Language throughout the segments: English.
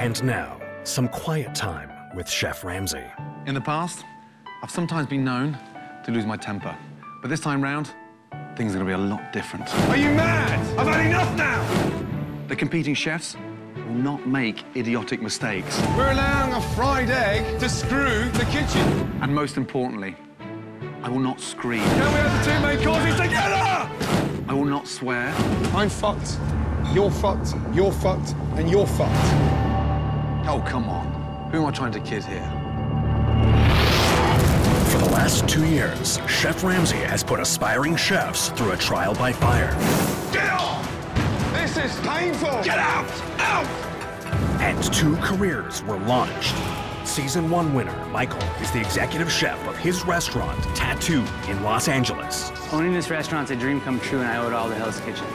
And now, some quiet time with Chef Ramsay. In the past, I've sometimes been known to lose my temper. But this time round, things are gonna be a lot different. Are you mad? I've had enough now! The competing chefs will not make idiotic mistakes. We're allowing a fried egg to screw the kitchen. And most importantly, I will not scream. Can we have the two main courses together? I will not swear. I'm fucked, you're fucked, you're fucked, and you're fucked. Oh, come on. Who am I trying to kid here? For the last two years, Chef Ramsay has put aspiring chefs through a trial by fire. Get off! This is painful! Get out! Out! And two careers were launched. Season one winner, Michael, is the executive chef of his restaurant, Tatu, in Los Angeles. Owning this restaurant's a dream come true, and I owe it all to Hell's Kitchen.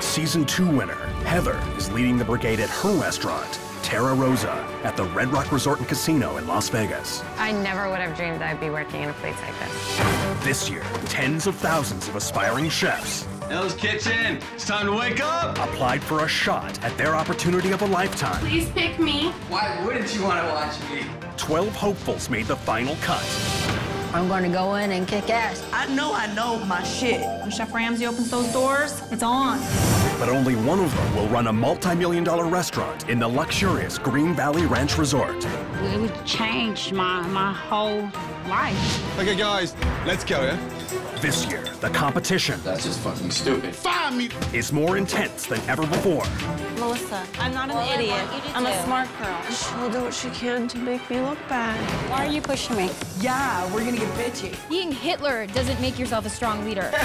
Season two winner, Heather, is leading the brigade at her restaurant, Terra Rossa, at the Red Rock Resort and Casino in Las Vegas. I never would have dreamed I'd be working in a place like this. This year, tens of thousands of aspiring chefs Hell's Kitchen, it's time to wake up! applied for a shot at their opportunity of a lifetime. Please pick me. Why wouldn't you want to watch me? 12 hopefuls made the final cut. I'm going to go in and kick ass. I know I know my shit. When Chef Ramsay opens those doors, it's on. But only one of them will run a multi-million dollar restaurant in the luxurious Green Valley Ranch Resort. It changed my, my whole life. Okay, guys, let's go, yeah? This year, the competition That's just fucking stupid. Fire me! is more intense than ever before. Melissa, I'm not an idiot. I'm a smart girl. She'll do what she can to make me look bad. Why are you pushing me? Yeah, we're gonna get bitchy. Being Hitler doesn't make yourself a strong leader.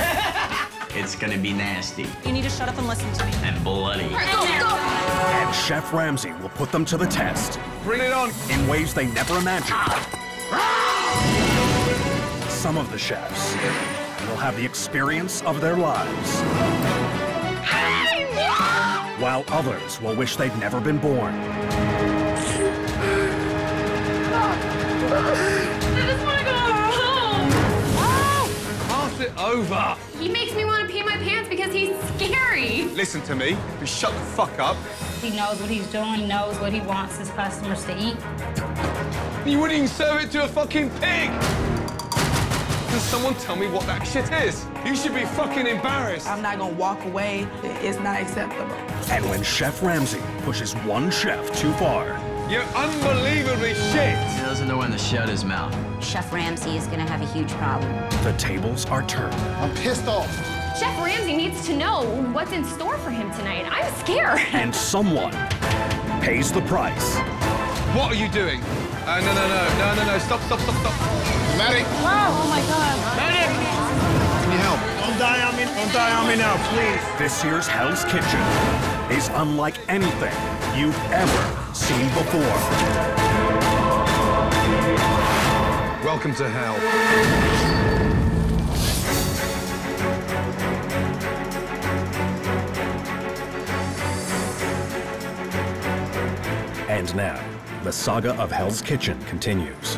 It's gonna be nasty You need to shut up and listen to me. and bloody. Go, go. And Chef Ramsay will put them to the test Bring it on! in ways they never imagined. Ah! Some of the chefs will have the experience of their lives. While others will wish they'd never been born. I just want to go home. Pass it over! He makes me want to pee my pants because he's scary. Listen to me. You shut the fuck up. He knows what he's doing. He knows what he wants his customers to eat. You wouldn't even serve it to a fucking pig! Can someone tell me what that shit is? You should be fucking embarrassed. I'm not gonna walk away. It's not acceptable. And when Chef Ramsay pushes one chef too far, You're unbelievably shit! He doesn't know when to shut his mouth. Chef Ramsay is going to have a huge problem. the tables are turned. I'm pissed off. Chef Ramsay needs to know what's in store for him tonight. I'm scared. And someone pays the price. What are you doing? Uh, no, no, no, no, no, no, stop, stop, stop, stop. Medic! Oh my God. Medic! Can you help? Don't die on me, don't die on me now, please. This year's Hell's Kitchen is unlike anything you've ever seen before. Welcome to hell. And now, the saga of Hell's Kitchen continues.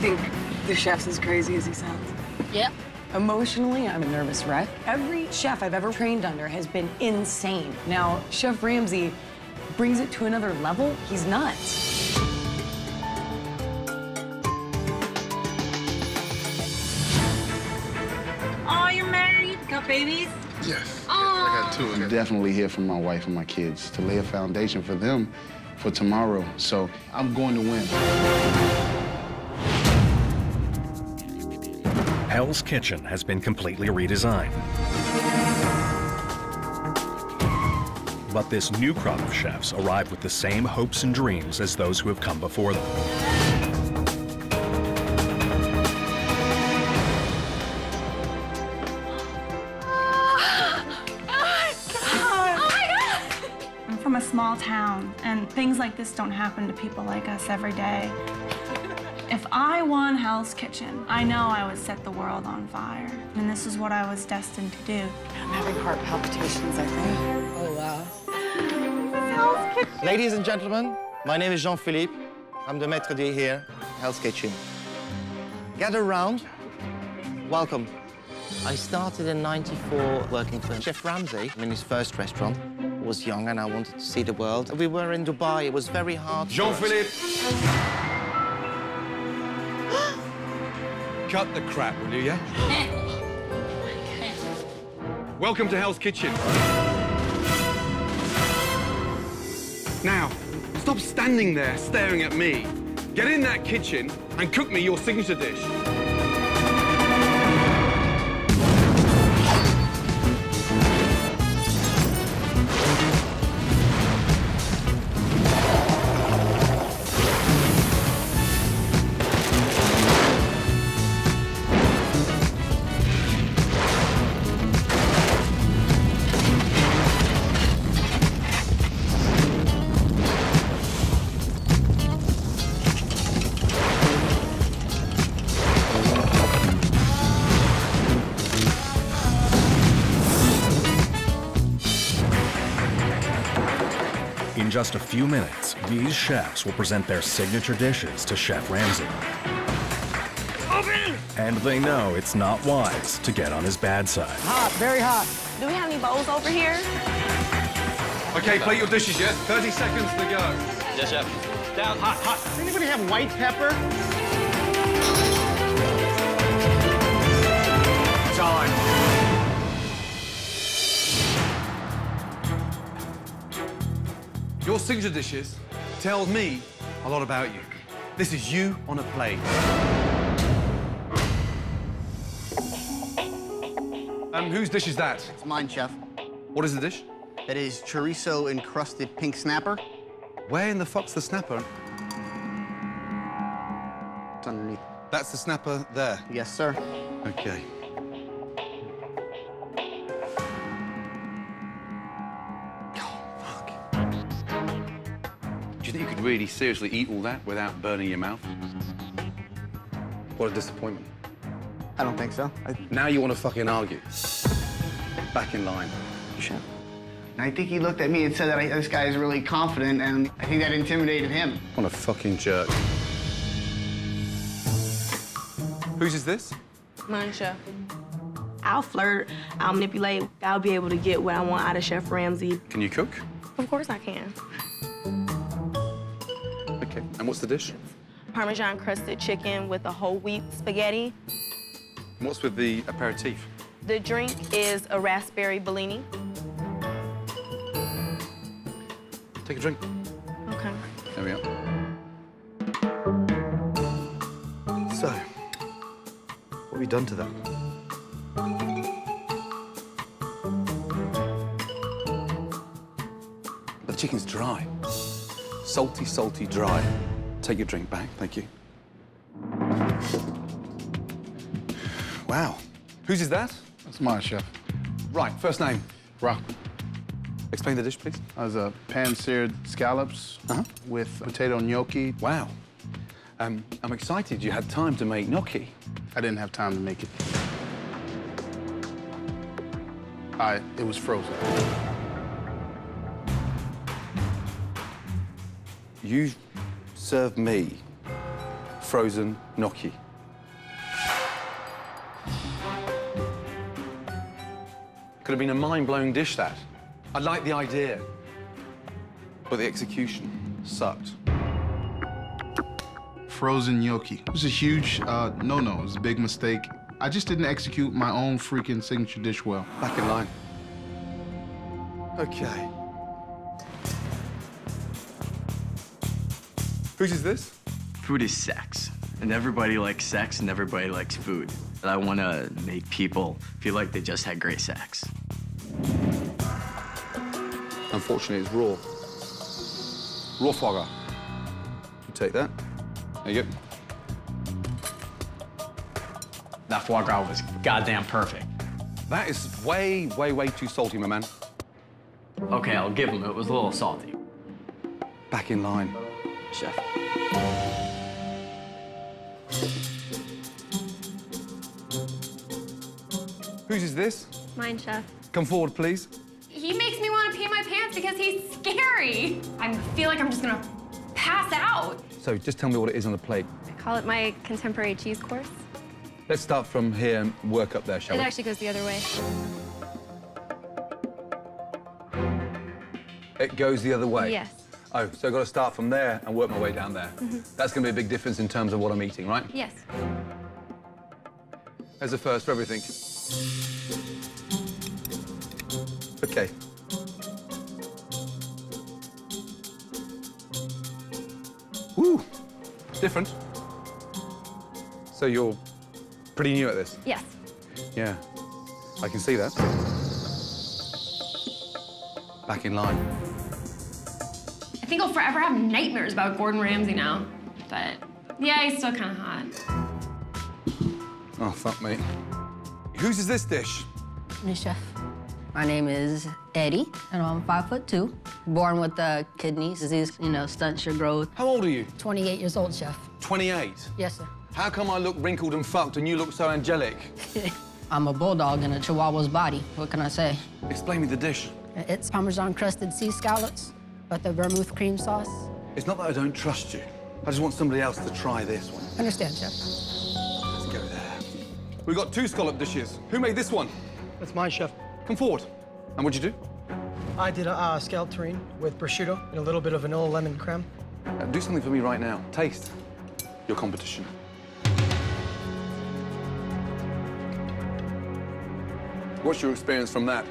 You think the chef's as crazy as he sounds? Yep. Emotionally, I'm a nervous wreck. Every chef I've ever trained under has been insane. Now, Chef Ramsay brings it to another level. He's nuts. Oh, you're married? Got babies? Yes. I got two. I'm definitely here for my wife and my kids to lay a foundation for them for tomorrow. So I'm going to win. Hell's Kitchen has been completely redesigned. But this new crop of chefs arrive with the same hopes and dreams as those who have come before them. I'm from a small town, and things like this don't happen to people like us every day. If I won Hell's Kitchen, I know I would set the world on fire. And this is what I was destined to do. I'm having heart palpitations, I think. Oh, wow. Ladies and gentlemen, my name is Jean-Philippe. I'm the maître d' here, Hell's Kitchen. Gather round. Welcome. I started in 94 working for Chef Ramsay in his first restaurant, I was young and I wanted to see the world. We were in Dubai. It was very hard. Jean-Philippe. Cut the crap, will you, yeah? Welcome to Hell's Kitchen. Now, stop standing there staring at me. Get in that kitchen and cook me your signature dish. Just a few minutes, these chefs will present their signature dishes to Chef Ramsay. And they know it's not wise to get on his bad side. Hot, very hot. Do we have any bowls over here? Okay, plate your dishes, yes? 30 seconds to go. Yes, chef. Down, hot, hot. Does anybody have white pepper? Your signature dishes tell me a lot about you. This is you on a plate. Um, whose dish is that? It's mine, chef. What is the dish? That is chorizo encrusted pink snapper. Where in the fuck's the snapper? It's underneath. That's the snapper there. Yes, sir. Okay. You could really seriously eat all that without burning your mouth? What a disappointment. I don't think so. I, Now you want to fucking argue. Back in line. chef. I think he looked at me and said that I, this guy is really confident, and I think that intimidated him. What a fucking jerk. Whose is this? Mine, chef. I'll flirt, I'll manipulate, I'll be able to get what I want out of Chef Ramsay. Can you cook? Of course I can. Okay. And what's the dish? Parmesan crusted chicken with a whole wheat spaghetti. And what's with the aperitif? The drink is a raspberry Bellini. Take a drink. Okay. There we are. So, what have you done to that? The chicken's dry. Salty, salty, dry. Take your drink back, thank you. Wow. Whose is that? That's mine, chef. Right, first name. Rock. Explain the dish, please. As a pan-seared scallops Uh-huh. with potato gnocchi. Wow. Um, I'm excited you had time to make gnocchi. I didn't have time to make it. I, it was frozen. You serve me frozen gnocchi. Could have been a mind-blowing dish, that. I like the idea, but the execution sucked. Frozen gnocchi. It was a huge uh, no-no. It was a big mistake. I just didn't execute my own freaking signature dish well. Back in line. Okay. Whose is this? Food is sex, and everybody likes sex, and everybody likes food. And I want to make people feel like they just had great sex. Unfortunately, it's raw. Raw foie. You take that. There you go. That foie gras was goddamn perfect. That is way, way, way too salty, my man. Okay, I'll give him. It was a little salty. Back in line. Chef. Whose is this? Mine, chef. Come forward, please. He makes me want to pee my pants because he's scary. I feel like I'm just gonna pass out. So just tell me what it is on the plate. I call it my contemporary cheese course. Let's start from here and work up there, shall It we? It actually goes the other way. It goes the other way? Yes. Oh, so I've got to start from there and work my way down there. Mhm. That's going to be a big difference in terms of what I'm eating, right? Yes. There's a first for everything. Okay. Woo! Different. So you're pretty new at this? Yes. Yeah. I can see that. Back in line. I think I'll forever have nightmares about Gordon Ramsay now. But yeah, he's still kind of hot. Oh, fuck me. Whose is this dish? Yes, chef. My name is Eddie, and I'm five foot two. Born with uh, kidney disease, you know, stunts your growth. How old are you? 28 years old, chef. 28. Yes, sir. How come I look wrinkled and fucked and you look so angelic? I'm a bulldog in a chihuahua's body. What can I say? Explain me the dish. It's Parmesan crusted sea scallops with the vermouth cream sauce. It's not that I don't trust you. I just want somebody else to try this one. Understand, chef? Let's go there. We've got two scallop dishes. Who made this one? That's mine, chef. Come forward. And what'd you do? I did a uh, scallop terrine with prosciutto and a little bit of vanilla lemon creme. Uh, do something for me right now. Taste your competition. What's your experience from that?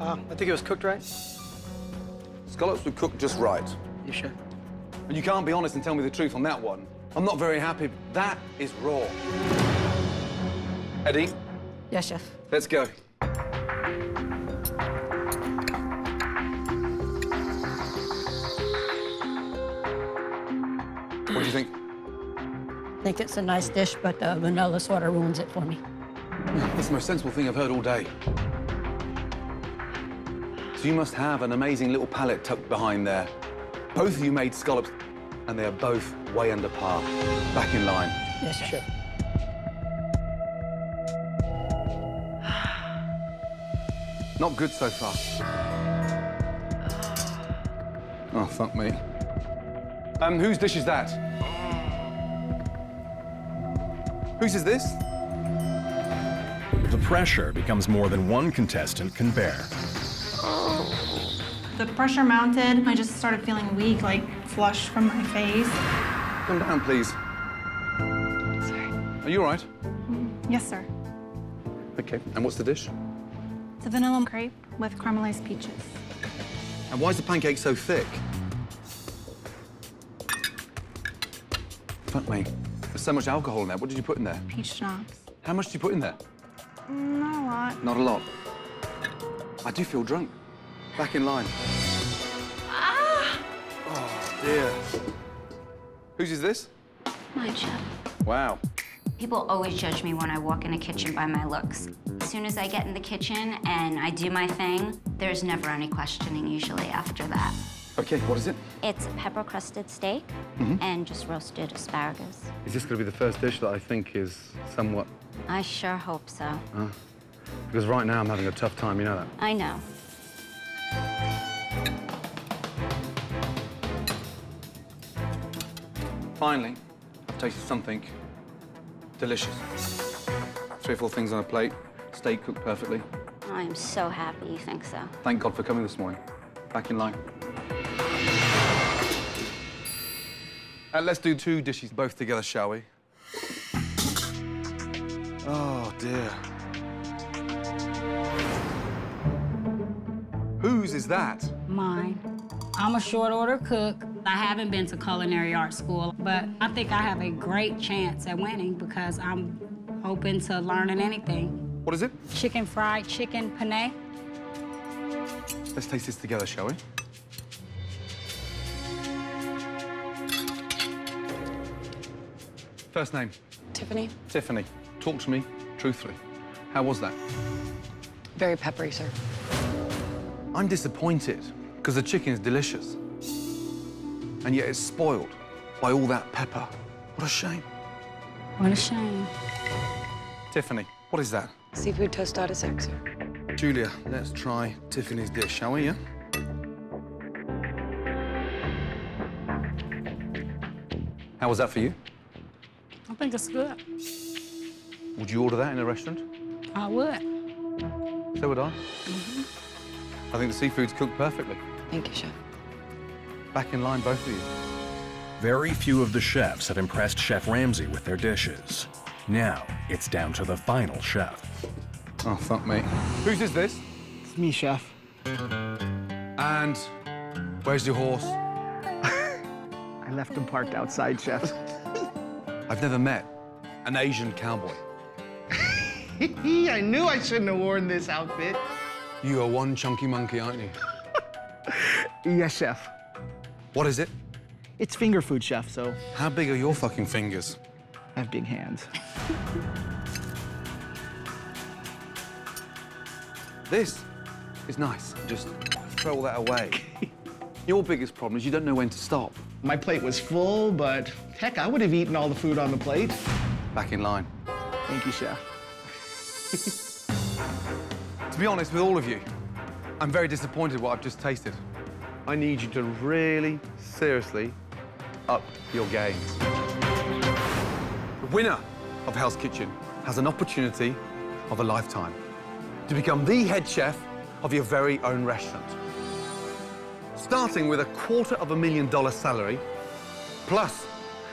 Uh, I think it was cooked right. Scallops were cooked just right. You sure? And you can't be honest and tell me the truth on that one. I'm not very happy. That is raw. Eddie, Yes, chef. let's go. What do you think? I think it's a nice dish, but the vanilla sort of ruins it for me. That's the most sensible thing I've heard all day. So you must have an amazing little palate tucked behind there. Both of you made scallops, and they are both way under par. Back in line. Yes, chef. Not good so far. Oh, fuck me. Um, whose dish is that? Whose is this? The pressure becomes more than one contestant can bear. The pressure mounted. I just started feeling weak, like flushed from my face. Come down, please. Sorry. Are you all right? Mm, yes, sir. Okay. And what's the dish? It's a vanilla crepe with caramelized peaches. And why is the pancake so thick? Fuck me. There's so much alcohol in there. What did you put in there? Peach schnapps. How much did you put in there? Mm, not a lot. Not a lot. I do feel drunk. Back in line. Ah! Oh, dear. Whose is this? My chef. Wow. People always judge me when I walk in a kitchen by my looks. As soon as I get in the kitchen and I do my thing, there's never any questioning usually after that. Okay, what is it? It's pepper crusted steak Mhm. and just roasted asparagus. Is this going to be the first dish that I think is somewhat... I sure hope so. Uh, because right now I'm having a tough time, you know that? I know. Finally, I've tasted something delicious. Three or four things on a plate, steak cooked perfectly. I am so happy you think so. Thank God for coming this morning. Back in line. Uh, let's do two dishes both together, shall we? Oh, dear. Whose is that? Mine. I'm a short order cook. I haven't been to culinary art school, but I think I have a great chance at winning because I'm open to learning anything. What is it? Chicken fried chicken penne. Let's taste this together, shall we? First name? Tiffany. Tiffany. Talk to me truthfully. How was that? Very peppery, sir. I'm disappointed because the chicken is delicious. And yet it's spoiled by all that pepper. What a shame. What a shame. Tiffany, what is that? Seafood tostada sec, sir. Julia, let's try Tiffany's dish, shall we, yeah? How was that for you? I think it's good. Would you order that in a restaurant? I would. So would I. Mhm. I think the seafood's cooked perfectly. Thank you, Chef. Back in line, both of you. Very few of the chefs have impressed Chef Ramsay with their dishes. Now, it's down to the final chef. Oh, fuck me. Whose is this? It's me, chef. And where's your horse? I left him parked outside, chef. I've never met an Asian cowboy. I knew I shouldn't have worn this outfit. You are one chunky monkey, aren't you? yes, chef. What is it? It's finger food, chef, so How big are your fucking fingers? I have big hands. This is nice. Just throw all that away. Your biggest problem is you don't know when to stop. My plate was full, but heck, I would have eaten all the food on the plate. Back in line. Thank you, chef. To be honest with all of you, I'm very disappointed what I've just tasted. I need you to really, seriously up your games. The winner of Hell's Kitchen has an opportunity of a lifetime to become the head chef of your very own restaurant. Starting with a quarter of a million dollar salary, plus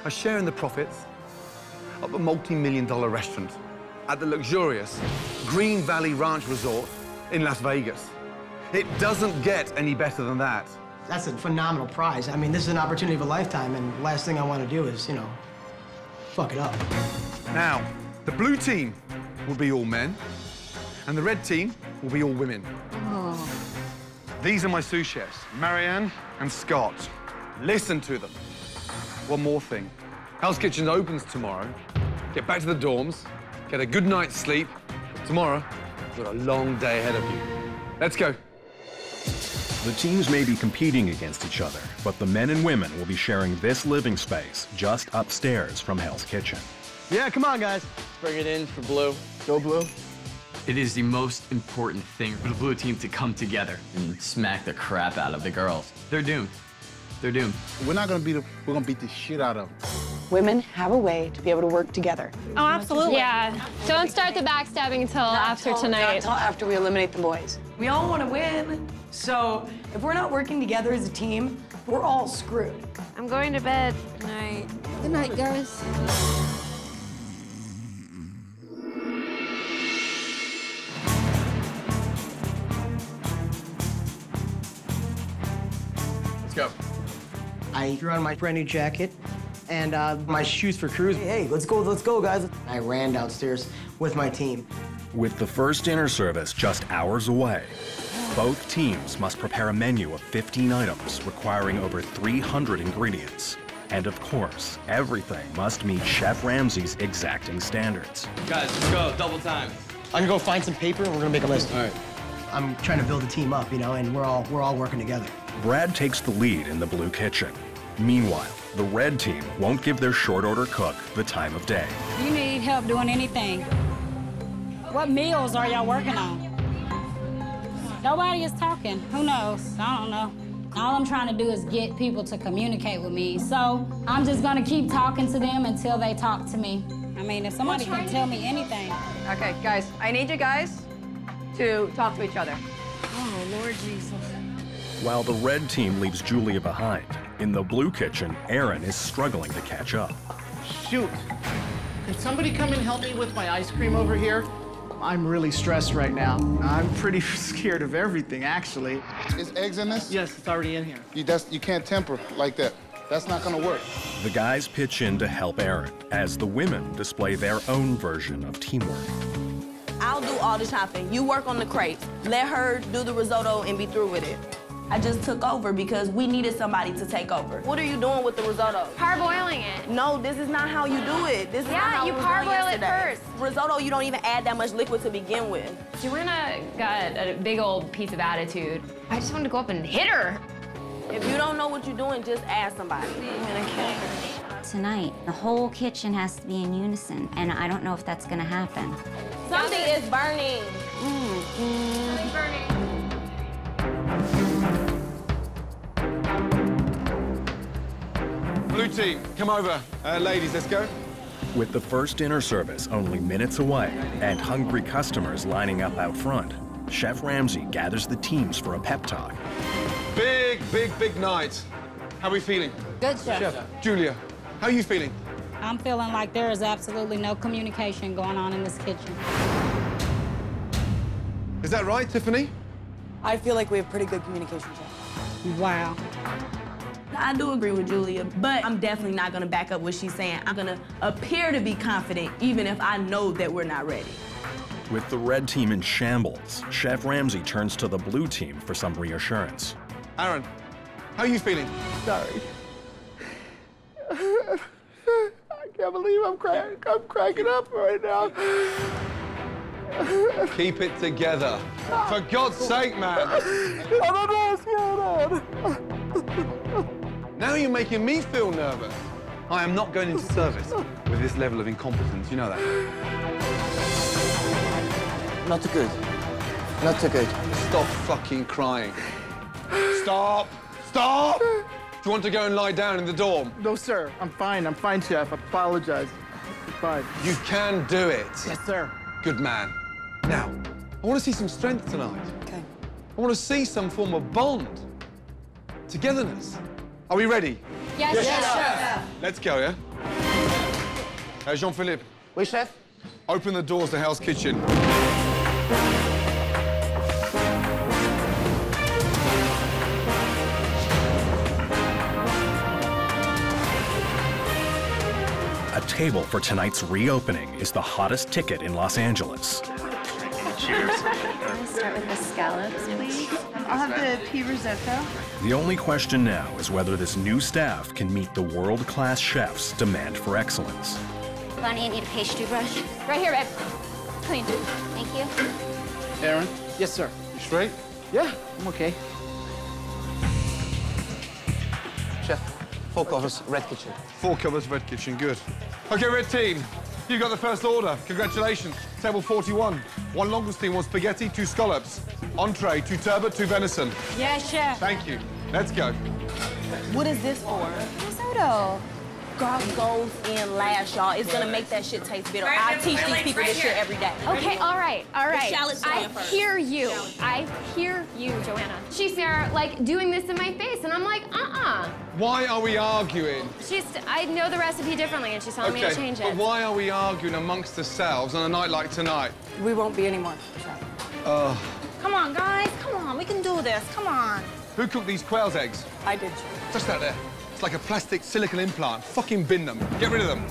a share in the profits of a multi-million dollar restaurant at the luxurious Green Valley Ranch Resort in Las Vegas. It doesn't get any better than that. That's a phenomenal prize. I mean, this is an opportunity of a lifetime, and last thing I want to do is, you know, fuck it up. Now, the blue team will be all men, and the red team will be all women. Oh. These are my sous chefs, Marianne and Scott. Listen to them. One more thing. Hell's Kitchen opens tomorrow. Get back to the dorms, get a good night's sleep. Tomorrow, you've got a long day ahead of you. Let's go. The teams may be competing against each other, but the men and women will be sharing this living space just upstairs from Hell's Kitchen. Yeah, come on, guys. Bring it in for blue. Go blue. It is the most important thing for the blue team to come together and smack the crap out of the girls. They're doomed. They're doomed. We're not gonna beat them. We're gonna beat the shit out of them. Women have a way to be able to work together. Oh, absolutely. Yeah. Don't start the backstabbing until after Not tonight. until after we eliminate the boys. We all want to win. So if we're not working together as a team, we're all screwed. I'm going to bed. Good night. Good night, guys. I threw on my brand new jacket and uh, my shoes for cruise. Hey, let's go, let's go, guys. I ran downstairs with my team. With the first dinner service just hours away, both teams must prepare a menu of 15 items requiring over 300 ingredients. And of course, everything must meet Chef Ramsay's exacting standards. Guys, let's go. Double time. I'm gonna go find some paper and we're gonna make a list. All right. I'm trying to build a team up, you know, and we're all we're all working together. Brad takes the lead in the blue kitchen. Meanwhile, the red team won't give their short order cook the time of day. You need help doing anything. What meals are y'all working on? Nobody is talking. Who knows? I don't know. All I'm trying to do is get people to communicate with me. So I'm just gonna keep talking to them until they talk to me. I mean, if somebody can tell me anything. Okay, guys, I need you guys to talk to each other. Oh, Lord Jesus. While the red team leaves Julia behind, in the blue kitchen, Aaron is struggling to catch up. Shoot. Can somebody come and help me with my ice cream over here? I'm really stressed right now. I'm pretty scared of everything, actually. Is eggs in this? Yes, it's already in here. You, that's, you can't temper like that. That's not gonna work. The guys pitch in to help Aaron as the women display their own version of teamwork. I'll do all the chopping. You work on the crates. Let her do the risotto and be through with it. I just took over because we needed somebody to take over. What are you doing with the risotto? Parboiling it. No, this is not how you do it. This is Yeah, not how you it was parboil it yesterday. Risotto, you don't even add that much liquid to begin with. Joanna got a big old piece of attitude. I just wanted to go up and hit her. If you don't know what you're doing, just ask somebody. Tonight, the whole kitchen has to be in unison, and I don't know if that's gonna happen. Something is burning. Mm-hmm. Something's burning. Blue team, come over. Uh, ladies, let's go. With the first dinner service only minutes away and hungry customers lining up out front, Chef Ramsay gathers the teams for a pep talk. Big, big, big night. How are we feeling? Good, chef. Julia, how are you feeling? I'm feeling like there is absolutely no communication going on in this kitchen. Is that right, Tiffany? I feel like we have pretty good communication, chef. Wow. I do agree with Julia, but I'm definitely not gonna back up what she's saying. I'm gonna appear to be confident, even if I know that we're not ready. With the red team in shambles, Chef Ramsay turns to the blue team for some reassurance. Aaron, how are you feeling? Sorry. I can't believe I'm, crack I'm cracking up right now. Keep it together. For God's sake, man. I don't know what's going on. Now you're making me feel nervous. I am not going into service with this level of incompetence. You know that. Not too good. Not too good. Stop fucking crying. Stop. Stop. Do you want to go and lie down in the dorm? No, sir. I'm fine. I'm fine, chef. I apologize. I'm fine. You can do it. Yes, sir. Good man. Now, I want to see some strength tonight. Okay. I want to see some form of bond. Togetherness. Are we ready? Yes, Yes, chef. Let's go, yeah? Uh, Jean-Philippe. Oui, chef. Open the doors to Hell's Kitchen. A table for tonight's reopening is the hottest ticket in Los Angeles. Cheers. start with the scallops, please? I'll have the pea risotto. The only question now is whether this new staff can meet the world-class chef's demand for excellence. Bonnie, I need a pastry brush. Right here, babe. Clean. Thank you. Aaron? Yes, sir. You straight? Yeah, I'm okay. Chef, four covers, red kitchen. Four covers, Red Kitchen, good. Okay, Red Team, you got the first order. Congratulations. Table 41. One langoustine, one spaghetti, two scallops. Entree, two turbot, two venison. Yes, chef. Thank you. Let's go. What is this for? Risotto. Girl goes in last, y'all. It's gonna make that shit taste bitter. Right, I right, teach right, these people right this shit here. every day. Okay, all right, all right. shallot's I first. hear you. I hear you, Joanna. She's there, like, doing this in my face, and I'm like, uh-uh. Why are we arguing? She's, I know the recipe differently, and she's telling me to change but it. why are we arguing amongst ourselves on a night like tonight? We won't be anymore, chef. Uh, Come on, guys. Come on. We can do this. Come on. who cooked these quail's eggs? I did, chef. Just that there. It's like a plastic silicon implant. Fucking bin them. Get rid of them.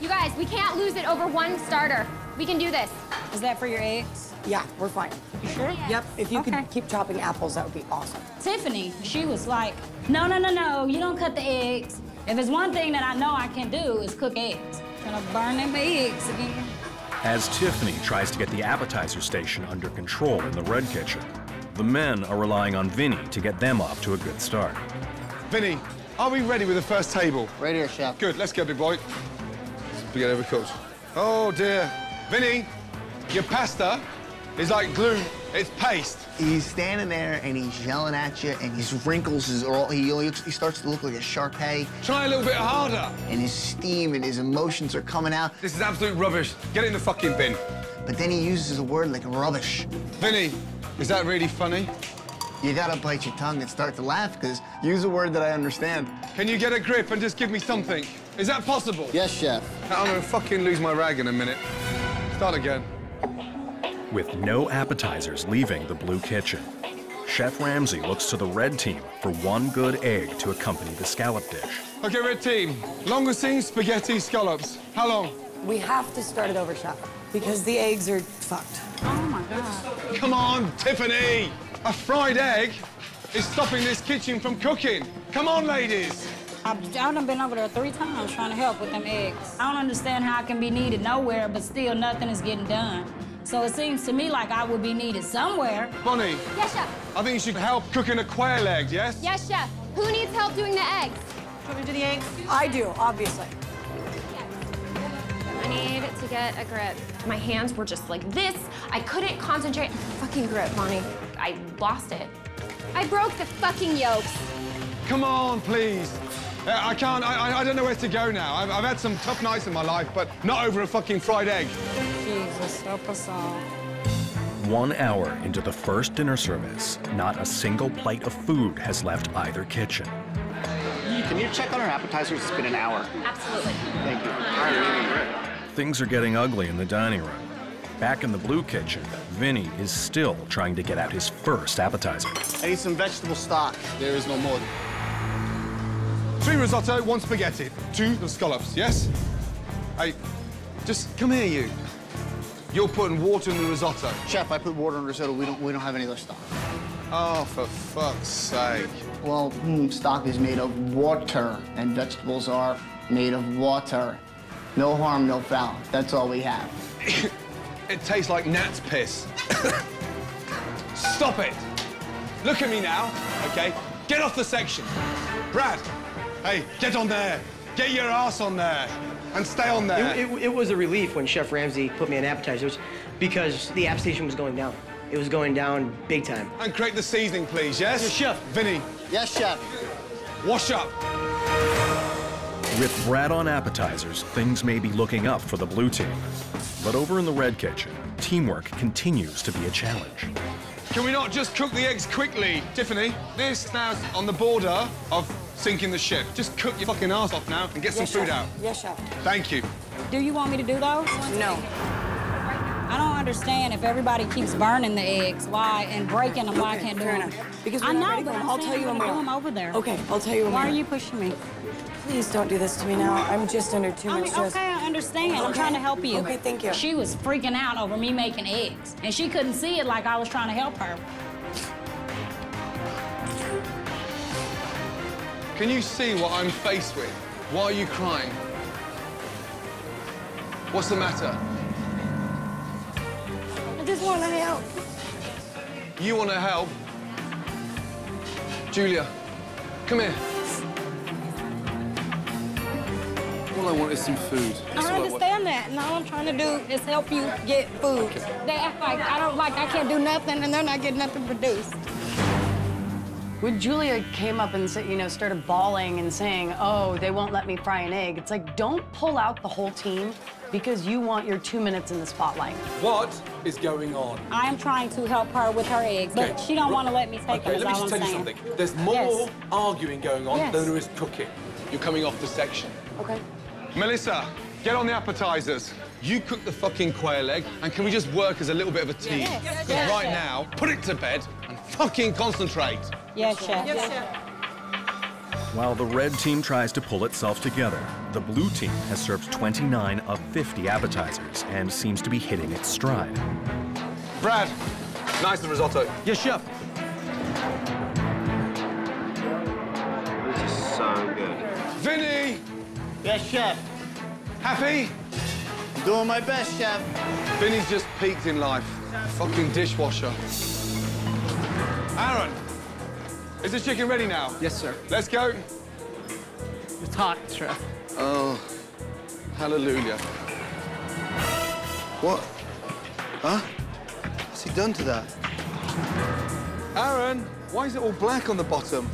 You guys, we can't lose it over one starter. We can do this. Is that for your eggs? Yeah, we're fine. You sure? Yep, if you Okay. could keep chopping apples, that would be awesome. Tiffany, she was like, no, no, no, no, you don't cut the eggs. If there's one thing that I know I can do is cook eggs. Gonna burn them eggs again. As Tiffany tries to get the appetizer station under control in the red kitchen, the men are relying on Vinny to get them off to a good start. Vinny, are we ready with the first table? Right here, chef. Good, let's go, big boy. Spaghetti overcooked. Oh, dear. Vinny, your pasta is like glue. It's paste. He's standing there and he's yelling at you, and his wrinkles is all he, looks, he starts to look like a Shar-Pei. Try a little bit harder. And his steam and his emotions are coming out. This is absolute rubbish. Get in the fucking bin. But then he uses a word like rubbish. Vinny, is that really funny? You gotta bite your tongue and start to laugh, because use a word that I understand. Can you get a grip and just give me something? Is that possible? Yes, chef. I'm gonna fucking lose my rag in a minute. Start again. With no appetizers leaving the blue kitchen, Chef Ramsay looks to the red team for one good egg to accompany the scallop dish. Okay, red team. Langoustine, spaghetti, scallops. How long? We have to start it over, chef, because the eggs are fucked. Oh my God. Come on, Tiffany! A fried egg is stopping this kitchen from cooking. Come on, ladies! I've, I've been over there three times trying to help with them eggs. I don't understand how I can be needed nowhere, but still nothing is getting done. So it seems to me like I would be needed somewhere. Bonnie, Yes, chef. I think you should help cooking a quail egg, yes? Yes, chef. Who needs help doing the eggs? Do you want me to do the eggs? I do, obviously. I need to get a grip. My hands were just like this. I couldn't concentrate. Fucking grip, Bonnie. I lost it. I broke the fucking yolks. Come on, please. Uh, I can't, I, I- I don't know where to go now. I've, I've had some tough nights in my life, but not over a fucking fried egg. Jesus, help us all. One hour into the first dinner service, not a single plate of food has left either kitchen. Can you check on our appetizers? It's been an hour. Absolutely. Thank you. Things are getting ugly in the dining room. Back in the blue kitchen, Vinny is still trying to get out his first appetizer. I need some vegetable stock. There is no more. Three risotto, one spaghetti, two the scallops, yes? Hey, just come here, you. You're putting water in the risotto. Chef, I put water in risotto. We don't, we don't have any other stock. Oh, for fuck's sake. Well, mm, stock is made of water, and vegetables are made of water. No harm, no foul. That's all we have. It tastes like gnat's piss. Stop it. Look at me now, okay? Get off the section. Brad, hey, get on there. Get your ass on there. And stay on there. It, it, it was a relief when Chef Ramsay put me on appetizers because the app station was going down. It was going down big time. And create the seasoning, please, yes? Yes, chef. Vinny. Yes, chef. Wash up. With Brad on appetizers, things may be looking up for the blue team. But over in the red kitchen, teamwork continues to be a challenge. Can we not just cook the eggs quickly? Tiffany, this now's on the border of sinking the ship. Just cook your fucking ass off now and get Yes, some food chef. out. Yes, chef. Thank you. Do you want me to do those? No. I don't understand if everybody keeps burning the eggs, why, and breaking them, why I can't do fair them. enough. Because I we're not know, ready but. I'm I'll tell you we're when gonna we do are. them over there. Okay, I'll tell you when Why are are. you pushing me? Please don't do this to me now. I'm just under too I much mean, stress. okay, I understand. I'm trying to help you. Okay, thank you. She was freaking out over me making eggs, and she couldn't see it like I was trying to help her. Can you see what I'm faced with? Why are you crying? What's the matter? I just want to help. You want to help? Julia, come here. All I want is some food. That's I want. understand that, and all I'm trying to do is help you get food. They act like I don't like I can't do nothing, and they're not getting nothing produced. When Julia came up and you know, started bawling and saying, "Oh, they won't let me fry an egg," it's like, don't pull out the whole team because you want your two minutes in the spotlight. What is going on? I am trying to help her with her eggs, but Okay. she don't want to let me take Okay, them. let me just I'm tell you something. There's more Yes. arguing going on Yes. than there is cooking. You're coming off the section. Okay. Melissa, get on the appetizers. You cook the fucking quail egg, and can we just work as a little bit of a team? Yes. Yes, 'Cause yes, right chef. now, put it to bed and fucking concentrate. Yes, chef. While the red team tries to pull itself together, the blue team has served 29 of 50 appetizers and seems to be hitting its stride. Brad, nice the risotto. Yes, chef. This is so good. Vinny, Yes, chef. happy? Doing my best, chef. Vinny's just peaked in life. Fucking dishwasher. Aaron, is the chicken ready now? Yes, sir. Let's go. It's hot, chef. Oh, hallelujah. What? Huh? What's he done to that? Aaron, why is it all black on the bottom?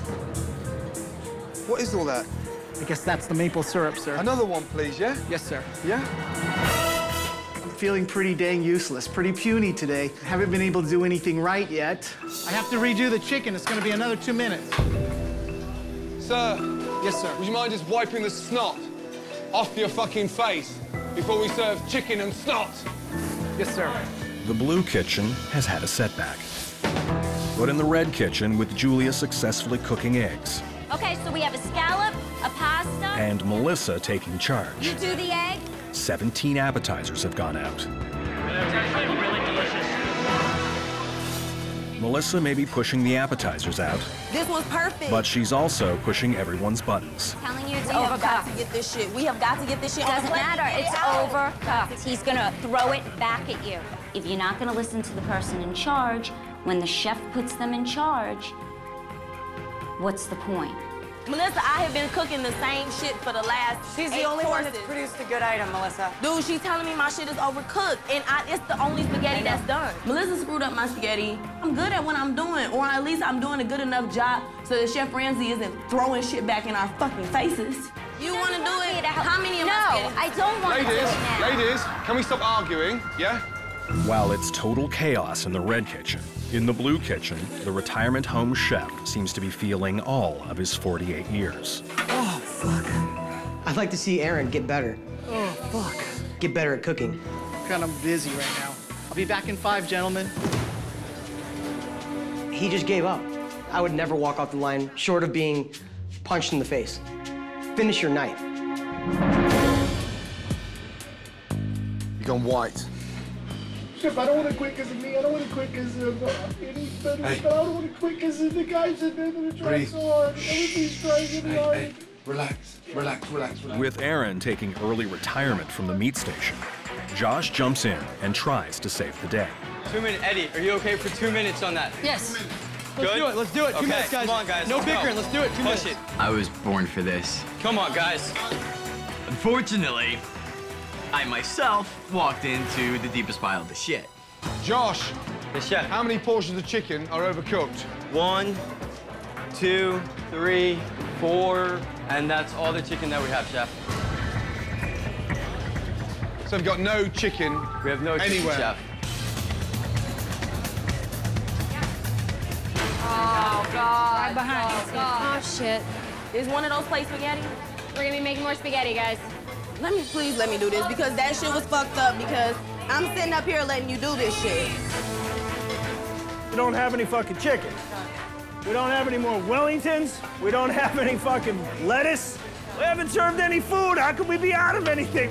What is all that? I guess that's the maple syrup, sir. Another one, please, yeah? Yes, sir. Yeah? I'm feeling pretty dang useless, pretty puny today. Haven't been able to do anything right yet. I have to redo the chicken. It's gonna be another two minutes. Sir, Yes, sir. would you mind just wiping the snot off your fucking face before we serve chicken and snot? Yes, sir. The blue kitchen has had a setback. But in the red kitchen, with Julia successfully cooking eggs Okay, so we have a scallop, a pasta. and Melissa taking charge, You do the egg. 17 appetizers have gone out. Melissa may be pushing the appetizers out, This one's perfect. but she's also pushing everyone's buttons. Telling you it's we have got to get this shit. We have got to get this shit. on the Doesn't matter. It's overcooked. He's gonna throw it back at you. If you're not gonna listen to the person in charge, when the chef puts them in charge, what's the point? Melissa, I have been cooking the same shit for the last. She's the eight only one courses. that's produced a good item, Melissa. Dude, she's telling me my shit is overcooked, and I, it's the only spaghetti that's done. Melissa screwed up my spaghetti. I'm good at what I'm doing, or at least I'm doing a good enough job so that Chef Ramsay isn't throwing shit back in our fucking faces. You want to do it? How many of No, my spaghetti? I don't want to do Ladies, it now. ladies, can we stop arguing, yeah? While it's total chaos in the red kitchen, in the blue kitchen, the retirement home chef seems to be feeling all of his 48 years. Oh, fuck. I'd like to see Aaron get better. Oh, fuck. Get better at cooking. Kind of busy right now. I'll be back in five, gentlemen. He just gave up. I would never walk off the line short of being punched in the face. Finish your night. You've gone white. Chef, I don't want to quit because of me. I don't want to quit because of uh. Hey. But I don't want to quit because of the guys that they're going to try Breathe. so hard. Everything's trying really Hey, hard. hey, relax, relax, relax, relax. With Aaron taking early retirement from the meat station, Josh jumps in and tries to save the day. Two minutes. Eddie, are you okay for two minutes on that? Yes. Good? Let's do it. Let's do it. Two okay. minutes, guys. Come on, guys. No let's go. bickering. Let's do it. Two Push minutes. it. I was born for this. Come on, guys. Unfortunately, I myself walked into the deepest pile of the shit. Josh, the chef. how many portions of chicken are overcooked? One, two, three, four, and that's all the chicken that we have, chef. So we've got no chicken We have no chicken, chef. Oh, God. Right behind oh, you, God. Oh, shit. Is one of those plates spaghetti? We're gonna be making more spaghetti, guys. Let me please let me do this because that shit was fucked up because I'm sitting up here letting you do this shit. We don't have any fucking chicken. We don't have any more Wellingtons. We don't have any fucking lettuce. We haven't served any food. How could we be out of anything?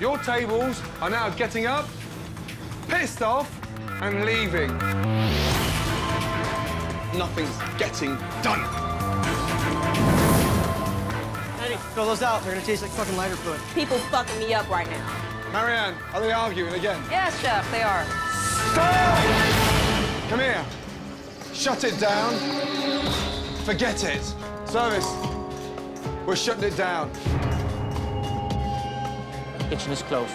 Your tables are now getting up, pissed off, and leaving. Nothing's getting done. Throw those out. They're gonna taste like fucking lighter fluid. People fucking me up right now. Marianne, are they arguing again? Yes, chef, they are. Stop! Come here. Shut it down. Forget it. Service. We're shutting it down. Kitchen is closed.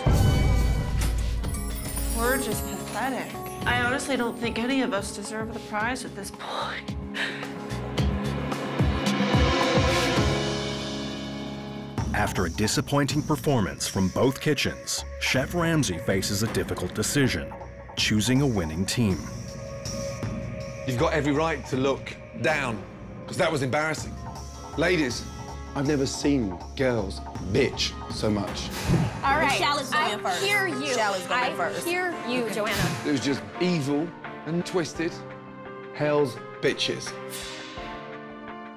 We're just pathetic. I honestly don't think any of us deserve the prize at this point. After a disappointing performance from both kitchens, Chef Ramsay faces a difficult decision, choosing a winning team. You've got every right to look down, because that was embarrassing. Ladies, I've never seen girls bitch so much. All right. Shallot's I going first. hear you. Shallot's going I first. hear you, Joanna. It was just evil and twisted. Hell's bitches.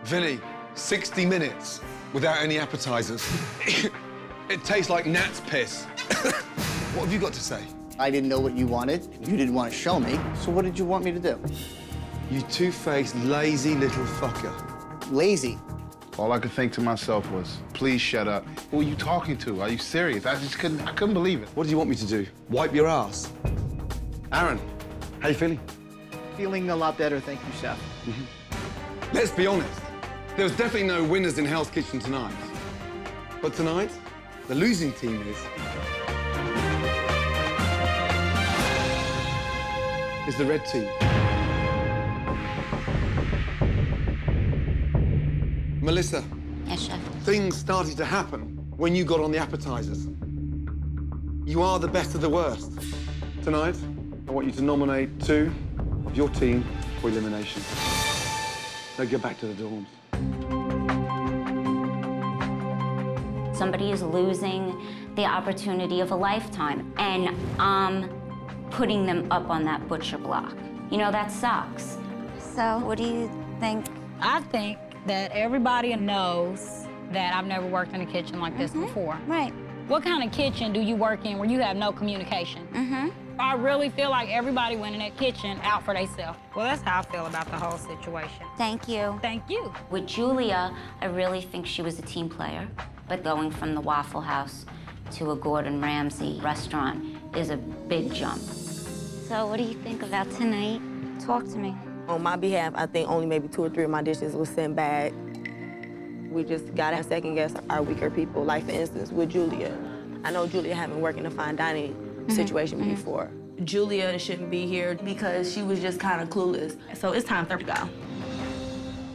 Vinny, 60 minutes without any appetizers. it tastes like gnat's piss. what have you got to say? I didn't know what you wanted. You didn't want to show me. So what did you want me to do? You two-faced, lazy little fucker. Lazy. All I could think to myself was, please shut up. Who are you talking to? Are you serious? I just couldn't, I couldn't believe it. What do you want me to do? Wipe your ass? Aaron, how you feeling? Feeling a lot better, thank you, chef. Mm-hmm. Let's be honest. There was definitely no winners in Hell's Kitchen tonight. But tonight, the losing team is... is the red team. Melissa, Yes, chef. things started to happen when you got on the appetizers. You are the best of the worst. Tonight, I want you to nominate two of your team for elimination. Now get back to the dorms. Somebody is losing the opportunity of a lifetime, and I'm putting them up on that butcher block. You know, that sucks. So, what do you think? I think that everybody knows that I've never worked in a kitchen like this before. Right. What kind of kitchen do you work in where you have no communication? Mm-hmm. I really feel like everybody went in that kitchen out for themselves. Well, that's how I feel about the whole situation. Thank you. Thank you. With Julia, I really think she was a team player, but going from the Waffle House to a Gordon Ramsay restaurant is a big jump. So, what do you think about tonight? Talk to me. On my behalf, I think only maybe two or three of my dishes were sent back. We just gotta second guess our weaker people. Like for instance, with Julia. I know Julia haven't worked in a fine dining Mm-hmm. situation mm-hmm. before. Julia shouldn't be here because she was just kind of clueless. So it's time for her to go.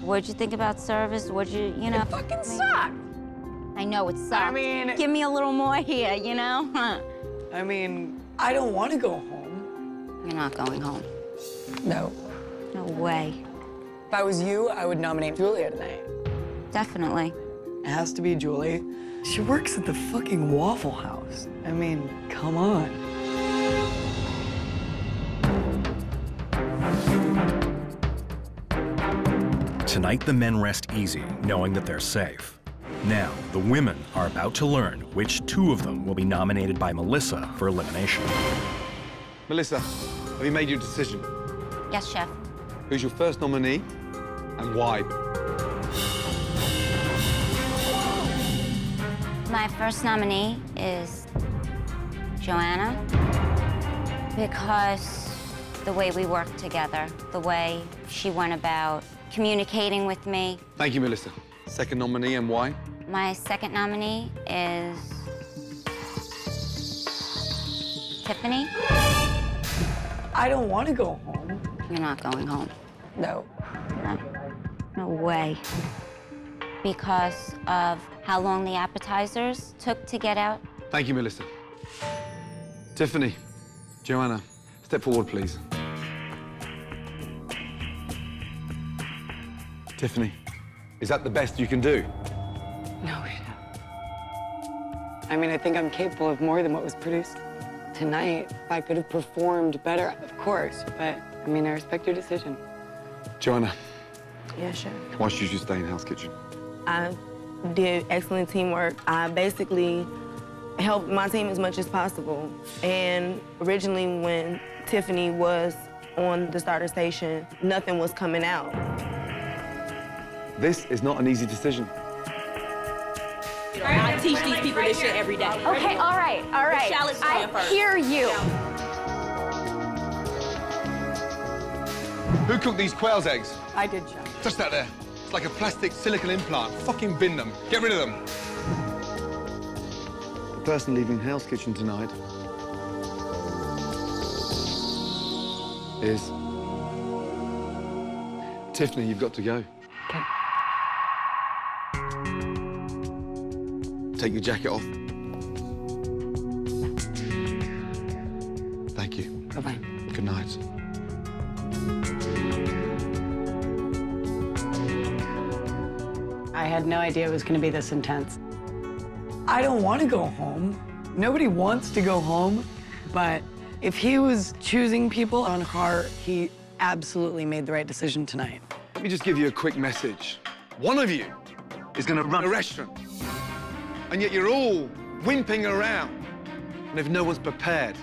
What'd you think about service? What'd you, you know? It fucking sucked. I know it sucked. I mean- give me a little more here, you know? Huh. I mean, I don't want to go home. You're not going home. No. No way. If I was you, I would nominate Julia tonight. Definitely. It has to be Julie. She works at the fucking Waffle House. I mean, come on. Tonight, the men rest easy, knowing that they're safe. Now, the women are about to learn which two of them will be nominated by Melissa for elimination. Melissa, have you made your decision? Yes, chef. Who's your first nominee and why? My first nominee is Joanna because the way we worked together, the way she went about communicating with me. Thank you, Melissa. Second nominee and why? My second nominee is Tiffany. I don't want to go home. You're not going home. No. No. No way. Because of how long the appetizers took to get out. Thank you, Melissa. Tiffany, Joanna, step forward, please. Tiffany, is that the best you can do? No, chef. I mean, I think I'm capable of more than what was produced tonight. If I could have performed better, of course, but I mean, I respect your decision. Joanna, Yeah, sure. why should you stay in Hell's Kitchen? I did excellent teamwork. I basically helped my team as much as possible. And originally, when Tiffany was on the starter station, nothing was coming out. This is not an easy decision. I teach these people this shit every day. Okay, all right, all right. Challenge I hear you. Who cooked these quail's eggs? I did, chef. Just that there. It's like a plastic silicon implant. Fucking bin them. Get rid of them. The person leaving Hell's Kitchen tonight is Tiffany. You've got to go. Okay. Take your jacket off. Thank you. Bye-bye. Good night. I had no idea it was going to be this intense. I don't want to go home. Nobody wants to go home, but if he was choosing people on heart, he absolutely made the right decision tonight. Let me just give you a quick message. One of you is going to run a restaurant, and yet you're all wimping around. And if no one's prepared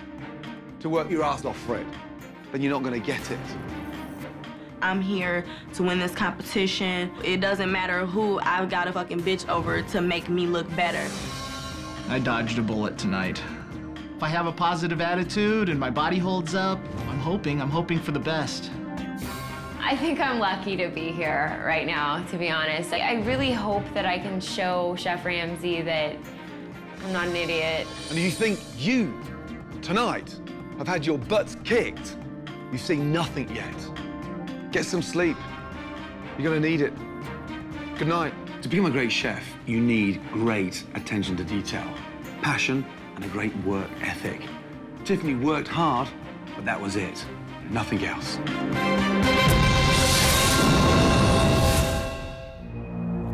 to work your ass off for it, then you're not going to get it. I'm here to win this competition. It doesn't matter who I've got a fucking bitch over to make me look better. I dodged a bullet tonight. If I have a positive attitude and my body holds up, I'm hoping, I'm hoping for the best. I think I'm lucky to be here right now, to be honest. I I really hope that I can show Chef Ramsay that I'm not an idiot. And you think you, tonight, have had your butts kicked, you've seen nothing yet. Get some sleep. You're gonna need it. Good night. To become a great chef, you need great attention to detail, passion, and a great work ethic. Tiffany worked hard, but that was it. Nothing else.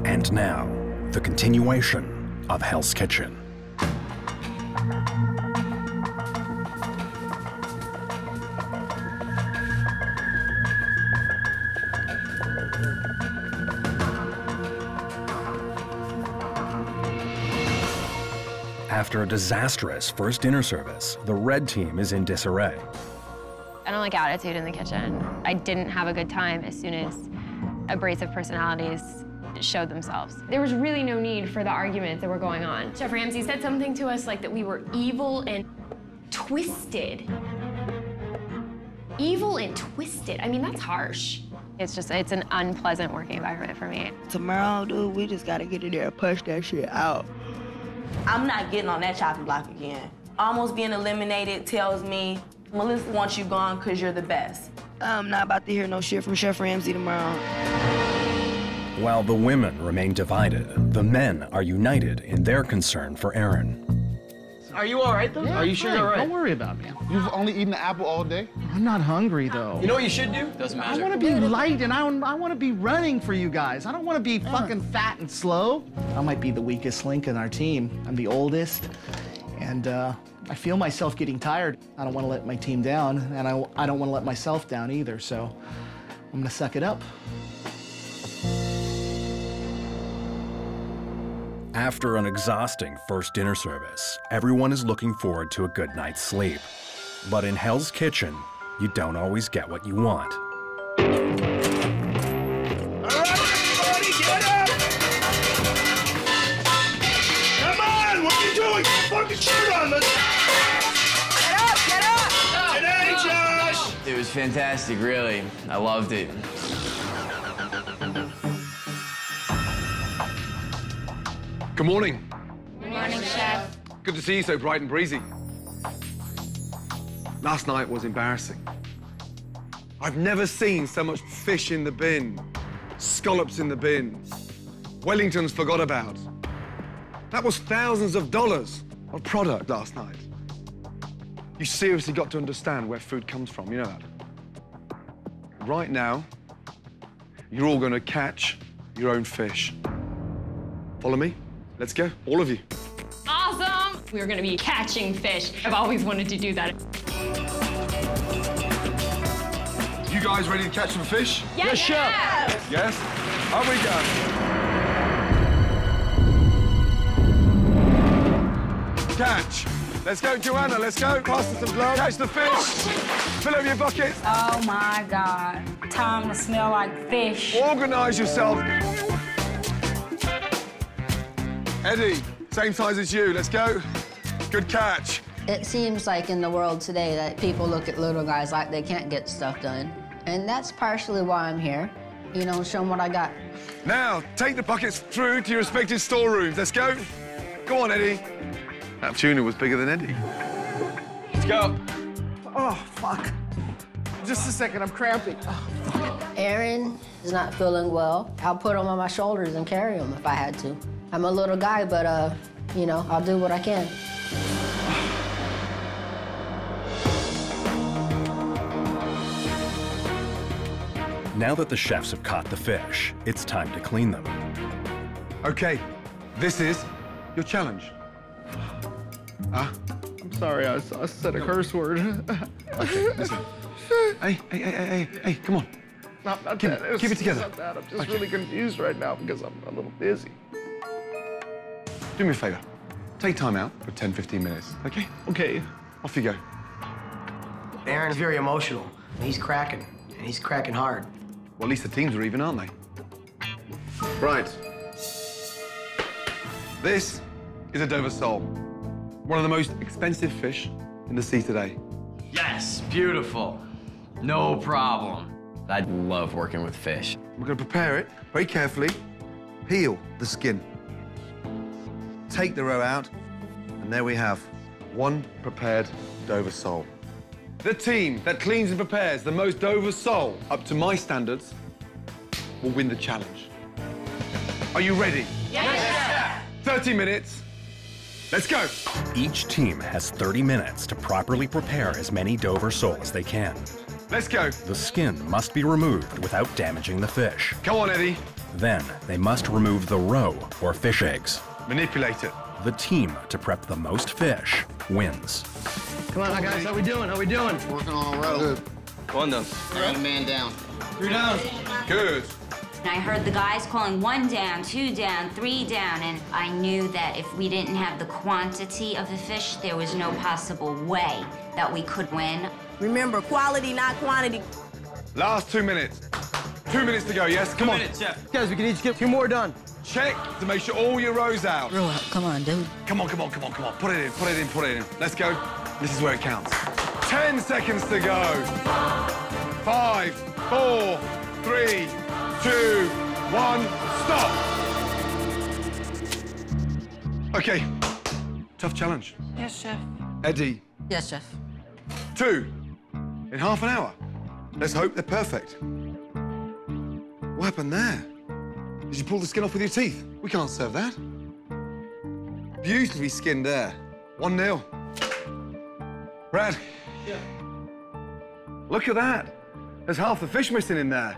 And now, the continuation of Hell's Kitchen. After a disastrous first dinner service, the red team is in disarray. I don't like attitude in the kitchen. I didn't have a good time as soon as abrasive personalities showed themselves. There was really no need for the arguments that were going on. Chef Ramsay said something to us like that we were evil and twisted. Evil and twisted. I mean, that's harsh. It's just, it's an unpleasant working environment for me. Tomorrow, dude, we just gotta get in there and push that shit out. I'm not getting on that chopping block again. Almost being eliminated tells me Melissa wants you gone because you're the best. I'm not about to hear no shit from Chef Ramsay tomorrow. While the women remain divided, the men are united in their concern for Aaron. Are you all right though? Yeah, Are you I'm sure fine. you're all right? Don't worry about me. You've only eaten an apple all day? I'm not hungry though. You know what you should do? Doesn't matter. I want to be light and I, I want to be running for you guys. I don't want to be fucking fat and slow. I might be the weakest link in our team. I'm the oldest, and uh, I feel myself getting tired. I don't want to let my team down, and I, I don't want to let myself down either. So I'm gonna suck it up. After an exhausting first dinner service, everyone is looking forward to a good night's sleep. But in Hell's Kitchen, you don't always get what you want. Everybody get up! Come on, what are you doing? Fucking shirt on, let's... Get up, get up! Today, Josh! It was fantastic, really. I loved it. Good morning. Good morning, chef. Good to see you so bright and breezy. Last night was embarrassing. I've never seen so much fish in the bin, scallops in the bin, Wellingtons forgot about. That was thousands of dollars of product last night. You seriously got to understand where food comes from, you know that? Right now, you're all going to catch your own fish. Follow me? Let's go, all of you. Awesome! We're gonna be catching fish. I've always wanted to do that. You guys ready to catch some fish? Yes, chef! Yes? Up we go. Catch. Let's go, Joanna. Let's go. Pass us some gloves. Catch the fish. Fill up your bucket. Oh my God. Time to smell like fish. Organize yourself. Eddie, same size as you. Let's go. Good catch. It seems like in the world today that people look at little guys like they can't get stuff done. And that's partially why I'm here. You know, show them what I got. Now, take the buckets through to your respective storerooms. Let's go. Go on, Eddie. That tuna was bigger than Eddie. Let's go. Oh, fuck. Just a second, I'm cramping. Oh, Aaron is not feeling well. I'll put him on my shoulders and carry him if I had to. I'm a little guy, but, uh, you know, I'll do what I can. Now that the chefs have caught the fish, it's time to clean them. Okay, this is your challenge. Ah, I'm sorry, I, I said a curse word. okay, listen. Hey, hey, hey, hey, hey, hey, come on. Not, not Keep- that. It's- keep it together. Not that. I'm just Okay. really confused right now because I'm a little busy. Do me a favor. Take time out for 10, 15 minutes, okay? Okay. Off you go. Aaron's very emotional. He's cracking, and he's cracking hard. Well, at least the teams are even, aren't they? Right. This is a Dover sole. One of the most expensive fish in the sea today. Yes, beautiful. No problem. I love working with fish. We're going to prepare it very carefully. Peel the skin. Take the roe out, and there we have one prepared Dover sole. The team that cleans and prepares the most Dover sole up to my standards will win the challenge. Are you ready? Yes, 30 minutes. Let's go. Each team has 30 minutes to properly prepare as many Dover sole as they can. Let's go. The skin must be removed without damaging the fish. Come on, Eddie. Then they must remove the roe or fish eggs. Manipulate it. The team to prep the most fish wins. Come on, guys. How we doing? How we doing? Working on a row. One down. I got a man down. Three down. Good. And I heard the guys calling one down, two down, three down, and I knew that if we didn't have the quantity of the fish, there was no possible way that we could win. Remember, quality, not quantity. Last two minutes. Two minutes to go, yes? Come on. chef. Guys, we can each get two more done. Check to make sure all your roes out. Roll out. Come on, dude. Come on, come on, come on, come on. Put it in, put it in, put it in. Let's go. This is where it counts. Ten seconds to go. Five, four, three, two, one, stop. Okay. Tough challenge. Yes, chef. Eddie, Yes, chef. two in half an hour. Let's hope they're perfect. What happened there? Did you pull the skin off with your teeth? We can't serve that. Beautifully skinned there. One nil. Brad. Yeah. Look at that. There's half the fish missing in there.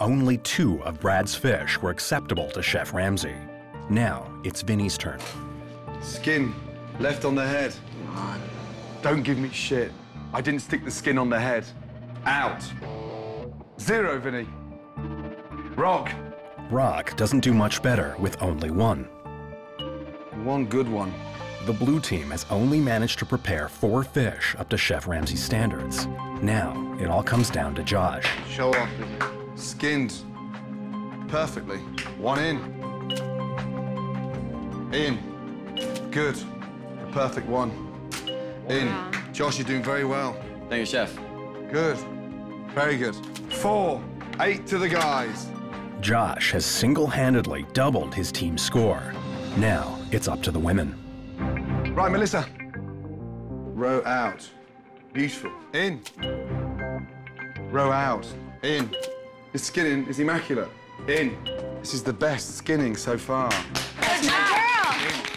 Only two of Brad's fish were acceptable to Chef Ramsay. Now it's Vinny's turn. Skin left on the head. Don't give me shit. I didn't stick the skin on the head. Out. Zero, Vinny. Rock. Rock doesn't do much better with only one. One good one. The blue team has only managed to prepare four fish up to Chef Ramsay's standards. Now it all comes down to Josh. Show off. Skinned. Perfectly. One in. In. Good. The perfect one. In. Josh, you're doing very well. Thank you, Chef. Good. Very good. Four. Eight to the guys. Josh has single-handedly doubled his team's score. Now it's up to the women. Right, Melissa. Roe out. Beautiful. In. Roe out. In. His skinning is immaculate. In. This is the best skinning so far.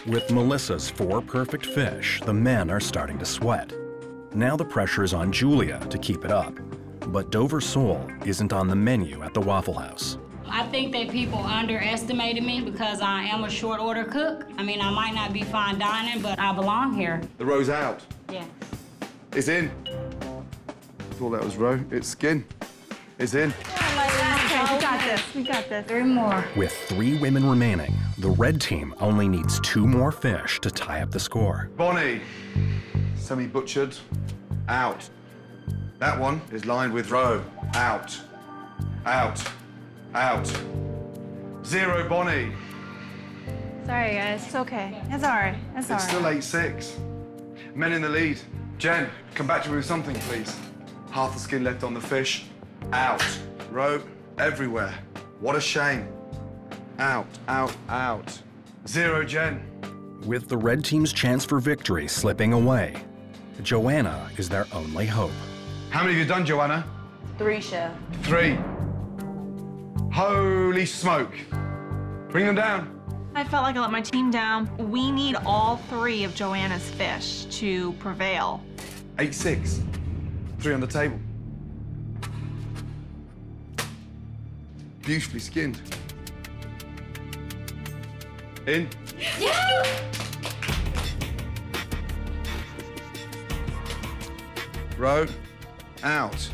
With Melissa's four perfect fish, the men are starting to sweat. Now the pressure is on Julia to keep it up. But Dover sole isn't on the menu at the Waffle House. I think that people underestimated me because I am a short order cook. I mean, I might not be fine dining, but I belong here. The roe's out. Yeah. It's in. Thought that was roe. It's skin. It's in. Okay, we got this. We got this. Three more. With three women remaining, the red team only needs two more fish to tie up the score. Bonnie. Semi-butchered. Out. That one is lined with roe. Out. Out. Out. Zero Bonnie. Sorry, guys. It's okay. It's all right. It's all It's right. still 8-6. Men in the lead. Jen, come back to me with something, please. Half the skin left on the fish. Out. Roe everywhere. What a shame. Out, out, out. Zero, Jen. With the red team's chance for victory slipping away, Joanna is their only hope. How many have you done, Joanna? Three, chef. Three. Holy smoke. Bring them down. I felt like I let my team down. We need all three of Joanna's fish to prevail. 8-6. Three on the table. Beautifully skinned. In. Yeah! Roe. Out.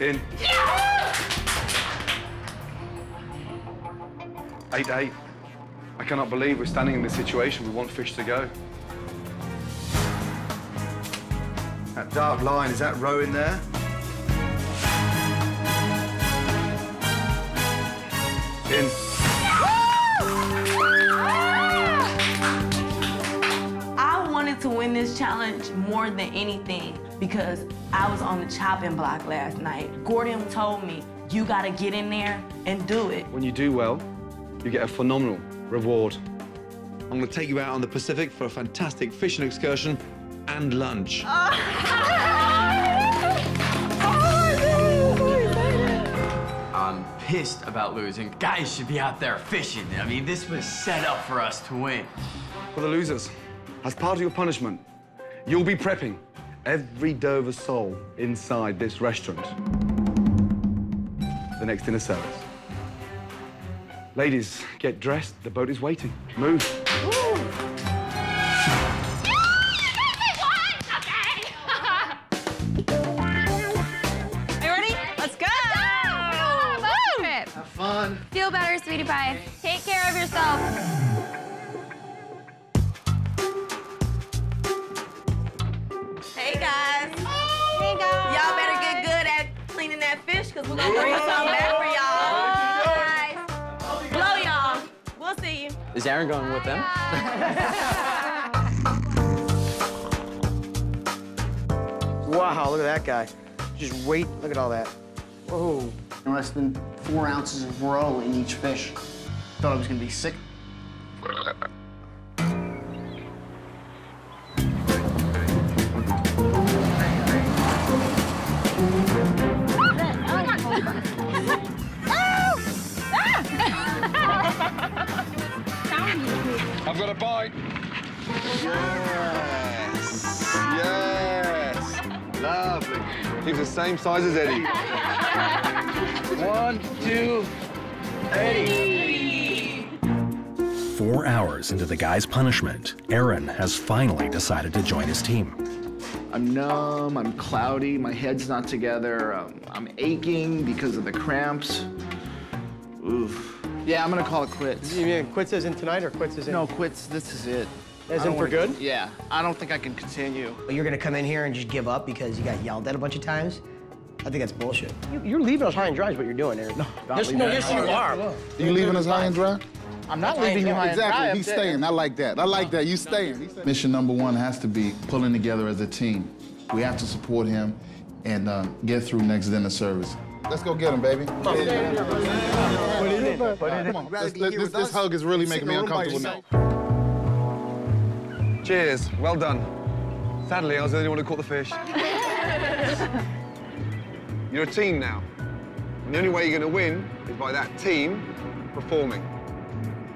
In. Eight eight. I cannot believe we're standing in this situation with one fish to go. That dark line, is that roe in there? In. To win this challenge more than anything because I was on the chopping block last night. Gordon told me, you gotta get in there and do it. When you do well, you get a phenomenal reward. I'm going to take you out on the Pacific for a fantastic fishing excursion and lunch. I'm pissed about losing. Guys should be out there fishing. I mean, this was set up for us to win. For the losers, as part of your punishment, you'll be prepping every Dover sole inside this restaurant. The next dinner service. Ladies, get dressed. The boat is waiting. Move. You ready? Let's go! Trip. Have fun. Feel better, sweetie pie. Take care of yourself. Bring some back for y'all. Blow y'all. We'll see you. Is Aaron going with them? Wow, look at that guy. Just wait, look at all that. Whoa. Less than four ounces of roe in each fish. Thought I was gonna be sick. I've got a bite. Yes. Yes. Lovely. He's the same size as Eddie. One, two, Eddie. Four hours into the guy's punishment, Aaron has finally decided to join his team. I'm numb, I'm cloudy, my head's not together, um, I'm aching because of the cramps. Oof. Yeah, I'm gonna call it quits. You mean quits as in tonight or quits as in? No, quits, this is it. As I don't in for wanna- good? Yeah, I don't think I can continue. You're gonna come in here and just give up because you got yelled at a bunch of times? I think that's bullshit. You, you're leaving us high and dry is what you're doing, Aaron. No, Yes, no, yes, you are. You leaving us high and dry? I'm not leaving you high. Exactly. He's saying- staying. I like that. I like that. You staying. Mission number one has to be pulling together as a team. We have to support him and uh, get through next dinner service. Let's go get him, baby. Put it in. Put it in. Come on. Let's- let- this, this hug is really making me uncomfortable now. Cheers. Well done. Sadly, I was the only one who caught the fish. You're a team now. And the only way you're going to win is by that team performing.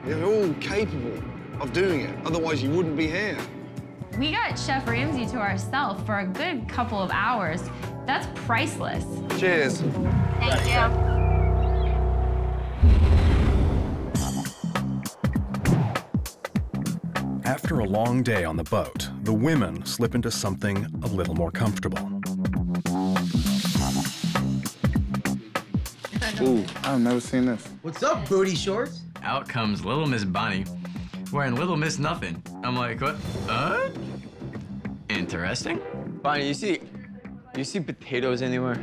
You're all capable of doing it. Otherwise, you wouldn't be here. We got Chef Ramsay to ourselves for a good couple of hours. That's priceless. Cheers. Thank you. After a long day on the boat, the women slip into something a little more comfortable. Ooh, I've never seen this. What's up, booty shorts? Out comes Little Miss Bonnie wearing Little Miss Nothing. I'm like, what? Uh? Interesting. Bonnie, you see, you see potatoes anywhere?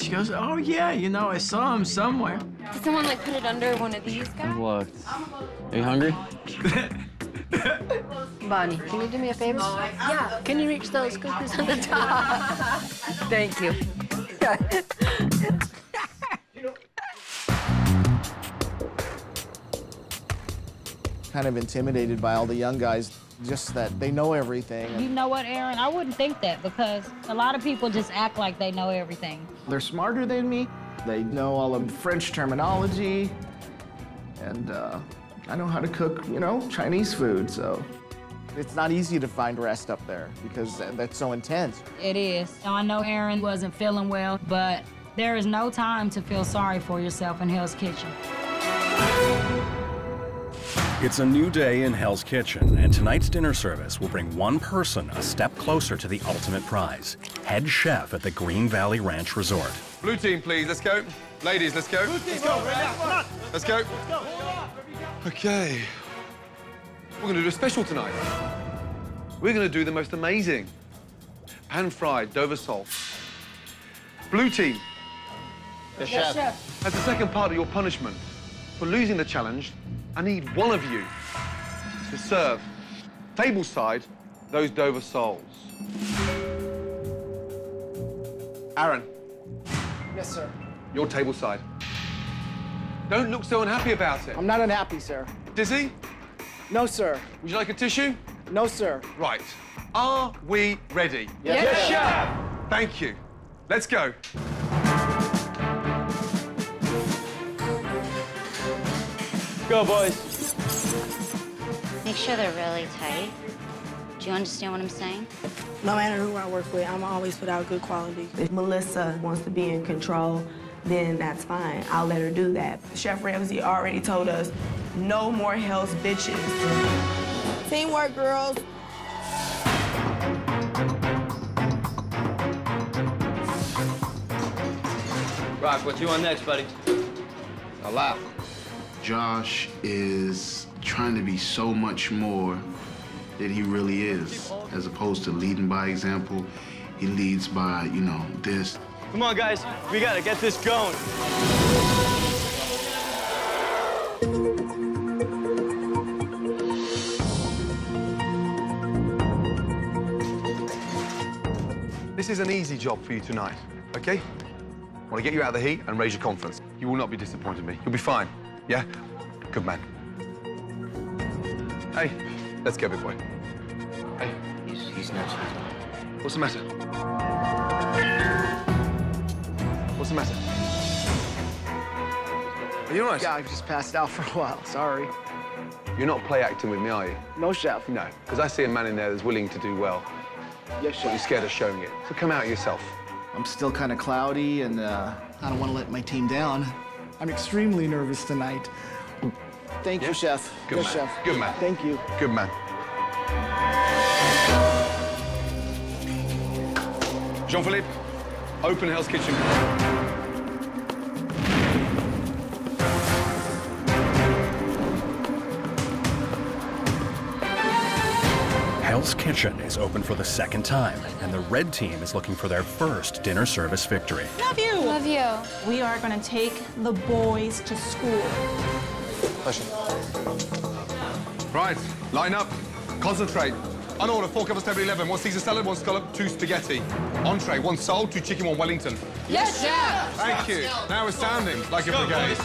She goes, oh yeah, you know, I saw them somewhere. Did someone like put it under one of these guys? Looked. Are you hungry? Bonnie, can you do me a favor? Yeah. Can you reach those cookies on the top? Thank you. Kind of intimidated by all the young guys, just that they know everything. You know what, Aaron? I wouldn't think that because a lot of people just act like they know everything. They're smarter than me. They know all of French terminology. And uh, I know how to cook, you know, Chinese food, so. It's not easy to find rest up there because that's so intense. It is. I know Aaron wasn't feeling well, but there is no time to feel sorry for yourself in Hell's Kitchen. It's a new day in Hell's Kitchen, and tonight's dinner service will bring one person a step closer to the ultimate prize head chef at the Green Valley Ranch Resort. Blue team, please. Let's go. Ladies, let's go. Let's go. Let's go. Okay. We're going to do a special tonight. We're going to do the most amazing pan-fried Dover sole. Blue team. Yes, Yes, chef. As the second part of your punishment for losing the challenge, I need one of you to serve tableside those Dover soles. Aaron, Yes, sir. your tableside. Don't look so unhappy about it. I'm not unhappy, sir. Dizzy? No, sir. Would you like a tissue? No, sir. Right. Are we ready? Yes, Yes, chef. Thank you. Let's go. Go, boys. Make sure they're really tight. Do you understand what I'm saying? No matter who I work with, I'm always put out good quality. If Melissa wants to be in control, then that's fine. I'll let her do that. Chef Ramsay already told us no more Hell's bitches. Teamwork, girls. Rock, what you want next, buddy? A lot. Josh is trying to be so much more than he really is. As opposed to leading by example, he leads by, you know, this. Come on, guys. We gotta get this going. This is an easy job for you tonight, okay? I want to get you out of the heat and raise your confidence. You will not be disappointed in me. You'll be fine, yeah? Good man. Hey, let's go, big boy. Hey. He's, he's nuts. What's the matter? What's the matter? Are you all right? Yeah, I've just passed out for a while. Sorry. You're not play acting with me, are you? No, chef. No, because I see a man in there that's willing to do well. Yes, chef. But you're scared of showing it. So come out yourself. I'm still kind of cloudy, and uh, I don't want to let my team down. I'm extremely nervous tonight. Thank Yeah? you, chef. Good yes, man. chef. Good man. Thank you. Good man. Jean-Philippe, open Hell's Kitchen. Hell's Kitchen is open for the second time, and the red team is looking for their first dinner service victory. Love you. Love you. We are going to take the boys to school. Pleasure. Right, line up. Concentrate. On order, four covers, table 11. One Caesar salad, one scallop, two spaghetti. Entree, one sole, two chicken, one Wellington. Yes, chef. Thank you. Now we're sounding like a brigade.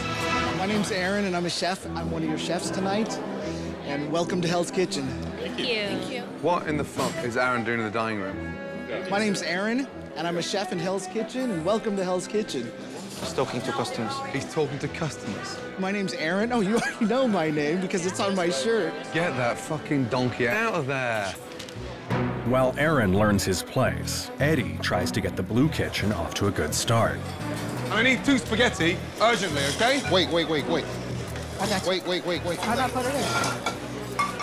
My name's Aaron, and I'm a chef. I'm one of your chefs tonight. And welcome to Hell's Kitchen. Thank you. Thank you. What in the fuck is Aaron doing in the dining room? My name's Aaron, and I'm a chef in Hell's Kitchen, and welcome to Hell's Kitchen. He's talking to customers. He's talking to customers. My name's Aaron. Oh, you already know my name because it's on my shirt. Get that fucking donkey out of there. While Aaron learns his place, Eddie tries to get the Blue Kitchen off to a good start. I need two spaghetti urgently, okay? Wait, wait, wait, wait. I got you. Wait, wait, wait, wait. How do I put it in?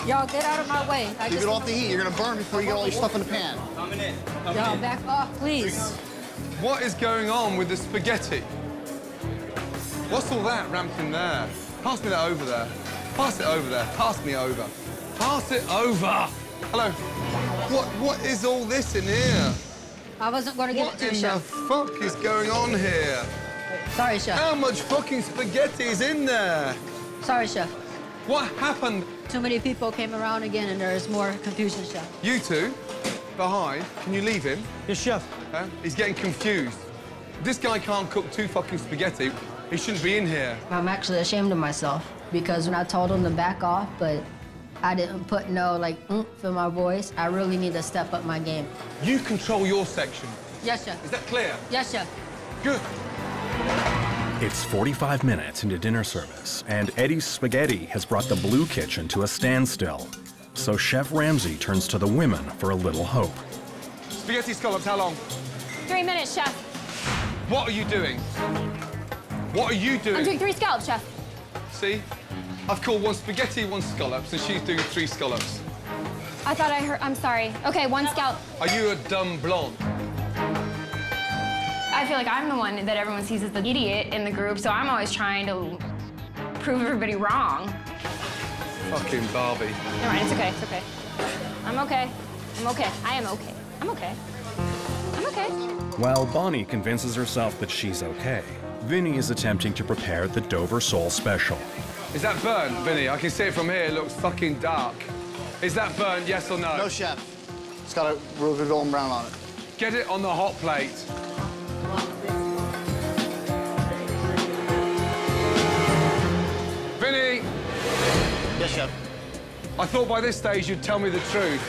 Y'all get out of my way. I Keep it off the heat. You're gonna burn before you get all your stuff in the pan. Coming in. Y'all back off, please. What is going on with the spaghetti? What's all that ramped in there? Pass me that over there. Pass it over there. Pass me over. Pass it over. Hello. What What is all this in here? I wasn't going to give What it to you, in the chef. fuck is going on here? Sorry, chef. How much fucking spaghetti is in there? Sorry, chef. What happened? Too many people came around again, and there is more confusion, chef. You two, behind, can you leave him? Yes, chef. Huh? He's getting confused. This guy can't cook two fucking spaghetti. He shouldn't be in here. I'm actually ashamed of myself because when I told him to back off, but I didn't put no like mm, oomph in my voice. I really need to step up my game. You control your section. Yes, chef. Is that clear? Yes, chef. Good. It's 45 minutes into dinner service, and Eddie's spaghetti has brought the Blue Kitchen to a standstill. So Chef Ramsay turns to the women for a little hope. Spaghetti scallops, how long? Three minutes, chef. What are you doing? What are you doing? I'm doing three scallops, chef. See? I've called one spaghetti, one scallops, and she's doing three scallops. I thought I heard. I'm sorry. Okay, one scallop. Are you a dumb blonde? I feel like I'm the one that everyone sees as the idiot in the group, so I'm always trying to prove everybody wrong. Fucking Barbie. Never mind, it's okay, it's okay. I'm okay. I'm okay. I am okay. I'm okay. I'm okay. While Bonnie convinces herself that she's okay, Vinny is attempting to prepare the Dover Sole Special. Is that burnt, Vinny? I can see it from here. It looks fucking dark. Is that burnt, yes or no? No, chef. It's got a real good golden brown on it. Get it on the hot plate. Vinny! Yes, chef. I thought by this stage you'd tell me the truth.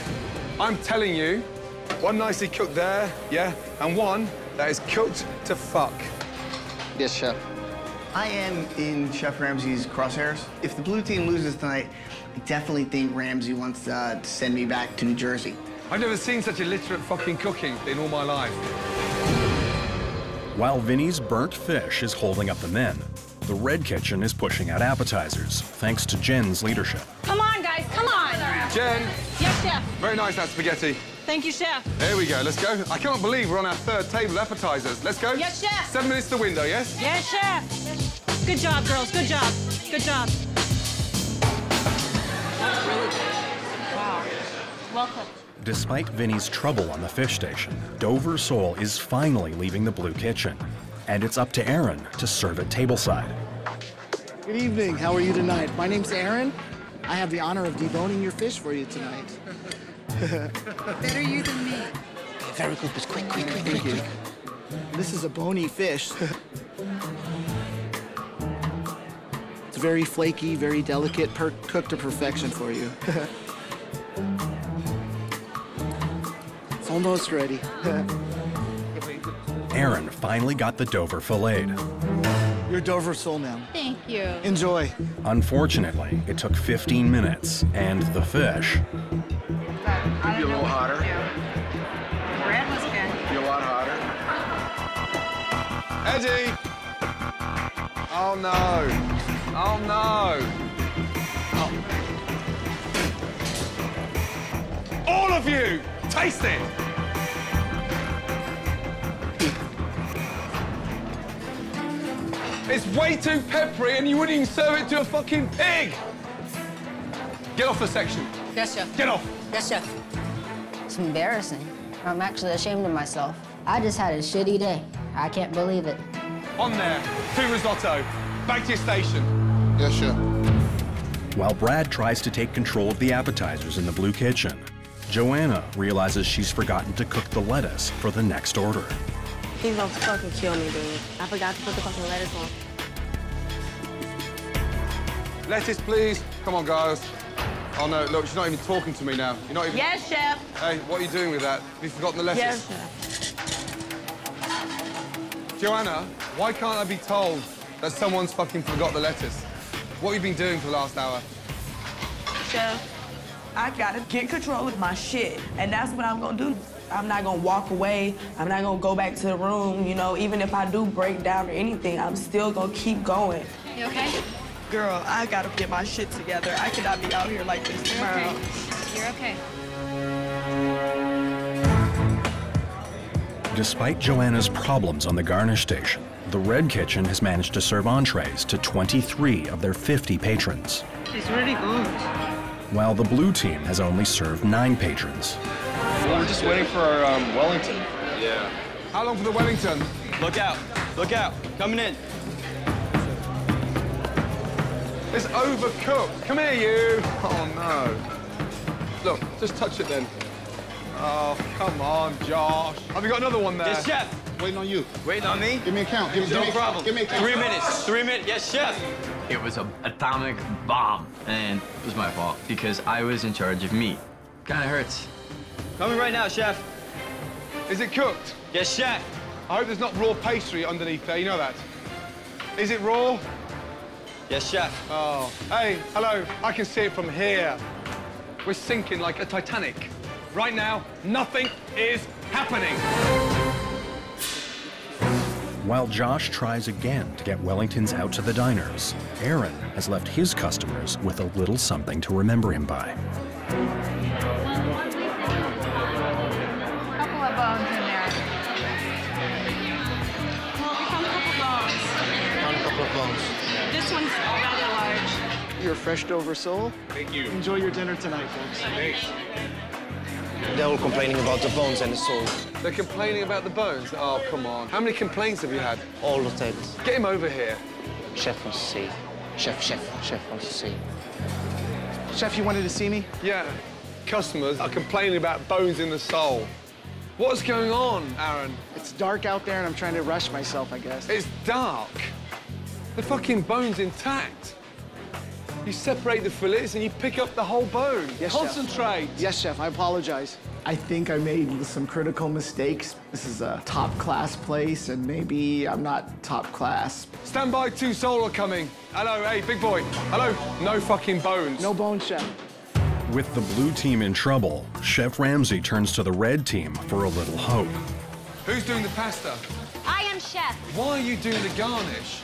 I'm telling you, one nicely cooked there, yeah, and one that is cooked to fuck. Yes, chef. I am in Chef Ramsay's crosshairs. If the blue team loses tonight, I definitely think Ramsay wants uh, to send me back to New Jersey. I've never seen such illiterate fucking cooking in all my life. While Vinny's burnt fish is holding up the men, the Red Kitchen is pushing out appetizers, thanks to Jen's leadership. Come on, guys, come on. Jen, Yes, chef. very nice that spaghetti. Thank you, chef. There we go, let's go. I cannot believe we're on our third table appetizers. Let's go. Yes, chef. Seven minutes to the window, yes? Yes, chef. Good job, girls. Good job. Good job. That's really good. Wow. Welcome. Despite Vinny's trouble on the fish station, Dover Sole is finally leaving the Blue Kitchen. And it's up to Aaron to serve at tableside. Good evening. How are you tonight? My name's Aaron. I have the honor of deboning your fish for you tonight. Better you than me. Very good. Just quick, quick, quick, quick, quick. This is a bony fish. it's very flaky, very delicate, per- cooked to perfection for you. almost ready. Aaron finally got the Dover filleted. Your Dover Sole now. Thank you. Enjoy. Unfortunately, it took 15 minutes, and the fish I Be a little hotter. Bread was good. Be a lot hotter. Eddie! Oh no! Oh no! Oh. All of you, taste it! It's way too peppery and you wouldn't even serve it to a fucking pig! Get off the section. Yes, chef. Get off. Yes, chef. It's embarrassing. I'm actually ashamed of myself. I just had a shitty day. I can't believe it. On there. Two risotto. Back to your station. Yes, chef. While Brad tries to take control of the appetizers in the blue kitchen, Joanna realizes she's forgotten to cook the lettuce for the next order. He's gonna fucking kill me, dude. I forgot to put the fucking lettuce on. Lettuce, please. Come on, guys. Oh, no, look, she's not even talking to me now. You're not even... Yes, chef. Hey, what are you doing with that? Have you forgotten the lettuce? Yes, chef. Joanna, why can't I be told that someone's fucking forgot the lettuce? What have you been doing for the last hour? Chef, I gotta get control of my shit, and that's what I'm gonna do. I'm not gonna walk away. I'm not gonna go back to the room. You know, even if I do break down or anything, I'm still gonna keep going. You okay? Girl, I gotta get my shit together. I cannot be out here like this You're tomorrow. okay. You're okay. Despite Joanna's problems on the garnish station, the Red Kitchen has managed to serve entrees to 23 of their 50 patrons, It's really good. While the Blue Team has only served nine patrons. We're just waiting for our um, Wellington. Yeah. How long for the Wellington? Look out. Look out. Coming in. It's overcooked. Come here, you. Oh, no. Look, just touch it then. Oh, come on, Josh. Have you got another one there? Yes, chef. Waiting on you. Waiting on me? Give me a count. Give, me- give no me a problem. count. Give me a count. Three minutes. Three minutes. Yes, chef. It was an atomic bomb, and it was my fault because I was in charge of meat. Kind of hurts. Coming right now, chef. Is it cooked? Yes, chef. I hope there's not raw pastry underneath there. You know that? Is it raw? Yes, chef. Oh, hey, hello. I can see it from here. We're sinking like a Titanic. Right now, nothing is happening. While Josh tries again to get Wellingtons out to the diners, Aaron has left his customers with a little something to remember him by. Couple of bones in there. Found a couple bones. Found a couple of bones. This one's rather large. You're fresh Dover Sole. Thank you. Enjoy your dinner tonight, folks. Thanks. They're all complaining about the bones and the soles. They're complaining about the bones. Oh, come on. How many complaints have you had? All the tables. Get him over here. Chef wants to see. Chef, chef, chef wants to see. Chef, you wanted to see me? Yeah. Customers are complaining about bones in the sole. What's going on, Aaron? It's dark out there and I'm trying to rush myself, I guess. It's dark. The fucking bone's intact. You separate the fillets and you pick up the whole bone. Yes, Chef. Concentrate. Yes, chef, I apologize. I think I made some critical mistakes. This is a top class place and maybe I'm not top class. Stand by, two sole are coming. Hello, hey, big boy. Hello. No fucking bones. No bones, chef. With the blue team in trouble, Chef Ramsay turns to the red team for a little hope. Who's doing the pasta? I am chef. Why are you doing the garnish?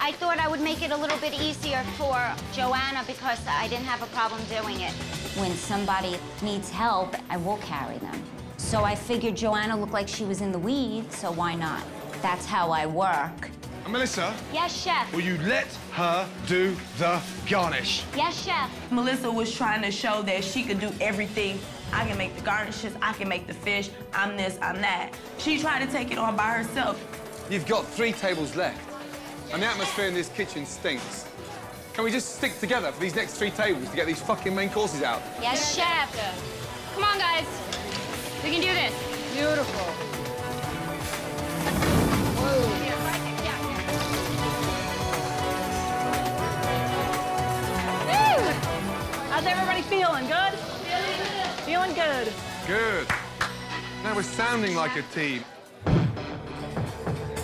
I thought I would make it a little bit easier for Joanna because I didn't have a problem doing it. When somebody needs help, I will carry them. So I figured Joanna looked like she was in the weeds, so why not? That's how I work. Melissa, Yes, chef. will you let her do the garnish? Yes, chef. Melissa was trying to show that she could do everything. I can make the garnishes, I can make the fish, I'm this, I'm that. She tried to take it on by herself. You've got three tables left, and the atmosphere in this kitchen stinks. Can we just stick together for these next three tables to get these fucking main courses out? Yes, chef. Come on, guys. We can do this. Beautiful. Woo! How's everybody feeling? Good? Feeling good. Good. Now we're sounding like a team.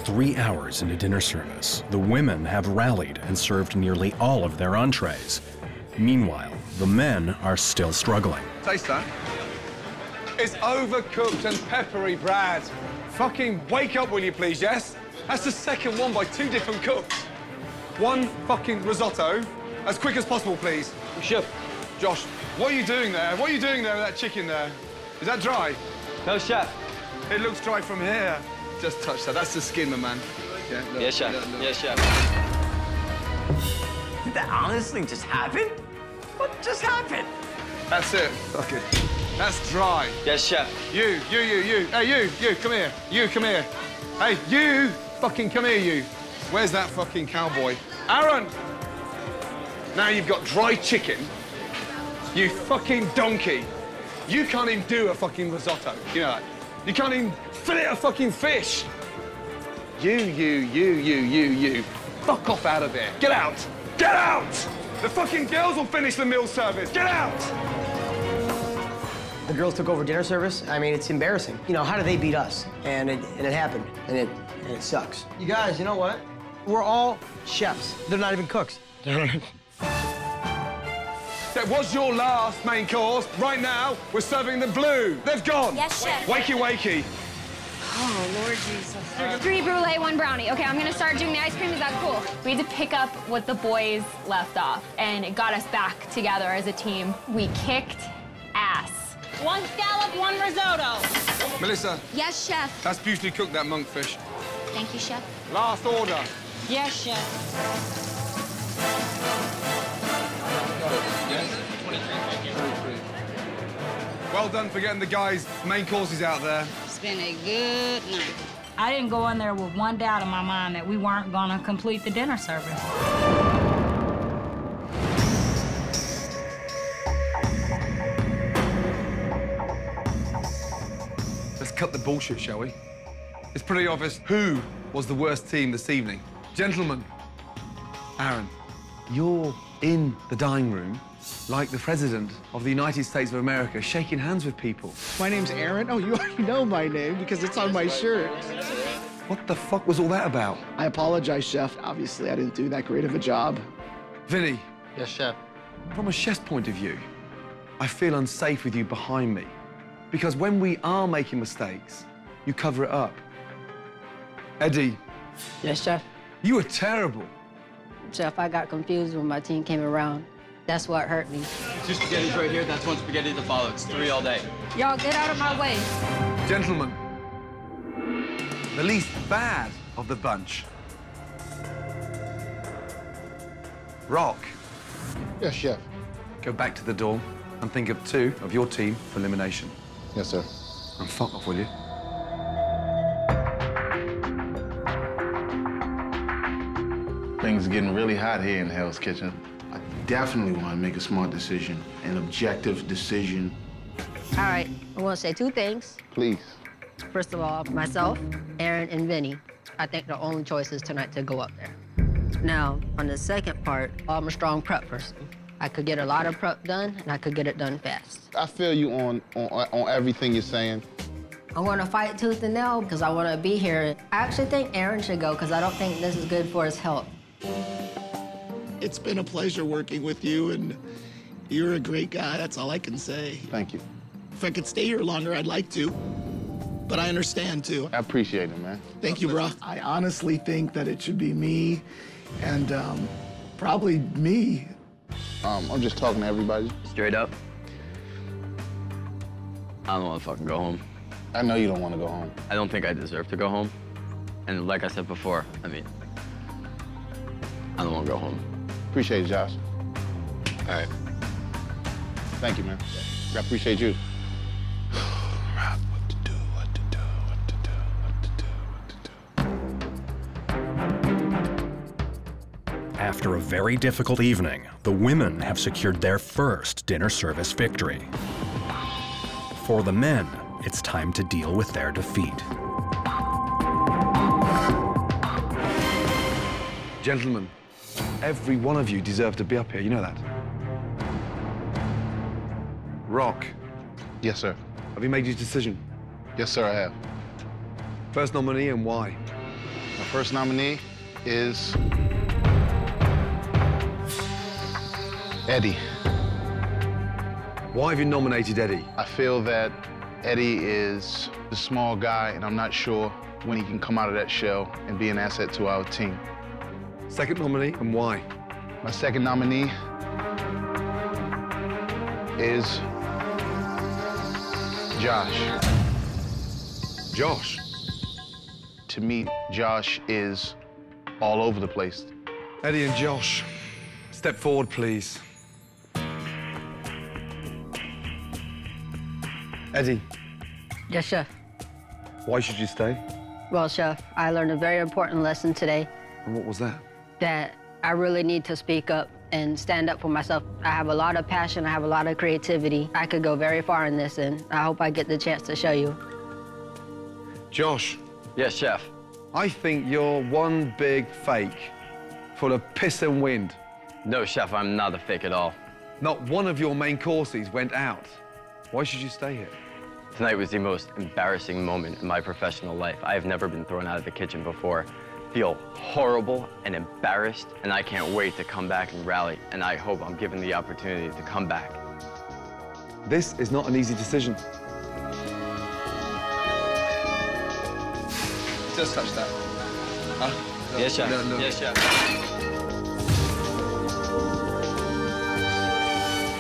Three hours into dinner service, the women have rallied and served nearly all of their entrees. Meanwhile, the men are still struggling. Taste that. It's overcooked and peppery, Brad. Fucking wake up, will you please, yes? That's the second one by two different cooks. One fucking risotto, as quick as possible, please. Chef. Josh, what are you doing there? What are you doing there with that chicken there? Is that dry? No, chef. It looks dry from here. Just touch that. That's the skin, my man. Yeah, look, Yes, chef. look, look. Yes, chef. Did that honestly just happen? What just happened? That's it. Fuck it. That's dry. Yes, chef. You, you, you, you. Hey, you, you, come here. You, come here. Hey, you, fucking come here, you. Where's that fucking cowboy? Aaron! Now you've got dry chicken. You fucking donkey. You can't even do a fucking risotto. You know that. You can't even fillet a fucking fish. You, you, you, you, you, you. Fuck off out of there. Get out. Get out! The fucking girls will finish the meal service. Get out! The girls took over dinner service. I mean, it's embarrassing. You know, how did they beat us? And it, and it happened, and it, and it sucks. You guys, you know what? We're all chefs. They're not even cooks. That was your last main course. Right now, we're serving the blue. They've gone. Yes, chef. Wakey, wakey. Oh, Lord Jesus. Three brulee, one brownie. Okay, I'm gonna start doing the ice cream. Is that cool? We had to pick up what the boys left off, and it got us back together as a team. We kicked ass. One scallop, one risotto. Melissa, Yes, chef. that's beautifully cooked, that monkfish. Thank you, chef. Last order. Yes, chef. Well done for getting the guys' main courses out there. It's been a good night. I didn't go in there with one doubt in my mind that we weren't gonna complete the dinner service. Let's cut the bullshit, shall we? It's pretty obvious who was the worst team this evening. Gentlemen, Aaron, you're in the dining room like the President of the United States of America, shaking hands with people. My name's Aaron. Oh, you already know my name because it's on my shirt. What the fuck was all that about? I apologize, Chef. Obviously, I didn't do that great of a job. Vinny, Yes, chef. from a chef's point of view, I feel unsafe with you behind me. Because when we are making mistakes, you cover it up. Eddie, Yes, Chef. you were terrible. Chef, I got confused when my team came around. That's what hurt me. Two spaghettis right here. That's one spaghetti to follow. It's three all day. Y'all get out of my way. Gentlemen, the least bad of the bunch. Rock. Yes, chef. Go back to the dorm and think of two of your team for elimination. Yes, sir. And fuck off, will you? Things are getting really hot here in Hell's Kitchen. I definitely want to make a smart decision, an objective decision. All right, I want to say two things. Please. First of all, myself, Aaron, and Vinny, I think the only choices tonight to go up there. Now, on the second part, I'm a strong prep person. I could get a lot of prep done, and I could get it done fast. I feel you on on, on everything you're saying. I want to fight tooth and nail because I want to be here. I actually think Aaron should go because I don't think this is good for his health. It's been a pleasure working with you, and you're a great guy. That's all I can say. Thank you. If I could stay here longer, I'd like to. But I understand too. I appreciate it, man. Thank you, bro. I honestly think that it should be me, and um, probably me. Um, I'm just talking to everybody. Straight up. I don't want to fucking go home. I know you don't want to go home. I don't think I deserve to go home. And like I said before, I mean, I don't want to go home. Appreciate it, Josh. All right. Thank you, man. I appreciate you. After a very difficult evening, the women have secured their first dinner service victory. For the men, it's time to deal with their defeat. Gentlemen, every one of you deserve to be up here. You know that. Rock. Yes, sir. Have you made your decision? Yes, sir, I have. First nominee and why? The first nominee is Eddie. Why have you nominated Eddie? I feel that Eddie is a small guy, and I'm not sure when he can come out of that shell and be an asset to our team. Second nominee, and why? My second nominee is Josh. Josh? To me, Josh is all over the place. Eddie and Josh, step forward, please. Eddie, Yes, Chef. why should you stay? Well, Chef, I learned a very important lesson today And what was that? That I really need to speak up and stand up for myself. I have a lot of passion, I have a lot of creativity. I could go very far in this, and I hope I get the chance to show you. Josh. Yes, chef. I think you're one big fake, full of piss and wind. No, chef, I'm not a fake at all. Not one of your main courses went out. Why should you stay here? Tonight was the most embarrassing moment in my professional life. I have never been thrown out of the kitchen before. Feel horrible and embarrassed, and I can't wait to come back and rally, and I hope I'm given the opportunity to come back. This is not an easy decision. Just touch that. Huh? Yes, chef. No, no. Yes, chef.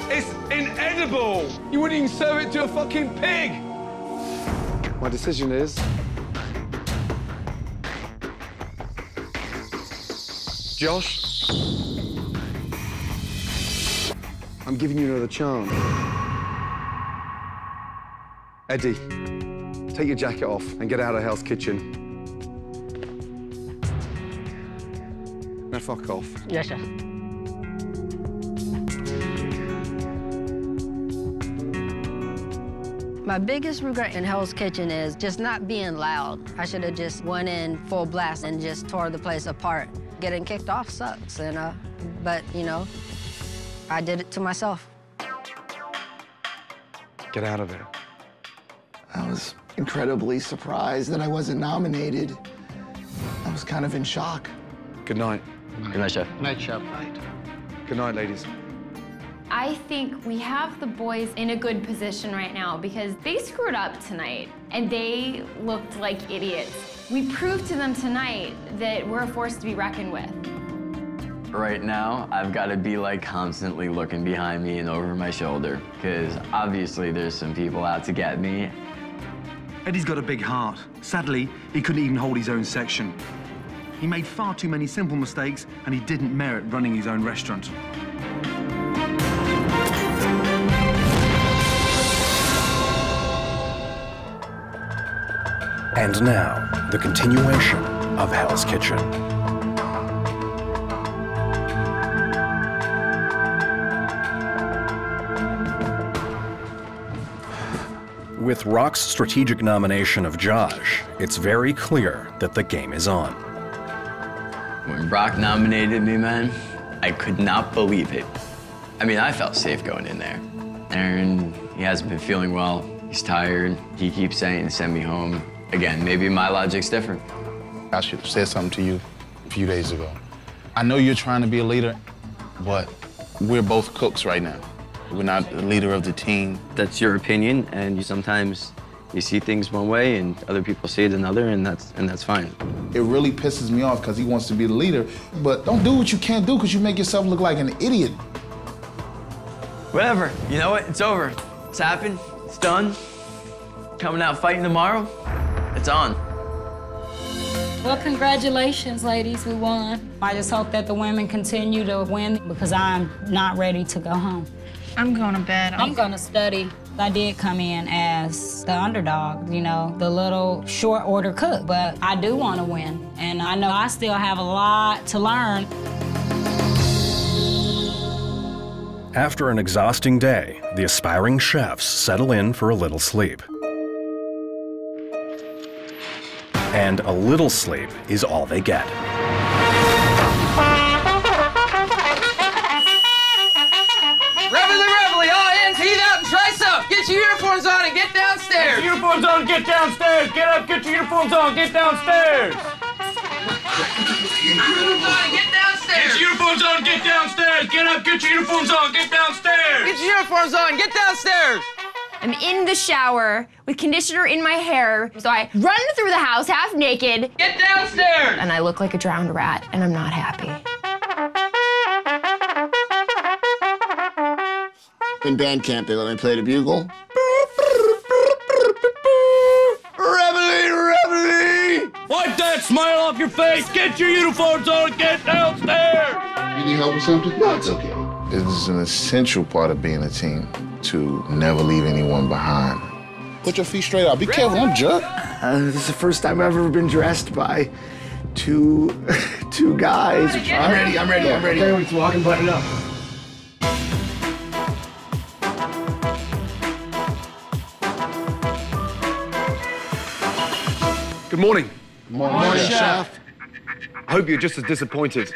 It's inedible! You wouldn't even serve it to a fucking pig! My decision is... Josh? I'm giving you another chance. Eddie, take your jacket off and get out of Hell's Kitchen. Now fuck off. Yes, Chef. My biggest regret in Hell's Kitchen is just not being loud. I should have just went in full blast and just tore the place apart. Getting kicked off sucks, and uh, but you know, I did it to myself. Get out of there. I was incredibly surprised that I wasn't nominated. I was kind of in shock. Good night. Good night, chef. Night, chef. Good night, ladies. I think we have the boys in a good position right now because they screwed up tonight and they looked like idiots. We proved to them tonight that we're a force to be reckoned with. Right now, I've got to be like constantly looking behind me and over my shoulder because obviously there's some people out to get me. Eddie's got a big heart. Sadly, he couldn't even hold his own section. He made far too many simple mistakes, and he didn't merit running his own restaurant. And now, the continuation of Hell's Kitchen. With Rock's strategic nomination of Josh, it's very clear that the game is on. When Rock nominated me, man, I could not believe it. I mean, I felt safe going in there. Aaron, he hasn't been feeling well. He's tired. He keeps saying, send me home. Again, maybe my logic's different. I should have said something to you a few days ago. I know you're trying to be a leader, but we're both cooks right now. We're not the leader of the team. That's your opinion, and you sometimes you see things one way and other people see it another, and that's and that's fine. It really pisses me off because he wants to be the leader, but don't do what you can't do because you make yourself look like an idiot. Whatever. You know what? It's over. It's happened. It's done. Coming out fighting tomorrow. It's on. Well, congratulations, ladies. We won. I just hope that the women continue to win because I'm not ready to go home. I'm going to bed. I'm going to study. I did come in as the underdog, you know, the little short order cook, but I do want to win. And I know I still have a lot to learn. After an exhausting day, the aspiring chefs settle in for a little sleep. And a little sleep is all they get. Reveille, reveille, all hands heat up and try some. Get your uniforms on and get downstairs. Get your uniforms on, get downstairs. Get up, get your uniforms on, get downstairs. Get downstairs! Get your uniforms on, get downstairs! Get up, get your uniforms on, get downstairs! Get your uniforms on, get downstairs! I'm in the shower with conditioner in my hair, so I run through the house half naked. Get downstairs! And I look like a drowned rat, and I'm not happy. In band camp, they let me play the bugle. Reveille, reveille! Wipe that smile off your face! Get your uniforms on, get downstairs! You need help with something? No, it's okay. It's an essential part of being a team to never leave anyone behind. Put your feet straight out. Be careful, I'm jerk. Uh, this is the first time I've ever been dressed by two two guys. I'm ready, I'm ready, I'm ready. Okay, let's walk and button up. Good morning. Morning, Morning, Chef. I hope you're just as disappointed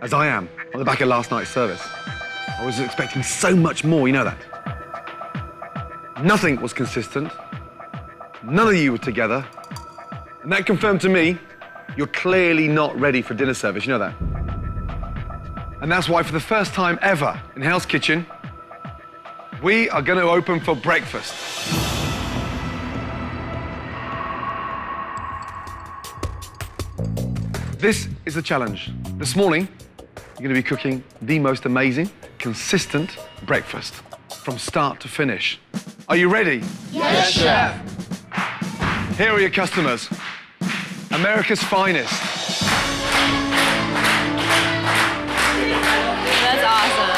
as I am on the back of last night's service. I was expecting so much more, you know that. Nothing was consistent. None of you were together. And that confirmed to me you're clearly not ready for dinner service, you know that. And that's why, for the first time ever in Hell's Kitchen, we are going to open for breakfast. This is the challenge. This morning, you're going to be cooking the most amazing, consistent breakfast from start to finish. Are you ready? Yes, Chef. Here are your customers America's finest. That's awesome.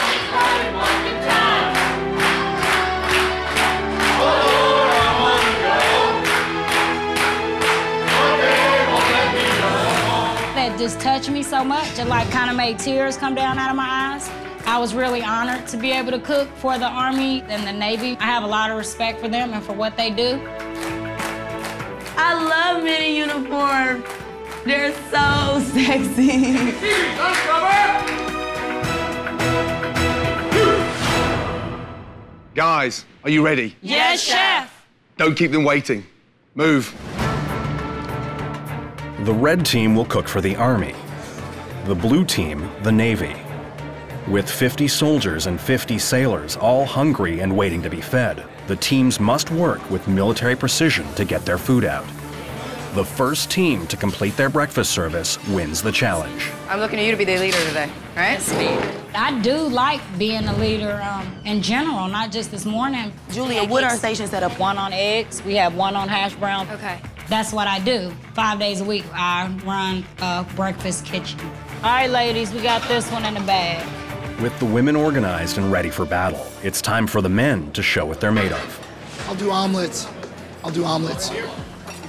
That just touched me so much. It like kind of made tears come down out of my eyes. I was really honored to be able to cook for the Army and the Navy. I have a lot of respect for them and for what they do. I love mini uniforms. They're so sexy. Guys, are you ready? Yes, chef. Don't keep them waiting. Move. The red team will cook for the Army, the blue team, the Navy. With 50 soldiers and 50 sailors, all hungry and waiting to be fed, the teams must work with military precision to get their food out. The first team to complete their breakfast service wins the challenge. I'm looking at you to be the leader today, right? I do like being a leader um, in general, not just this morning. Julia, what are station set up? One on eggs. We have one on hash brown. Okay. That's what I do. Five days a week, I run a breakfast kitchen. All right, ladies, we got this one in the bag. With the women organized and ready for battle, it's time for the men to show what they're made of. I'll do omelets. I'll do omelets. You're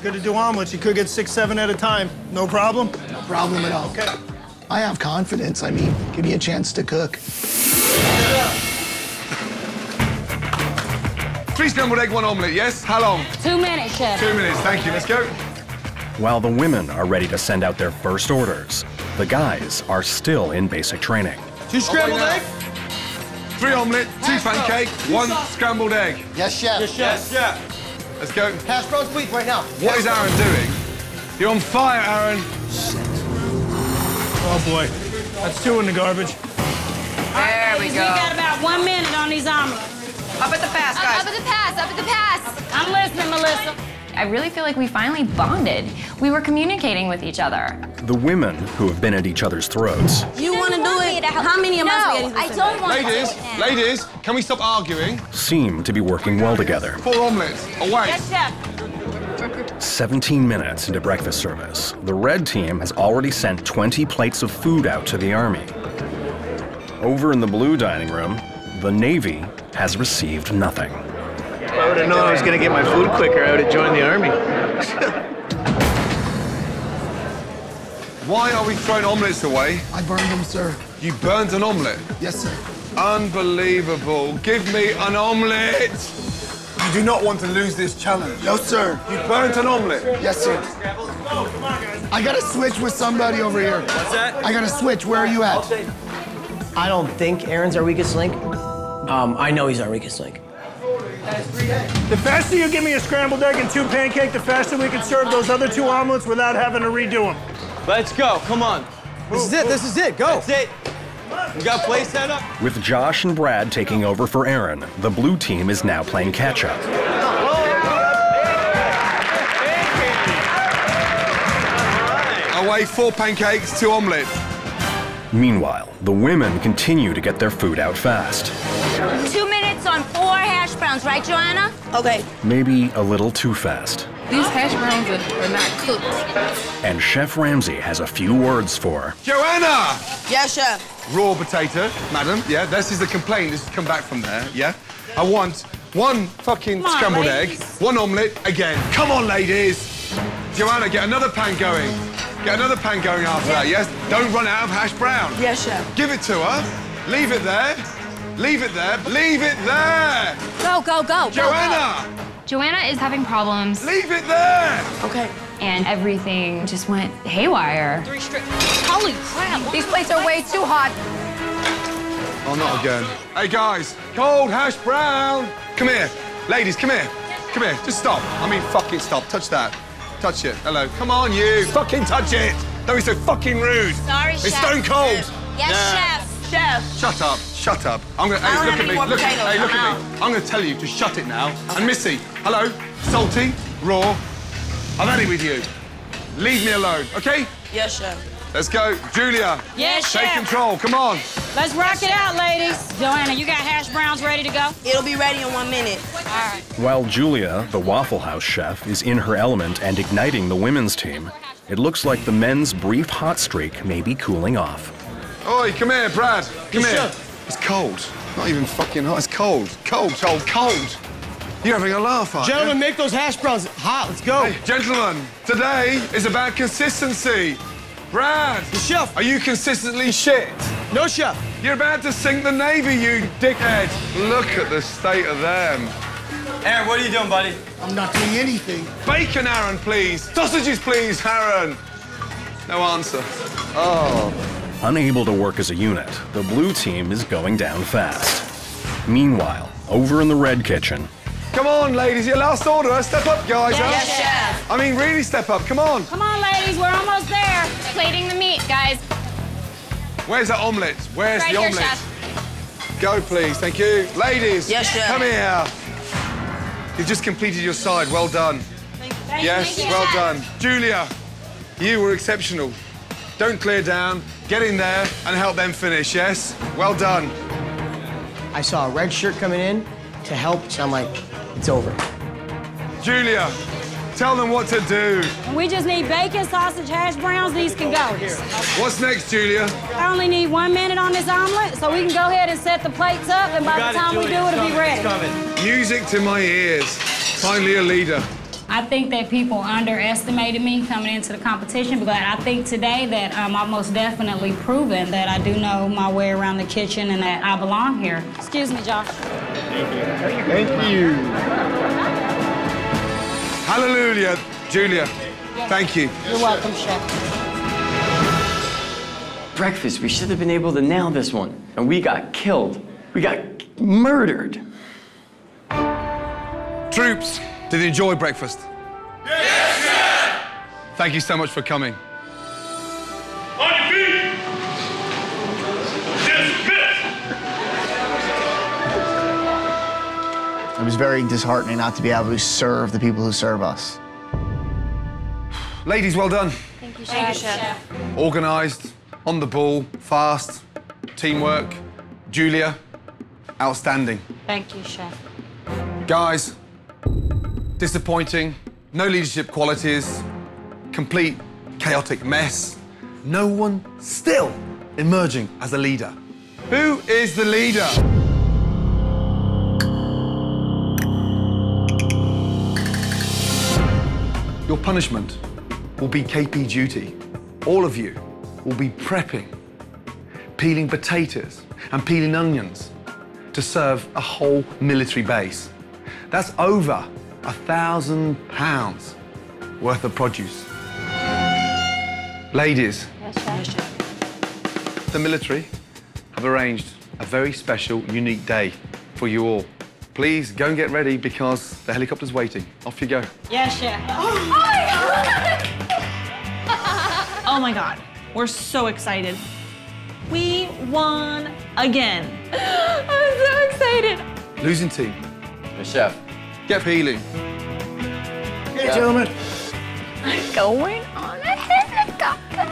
good to do omelets. You could get six, seven at a time. No problem? No problem at all. Okay. I have confidence. I mean, give me a chance to cook. Three scrambled egg, one omelette, yes? How long? Two minutes, chef. Two minutes, thank you. Let's go. While the women are ready to send out their first orders, the guys are still in basic training. Two oh scrambled now. egg? Three omelette, two pancake, one scrambled egg. Yes, chef. Yes, chef. Yeah. Let's go. Hash browns, please, right now. What is Aaron doing? You're on fire, Aaron. Oh boy. That's two in the garbage. There we go. We got about one minute on these omelets. Up at the pass, Up, guys. up at the pass, up at the pass. I'm listening, Melissa. I really feel like we finally bonded. We were communicating with each other. The women, who have been at each other's throats, You want to do it? How many of my No, spaghettis? I don't want Ladies, to. do it now. ladies, can we stop arguing? seem to be working well together. Four omelets. Away. Yes, chef. 17 minutes into breakfast service, the red team has already sent 20 plates of food out to the Army. Over in the blue dining room, the Navy has received nothing. If I would have known I was going to get my food quicker, I would have joined the army. Why are we throwing omelets away? I burned them, sir. You burned an omelette. Yes, sir. Unbelievable. Give me an omelette. You do not want to lose this challenge. No, sir. You burnt an omelette. Yes, sir. I got to switch with somebody over here. What's that? I got to switch. Where are you at? I don't think Aaron's our weakest link. Um, I know he's our weakest link. The faster you give me a scrambled egg and two pancake, the faster we can serve those other two omelets without having to redo them. Let's go. Come on. This is it. This is it. Go. That's it. We got play set up. With Josh and Brad taking over for Aaron, the blue team is now playing catch up. Away, four pancakes, two omelette. Meanwhile, the women continue to get their food out fast. Two minutes on four hash browns, right, Joanna? Okay. Maybe a little too fast. These hash browns are, are not cooked. And Chef Ramsay has a few words for Joanna! Yes, chef. Raw potato, madam. Yeah, this is the complaint. This has come back from there. Yeah. I want one fucking on, scrambled ladies. egg, one omelette again. Come on, ladies. Joanna, get another pan going. Get another pan going after that, yes? Don't run out of hash brown. Yes, chef. Give it to her. Leave it there. Leave it there. Leave it there. Go, go, go. Joanna! Joanna is having problems. Leave it there! Okay. And everything just went haywire. Three straight. Holy crap. These plates are way too hot. Oh, not again. Hey, guys. Cold hash brown. Come here. Ladies, come here. Come here. Just stop. I mean, fucking stop. Touch that. Touch it. Hello. Come on, you. Fucking touch it. Don't be so fucking rude. Sorry, It's chef. It's stone cold. Yes, Yeah. chef. Chef. Shut up. Shut up. I'm gonna. Hey, look at me. more Look, potatoes. hey, look I'm at me. I'm gonna tell you to shut it now. And Missy, hello. Salty, raw. I've had it with you. Leave me alone, okay? Yes, chef. Let's go. Julia. Yes, Take chef. control. Come on. Let's rock it out, ladies. Joanna, you got hash browns ready to go? It'll be ready in one minute. All right. While Julia, the Waffle House chef, is in her element and igniting the women's team, it looks like the men's brief hot streak may be cooling off. Oi, come here, Brad. Come Yes, here. sir. It's cold. Not even fucking hot. It's cold. Cold, cold, cold. You're having a laugh, aren't Gentlemen, you? make those hash browns hot. Let's go. Hey, gentlemen, today is about consistency. Brad, The chef. are you consistently shit? No, chef. You're about to sink the Navy, you dickhead. Look at the state of them. Aaron, what are you doing, buddy? I'm not doing anything. Bacon, Aaron, please. Sausages, please, Aaron. No answer. Oh. Unable to work as a unit, the blue team is going down fast. Meanwhile, over in the red kitchen, Come on, ladies, your last order. Step up, guys. huh? Yes, chef. I mean, really step up. Come on. Come on, ladies, we're almost there. Plating the meat, guys. Where's the omelette? Where's Right the here, omelette? chef. Go, please. Thank you. Ladies. Yes, chef. Come here. You've just completed your side. Well done. yes, Thank you, well chef. done. Julia, you were exceptional. Don't clear down. Get in there and help them finish, yes? Well done. I saw a red shirt coming in to help, so I'm like, it's over. Julia, tell them what to do. We just need bacon, sausage, hash browns. These can go. What's next, Julia? I only need one minute on this omelet, so we can go ahead and set the plates up, and by the time we do, it'll be ready. Music to my ears. Finally a leader. I think that people underestimated me coming into the competition, but I think today that um, I've most definitely proven that I do know my way around the kitchen and that I belong here. Excuse me, Josh. Thank you. Thank you. Hallelujah, Julia. Thank you. You're welcome, Chef. Breakfast, we should have been able to nail this one. And we got killed. We got murdered. Troops, did you enjoy breakfast? Yes, chef! Thank you so much for coming. On your feet! Dismiss! It was very disheartening not to be able to serve the people who serve us. Ladies, well done. Thank you, Thank you, chef. chef. Organised, on the ball, fast, teamwork. Julia, outstanding. Thank you, Chef. Guys, disappointing, no leadership qualities, complete chaotic mess. No one still emerging as a leader. Who is the leader? Your punishment will be KP duty. All of you will be prepping, peeling potatoes and peeling onions to serve a whole military base. That's over a thousand pounds worth of produce. Ladies, Yes, faster. the military have arranged a very special, unique day for you all. Please go and get ready because the helicopter's waiting. Off you go. Yes, Chef. Oh, oh my god. We're so excited. We won again. I'm so excited. Losing team. The chef. Get peeling. Hey, gentlemen. I'm going on a helicopter.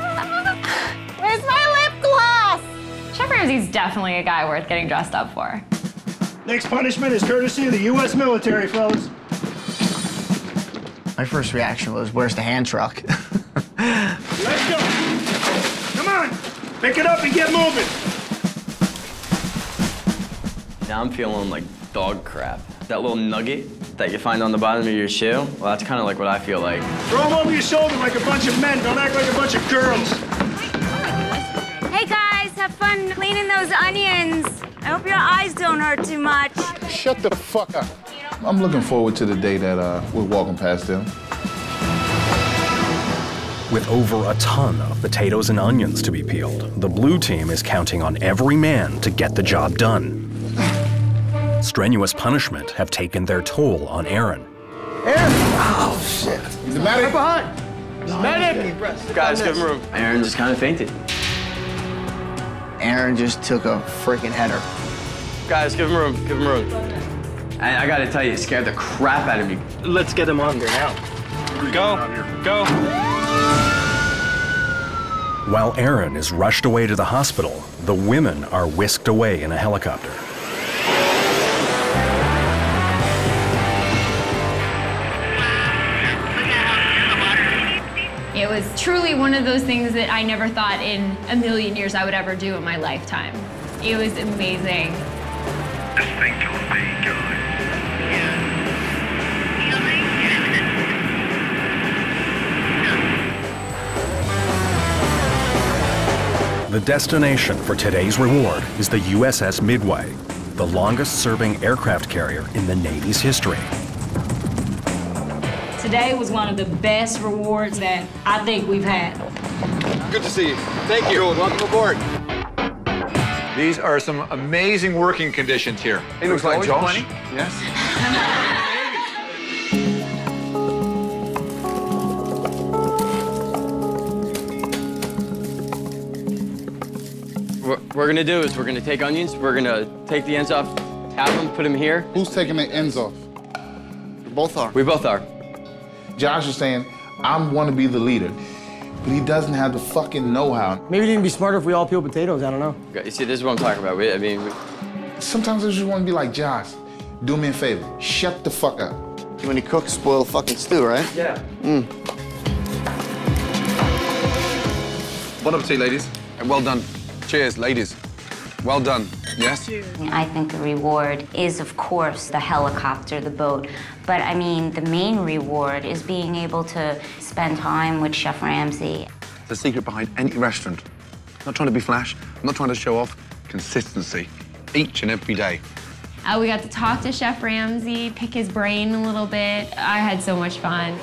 Where's my lip gloss? Chef Ramsay's definitely a guy worth getting dressed up for. Next punishment is courtesy of the U.S. military, fellas. My first reaction was, where's the hand truck? Let's go. Come on. Pick it up and get moving. Now I'm feeling like dog crap. That little nugget that you find on the bottom of your shoe, well, that's kind of like what I feel like. Throw them over your shoulder like a bunch of men. Don't act like a bunch of girls. Hey guys, have fun cleaning those onions. I hope your eyes don't hurt too much. Shut the fuck up. I'm looking forward to the day that uh, we're walking past them. With over a ton of potatoes and onions to be peeled, the blue team is counting on every man to get the job done. Strenuous punishment have taken their toll on Aaron. Aaron! Oh, shit. The medic. Right behind. Medic. Guys, give him room. Aaron just kind of fainted. Aaron just took a freaking header. Guys, give him room. Give him room. And I gotta tell you, it scared the crap out of me. Let's get him under now. Go. Go. While Aaron is rushed away to the hospital, the women are whisked away in a helicopter. Was truly one of those things that I never thought in a million years I would ever do in my lifetime. It was amazing. The destination for today's reward is the USS Midway, the longest serving aircraft carrier in the Navy's history. Today was one of the best rewards that I think we've had. Good to see you. Thank you. Welcome aboard. These are some amazing working conditions here. It looks like Always Josh. plenty. Yes. What we're gonna do is we're gonna take onions, we're gonna take the ends off, have them, put them here. Who's taking the ends off? We both are. We both are. Josh is saying, I want to be the leader, but he doesn't have the fucking know-how. Maybe it'd be smarter if we all peel potatoes. I don't know. You see, this is what I'm talking about. We, I mean, we, Sometimes I just want to be like Josh. Do me a favor. Shut the fuck up. When you cook, spoil fucking stew, right? Yeah. Mm. Bon appetit, ladies. And well done. Cheers, ladies. Well done. Yes? I think the reward is, of course, the helicopter, the boat. But I mean, the main reward is being able to spend time with Chef Ramsay. The secret behind any restaurant. I'm not trying to be flash. I'm not trying to show off. Consistency. Each and every day. Uh, we got to talk to Chef Ramsay, pick his brain a little bit. I had so much fun.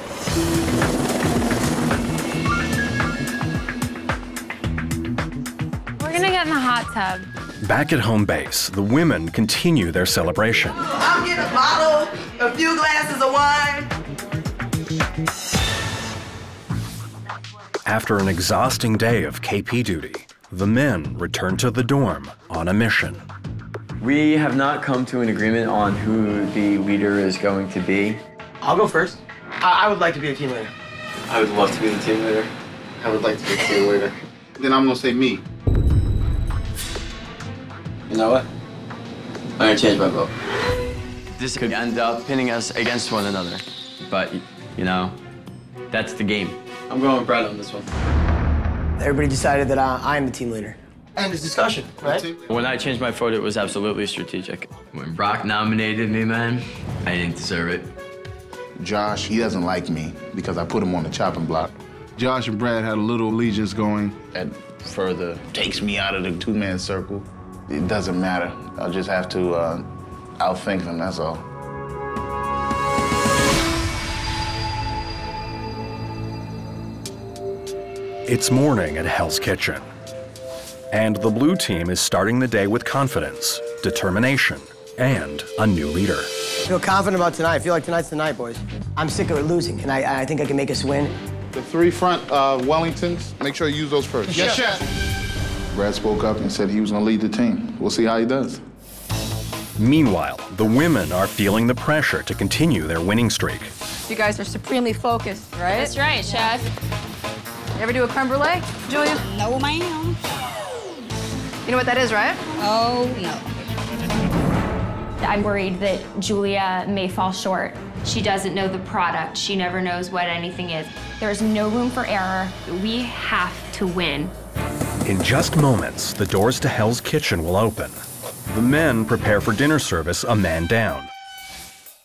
We're gonna get in the hot tub. Back at home base, the women continue their celebration. I'm getting a bottle, a few glasses of wine. After an exhausting day of KP duty, the men return to the dorm on a mission. we have not come to an agreement on who the leader is going to be. I'll go first. I, I would like to be a team leader. I would love to be the team leader. I would like to be a team leader. Then I'm gonna say me. You know what? I'm gonna change my vote. This could end up pinning us against one another, but you know, that's the game. I'm going with Brad on this one. Everybody decided that I, I am the team leader. End this discussion, right? When I changed my vote, it was absolutely strategic. When Rock nominated me, man, I didn't deserve it. Josh, he doesn't like me because I put him on the chopping block. Josh and Brad had a little allegiance going that further takes me out of the two-man circle. It doesn't matter. I'll just have to uh, outthink them, that's all. It's morning at Hell's Kitchen. And the blue team is starting the day with confidence, determination, and a new leader. I feel confident about tonight. I feel like tonight's the night, boys. I'm sick of losing, and I, I think I can make us win. The three front uh, Wellingtons, make sure you use those first. Yes, chef. Brad spoke up and said he was going to lead the team. We'll see how he does. Meanwhile, the women are feeling the pressure to continue their winning streak. You guys are supremely focused, right? That's right, chef. You ever do a creme brulee, Julia? No, ma'am. You know what that is, right? Oh, no. I'm worried that Julia may fall short. She doesn't know the product. She never knows what anything is. There's no room for error. We have to win. In just moments, the doors to Hell's Kitchen will open. The men prepare for dinner service a man down.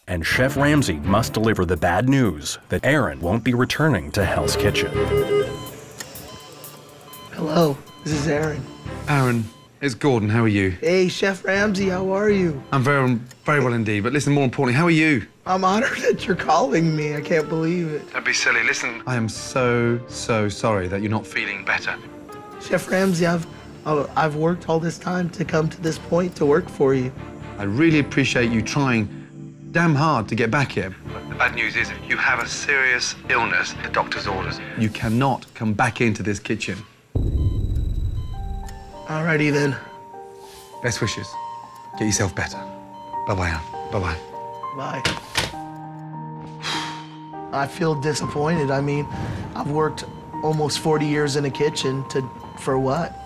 And Chef Ramsay must deliver the bad news that Aaron won't be returning to Hell's Kitchen. Hello, this is Aaron. Aaron, it's Gordon. How are you? Hey, Chef Ramsay, how are you? I'm very, very well indeed. But listen, more importantly, how are you? I'm honored that you're calling me. I can't believe it. Don't be silly. Listen, I am so, so sorry that you're not feeling better. Chef Ramsay, I've Oh, I've worked all this time to come to this point to work for you. I really appreciate you trying damn hard to get back here. But the bad news is you have a serious illness. The doctor's orders. You cannot come back into this kitchen. Alrighty then. Best wishes. Get yourself better. Bye-bye, Anne. Bye-bye. Bye. I feel disappointed. I mean, I've worked almost 40 years in a kitchen to for what?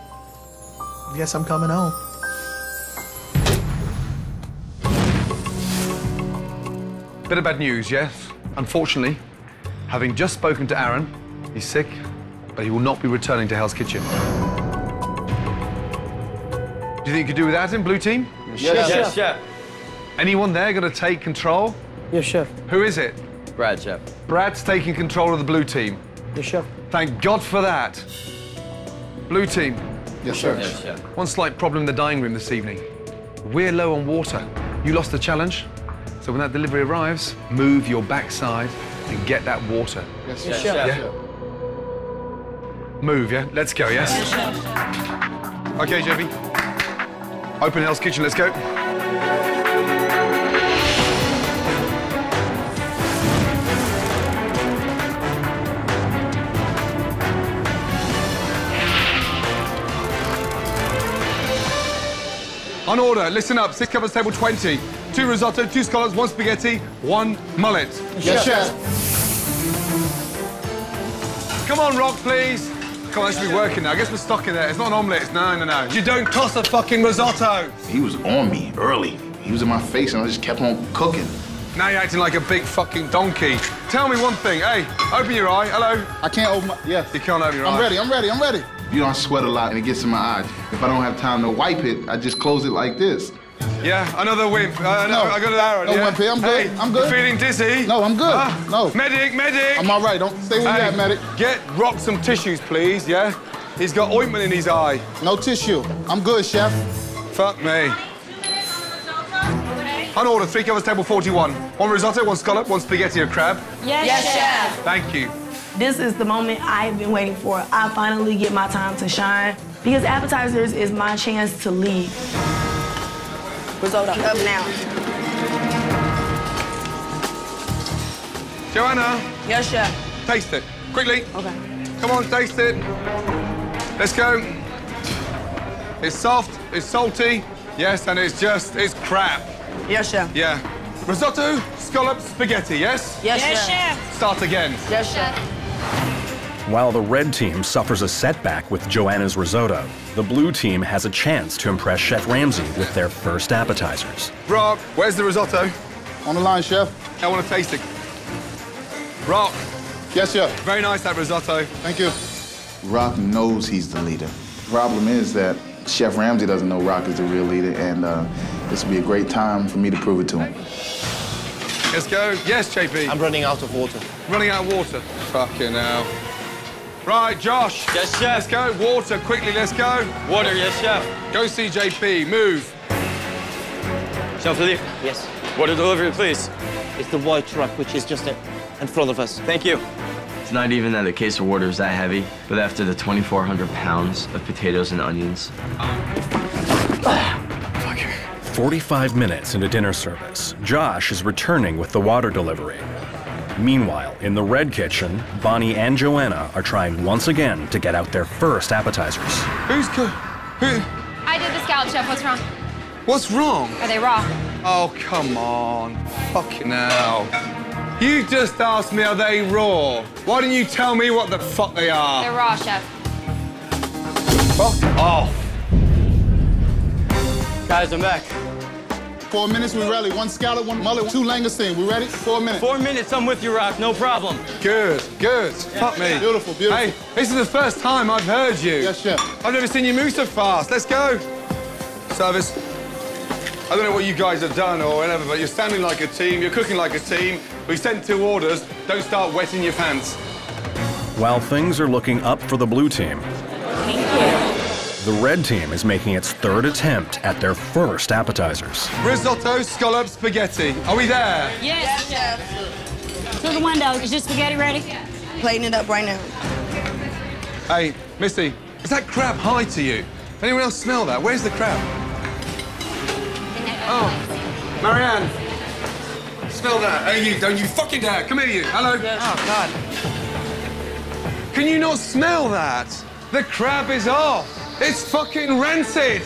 I guess I'm coming home. Bit of bad news, yes. Unfortunately, having just spoken to Aaron, he's sick, but he will not be returning to Hell's Kitchen. Do you think you could do without him, Blue Team? Yes, yes, chef. chef. Anyone there going to take control? Yes, chef. Who is it? Brad, chef. Brad's taking control of the Blue Team. Yes, chef. Thank God for that. Blue Team. Yes, sir. Yes, chef. One slight problem in the dining room this evening. We're low on water. You lost the challenge. So when that delivery arrives, move your backside and get that water. Yes, Yes, chef. chef. Yeah? Move, yeah? Let's go, yes? Yes, chef. Okay, JP. Open Hell's Kitchen, let's go. On order, listen up. Six covers, table 20. Two risotto, two scallops, one spaghetti, one mullet. Yes, chef. Come on, Rock, please. Come on, that should be working now. I guess we're stuck in there. It's not an omelette. No, no, no. You don't toss a fucking risotto. He was on me early. He was in my face and I just kept on cooking. Now you're acting like a big fucking donkey. Tell me one thing. Hey, open your eye. Hello. I can't open my, yes. You can't open your eye. I'm ready, I'm ready, I'm ready. You know, I sweat a lot and it gets in my eyes. If I don't have time to wipe it, I just close it like this. Yeah, another wimp. Uh, No. no, I got an arrow. No yeah. wimp here, I'm good, Hey, I'm good. Feeling dizzy? No, I'm good. Ah, No. Medic, medic. I'm all right. Don't stay where you Hey, at, medic. Get Rock some tissues, please, yeah? He's got ointment in his eye. No tissue. I'm good, chef. Fuck me. On order, three covers, table 41. One risotto, one scallop, one spaghetti or crab. Yes, yes chef. Thank you. This is the moment I've been waiting for. I finally get my time to shine because appetizers is my chance to lead. Risotto up now. Joanna, Yes, chef. taste it. Quickly. Okay. Come on, taste it. Let's go. It's soft, it's salty, yes, and it's just, it's crap. Yes, chef. Yeah. Risotto, scallop, spaghetti, yes? Yes, Yes, chef. chef. Start again. Yes, chef. While the red team suffers a setback with Joanna's risotto, the blue team has a chance to impress Chef Ramsay with their first appetizers. Rock, where's the risotto? On the line, chef. I want to taste it. Rock. Yes, chef. Very nice, that risotto. Thank you. Rock knows he's the leader. Problem is that Chef Ramsay doesn't know Rock is the real leader, and uh, this will be a great time for me to prove it to him. Let's go. Yes, JP. I'm running out of water. Running out of water. Fucking hell. Right, Josh. Yes, chef. Let's go. Water, quickly, let's go. Water, yes, chef. Go see JP. Move. Chef Philippe. Yes. Water delivery, please. It's the white truck, which is just in in front of us. Thank you. It's not even that the case of water is that heavy, but after the 2,400 pounds of potatoes and onions. 45 minutes into dinner service, Josh is returning with the water delivery. Meanwhile, in the red kitchen, Bonnie and Joanna are trying once again to get out their first appetizers. Who's co- who? I did the scallop, chef. What's wrong? What's wrong? Are they raw? Oh, come on. Fucking hell. You just asked me, are they raw? Why didn't you tell me what the fuck they are? They're raw, chef. Fuck off. Guys, I'm back. Four minutes, we rally. One scallop, one mullet, two langoustine. We ready? Four minutes. Four minutes, I'm with you, Rock. No problem. Good, good. Fuck me. Beautiful, beautiful. Hey, this is the first time I've heard you. Yes, chef. I've never seen you move so fast. Let's go. Service. I don't know what you guys have done or whatever, but you're standing like a team, you're cooking like a team. We sent two orders. Don't start wetting your pants. While things are looking up for the blue team, the red team is making its third attempt at their first appetizers. Risotto, scallop, spaghetti. Are we there? Yes, chef. To the window. Is your spaghetti ready? Plating it up right now. Hey, Missy, is that crab high to you? Anyone else smell that? Where's the crab? Oh, Marianne. Smell that. Hey, you, don't you fucking dare. Come here, you. Hello. Oh, God. Can you not smell that? The crab is off. It's fucking rancid.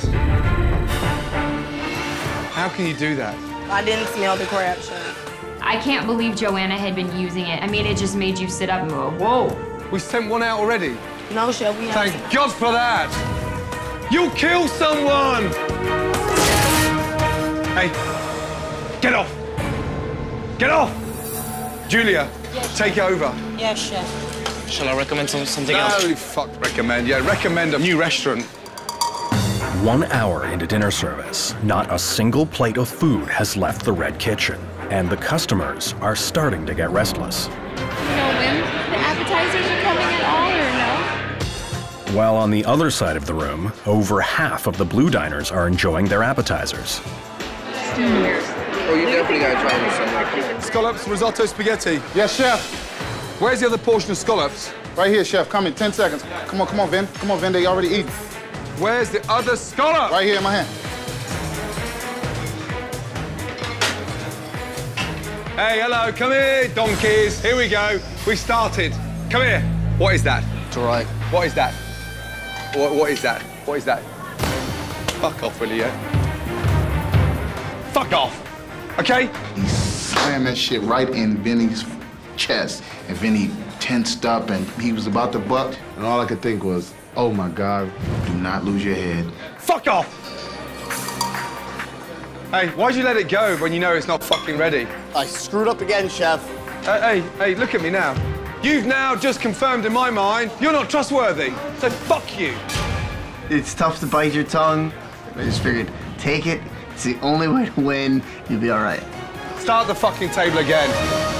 How can you do that? I didn't smell the crab, chef. I can't believe Joanna had been using it. I mean, it just made you sit up and go, whoa. We sent one out already. No, chef, we Thank haven't. God for that. You'll kill someone. Hey, get off. Get off. Julia, take over. Yes, chef. Shall I recommend some, something no, else? fuck recommend. Yeah, recommend a new restaurant. One hour into dinner service, not a single plate of food has left the red kitchen, and the customers are starting to get restless. No whim? The appetizers are coming at all or no? While on the other side of the room, over half of the blue diners are enjoying their appetizers. Oh, you definitely gotta try this somewhere. Scallops, risotto, spaghetti. Yes, chef. Where's the other portion of scallops? Right here, chef. Come in 10 seconds. Come on, come on, Vin. Come on, Vin. They already eaten. Where's the other scallop? Right here in my hand. Hey, hello, come here, donkeys. Here we go. We started. Come here. What is that? It's all right. What is that? What, what is that? What is that? Fuck off, will you? Fuck off. Okay? He slammed that shit right in Vinny's chest. And Vinny tensed up and he was about to buck. And all I could think was, oh my God, do not lose your head. Fuck off. Hey, why'd you let it go when you know it's not fucking ready? I screwed up again, chef. Hey, hey, hey, look at me now. You've now just confirmed in my mind you're not trustworthy. So fuck you. It's tough to bite your tongue. I just figured, take it. It's the only way to win. You'll be all right. Start the fucking table again.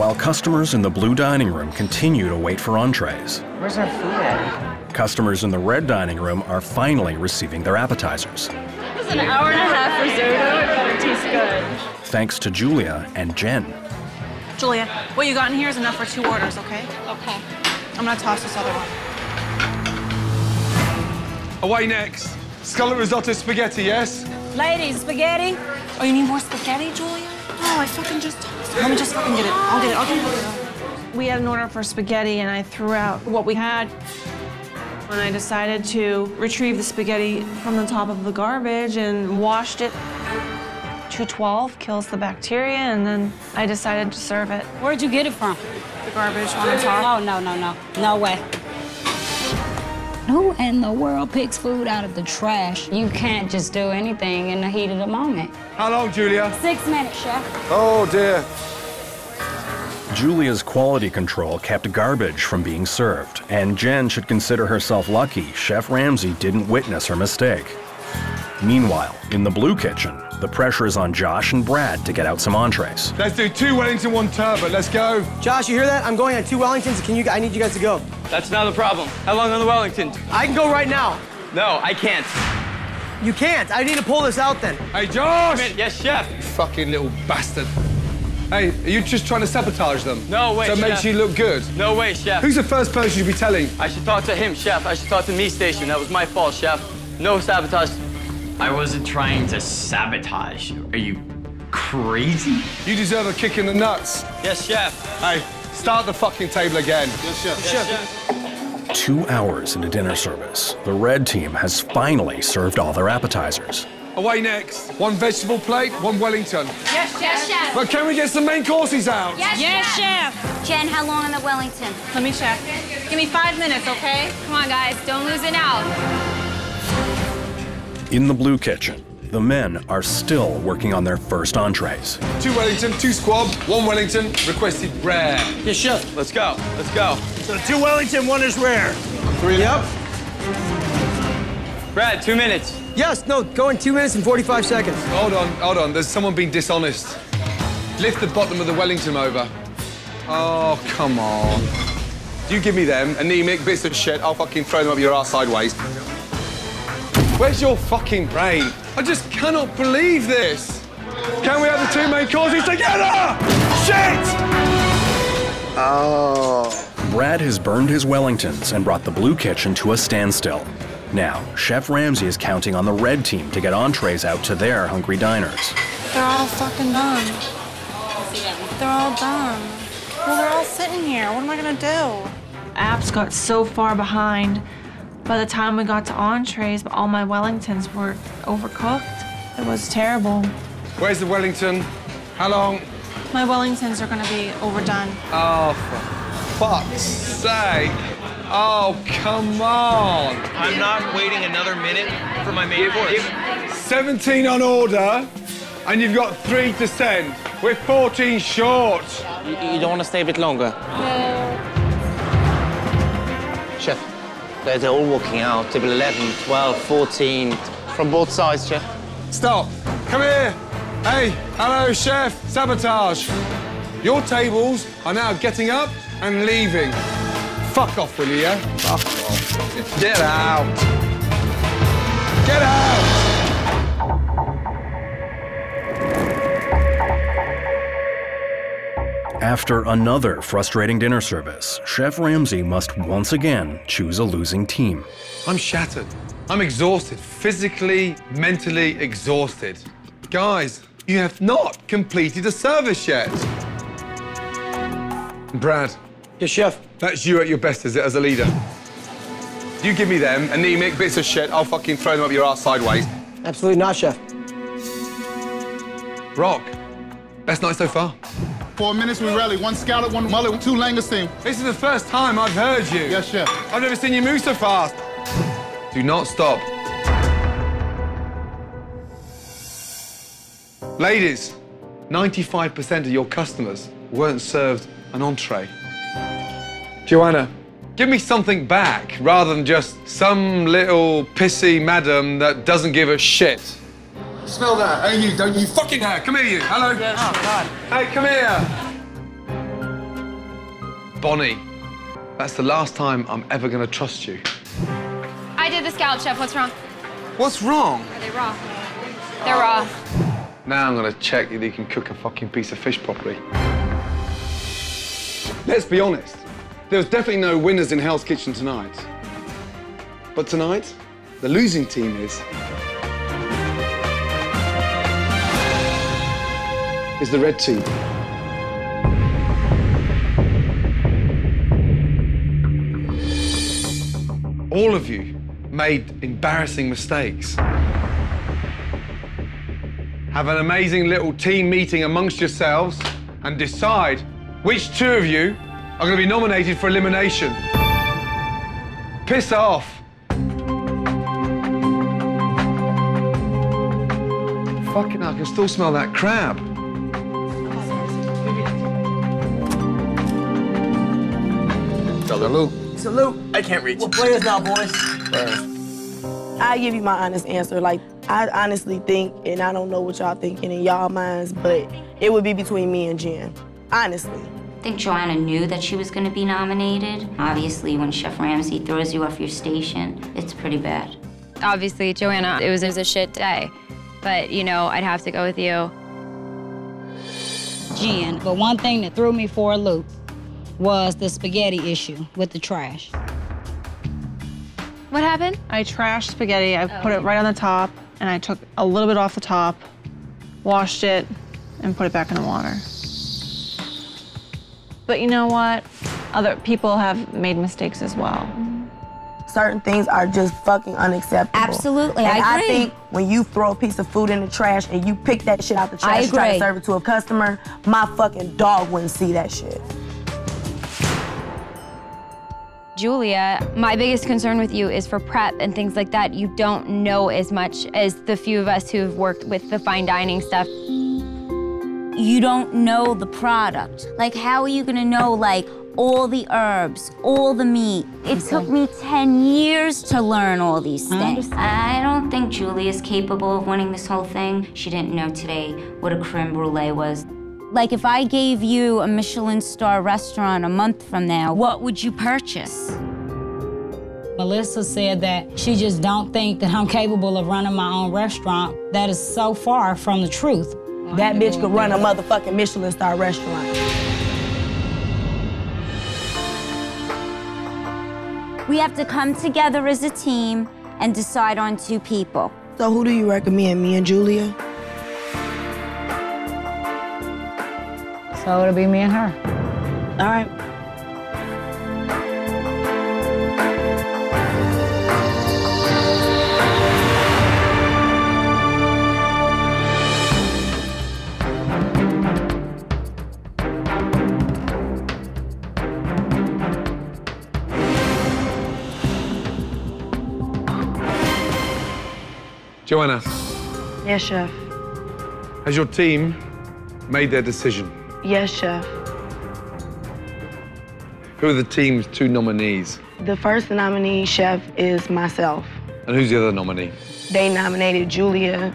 While customers in the blue dining room continue to wait for entrees, Where's our food at? customers in the red dining room are finally receiving their appetizers, This is an hour and a half risotto. It better taste good. thanks to Julia and Jen. Julia, what you got in here is enough for two orders, okay? Okay. I'm gonna toss this other one. Away next. Scallop risotto spaghetti, yes? Ladies, spaghetti. Oh, you need more spaghetti, Julia? Oh, I fucking just tossed it. Let me just fucking get it. I'll get it. I'll get it. We had an order for spaghetti, and I threw out what we had. And I decided to retrieve the spaghetti from the top of the garbage and washed it. 212 kills the bacteria, and then I decided to serve it. Where'd you get it from? The garbage on the top. Oh, no, no, no. No way. Who in the world picks food out of the trash? You can't just do anything in the heat of the moment. How long, Julia? Six minutes, chef. Oh, dear. Julia's quality control kept garbage from being served, and Jen should consider herself lucky Chef Ramsay didn't witness her mistake. Meanwhile, in the blue kitchen, the pressure is on Josh and Brad to get out some entrees. Let's do two Wellington, one turbot. Let's go. Josh, you hear that? I'm going at two Wellingtons. Can you? I need you guys to go. That's not a problem. How long on the Wellington? I can go right now. No, I can't. You can't. I need to pull this out then. Hey, Josh! Yes, chef. You fucking little bastard. Hey, are you just trying to sabotage them? No way, So it makes you look good? No way, chef. Who's the first person you should be telling? I should talk to him, chef. I should talk to me station. That was my fault, chef. No sabotage. I wasn't trying to sabotage you. Are you crazy? You deserve a kick in the nuts. Yes, chef. Hey, start the fucking table again. Yes, chef. Yes, chef. Two hours into dinner service, the red team has finally served all their appetizers. Away next. One vegetable plate, one Wellington. Yes, Yes, chef. But can we get some main courses out? Yes, chef. Jen, how long on the Wellington? Let me check. Give me five minutes, okay? Come on, guys, don't lose it now. In the blue kitchen, the men are still working on their first entrees. Two Wellington, two squab, one Wellington, requested rare. Yes, chef. Let's go. Let's go. So two Wellington, one is rare. Three Yep. Brad, two minutes. Yes, no, go in two minutes and 45 seconds. Hold on, hold on. There's someone being dishonest. Lift the bottom of the Wellington over. Oh, come on. You give me them, anemic bits of shit, I'll fucking throw them up your ass sideways. Where's your fucking brain? I just cannot believe this. Can we have the two main courses together? Shit! Oh. Brad has burned his Wellingtons and brought the blue kitchen to a standstill. Now, Chef Ramsay is counting on the red team to get entrees out to their hungry diners. They're all fucking done. They're all done. Well, they're all sitting here. What am I gonna do? Apps got so far behind. By the time we got to entrees, all my Wellingtons were overcooked. It was terrible. Where's the Wellington? How long? My Wellingtons are gonna be overdone. Oh, for fuck's sake. Oh, come on. I'm not waiting another minute for my main course. 17 on order, and you've got three to send. We're 14 short. You, you don't want to stay a bit longer? No. Chef, they're, they're all walking out. Table 11, 12, 14. From both sides, chef. Stop. Come here. Hey, hello, chef. Sabotage. Your tables are now getting up and leaving. Fuck off, will you, yeah? Fuck off. Get out. Get out. After another frustrating dinner service, Chef Ramsay must once again choose a losing team. I'm shattered. I'm exhausted. Physically, mentally exhausted. Guys, you have not completed a service yet. Brad. Yes, chef. That's you at your best as, as a leader. You give me them, anemic bits of shit, I'll fucking throw them up your ass sideways. Absolutely not, chef. Rock, best night so far. Four minutes, we rally. One scallop, one mullet, two langoustine. This is the first time I've heard you. Yes, chef. I've never seen you move so fast. Do not stop. Ladies, 95% of your customers weren't served an entree. Joanna, give me something back rather than just some little pissy madam that doesn't give a shit. Smell that. Hey, you, don't you fucking hair. Come here, you. Hello. Oh, God. Hey, come here. Bonnie, that's the last time I'm ever going to trust you. I did the scallop, chef. What's wrong? What's wrong? Are they raw? They're raw. Now I'm going to check if you can cook a fucking piece of fish properly. Let's be honest. There's definitely no winners in Hell's Kitchen tonight. But tonight, the losing team is. Is the red team. All of you made embarrassing mistakes. Have an amazing little team meeting amongst yourselves and decide which two of you are going to be nominated for elimination. Piss off. Fucking I can still smell that crab. Salute. Salute. I can't reach. We're players now, boys. I give you my honest answer. Like, I honestly think, and I don't know what y'all thinking in y'all minds, but it would be between me and Jen. Honestly. I think Joanna knew that she was going to be nominated. Obviously, when Chef Ramsay throws you off your station, it's pretty bad. Obviously, Joanna, it was, it was a shit day. But, you know, I'd have to go with you. Jen, but one thing that threw me for a loop was the spaghetti issue with the trash. What happened? I trashed spaghetti. I put it oh. right on the top, and I took a little bit off the top, washed it, and put it back in the water. But you know what? Other people have made mistakes as well. Certain things are just fucking unacceptable. Absolutely, and I agree. think when you throw a piece of food in the trash and you pick that shit out the trash I and try to serve it to a customer, my fucking dog wouldn't see that shit. Julia, my biggest concern with you is for prep and things like that. You don't know as much as the few of us who've worked with the fine dining stuff. You don't know the product. Like, how are you gonna know, like, all the herbs, all the meat? It took me 10 years to learn all these things. I don't think Julia's capable of winning this whole thing. She didn't know today what a creme brulee was. Like, if I gave you a Michelin star restaurant a month from now, what would you purchase? Melissa said that she just don't think that I'm capable of running my own restaurant. That is so far from the truth. That bitch could run a motherfucking Michelin star restaurant. We have to come together as a team and decide on two people. So who do you recommend, me and Julia? So it'll be me and her. All right. Joanna, Yes, chef. has your team made their decision? Yes, chef. Who are the team's two nominees? The first nominee, chef, is myself. And who's the other nominee? They nominated Julia.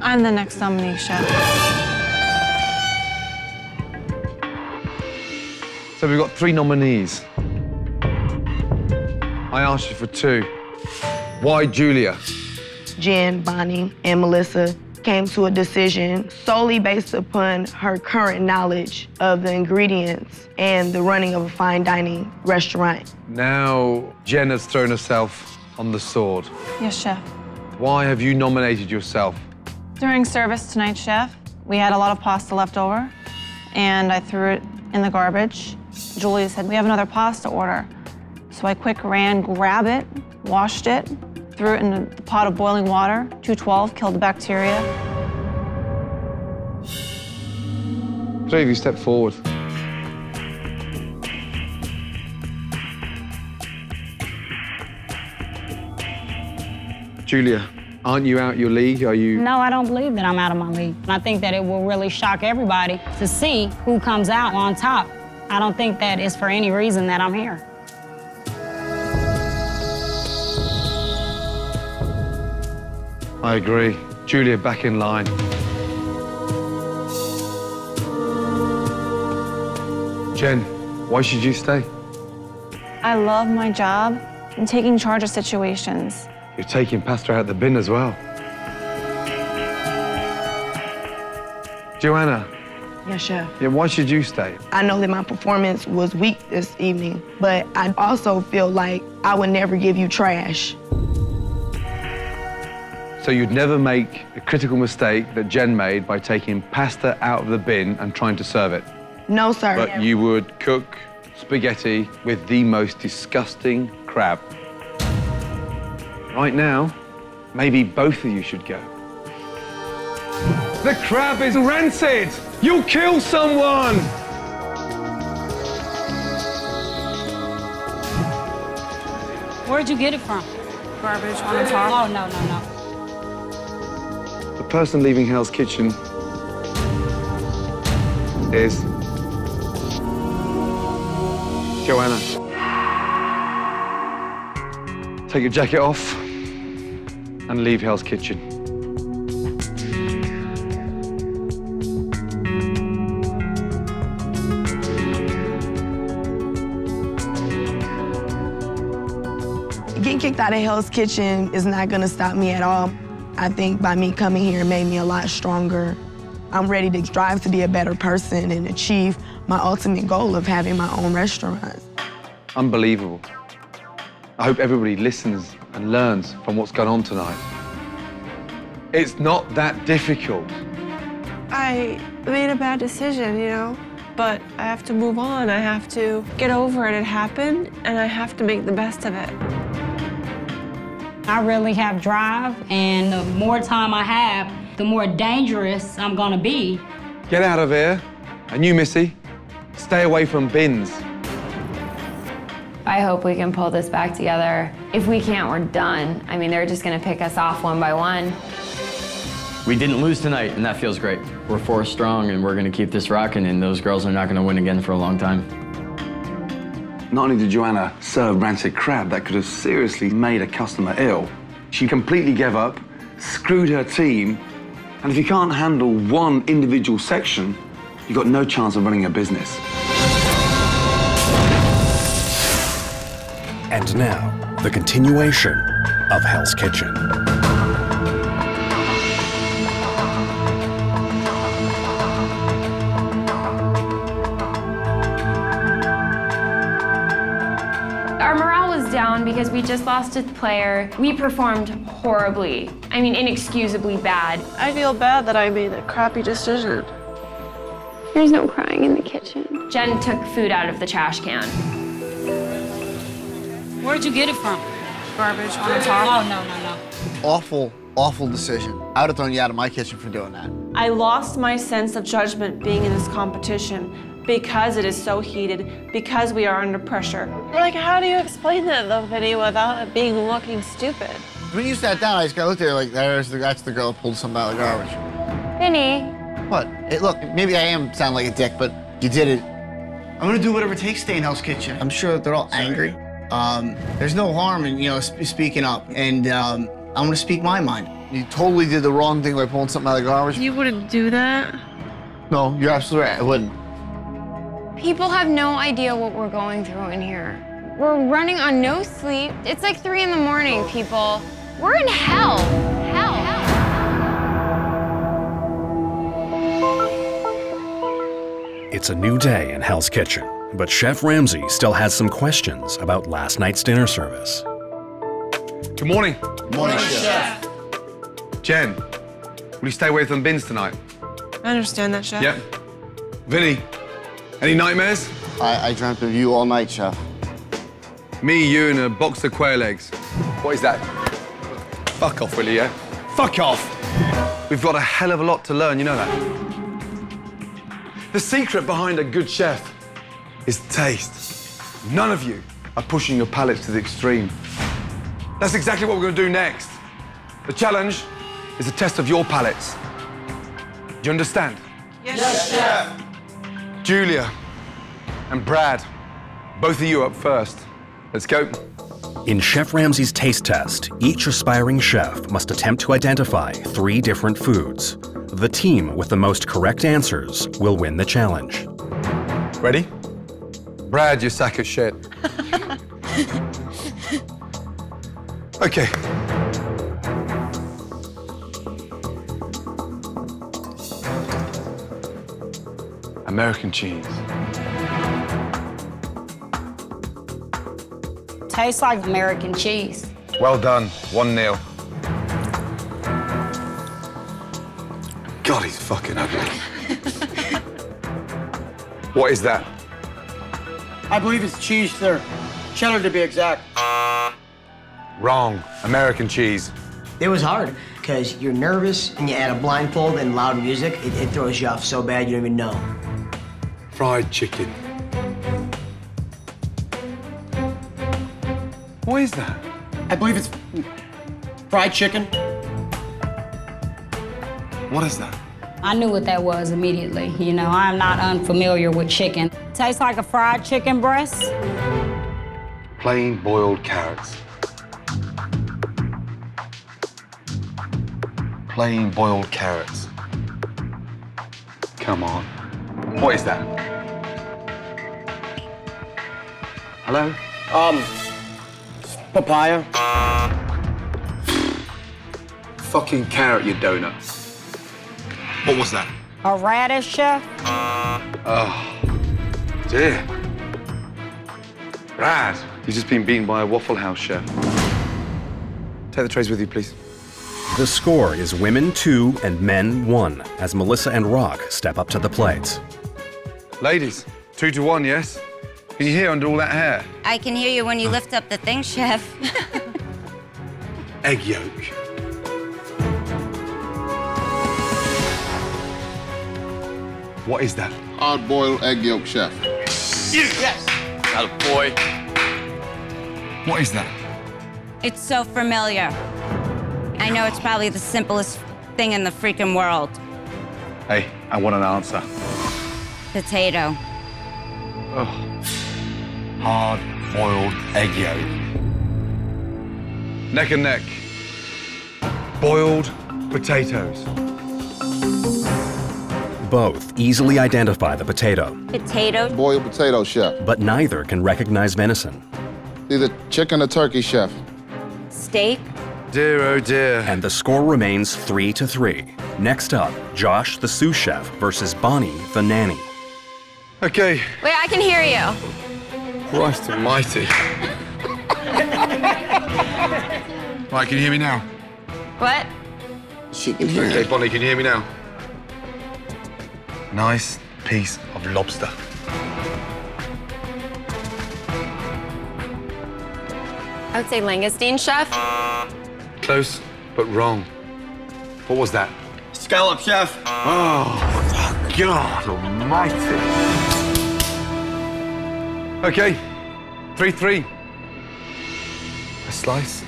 I'm the next nominee, chef. So we've got three nominees. I asked you for two. Why Julia? Jen, Bonnie, and Melissa came to a decision solely based upon her current knowledge of the ingredients and the running of a fine dining restaurant. Now Jen has thrown herself on the sword. Yes, chef. Why have you nominated yourself? During service tonight, chef, we had a lot of pasta left over, and I threw it in the garbage. Julia said, we have another pasta order. So I quick ran, grab it, washed it, threw it in a pot of boiling water, 212, killed the bacteria. Three of you step forward. Julia, aren't you out your league? Are you? No, I don't believe that I'm out of my league. I think that it will really shock everybody to see who comes out on top. I don't think that it's for any reason that I'm here. I agree. Julia, back in line. Jen, why should you stay? I love my job and taking charge of situations. You're taking pasta out the bin as well. Joanna, Yes, chef. yeah, why should you stay? I know that my performance was weak this evening, but I also feel like I would never give you trash. So you'd never make a critical mistake that Jen made by taking pasta out of the bin and trying to serve it. No, sir. But you would cook spaghetti with the most disgusting crab. Right now, maybe both of you should go. The crab is rancid! You'll kill someone! Where'd you get it from? Garbage on the top. Oh, no, no, no. The person leaving Hell's Kitchen is Joanna. Take your jacket off and leave Hell's Kitchen. Getting kicked out of Hell's Kitchen is not gonna stop me at all. I think by me coming here, it made me a lot stronger. I'm ready to strive to be a better person and achieve my ultimate goal of having my own restaurant. Unbelievable. I hope everybody listens and learns from what's gone on tonight. It's not that difficult. I made a bad decision, you know? But I have to move on. I have to get over it. It happened, and I have to make the best of it. I really have drive, and the more time I have, the more dangerous I'm gonna be. Get out of here. And you, Missy, stay away from bins. I hope we can pull this back together. If we can't, we're done. I mean, they're just gonna pick us off one by one. We didn't lose tonight, and that feels great. We're four strong, and we're gonna keep this rocking, and those girls are not gonna win again for a long time. Not only did Joanna serve rancid crab that could have seriously made a customer ill, she completely gave up, screwed her team, and if you can't handle one individual section, you've got no chance of running a business. And now, the continuation of Hell's Kitchen. Because we just lost a player. We performed horribly. I mean, inexcusably bad. I feel bad that I made a crappy decision. There's no crying in the kitchen. Jen took food out of the trash can. Where'd you get it from? Garbage on Oh, the top. no, no, no. Awful, awful decision. I would have thrown you out of my kitchen for doing that. I lost my sense of judgment being in this competition because it is so heated, because we are under pressure. Like, how do you explain that though, Vinny, without it being looking stupid? When you sat down, I just got looked at her like, there's the, that's the girl that pulled something out of the garbage. Vinny, What? Hey, look, maybe I am sound like a dick, but you did it. I'm gonna do whatever it takes to stay in Hell's Kitchen. I'm sure that they're all angry. Um, there's no harm in, you know, sp- speaking up, and um, I'm gonna speak my mind. You totally did the wrong thing by pulling something out of the garbage. You wouldn't do that? No, you're absolutely right. I wouldn't. People have no idea what we're going through in here. We're running on no sleep. It's like three in the morning, people. We're in hell. Hell. It's a new day in Hell's Kitchen, but Chef Ramsay still has some questions about last night's dinner service. Good morning. Good Morning, Chef. Jen, will you stay away from bins tonight? I understand that, Chef. Yep. Vinny, any nightmares? I, I dreamt of you all night, Chef. Me, you, and a box of quail eggs. What is that? Fuck off, will you, yeah? Fuck off! We've got a hell of a lot to learn, you know that? The secret behind a good chef is taste. None of you are pushing your palates to the extreme. That's exactly what we're going to do next. The challenge is a test of your palates. Do you understand? Yes, Chef. Julia and Brad, both of you up first. Let's go. In Chef Ramsay's taste test, each aspiring chef must attempt to identify three different foods. The team with the most correct answers will win the challenge. Ready? Brad, you sack of shit. okay. American cheese. Tastes like American cheese. Well done. 1 0. God, he's fucking ugly. what is that? I believe it's cheese, sir. Cheddar to be exact. Wrong. American cheese. It was hard because you're nervous and you add a blindfold and loud music. It, it throws you off so bad you don't even know. Fried chicken. What is that? I believe it's fried chicken. What is that? I knew what that was immediately. You know, I'm not unfamiliar with chicken. Tastes like a fried chicken breast. Plain boiled carrots. Plain boiled carrots. Come on. What is that? Hello? Um, papaya. Fucking carrot, you donut. What was that? A radish, chef? Oh, dear. Brad, you've just been beaten by a Waffle House chef. Take the trays with you, please. The score is women 2 and men 1 as Melissa and Rock step up to the plates. Ladies, two to one, yes? Can you hear under all that hair? I can hear you when you oh. lift up the thing, chef. Egg yolk. What is that? Hard boiled egg yolk, chef. Yes. Not a boy. What is that? It's so familiar. I know it's probably the simplest thing in the freaking world. Hey, I want an answer. Potato. Oh. Hard boiled egg yolk. Neck and neck. Boiled potatoes. Both easily identify the potato, Potato. Boiled potato, chef. but neither can recognize venison. Either chicken or turkey, chef. Steak. Dear, oh dear. And the score remains 3 to 3. Next up, Josh the sous chef versus Bonnie the nanny. Okay, Wait, I can hear you. Christ almighty. right, can you hear me now? What? She can hear Okay, Bonnie, can you hear me now? Nice piece of lobster. I would say langoustine, chef. Close, but wrong. What was that? Scallop, chef. Oh, God almighty. Okay, 3 3. A slice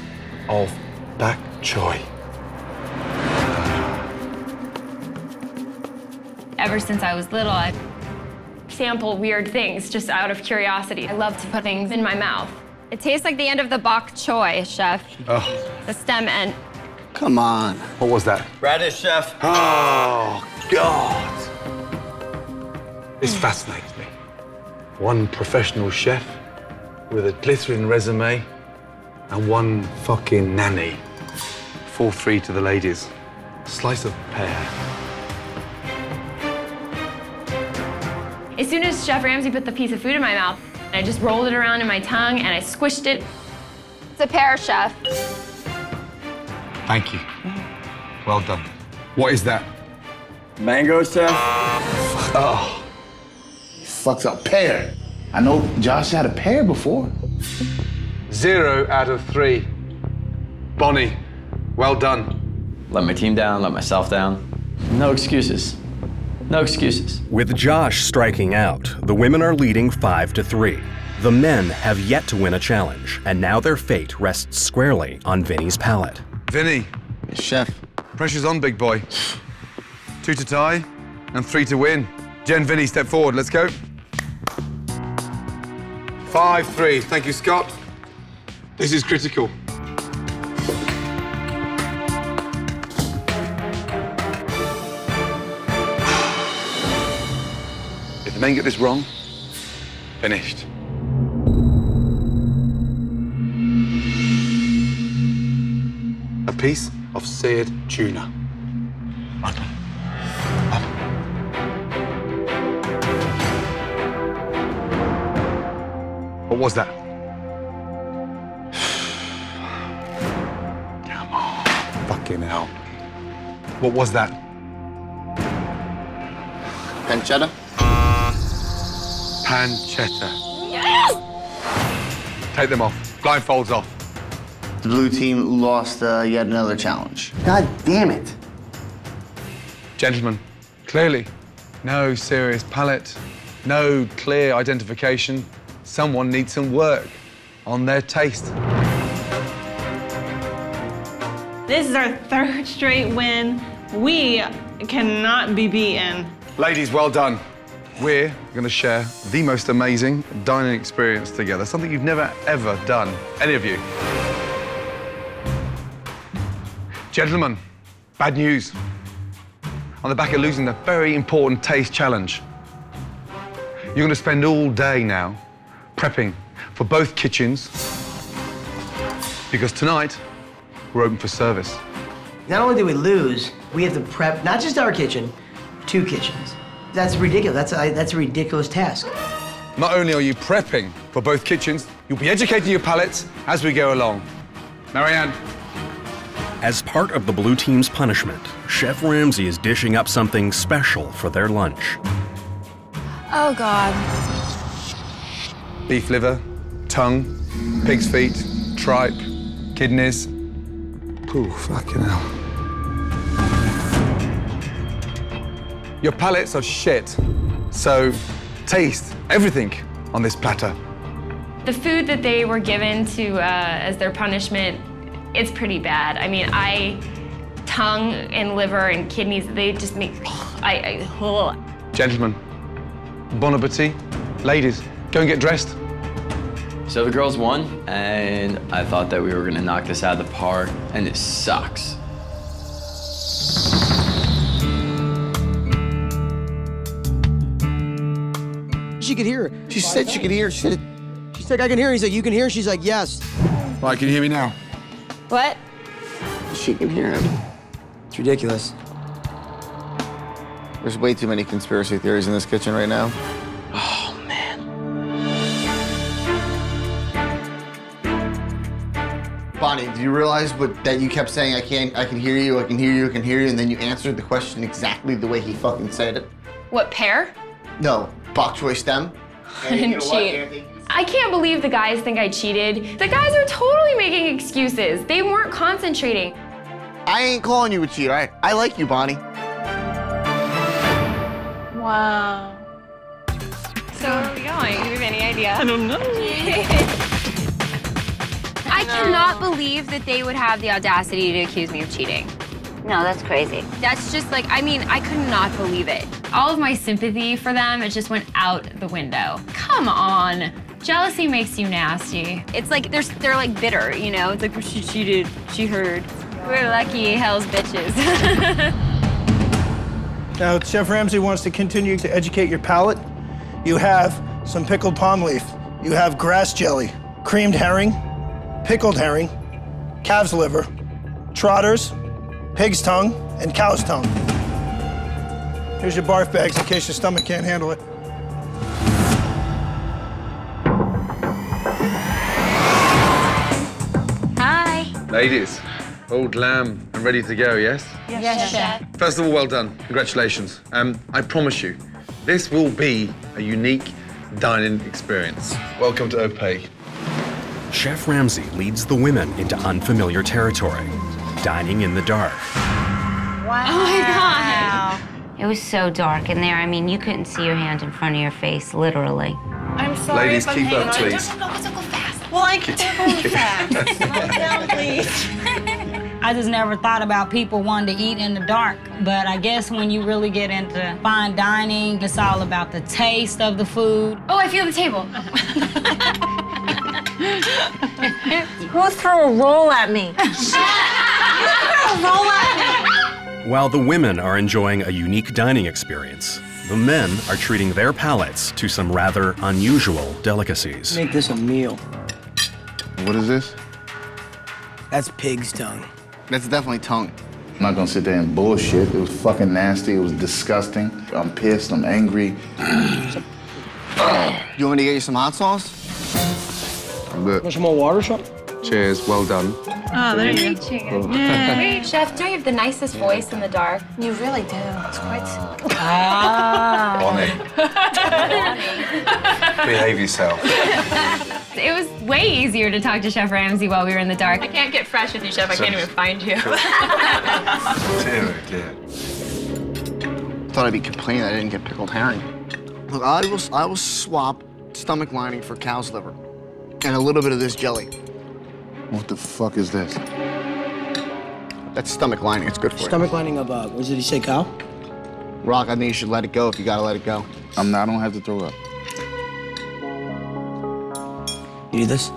of bak choy. Ever since I was little, I sample weird things just out of curiosity. I love to put things in my mouth. It tastes like the end of the bok choy, chef. Oh, The stem end. come on. What was that? Radish, chef. Oh, God. This fascinates me. One professional chef with a glittering resume and one fucking nanny. 4 3 to the ladies. Slice of pear. As soon as Chef Ramsay put the piece of food in my mouth, I just rolled it around in my tongue and I squished it. It's a pear, chef. Thank you. Well done. What is that? Mango, chef. Oh. Fucks up pear. I know Josh had a pear before. Zero out of three. Bonnie, well done. Let my team down, let myself down. No excuses. No excuses. With Josh striking out, the women are leading 5 to 3. The men have yet to win a challenge, and now their fate rests squarely on Vinny's palate. Vinny. Chef. Pressure's on, big boy. Two to tie and three to win. Jen, Vinny, step forward. Let's go. Five, three. Thank you, Scott. This is critical. If the men get this wrong, finished. A piece of seared tuna. What was that? Come on. Fucking hell. What was that? Pancetta? Pancetta. Take them off. Blindfolds off. The blue team lost uh, yet another challenge. God damn it. Gentlemen, clearly, no serious palate, no clear identification. Someone needs some work on their taste. This is our third straight win. We cannot be beaten. Ladies, well done. We're going to share the most amazing dining experience together, something you've never, ever done, any of you. Gentlemen, bad news. On the back of losing the very important taste challenge, you're going to spend all day now prepping for both kitchens because tonight we're open for service. Not only do we lose, we have to prep not just our kitchen, two kitchens. That's ridiculous. That's a, that's a ridiculous task. Not only are you prepping for both kitchens, you'll be educating your palates as we go along. Marianne, As part of the blue team's punishment, Chef Ramsay is dishing up something special for their lunch. Oh, God. Beef liver, tongue, pig's feet, tripe, kidneys. Ooh, fucking hell. Your palates are shit. So taste everything on this platter. The food that they were given to uh, as their punishment, it's pretty bad. I mean, I tongue and liver and kidneys, they just make I, I. Gentlemen, bon appetit. Ladies, go and get dressed. So the girls won, and I thought that we were gonna knock this out of the park, and it sucks. She could hear. She said she could hear. She said, she's like, I can hear. He's like, you can hear. She's like, yes. Why, can you hear me now? What? She can hear him. It's ridiculous. There's way too many conspiracy theories in this kitchen right now. Bonnie, do you realize what that you kept saying? I can't. I can hear you. I can hear you. I can hear you. And then you answered the question exactly the way he fucking said it. What pear? No, bok choy stem. I didn't cheat. I can't believe the guys think I cheated. The guys are totally making excuses. They weren't concentrating. I ain't calling you a cheater. I, I like you, Bonnie. Wow. So where are we going? Do you have any idea? I don't know. I cannot believe that they would have the audacity to accuse me of cheating. No, that's crazy. That's just like, I mean, I could not believe it. All of my sympathy for them, it just went out the window. Come on. Jealousy makes you nasty. It's like they're, they're like bitter, you know? It's like, well, she cheated, she heard. We're lucky, hell's bitches. Now, Chef Ramsay wants to continue to educate your palate. You have some pickled palm leaf. You have grass jelly, creamed herring, pickled herring, calf's liver, trotters, pig's tongue, and cow's tongue. Here's your barf bags in case your stomach can't handle it. Hi. Ladies, old lamb and ready to go, yes? Yes, chef. First of all, well done. Congratulations. Um, I promise you, this will be a unique dining experience. Welcome to Opaque. Chef Ramsay leads the women into unfamiliar territory, dining in the dark. Wow. Oh my God. It was so dark in there. I mean, you couldn't see your hand in front of your face, literally. I'm sorry Ladies, if I'm keep hanging up, on. please. Just go, go, go fast. Well, I can't go fast. Slow down, please. I just never thought about people wanting to eat in the dark. But I guess when you really get into fine dining, it's all about the taste of the food. Oh, I feel the table. Who threw a roll at me? you threw a roll at me. While the women are enjoying a unique dining experience, the men are treating their palates to some rather unusual delicacies. Make this a meal. What is this? That's pig's tongue. That's definitely tongue. I'm not gonna sit there and bullshit. It was fucking nasty. It was disgusting. I'm pissed. I'm angry. You want me to get you some hot sauce? I'm good. Want some more water or something? Cheers, well done. Oh, there you go. Wait, oh. chef, don't you have the nicest voice in the dark? You really do. It's quite. Ah. Bonnie, behave yourself. It was way easier to talk to Chef Ramsay while we were in the dark. I can't get fresh with you, Chef. I can't even find you. dear, oh, dear. Thought I'd be complaining I didn't get pickled herring. Look, I will, I will swap stomach lining for cow's liver and a little bit of this jelly. What the fuck is this? That's stomach lining. It's good for you. Stomach lining of, uh, what did he say, cow? Rock, I think you should let it go if you gotta let it go. I'm not. I don't have to throw up. You need this?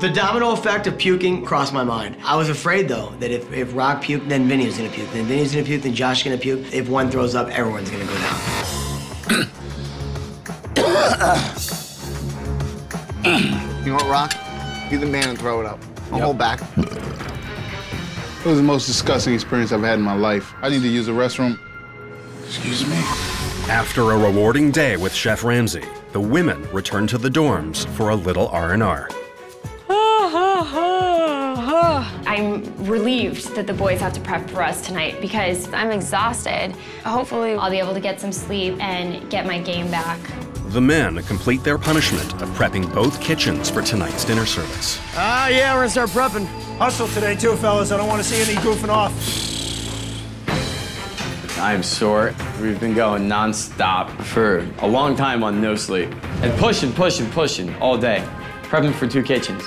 The domino effect of puking crossed my mind. I was afraid, though, that if, if Rock puked, then Vinny was gonna puke. Then Vinny's gonna puke, then Josh gonna puke. If one throws up, everyone's gonna go down. You know what, Rock? Be the man and throw it up. I'll hold back. It was the most disgusting experience I've had in my life. I need to use the restroom. Excuse me. After a rewarding day with Chef Ramsay, the women return to the dorms for a little R&R. I'm relieved that the boys have to prep for us tonight because I'm exhausted. Hopefully, I'll be able to get some sleep and get my game back. The men complete their punishment of prepping both kitchens for tonight's dinner service. Ah, yeah, we're gonna start prepping. Hustle today, too, fellas. I don't want to see any goofing off. I'm sore. We've been going nonstop for a long time on no sleep. And pushing, pushing, pushing all day. Prepping for two kitchens.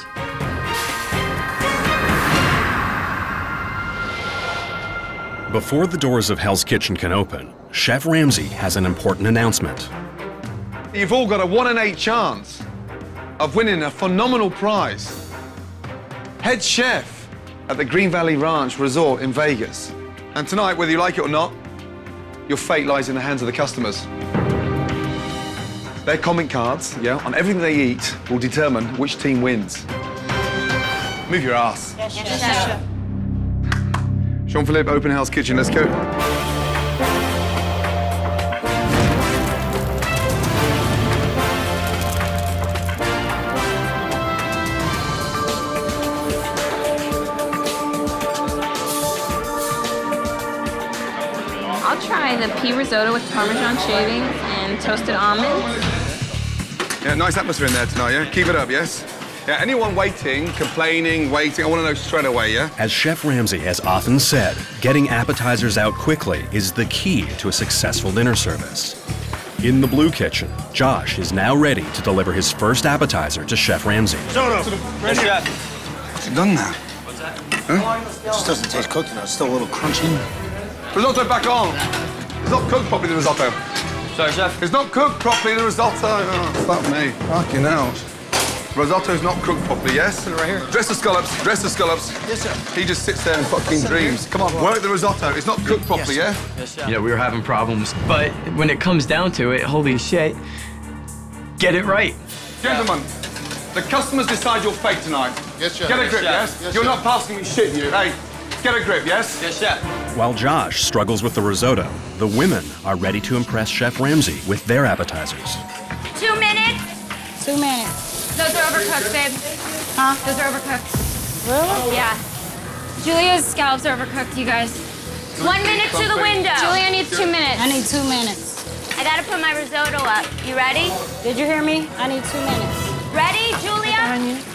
Before the doors of Hell's Kitchen can open, Chef Ramsay has an important announcement. You've all got a one in eight chance of winning a phenomenal prize. Head chef at the Green Valley Ranch Resort in Vegas. And tonight, whether you like it or not, your fate lies in the hands of the customers. Their comment cards, yeah, on everything they eat will determine which team wins. Move your ass. Jean Philippe, open Hell's Kitchen, let's go. The pea risotto with Parmesan shavings and toasted almonds. Yeah, nice atmosphere in there tonight, yeah? Keep it up, yes? Yeah, anyone waiting, complaining, waiting, I want to know straight away, yeah? As Chef Ramsay has often said, getting appetizers out quickly is the key to a successful dinner service. In the blue kitchen, Josh is now ready to deliver his first appetizer to Chef Ramsay. Soto, ready? What's he done now? What's that? Huh? Just doesn't taste cooked enough. It's still a little crunchy. Risotto back on. It's not cooked properly, the risotto. Sorry, chef. It's not cooked properly, the risotto. Oh, fuck me. Fucking hell. Risotto's not cooked properly, yes? Right here. Dress the scallops, dress the scallops. Yes, sir. He just sits there and fucking dreams. Come on, work the risotto. It's not cooked properly, yeah? Yes, yeah, we were having problems. But when it comes down to it, holy shit, get it right. Gentlemen, the customers decide your fate tonight. Yes, chef. Get a grip, chef. yes? Yes, You're not passing me shit, you. Hey, get a grip, yes? Yes, chef. While Josh struggles with the risotto, the women are ready to impress Chef Ramsay with their appetizers. Two minutes. Two minutes. Those are overcooked, babe. Huh? Those are overcooked. Really? Yeah. Julia's scallops are overcooked, you guys. One minute to the window. Julia needs two minutes. I need two minutes. I gotta put my risotto up. You ready? Did you hear me? I need two minutes. Ready, Julia?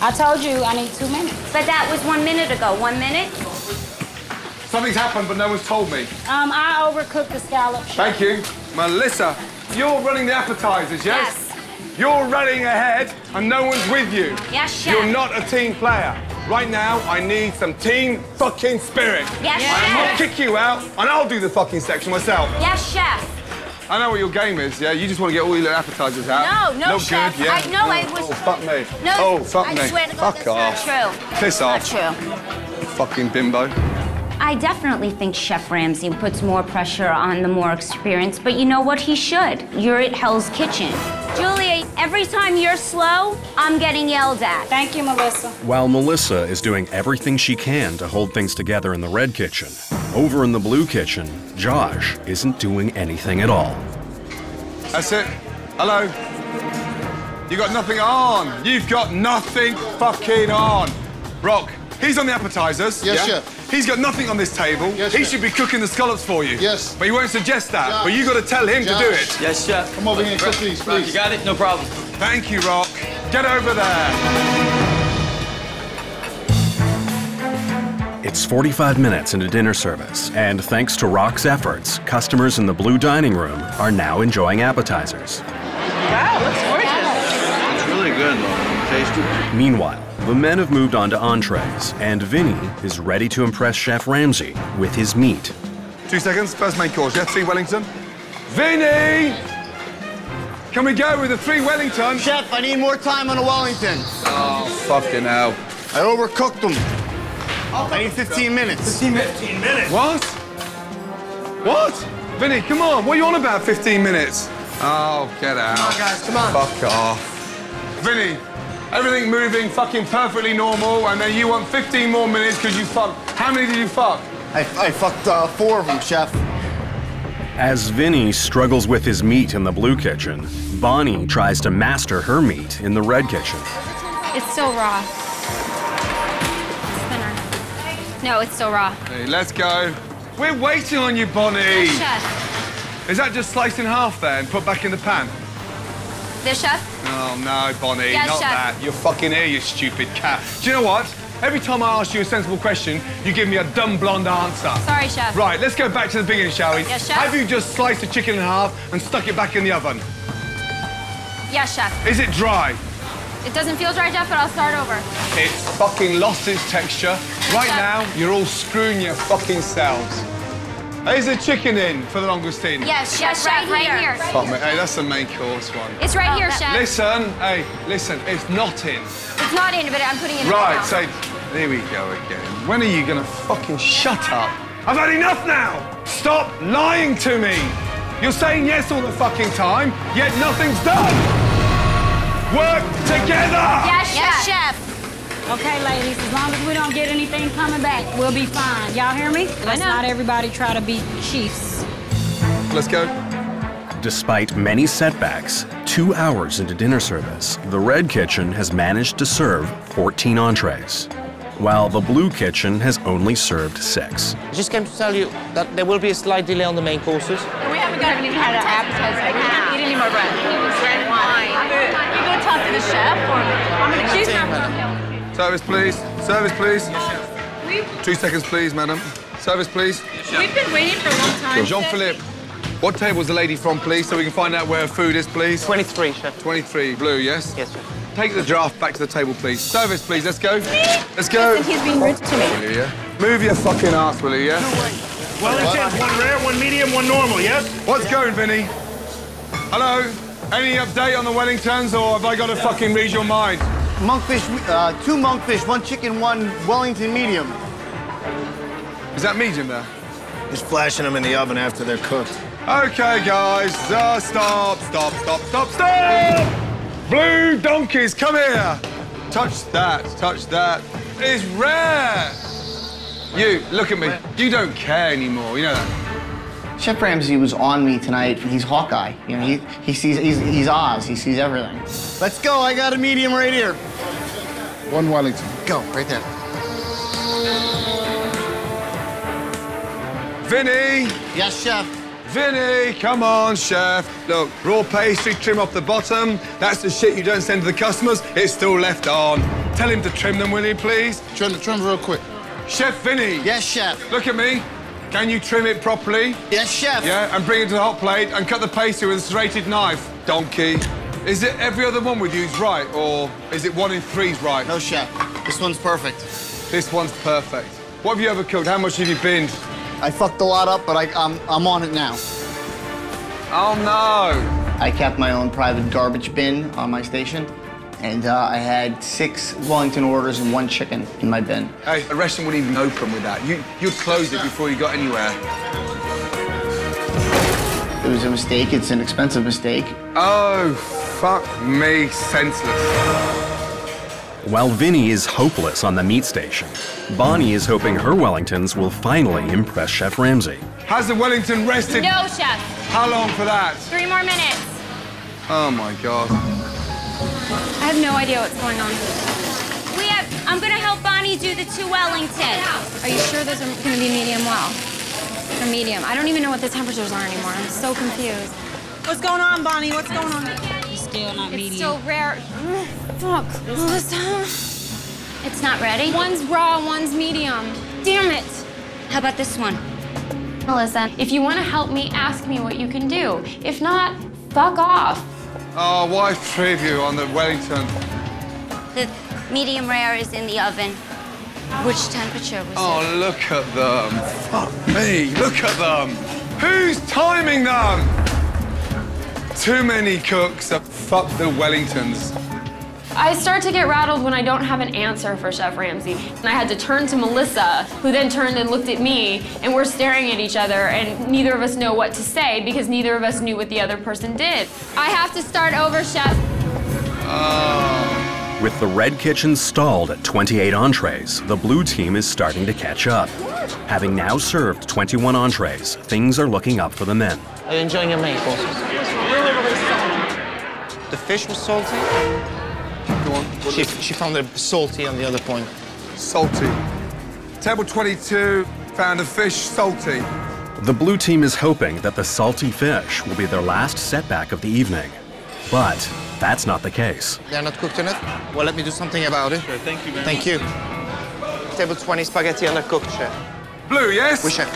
I told you I need two minutes. But that was one minute ago. One minute? Something's happened, but no one's told me. Um, I overcooked the scallops. Thank you. Melissa, you're running the appetizers, yes? Yes. You're running ahead and no one's with you. Yes, chef. You're not a team player. Right now, I need some team fucking spirit. Yes, chef. I'll kick you out and I'll do the fucking section myself. Yes, chef. I know what your game is, yeah? You just want to get all your little appetizers out. No, no, Look chef. good, yeah? I- no, oh, I was- Oh, fuck me. No, oh, fuck I me. swear to God, fuck that's not off. true. Piss Not off. true. Fucking bimbo. I definitely think Chef Ramsay puts more pressure on the more experienced, but you know what? He should. You're at Hell's Kitchen. Julia, every time you're slow, I'm getting yelled at. Thank you, Melissa. While Melissa is doing everything she can to hold things together in the red kitchen, over in the blue kitchen, Josh isn't doing anything at all. That's it. Hello. You got nothing on. You've got nothing fucking on. Rock, he's on the appetizers. Yes, yeah? chef. He's got nothing on this table. Yes, he chef. should be cooking the scallops for you. Yes. But he won't suggest that. Josh. But you got to tell him to do it. Yes, chef. Come over here and cook these, Rock, please. you got it? No problem. Thank you, Rock. Get over there. It's 45 minutes into dinner service, and thanks to Rock's efforts, customers in the blue dining room are now enjoying appetizers. Wow, looks gorgeous. It's really good, though. Tasty. Meanwhile, the men have moved on to entrees, and Vinny is ready to impress Chef Ramsay with his meat. Two seconds. First main course, yeah? Three Wellington. Vinny! Can we go with the three Wellington? Chef, I need more time on the Wellington. Oh, fucking hell. I overcooked them. Oh. I need 15 minutes. 15 minutes. What? What? Vinny, come on. What are you on about 15 minutes? Oh, get out. Come on, guys, come on. Fuck off. Vinny, everything moving fucking perfectly normal, and then you want 15 more minutes because you fucked. How many did you fuck? I, I fucked uh, four of them, chef. As Vinny struggles with his meat in the blue kitchen, Bonnie tries to master her meat in the red kitchen. It's so raw. It's thinner. No, it's still raw. Hey, let's go. We're waiting on you, Bonnie. Chef. Is that just sliced in half there and put back in the pan? This chef? Oh, no, Bonnie, Yes, not chef. that. You're fucking here, you stupid cat. Do you know what? Every time I ask you a sensible question, you give me a dumb blonde answer. Sorry, chef. Right, let's go back to the beginning, shall we? Yes, chef. Have you just sliced the chicken in half and stuck it back in the oven? Yes, chef. Is it dry? It doesn't feel dry, chef, but I'll start over. It's fucking lost its texture. Right chef. now, you're all screwing your fucking selves. Is the chicken in for the langoustine? Yes, yes, chef, right, here. Fuck me. Hey, that's the main course one. It's right here, oh, chef. Listen, hey, listen, it's not in. It's not in, but I'm putting it in Right, so there we go again. When are you gonna fucking shut up? I've had enough now! Stop lying to me! You're saying yes all the fucking time, yet nothing's done! Work together! Yes, chef. Okay, ladies, as long as we don't get anything coming back, we'll be fine. Y'all hear me? Let's not everybody try to be chiefs. Let's go. Despite many setbacks, two hours into dinner service, the Red Kitchen has managed to serve 14 entrees, while the Blue Kitchen has only served six. I just came to tell you that there will be a slight delay on the main courses. We haven't got even had an appetizer. We can't eat any more bread. Red wine. You go talk to the chef or I'm gonna she's not Service, please. Service, please. Two seconds, please, madam. Service, please. We've been waiting for a long time. Jean-Philippe, what table's the lady from, please, so we can find out where her food is, please? 23, chef. 23, blue, yes? Yes, sir. Take the draft back to the table, please. Service, please. Let's go. Let's go. Listen, he's being rude to me. Will you, yeah? Move your fucking ass, will you, yeah? Wellingtons, one rare, one medium, one normal, yes? What's going, Vinny? Hello? Any update on the Wellingtons, or have I got to fucking read your mind? Monkfish, uh, two monkfish, one chicken, one Wellington medium. Is that medium there? Just flashing them in the oven after they're cooked. Okay, guys. Uh, stop, stop, stop, stop, stop! Blue donkeys, come here. Touch that, touch that. It's rare. You, look at me. You don't care anymore, you know that? Chef Ramsay was on me tonight. He's Hawkeye. You know, he, he sees, he's, he's Oz. He sees everything. Let's go. I got a medium right here. One Wellington. Go, right there. Vinny! Yes, chef. Vinny, come on, chef. Look, raw pastry, trim off the bottom. That's the shit you don't send to the customers. It's still left on. Tell him to trim them, will you, please? Trim, trim real quick. Chef Vinny. Yes, chef. Look at me. Can you trim it properly? Yes, chef. Yeah, and bring it to the hot plate and cut the pastry with a serrated knife. Donkey. Is it every other one with you's right, or is it one in three's right? No, chef. This one's perfect. This one's perfect. What have you overcooked? How much have you binned? I fucked a lot up, but I, I'm, I'm on it now. Oh, no. I kept my own private garbage bin on my station, and uh, I had six Wellington orders and one chicken in my bin. Hey, a restaurant wouldn't even open with that. You, you'd close it before you got anywhere. It was a mistake. It's an expensive mistake. Oh, fuck me senseless. While Vinny is hopeless on the meat station, Bonnie is hoping her Wellingtons will finally impress Chef Ramsay. Has the Wellington rested? No, chef. How long for that? Three more minutes. Oh, my God. I have no idea what's going on. We have. I'm gonna help Bonnie do the two Wellingtons. Are you sure those are gonna be medium well? Or medium? I don't even know what the temperatures are anymore. I'm so confused. What's going on, Bonnie? What's going on? It's still not medium. It's so rare. Fuck, Melissa. It's not ready? One's raw, one's medium. Damn it. How about this one? Melissa, if you want to help me, ask me what you can do. If not, fuck off. Oh, wife preview on the Wellington. The medium rare is in the oven. Which temperature was Oh, look at them. Fuck me, look at them. Who's timing them? Too many cooks. Uh, Fuck the Wellingtons. I start to get rattled when I don't have an answer for Chef Ramsay. And I had to turn to Melissa, who then turned and looked at me, and we're staring at each other, and neither of us know what to say because neither of us knew what the other person did. I have to start over, Chef. Oh. With the Red Kitchen stalled at 28 entrees, the Blue team is starting to catch up. Having now served 21 entrees, things are looking up for the men. Are you enjoying your main courses? Really, really salty. The fish was salty? Go on. She, she found it salty on the other point. Salty. Table 22 found a fish salty. The blue team is hoping that the salty fish will be their last setback of the evening. But that's not the case. They're not cooked enough? Well, let me do something about it. Sure, thank you very Thank you. Table 20 spaghetti undercooked, chef. Blue, yes? Oui, chef.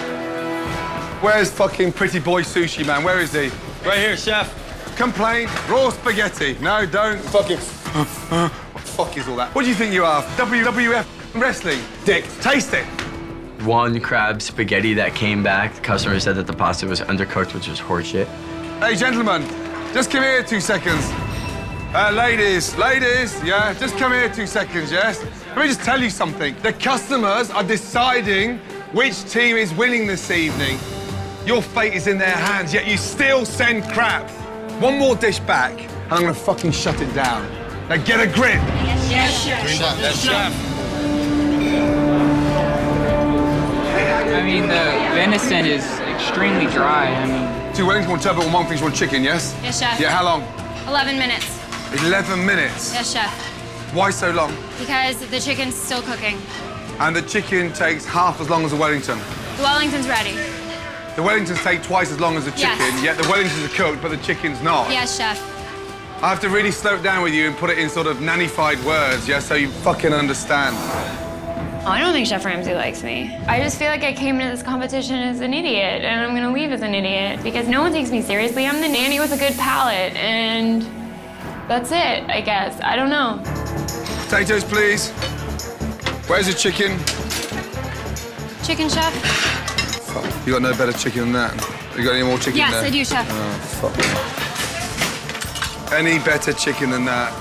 Where's fucking pretty boy sushi man? Where is he? Right here, chef. Complaint, raw spaghetti. No, don't. Fucking. what fuck is all that? What do you think you are? WWF wrestling? Dick, taste it. One crab spaghetti that came back, the customer said that the pasta was undercooked, which was horseshit. Hey, gentlemen, just come here two seconds. Uh, ladies, ladies, yeah, just come here two seconds, yes? Let me just tell you something. The customers are deciding which team is winning this evening. Your fate is in their hands, yet you still send crap. One more dish back, and I'm gonna fucking shut it down. Now get a grip. Yes, chef. Yes, chef. I mean, the venison is extremely dry. I mean, Two Wellington, one turbot, one fish, one chicken, yes? Yes, chef. Yeah, how long? 11 minutes. 11 minutes. Yes, chef. Why so long? Because the chicken's still cooking. And the chicken takes half as long as the Wellington. The Wellington's ready. The Wellingtons take twice as long as the chicken, Yes. yet the Wellingtons are cooked, but the chicken's not. Yes, chef. I have to really slow it down with you and put it in sort of nannified words, yeah, so you fucking understand. I don't think Chef Ramsay likes me. I just feel like I came into this competition as an idiot, and I'm gonna leave as an idiot because no one takes me seriously. I'm the nanny with a good palate, and that's it, I guess. I don't know. Potatoes, please. Where's the chicken? Chicken chef? Fuck, you got no better chicken than that. You got any more chicken Yes, there? I do, chef. Oh, fuck. Any better chicken than that?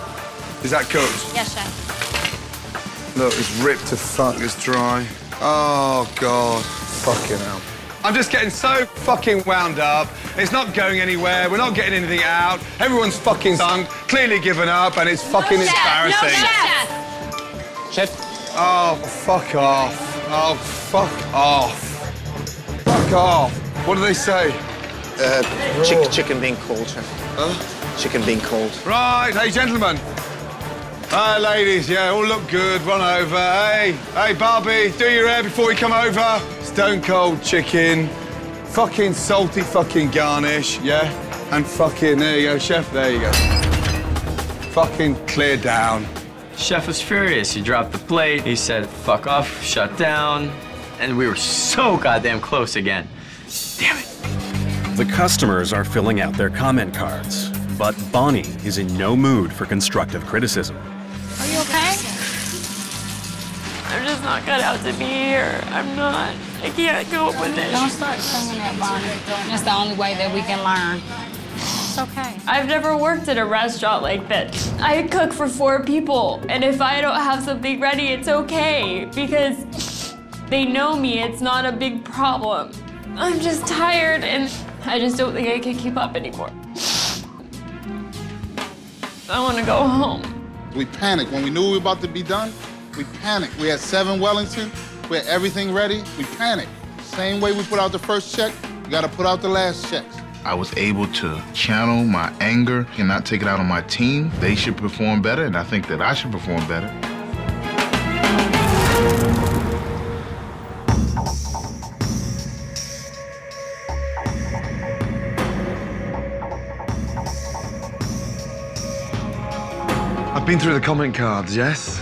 Is that cooked? Yes, chef. Look, it's ripped to fuck, it's dry. Oh, God. Fucking hell. I'm just getting so fucking wound up. It's not going anywhere. We're not getting anything out. Everyone's fucking sung, clearly given up, and it's fucking embarrassing. Chef. chef. Oh, fuck off. Oh, fuck off. Fuck off. What do they say? Uh, chick chicken being cold, chef. Huh? Chicken being cold. Right, hey, gentlemen. Hi, ladies, yeah, all look good. Run over. Hey, hey, Barbie, do your hair before we come over. Stone cold chicken. Fucking salty fucking garnish, yeah? And fucking, there you go, chef, there you go. Fucking clear down. Chef was furious. He dropped the plate. He said, fuck off, shut down. And we were so goddamn close again. Damn it. The customers are filling out their comment cards, but Bonnie is in no mood for constructive criticism. Are you okay? I'm just not cut out to be here. I'm not. I can't go with it. don't start singing that, Bonnie. That's the only way that we can learn. It's okay. I've never worked at a restaurant like this. I cook for four people, and if I don't have something ready, it's okay because they know me. It's not a big problem. I'm just tired, and I just don't think I can keep up anymore. I want to go home. We panicked. When we knew we were about to be done, we panicked. We had seven Wellington. We had everything ready. We panicked. Same way we put out the first check, we got to put out the last checks. I was able to channel my anger and not take it out on my team. They should perform better, and I think that I should perform better. Been through the comment cards, yes?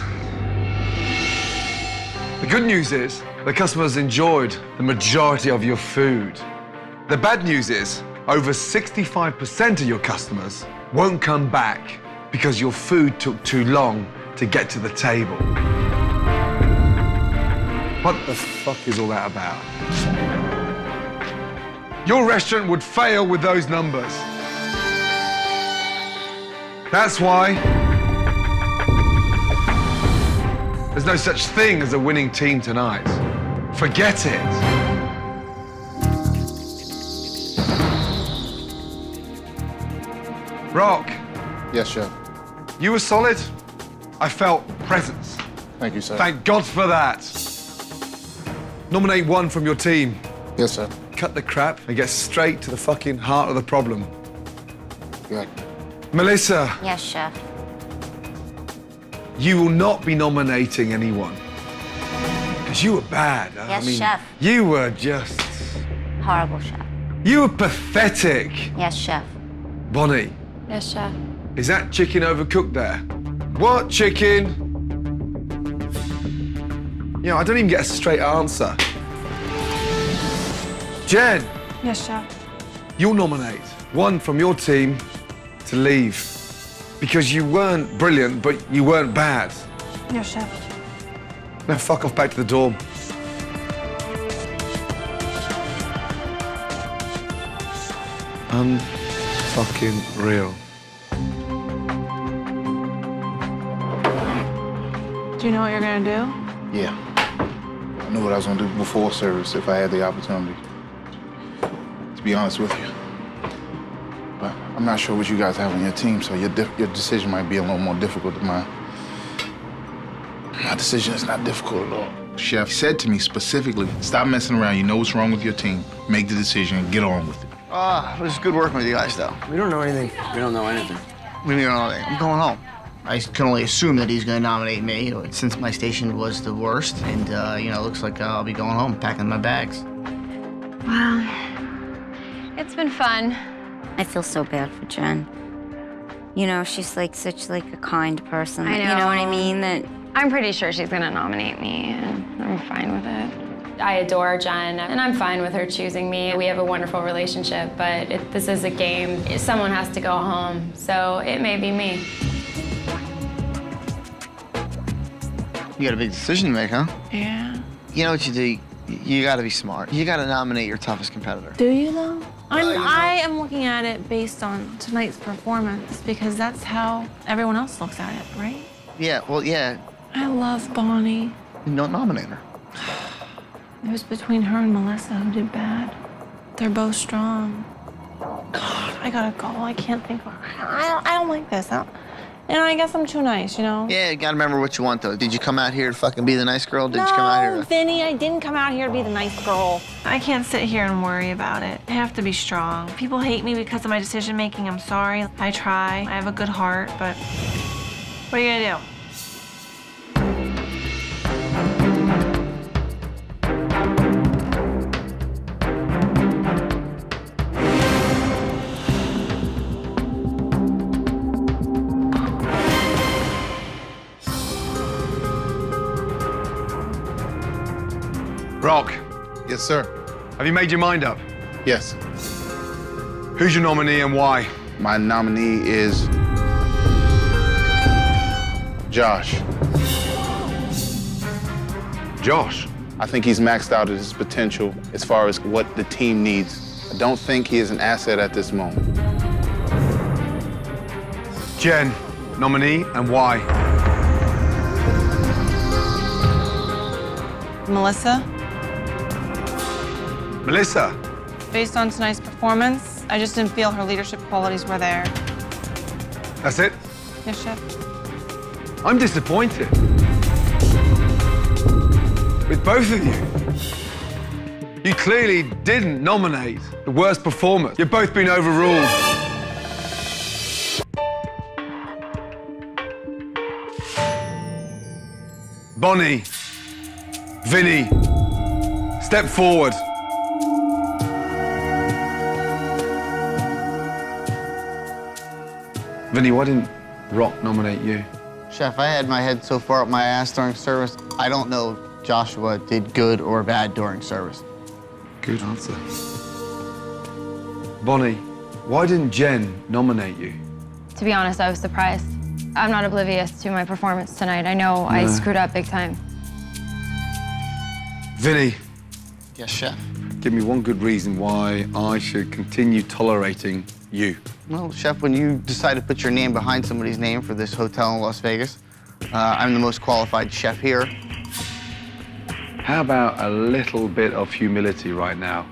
The good news is the customers enjoyed the majority of your food. The bad news is over 65% of your customers won't come back because your food took too long to get to the table. What the fuck is all that about? Your restaurant would fail with those numbers. That's why there's no such thing as a winning team tonight. Forget it. Rock. Yes, chef. You were solid. I felt presence. Thank you, sir. Thank God for that. Nominate one from your team. Yes, sir. Cut the crap and get straight to the fucking heart of the problem. Good. Melissa, Yes, chef. You will not be nominating anyone. Because you were bad. Yes, I mean, chef. You were just. Horrible chef. You were pathetic. Yes, chef. Bonnie, Yes, chef. is that chicken overcooked there? What chicken? You know, I don't even get a straight answer. Jen, Yes, chef. you'll nominate one from your team to leave. Because you weren't brilliant, but you weren't bad. Yes, chef. Now fuck off back to the dorm. Unfucking real. Do you know what you're gonna do? Yeah. I knew what I was gonna do before service if I had the opportunity. To be honest with you. But I'm not sure what you guys have on your team, so your, your decision might be a little more difficult than mine. My decision is not difficult at all. Chef said to me specifically, stop messing around. You know what's wrong with your team. Make the decision and get on with it. Ah, it was good working with you guys, though. We don't know anything. We don't know anything. We don't know anything. I'm going home. I can only assume that he's going to nominate me since my station was the worst. And, uh, you know, it looks like I'll be going home, packing my bags. Wow. It's been fun. I feel so bad for Jen. You know, she's like such like a kind person. I You know what I mean? That I'm pretty sure she's gonna nominate me, and I'm fine with it. I adore Jen, and I'm fine with her choosing me. We have a wonderful relationship, but it, this is a game. Someone has to go home, so it may be me. You got a big decision to make, huh? Yeah. You know what you do? You got to be smart. You got to nominate your toughest competitor. Do you though? I'm, I am looking at it based on tonight's performance because that's how everyone else looks at it, right? Yeah, well, yeah. I love Bonnie. Don't nominate her. It was between her and Melissa who did bad. They're both strong. God, I gotta go. I can't think of I don't, I don't like this. I don't, and I guess I'm too nice, you know? Yeah, you got to remember what you want, though. Did you come out here to fucking be the nice girl? Did no, you come out here to... Vinny, I didn't come out here to be the nice girl. I can't sit here and worry about it. I have to be strong. People hate me because of my decision making. I'm sorry. I try. I have a good heart, but what are you gonna do? Rock, Yes, sir. have you made your mind up? Yes. Who's your nominee and why? My nominee is Josh. Josh? I think he's maxed out at his potential as far as what the team needs. I don't think he is an asset at this moment. Jen, nominee and why? Melissa, Melissa, based on tonight's performance, I just didn't feel her leadership qualities were there. that's it? Yes, Chef? I'm disappointed. With both of you. You clearly didn't nominate the worst performer. You've both been overruled. Bonnie, Vinny, step forward. Vinny, why didn't Rock nominate you? Chef, I had my head so far up my ass during service, I don't know Joshua did good or bad during service. Good answer. Bonnie, why didn't Jen nominate you? To be honest, I was surprised. I'm not oblivious to my performance tonight. I know I screwed up big time. Vinny, Yes, Chef. give me one good reason why I should continue tolerating you. Well, Chef, when you decide to put your name behind somebody's name for this hotel in Las Vegas, uh, I'm the most qualified chef here. How about a little bit of humility right now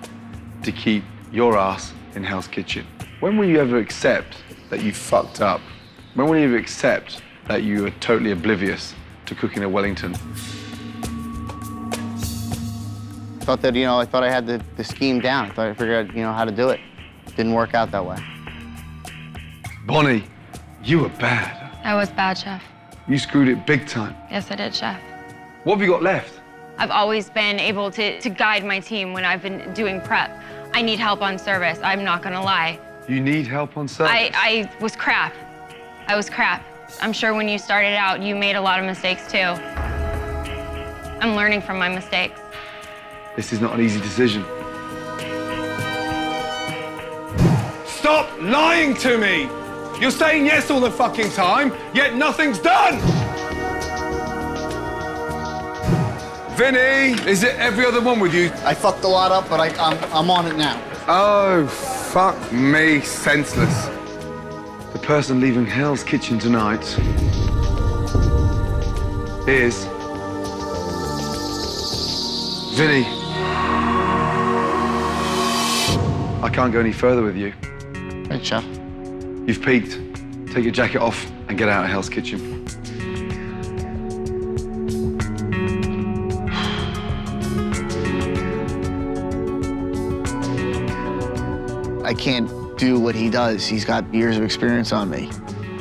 to keep your ass in Hell's Kitchen? When will you ever accept that you fucked up? When will you ever accept that you are totally oblivious to cooking a Wellington? I Thought that, you know, I thought I had the, the scheme down. I thought I figured out, you know, how to do it. Didn't work out that way. Bonnie, you were bad. I was bad, Chef. You screwed it big time. Yes, I did, Chef. What have you got left? I've always been able to, to guide my team when I've been doing prep. I need help on service, I'm not gonna lie. You need help on service? I, I was crap. I was crap. I'm sure when you started out, you made a lot of mistakes too. I'm learning from my mistakes. This is not an easy decision. Stop lying to me! You're saying yes all the fucking time, yet nothing's done! Vinny, is it every other one with you? I fucked a lot up, but I, I'm, I'm on it now. Oh, fuck me, senseless. The person leaving Hell's Kitchen tonight is Vinny. I can't go any further with you. Right, Chef. You've peaked. Take your jacket off and get out of Hell's Kitchen. I can't do what he does. He's got years of experience on me.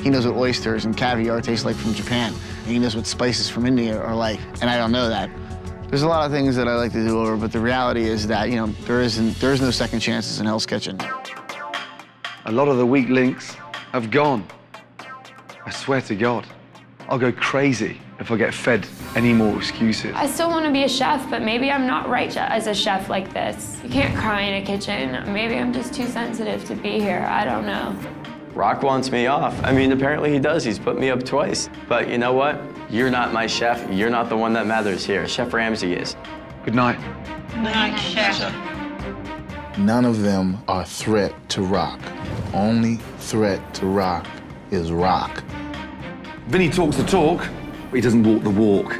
He knows what oysters and caviar taste like from Japan. And he knows what spices from India are like, and I don't know that. There's a lot of things that I like to do over, but the reality is that, you know, there isn't, there is no second chances in Hell's Kitchen. A lot of the weak links have gone. I swear to God, I'll go crazy if I get fed any more excuses. I still want to be a chef, but maybe I'm not right as a chef like this. You can't cry in a kitchen. Maybe I'm just too sensitive to be here. I don't know. Rock wants me off. I mean, apparently he does. He's put me up twice. But you know what? You're not my chef. You're not the one that matters here. Chef Ramsay is. Good night. Good night, chef. None of them are threat to Rock. Only threat to Rock is Rock. Vinny talks the talk, but he doesn't walk the walk.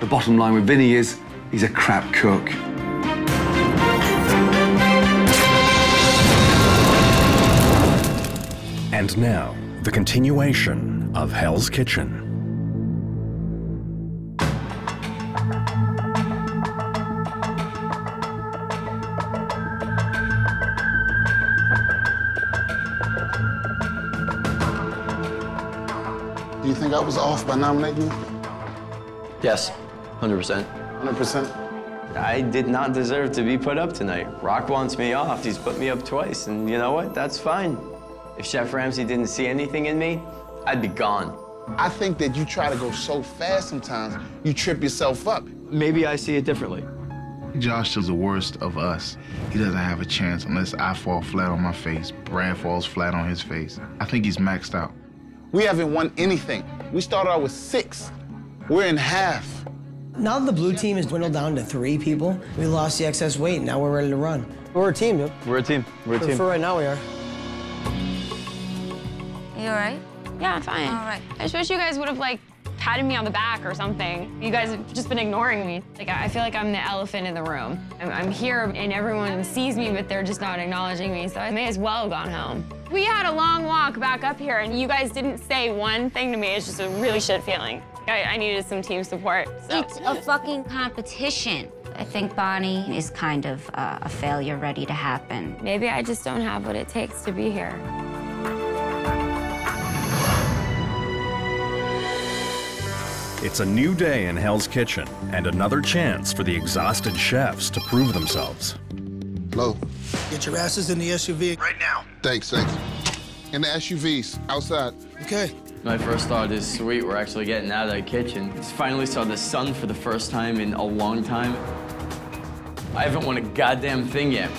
The bottom line with Vinny is he's a crap cook. And now, the continuation of Hell's Kitchen. Think I was off by nominating you? Yes, 100%. 100%? I did not deserve to be put up tonight. Rock wants me off. He's put me up twice, and you know what? That's fine. If Chef Ramsay didn't see anything in me, I'd be gone. I think that you try to go so fast sometimes, you trip yourself up. Maybe I see it differently. Josh is the worst of us. He doesn't have a chance unless I fall flat on my face, Brad falls flat on his face. I think he's maxed out. We haven't won anything. We started out with six. We're in half. Now that the blue team has dwindled down to three people, we lost the excess weight. Now we're ready to run. We're a team, dude. We're a team. We're a For, team. for right now, we are. You all right? Yeah, I'm fine. All right. I just wish you guys would have like patted me on the back or something. You guys have just been ignoring me. Like I feel like I'm the elephant in the room. I'm, I'm here and everyone sees me, but they're just not acknowledging me. So I may as well have gone home. We had a long walk back up here, and you guys didn't say one thing to me. It's just a really shit feeling. I, I needed some team support. So. It's a fucking competition. I think Bonnie is kind of uh, a failure ready to happen. Maybe I just don't have what it takes to be here. It's a new day in Hell's Kitchen and another chance for the exhausted chefs to prove themselves. Hello. Get your asses in the SUV right now. Thanks, thanks. In the SUVs, outside. Okay. My first thought is, sweet, we're actually getting out of the kitchen. Just finally saw the sun for the first time in a long time. I haven't won a goddamn thing yet.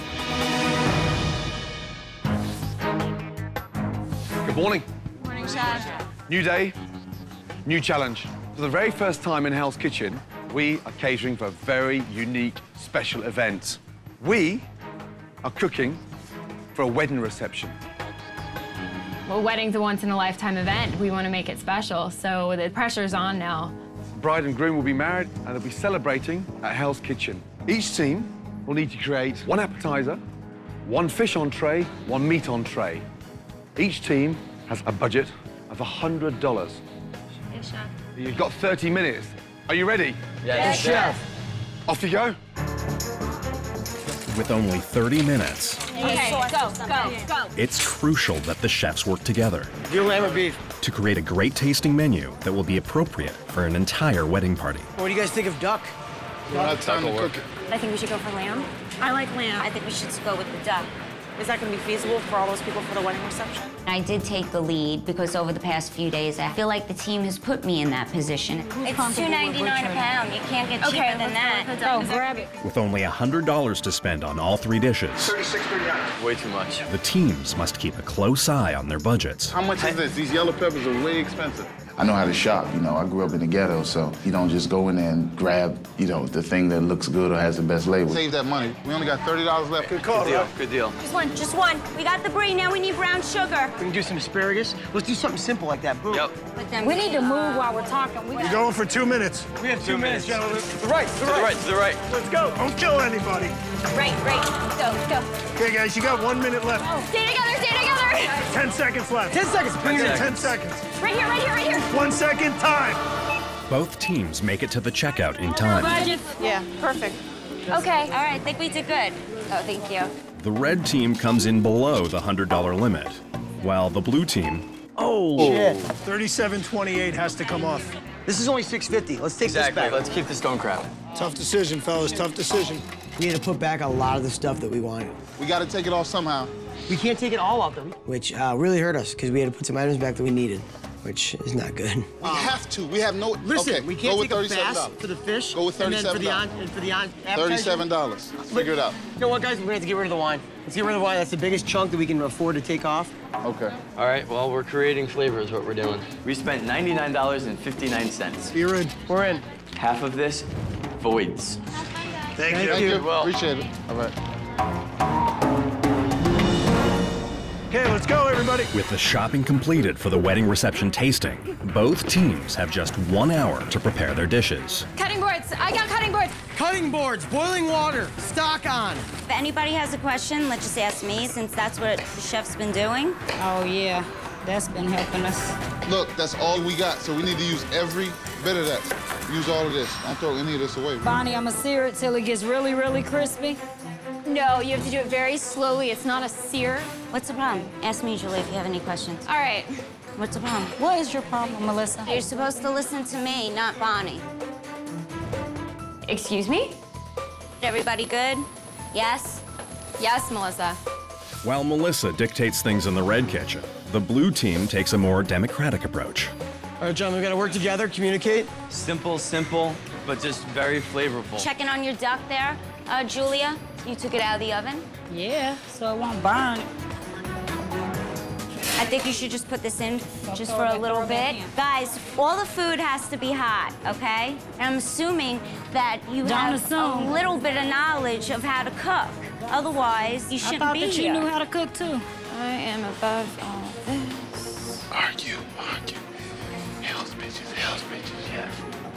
Good morning. Morning, Chef. New day, new challenge. For the very first time in Hell's Kitchen, we are catering for a very unique, special event. We are cooking for a wedding reception. Well, wedding's a once-in-a-lifetime event. We want to make it special, so the pressure's on now. Bride and groom will be married and they'll be celebrating at Hell's Kitchen. Each team will need to create one appetizer, one fish entree, one meat entree. Each team has a budget of $100. Yes. You've got 30 minutes. Are you ready? Yes, chef. Off you go. With only 30 minutes, Okay, go, go, go. it's crucial that the chefs work together Your lamb or beef? to create a great tasting menu that will be appropriate for an entire wedding party. What do you guys think of duck? We don't time to cook. I think we should go for lamb. I like lamb. I think we should go with the duck. Is that going to be feasible for all those people for the wedding reception? I did take the lead because over the past few days, I feel like the team has put me in that position. It's comfortable with $2.99 a pound. You can't get Okay, cheaper let's than that. with. Oh, grab it. With only $100 to spend on all three dishes, 36 Way too much. the teams must keep a close eye on their budgets. How much is this? These yellow peppers are way expensive. I know how to shop, you know. I grew up in the ghetto, so you don't just go in there and grab, you know, the thing that looks good or has the best label. Save that money. We only got $30 left. Good Good deal. Good deal. Just one, just one. We got the brie, now we need brown sugar. We can do some asparagus. Let's do something simple like that. Boom. Yep. But then We need to move while we're talking. We You're going for two minutes. We have Two minutes. gentlemen. To the right, to To the right, to the right. Let's go. Don't kill anybody. Right, right. Go, go. Okay, guys, you got one minute left. Oh, stay together, stay together. Ten seconds left. Ten seconds. Bring it in. Ten seconds. Right here, right here, right here. One second time. Both teams make it to the checkout in time. Yeah, perfect. Okay, all right, I think we did good. Oh, thank you. The red team comes in below the $100 limit, while the blue team Oh. Shit. 3728 has to come off. This is only 650. Let's take Exactly. this back. Let's keep the stone crab. Tough decision, fellas. Tough decision. We had to put back a lot of the stuff that we wanted, We got to take it off somehow. We can't take it all off them. which uh, really hurt us because we had to put some items back that we needed, which is not good. We have to. We have no. Listen, okay, we can't go with take a thirty-seven bass for the fish. Go with and then for the $37. on, and for the on appetizer. Thirty-seven dollars. Figure it out. You know what, guys? We're gonna have to get rid of the wine. Let's get rid of the wine. That's the biggest chunk that we can afford to take off. Okay. All right, well, we're creating flavor is what we're doing. We spent $99.59. You're in. We're in. Half of this, voids. Thank, Thank you. Thank you. Well- Appreciate it. All right. Okay, let's go, everybody. With the shopping completed for the wedding reception tasting, both teams have just one hour to prepare their dishes. Cutting boards. I got cutting boards. Cutting boards, boiling water, stock on. If anybody has a question, let's just ask me since that's what the chef's been doing. Oh, yeah. That's been helping us. Look, that's all we got, so we need to use every bit of that. Use all of this. Don't throw any of this away. Bonnie, I'm gonna sear it till it gets really, really crispy. No, you have to do it very slowly. It's not a sear. What's the problem? Ask me, Julie, if you have any questions. All right. What's the problem? What is your problem, Melissa? You're supposed to listen to me, not Bonnie. Excuse me? Everybody good? Yes? Yes, Melissa. While Melissa dictates things in the red kitchen, the blue team takes a more democratic approach. All right, John, we gotta work together, communicate. Simple, simple, but just very flavorful. Checking on your duck there, uh, Julia. You took it out of the oven. Yeah, so it won't burn. I think you should just put this in just for a little throw it back bit. Guys, all the food has to be hot, okay? And I'm assuming that you Don't have assume. a little bit of knowledge of how to cook. Otherwise, you shouldn't be here. I thought be that you here. knew how to cook too. I am above all this. Argue, argue. Hell's bitches, hell's bitches, yeah.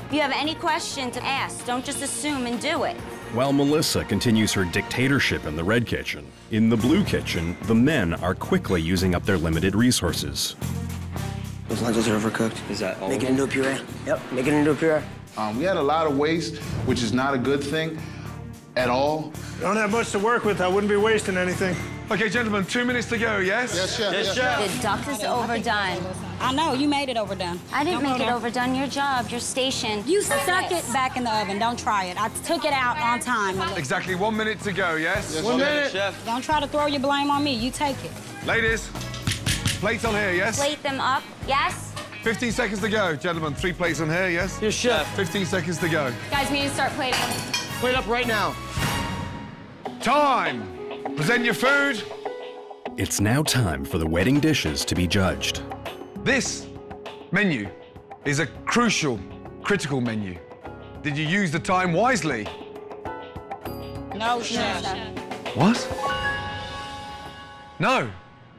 If you have any question to ask, don't just assume and do it. While Melissa continues her dictatorship in the red kitchen, in the blue kitchen, the men are quickly using up their limited resources. Those lentils are overcooked. Is that all Make it into a puree. Yep, make it into a puree. Um, we had a lot of waste, which is not a good thing at all. I Don't have much to work with. I wouldn't be wasting anything. Okay, gentlemen, two minutes to go, yes? Yes, chef. Yes, yes. chef. The duck is overdone. I know, you made it overdone. I didn't Don't make go it overdone. Your job, your station. You stuck it back in the oven. Don't try it. I took it out on time. Exactly one minute to go, yes? Yes, one chef. minute. Chef. Don't try to throw your blame on me. You take it. Ladies, plates on here, yes? Plate them up. Yes? 15 seconds to go, gentlemen. Three plates on here, yes? Yes, chef. 15 seconds to go. Guys, we need to start plating. Plate up right now. Time. Present your food. It's now time for the wedding dishes to be judged. This menu is a crucial, critical menu. Did you use the time wisely? No, chef. What? No.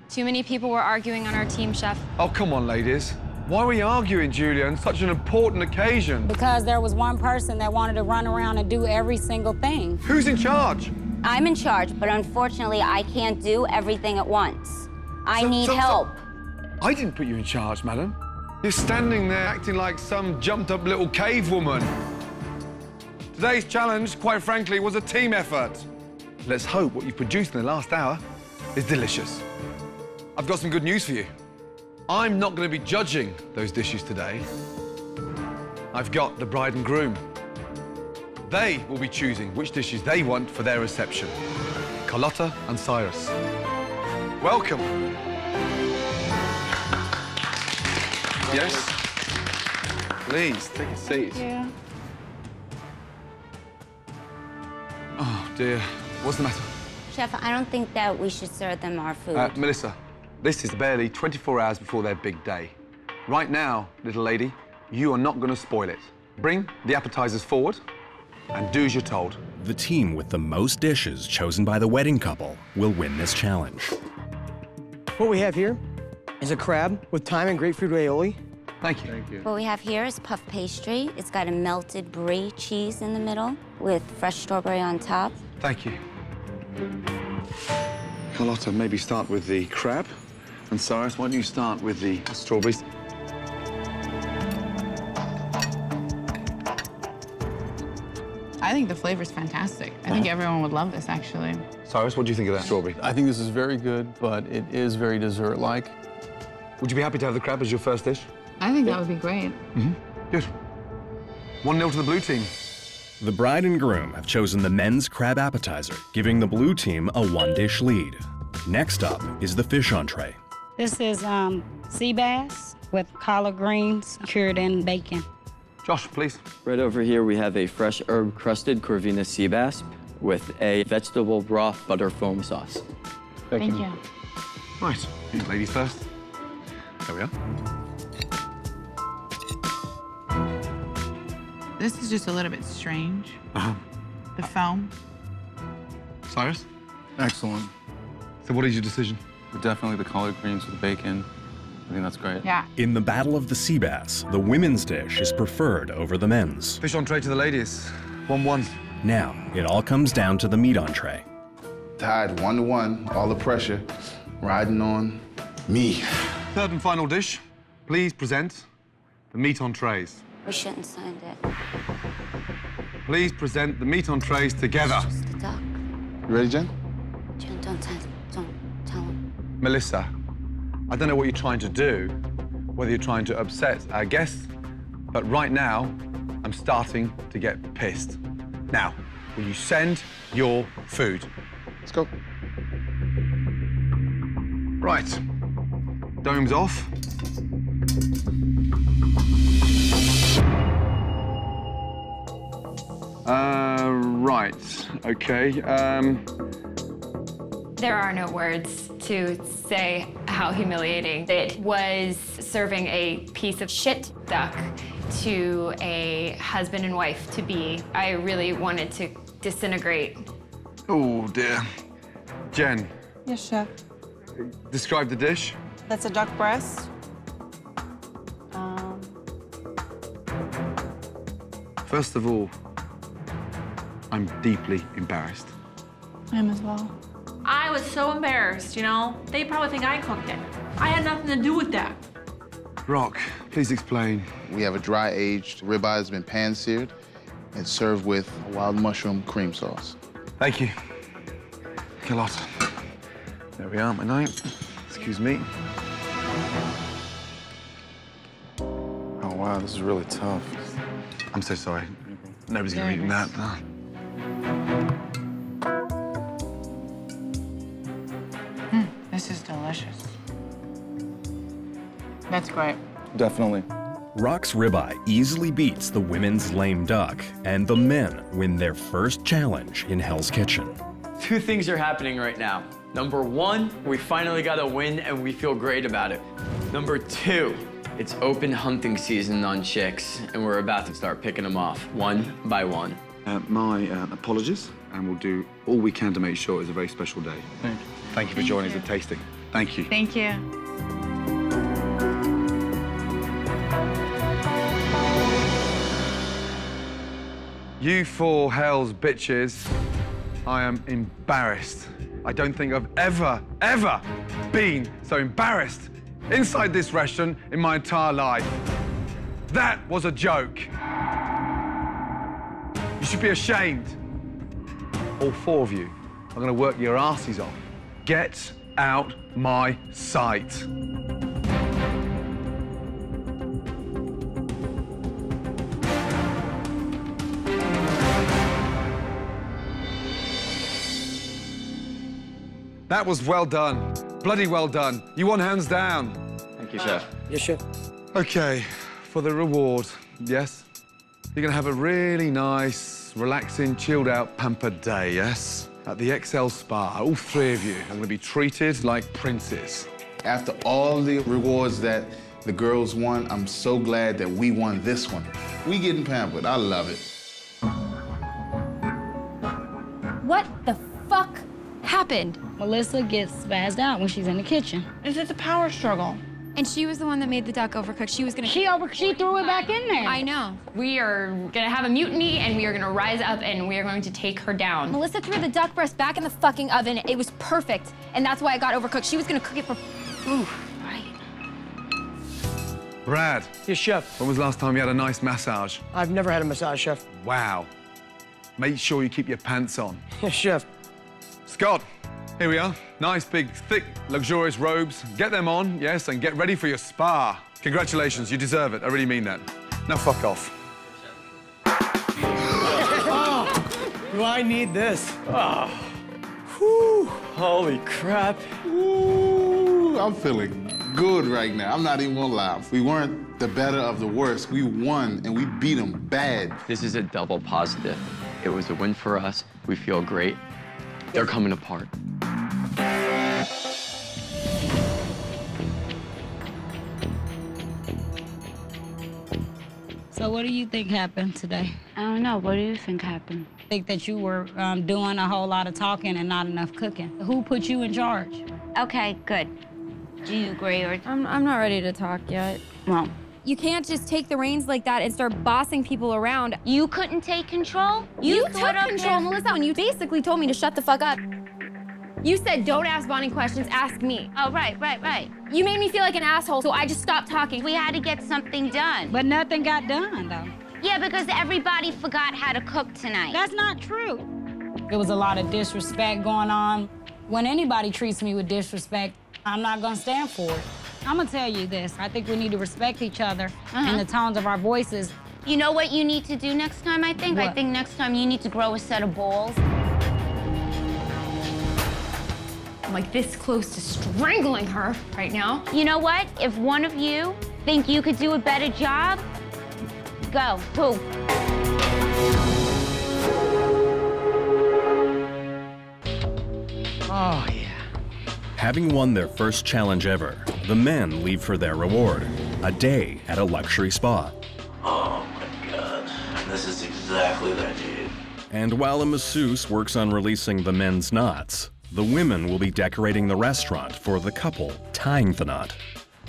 Too many people were arguing on our team, Chef. Oh, come on, ladies. Why are we arguing, Julia, on such an important occasion? Because there was one person that wanted to run around and do every single thing. Who's in charge? I'm in charge, but unfortunately, I can't do everything at once. I So- need so- so- help. I didn't put you in charge, madam. You're standing there acting like some jumped up little cave woman. Today's challenge, quite frankly, was a team effort. Let's hope what you've produced in the last hour is delicious. I've got some good news for you. I'm not going to be judging those dishes today. I've got the bride and groom. They will be choosing which dishes they want for their reception. Carlotta and Cyrus. Welcome. Yes? Please, take a seat. Yeah. Oh, dear. What's the matter? Chef, I don't think that we should serve them our food. Uh, Melissa, this is barely 24 hours before their big day. Right now, little lady, you are not going to spoil it. Bring the appetizers forward and do as you're told. The team with the most dishes chosen by the wedding couple will win this challenge. What we have here is a crab with thyme and grapefruit aioli. Thank you. Thank you. What we have here is puff pastry. It's got a melted brie cheese in the middle with fresh strawberry on top. Thank you. Carlotta, maybe start with the crab. And Cyrus, why don't you start with the strawberries? I think the flavor's fantastic. I think everyone would love this, actually. Cyrus, what do you think of that strawberry? I think this is very good, but it is very dessert-like. Would you be happy to have the crab as your first dish? I think that would be great. Mm-hmm. Good. 1-0 to the blue team. The bride and groom have chosen the men's crab appetizer, giving the blue team a one-dish lead. Next up is the fish entree. This is um, sea bass with collard greens cured in bacon. Josh, please. Right over here, we have a fresh herb-crusted Corvina sea bass with a vegetable broth butter foam sauce. Thank, you. Right, ladies first. There we are. This is just a little bit strange. Uh-huh. The foam. Cyrus? Excellent. So what is your decision? Definitely the collard greens with the bacon. I think that's great. Yeah. In the Battle of the Sea Bass, the women's dish is preferred over the men's. Fish entree to the ladies. 1-1. Now, it all comes down to the meat entree. Tied one to one, all the pressure riding on me. Third and final dish. Please present the meat entrees. We shouldn't signed it. Please present the meat entrees together. Just The duck. You ready, Jen? Jen, don't tell, don't tell him. Melissa, I don't know what you're trying to do, whether you're trying to upset our guests, but right now, I'm starting to get pissed. Now, will you send your food? Let's go. Right. Dome's off. Uh, right. Okay. Um, There are no words to say how humiliating it was serving a piece of shit duck to a husband and wife to be. I really wanted to disintegrate. oh, dear. Jen, Yes, chef. describe the dish. That's a duck breast. Um, First of all, I'm deeply embarrassed. I am as well. I was so embarrassed, you know? They probably think I cooked it. I had nothing to do with that. Rock, please explain. We have a dry aged ribeye that's been pan seared and served with wild mushroom cream sauce. Thank you. Carlotta. There we are, my night. Excuse me. Oh, wow, this is really tough. I'm so sorry. Nobody's gonna Very eat nice. that. Ah. Delicious. That's great. Definitely. Rock's ribeye easily beats the women's lame duck, and the men win their first challenge in Hell's Kitchen. Two things are happening right now. Number one, we finally got a win and we feel great about it. Number two, it's open hunting season on chicks and we're about to start picking them off one by one. Uh, my uh, apologies, and we'll do all we can to make sure it's a very special day. Thank you. Thank you for joining us at tasting. Thank you. Thank you. You four hell's bitches, I am embarrassed. I don't think I've ever, ever been so embarrassed inside this restaurant in my entire life. That was a joke. You should be ashamed. All four of you are going to work your asses off. Get out my sight. That was well done. Bloody well done. You won hands down. Thank you, sir. Yes, sir. OK, for the reward, yes? You're going to have a really nice, relaxing, chilled-out, pampered day, yes? At the XL Spa, all three of you are gonna be treated like princes. After all the rewards that the girls won, I'm so glad that we won this one. We getting pampered. I love it. What the fuck happened? Melissa gets spazzed out when she's in the kitchen. Is it the power struggle? And she was the one that made the duck overcooked. She was gonna. She over. She threw it back in there. I know. We are gonna have a mutiny, and we are gonna rise up, and we are going to take her down. Melissa threw the duck breast back in the fucking oven. It was perfect, and that's why it got overcooked. She was gonna cook it for. Ooh, right. Brad. Yes, chef. When was the last time you had a nice massage? I've never had a massage, chef. Wow. Make sure you keep your pants on. Yes, chef. Scott, here we are. Nice, big, thick, luxurious robes. Get them on, yes, and get ready for your spa. Congratulations, you deserve it. I really mean that. Now fuck off. Do I need this? Ah. Whew. Holy crap. Ooh, I'm feeling good right now. I'm not even gonna lie. We weren't the better of the worst. We won and we beat them bad. This is a double positive. It was a win for us. We feel great. They're coming apart. So what do you think happened today? I don't know. What do you think happened? think that you were um, doing a whole lot of talking and not enough cooking. Who put you in charge? Okay, good. Do you agree or? I'm, I'm not ready to talk yet. Well, You can't just take the reins like that and start bossing people around. you couldn't take control. You, threw took control, there. Melissa, and you basically told me to shut the fuck up. You said, don't ask Bonnie questions, ask me. Oh, right, right, right. You made me feel like an asshole, so I just stopped talking. We had to get something done. But nothing got done, though. Yeah, because everybody forgot how to cook tonight. That's not true. There was a lot of disrespect going on. When anybody treats me with disrespect, I'm not gonna stand for it. I'm gonna tell you this. I think we need to respect each other Uh-huh. and the tones of our voices. You know what you need to do next time, I think? I think next time you need to grow a set of balls. I'm like this close to strangling her right now. You know what? If one of you think you could do a better job, go. Who? Oh, yeah. Having won their first challenge ever, the men leave for their reward a day at a luxury spa. Oh my god. This is exactly what I needed. And while a masseuse works on releasing the men's knots, the women will be decorating the restaurant for the couple tying the knot.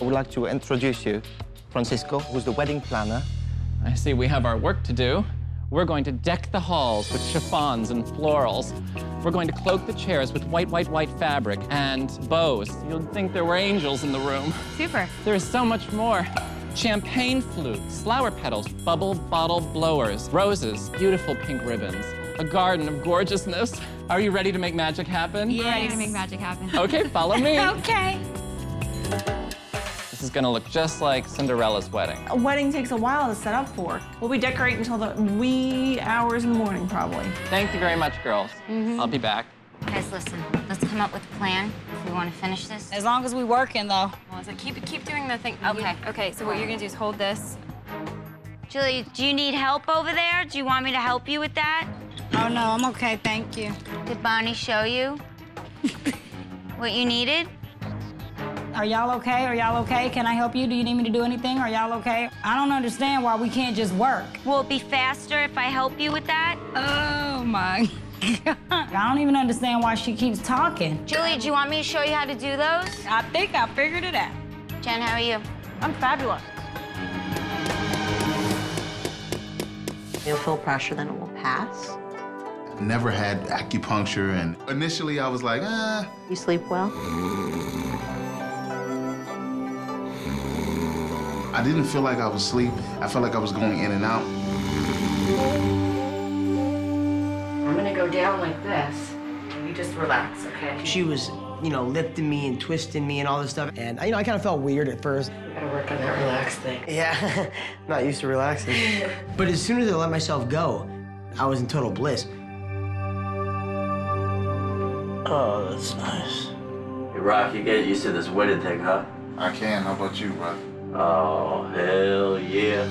I would like to introduce you, Francisco, who's the wedding planner. I see we have our work to do. We're going to deck the halls with chiffons and florals. We're going to cloak the chairs with white, white, white fabric and bows. You'd think there were angels in the room. Super. There is so much more. Champagne flutes, flower petals, bubble bottle blowers, roses, beautiful pink ribbons, a garden of gorgeousness. Are you ready to make magic happen? We're ready to make magic happen. Okay, follow me. okay. This is gonna look just like Cinderella's wedding. A wedding takes a while to set up for. We'll be decorating until the wee hours in the morning, probably. Thank you very much, girls. Mm-hmm. I'll be back. Guys, listen. Let's come up with a plan if we want to finish this. As long as we working, though. Melissa, keep keep doing the thing. Okay. Okay. So what you're gonna do is hold this. Julie, do you need help over there? Do you want me to help you with that? Oh, no, I'm okay, thank you. Did Bonnie show you what you needed? Are y'all okay? Are y'all okay? Can I help you? Do you need me to do anything? Are y'all okay? I don't understand why we can't just work. Will it be faster if I help you with that? Oh, my God. I don't even understand why she keeps talking. Julie, do you want me to show you how to do those? I think I figured it out. Jen, how are you? I'm fabulous. You'll feel pressure, then it will pass. Never had acupuncture, and initially I was like, ah. You sleep well? I didn't feel like I was asleep. I felt like I was going in and out. I'm gonna go down like this. You just relax, okay? She was, you know, lifting me and twisting me and all this stuff. And, you know, I kind of felt weird at first. You gotta work on that relax thing. Yeah, not used to relaxing. but as soon as I let myself go, I was in total bliss. Oh, that's nice. Hey, Rock, you get used to this wedding thing, huh? I can. How about you, bro? Oh, hell yeah.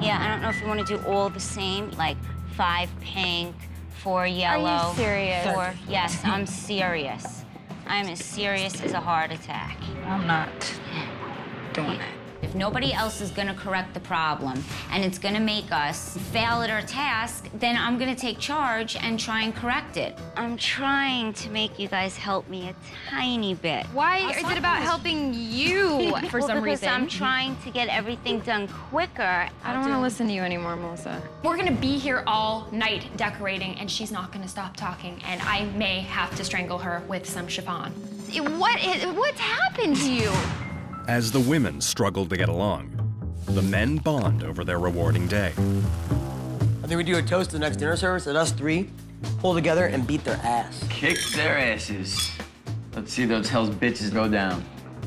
Yeah, I don't know if you want to do all the same, like five pink, four yellow. Are you serious? Four, yes, I'm serious. I'm as serious as a heart attack. I'm not doing it. If nobody else is gonna correct the problem and it's gonna make us fail at our task, then I'm gonna take charge and try and correct it. I'm trying to make you guys help me a tiny bit. Why is it about helping you for Well, some because reason? I'm trying to get everything done quicker. I don't want to listen to you anymore, Melissa. We're gonna be here all night decorating, and she's not gonna stop talking, and I may have to strangle her with some chiffon. What is, what's happened to you? As the women struggle to get along, the men bond over their rewarding day. I think we do a toast to the next dinner service that us three pull together and beat their ass. Kick their asses. Let's see those hell's bitches go down.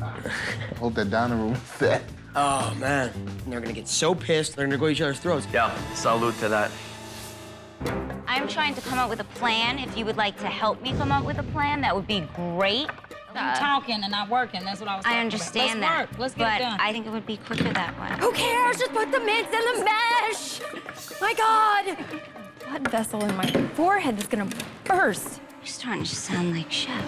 Hope that dining room is set. Oh, man. And they're gonna get so pissed, they're gonna go each other's throats. Yeah, salute to that. I'm trying to come up with a plan. If you would like to help me come up with a plan, that would be great. We talking and not working. That's what I was. I understand about. that. Let's work. Let's get but it done. I think it would be quicker that way. Who cares? Just put the mints in the mesh. My God. Blood vessel in my forehead that's gonna burst. You're starting to sound like Chef.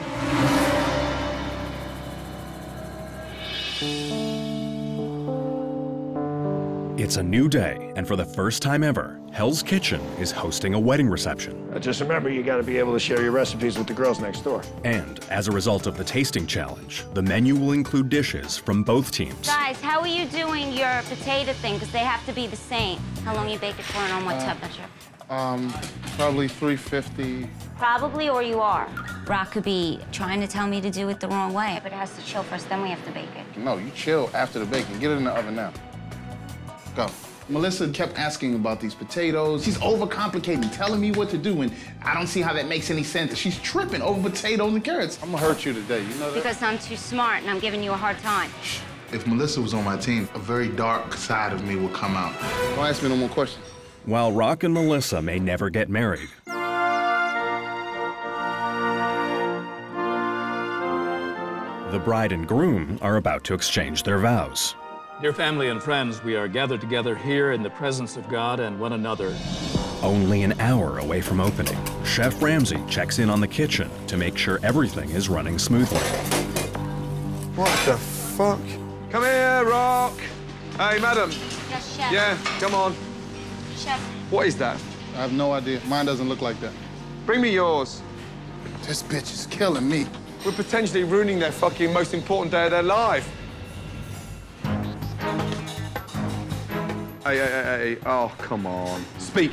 It's a new day, and for the first time ever, Hell's Kitchen is hosting a wedding reception. Uh, Just remember, you got to be able to share your recipes with the girls next door. And as a result of the tasting challenge, the menu will include dishes from both teams. Guys, how are you doing your potato thing? Because they have to be the same. How long you bake it for and on what Uh, temperature? Um, probably 350. Probably, or you are. Rock could be trying to tell me to do it the wrong way, but it has to chill first, then we have to bake it. No, you chill after the baking. Get it in the oven now. Go. Melissa kept asking about these potatoes. She's overcomplicating, telling me what to do, and I don't see how that makes any sense. She's tripping over potatoes and carrots. I'm gonna hurt you today, you know that? Because I'm too smart and I'm giving you a hard time. If Melissa was on my team, a very dark side of me would come out. Don't ask me no more questions. While Rock and Melissa may never get married, the bride and groom are about to exchange their vows. Dear family and friends, we are gathered together here in the presence of God and one another. Only an hour away from opening, Chef Ramsay checks in on the kitchen to make sure everything is running smoothly. What the fuck? Come here, Rock. Hey, madam. Yes, chef. Yeah, come on. Chef. What is that? I have no idea. Mine doesn't look like that. Bring me yours. This bitch is killing me. We're potentially ruining their fucking most important day of their life. Hey, hey, hey, hey. Oh, come on. Speak.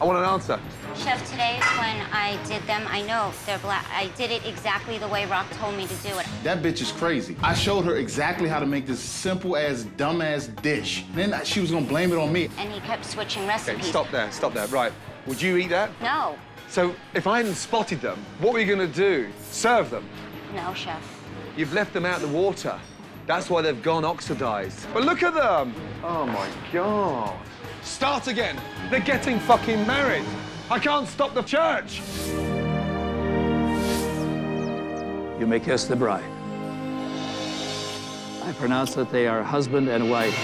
I want an answer. Chef, today when I did them. I know they're black. I did it exactly the way Rock told me to do it. That bitch is crazy. I showed her exactly how to make this simple as dumb ass dish. Then she was gonna blame it on me. And he kept switching Okay, recipes. stop there, stop there. Right. Would you eat that? No, So, if I hadn't spotted them, what were you gonna do? Serve them? no, chef. You've left them out of the water. That's why they've gone oxidized. But look at them! Oh my god. Start again. They're getting fucking married. I can't stop the church. You may kiss the bride. I pronounce that they are husband and wife.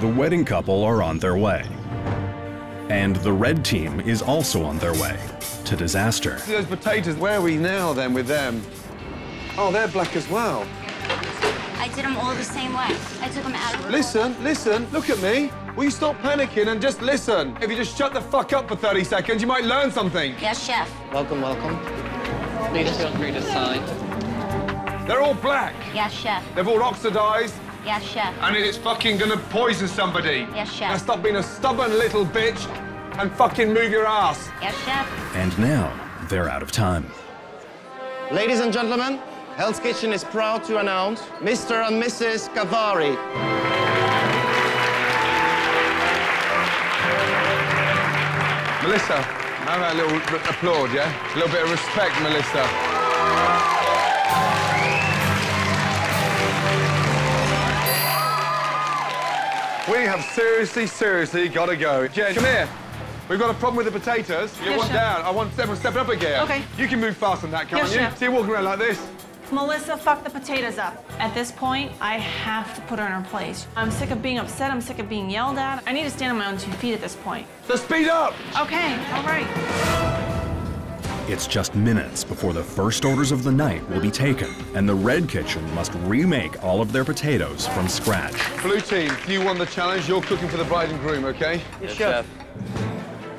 The wedding couple are on their way. And the red team is also on their way to disaster. See those potatoes? Where are we now then with them? Oh, they're black as well. I did them all the same way. I took them out of the Listen, listen, look at me. Will you stop panicking and just listen? If you just shut the fuck up for 30 seconds, you might learn something. Yes, chef. Welcome, welcome. Please feel free to sign. They're all black. Yes, chef. They've all oxidized, Yes, chef. and it's fucking gonna poison somebody. Yes, chef. Now stop being a stubborn little bitch and fucking move your ass. Yes, chef. And now they're out of time. Ladies and gentlemen, Hell's Kitchen is proud to announce Mr. and Mrs. Kavari. Melissa, how about a little r- applaud, yeah? A little bit of respect, Melissa. We have seriously, seriously got to go. Jen, come here. We've got a problem with the potatoes. You're Yes, one chef. down. I want everyone stepping up again. Okay. You can move faster than that, can't Yes, you? chef. See you walking around like this. Melissa fucked the potatoes up. At this point, I have to put her in her place. I'm sick of being upset. I'm sick of being yelled at. I need to stand on my own two feet at this point. So speed up! Okay, all right. It's just minutes before the first orders of the night will be taken, and the Red Kitchen must remake all of their potatoes from scratch. Blue team, you won the challenge. You're cooking for the bride and groom, okay? Yes, chef.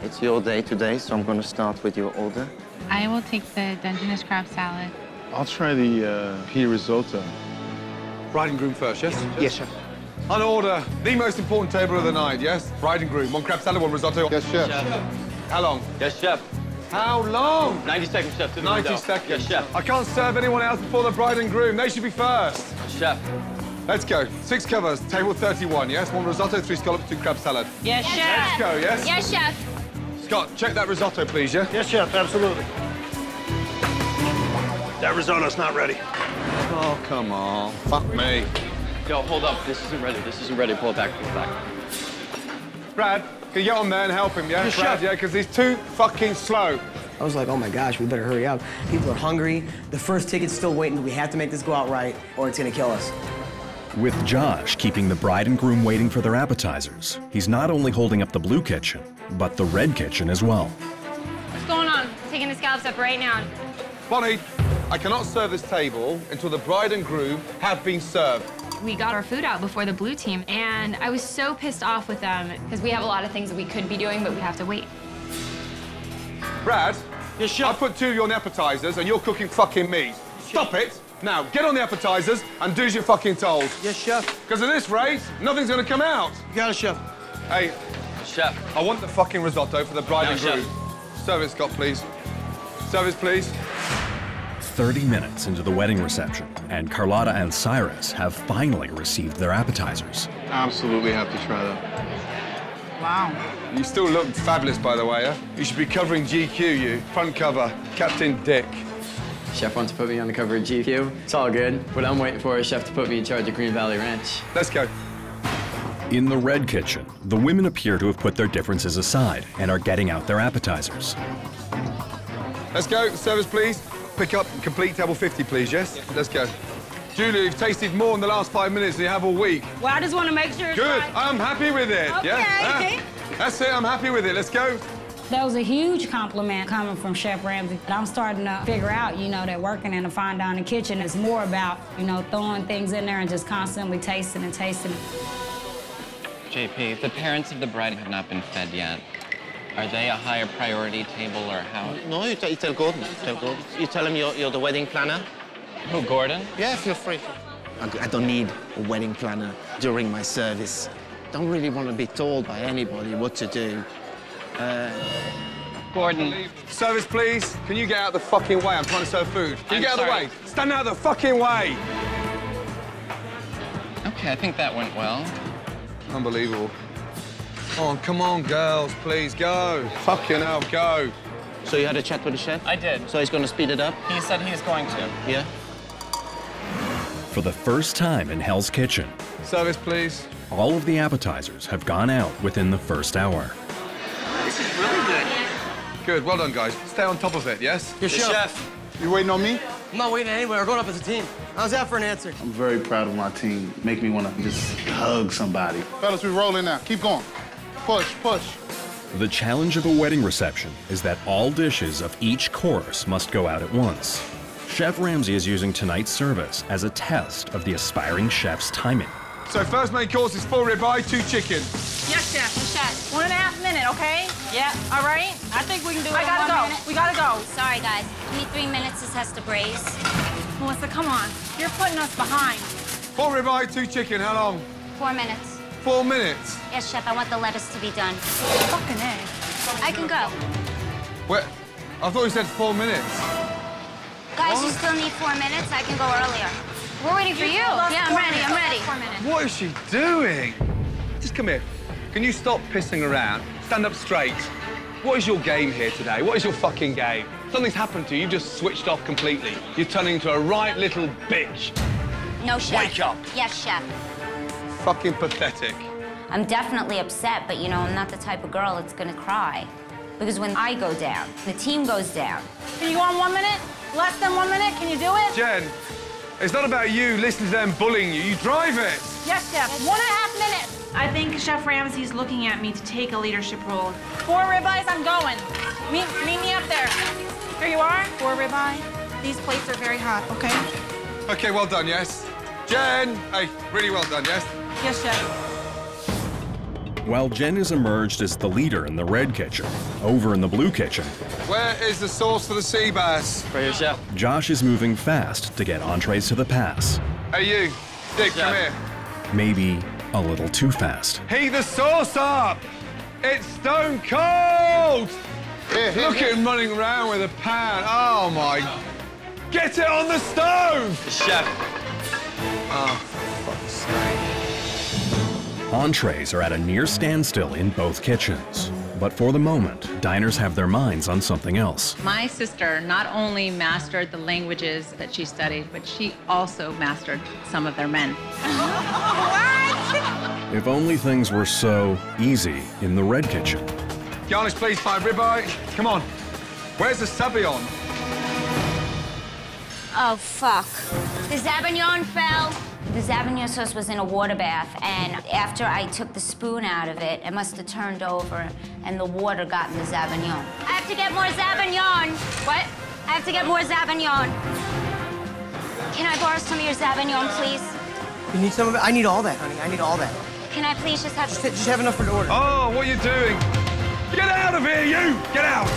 It's your day today, so I'm going to start with your order. I will take the Dungeness crab salad. I'll try the uh, pea risotto. Bride and groom first, yes? Yes, chef. On order, the most important table of the night, yes? Bride and groom. One crab salad, one risotto. Yes, chef. How long? Yes, chef. How long? 90 seconds, chef. To the 90 window. seconds. Yes, chef. I can't serve anyone else before the bride and groom. They should be first. Chef. Let's go. Six covers, table 31, yes? One risotto, three scallops, two crab salad. Yes, chef! Let's go, yes? Yes, chef. Scott, check that risotto, please, yeah? Yes, chef, absolutely. That risotto's not ready. Oh, come on. Fuck me. Yo, hold up. This isn't ready. This isn't ready. Pull it back. Pull it back. Brad, can you get on there and help him, yeah? Brad, yeah, because he's too fucking slow. I was like, oh my gosh, we better hurry up. People are hungry. The first ticket's still waiting. We have to make this go out right, or it's gonna kill us. With Josh keeping the bride and groom waiting for their appetizers, he's not only holding up the blue kitchen, but the red kitchen as well. What's going on? Taking the scallops up right now. Bonnie, I cannot serve this table until the bride and groom have been served. We got our food out before the blue team, and I was so pissed off with them because we have a lot of things that we could be doing, but we have to wait. Brad, yes, chef. I put two of you on the appetizers and you're cooking fucking meat. Stop it. Now, get on the appetizers and do as you're fucking told. Yes, chef. Because at this rate, nothing's gonna come out. You got it, chef. Hey, Chef. I want the fucking risotto for the bride Now, and chef. groom. Service, Scott, please. Service, please. 30 minutes into the wedding reception, and Carlotta and Cyrus have finally received their appetizers. Absolutely have to try that. Wow. You still look fabulous, by the way, yeah? You should be covering GQ, you. Front cover, Captain Dick. Chef wants to put me on the cover of GQ. It's all good. What I'm waiting for is Chef to put me in charge of Green Valley Ranch. Let's go. In the red kitchen, the women appear to have put their differences aside and are getting out their appetizers. Let's go. Service, please. Pick up and complete table 50, please, yes? Let's go. Julie, you've tasted more in the last five minutes than you have all week. Well, I just want to make sure it's Good. right. I'm happy with it. Yeah? Okay. Yeah. That's it. I'm happy with it. Let's go. That was a huge compliment coming from Chef Ramsay. And I'm starting to figure out, you know, that working in a fine dining kitchen is more about, you know, throwing things in there and just constantly tasting and tasting. JP, the parents of the bride have not been fed yet. Are they a higher priority table or how? No, you, t- you tell Gordon. Tell Gordon. You tell him you're, you're the wedding planner. Who, Gordon? Yeah, feel free. I, I don't need a wedding planner during my service. Don't really want to be told by anybody what to do. Uh, Gordon. Service, please. Can you get out the fucking way? I'm trying to serve food. Can you I'm get out sorry. of the way? Stand out of the fucking way. Okay, I think that went well. Unbelievable. Oh, come on, girls, please, go. Fucking hell, go. so you had a chat with the chef? I did. So he's going to speed it up? He said he's going to. Yeah? For the first time in Hell's Kitchen, Service, please. all of the appetizers have gone out within the first hour. This is really good. Good, well done, guys. Stay on top of it, yes? Yes, chef. You waiting on me? I'm not waiting anywhere. We're going up as a team. How's that for an answer? I'm very proud of my team. Make me want to just hug somebody. Fellas, we're rolling now. Keep going. Push, push. The challenge of a wedding reception is that all dishes of each course must go out at once. Chef Ramsay is using tonight's service as a test of the aspiring chef's timing. So first main course is full ribeye, two chicken. Yes, chef. Yes, chef. One and a half minute, okay? Yeah. All right. I think we can do it I gotta one go. minute. We gotta go. Sorry, guys. Give me three minutes. This has to braise. Melissa, come on. You're putting us behind. Full ribeye, two chicken. How long? Four minutes. Four minutes. Yes, chef. I want the lettuce to be done. Fucking A. I can go. Wait, I thought you said four minutes. Guys, you still need four minutes? I can go earlier. We're waiting for you. Yeah, I'm ready. I'm ready. Four minutes. What is she doing? Just come here. Can you stop pissing around? Stand up straight. What is your game here today? What is your fucking game? Something's happened to you. You've just switched off completely. You're turning into a right little bitch. No, chef. Wake up. Yes, chef. Fucking pathetic. I'm definitely upset, but you know, I'm not the type of girl that's gonna cry. Because when I go down, the team goes down. Can you go on one minute? Less than one minute? Can you do it? Jen, it's not about you listening to them bullying you. You drive it. Yes, Chef. One and a half minutes. I think Chef Ramsay's looking at me to take a leadership role. Four ribeyes, I'm going. Meet, meet me up there. Here you are, four ribeye. These plates are very hot, okay? Okay, well done, yes. Jen, hey, really well done, yes? Yes, Chef. While Jen is emerged as the leader in the red kitchen, over in the blue kitchen, Where is the sauce for the sea bass? For your chef. Josh is moving fast to get entrees to the pass. Hey, you. Dick, come here. Maybe a little too fast. Heat the sauce up! It's stone cold! Look at him running around with a pan. Oh, my... Get it on the stove! Chef. Oh, fuck's sake. Entrees are at a near standstill in both kitchens. But for the moment, diners have their minds on something else. My sister not only mastered the languages that she studied, but she also mastered some of their men. If only things were so easy in the red kitchen. Garnish, please, five ribeye. Come on. Where's the sabayon? Oh, fuck. The sabayon fell. The sabayon sauce was in a water bath, and after I took the spoon out of it, it must have turned over, and the water got in the sabayon. I have to get more sabayon. What? I have to get more sabayon. Can I borrow some of your sabayon, please? You need some of it? I need all that, honey. I need all that. Can I please just have... Just, just have enough for the order. Oh, what are you doing? Get out of here, you! Get out!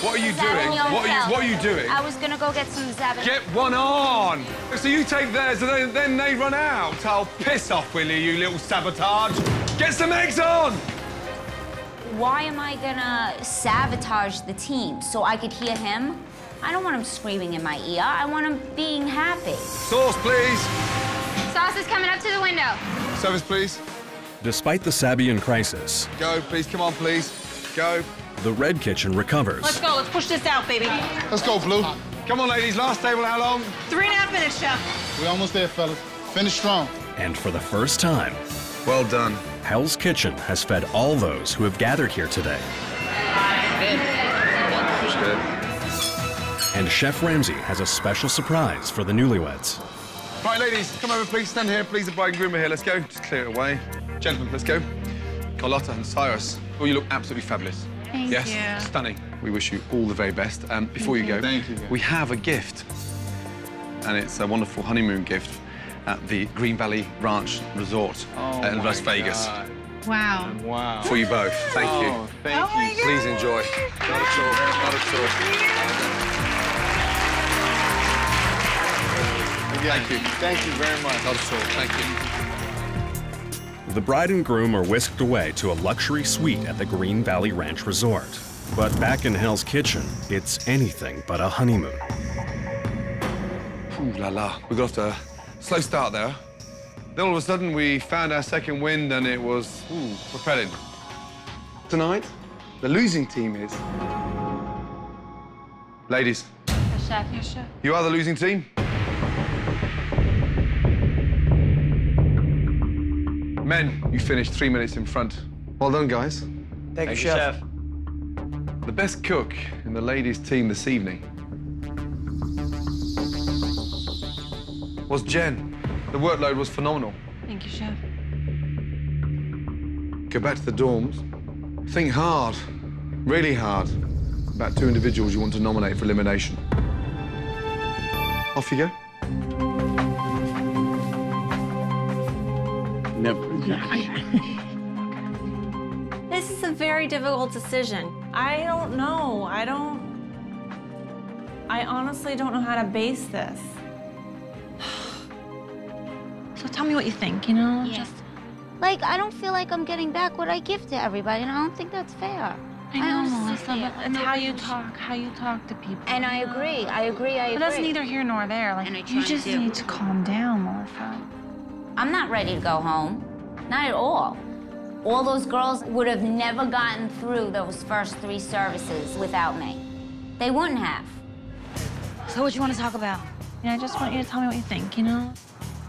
What are you doing? What are you, what are you doing? I was gonna go get some sabayon. Get one on! So you take theirs and then, then they run out. I'll piss off, will you, you little sabotage? Get some eggs on! Why am I gonna sabotage the team so I could hear him? I don't want him screaming in my ear. I want him being happy. Sauce, please. Sauce is coming up to the window. Service, please. Despite the sabayon crisis, Go, please. Come on, please. Go. The red kitchen recovers. Let's go. Let's push this out, baby. Let's go, Blue. Come on, ladies. Last table, how long? Three and a half minutes, Chef. We're almost there, fellas. Finish strong. And for the first time, well done. Hell's Kitchen has fed all those who have gathered here today. And Chef Ramsay has a special surprise for the newlyweds. Right, ladies, come over, please. Stand here, please. The bride and groom are here. Let's go. Just clear it away. Gentlemen, let's go. Carlotta and Cyrus. Oh, you look absolutely fabulous. Thank yes, you. stunning. We wish you all the very best. Um, before you go, Thank you. we have a gift. And it's a wonderful honeymoon gift at the Green Valley Ranch Resort Oh, in Las Vegas. God. Wow. Wow. For you both. Thank oh, you. Thank Oh, you. Please enjoy. Not at all. Not at all. Thank you. Thank you very much. Not at all. Thank you. The bride and groom are whisked away to a luxury suite at the Green Valley Ranch Resort. But back in Hell's Kitchen, it's anything but a honeymoon. Ooh la la. We got off to a slow start there. Then all of a sudden we found our second wind and it was ooh, propelling. Tonight, the losing team is. Ladies, Chef. Yes, Chef. you are the losing team. Men, you finished three minutes in front. Well done, guys. Thank, you, Chef. The best cook in the ladies' team this evening was Jen. The workload was phenomenal. Thank you, Chef. Go back to the dorms. Think hard, really hard, about two individuals you want to nominate for elimination. Off you go. Never. This is a very difficult decision. I don't know. I don't. I honestly don't know how to base this. So tell me what you think, you know? Yeah. Just Like, I don't feel like I'm getting back what I give to everybody, and I don't think that's fair. I know, honestly Melissa, but it's how you talk, how you talk to people. And I agree. I agree. I But agree. that's neither here nor there. Like And I you just do. need to calm down, Melissa. I'm not ready to go home. Not at all. All those girls would have never gotten through those first three services without me. They wouldn't have. So what you want to talk about? Yeah, I just want you to tell me what you think, you know?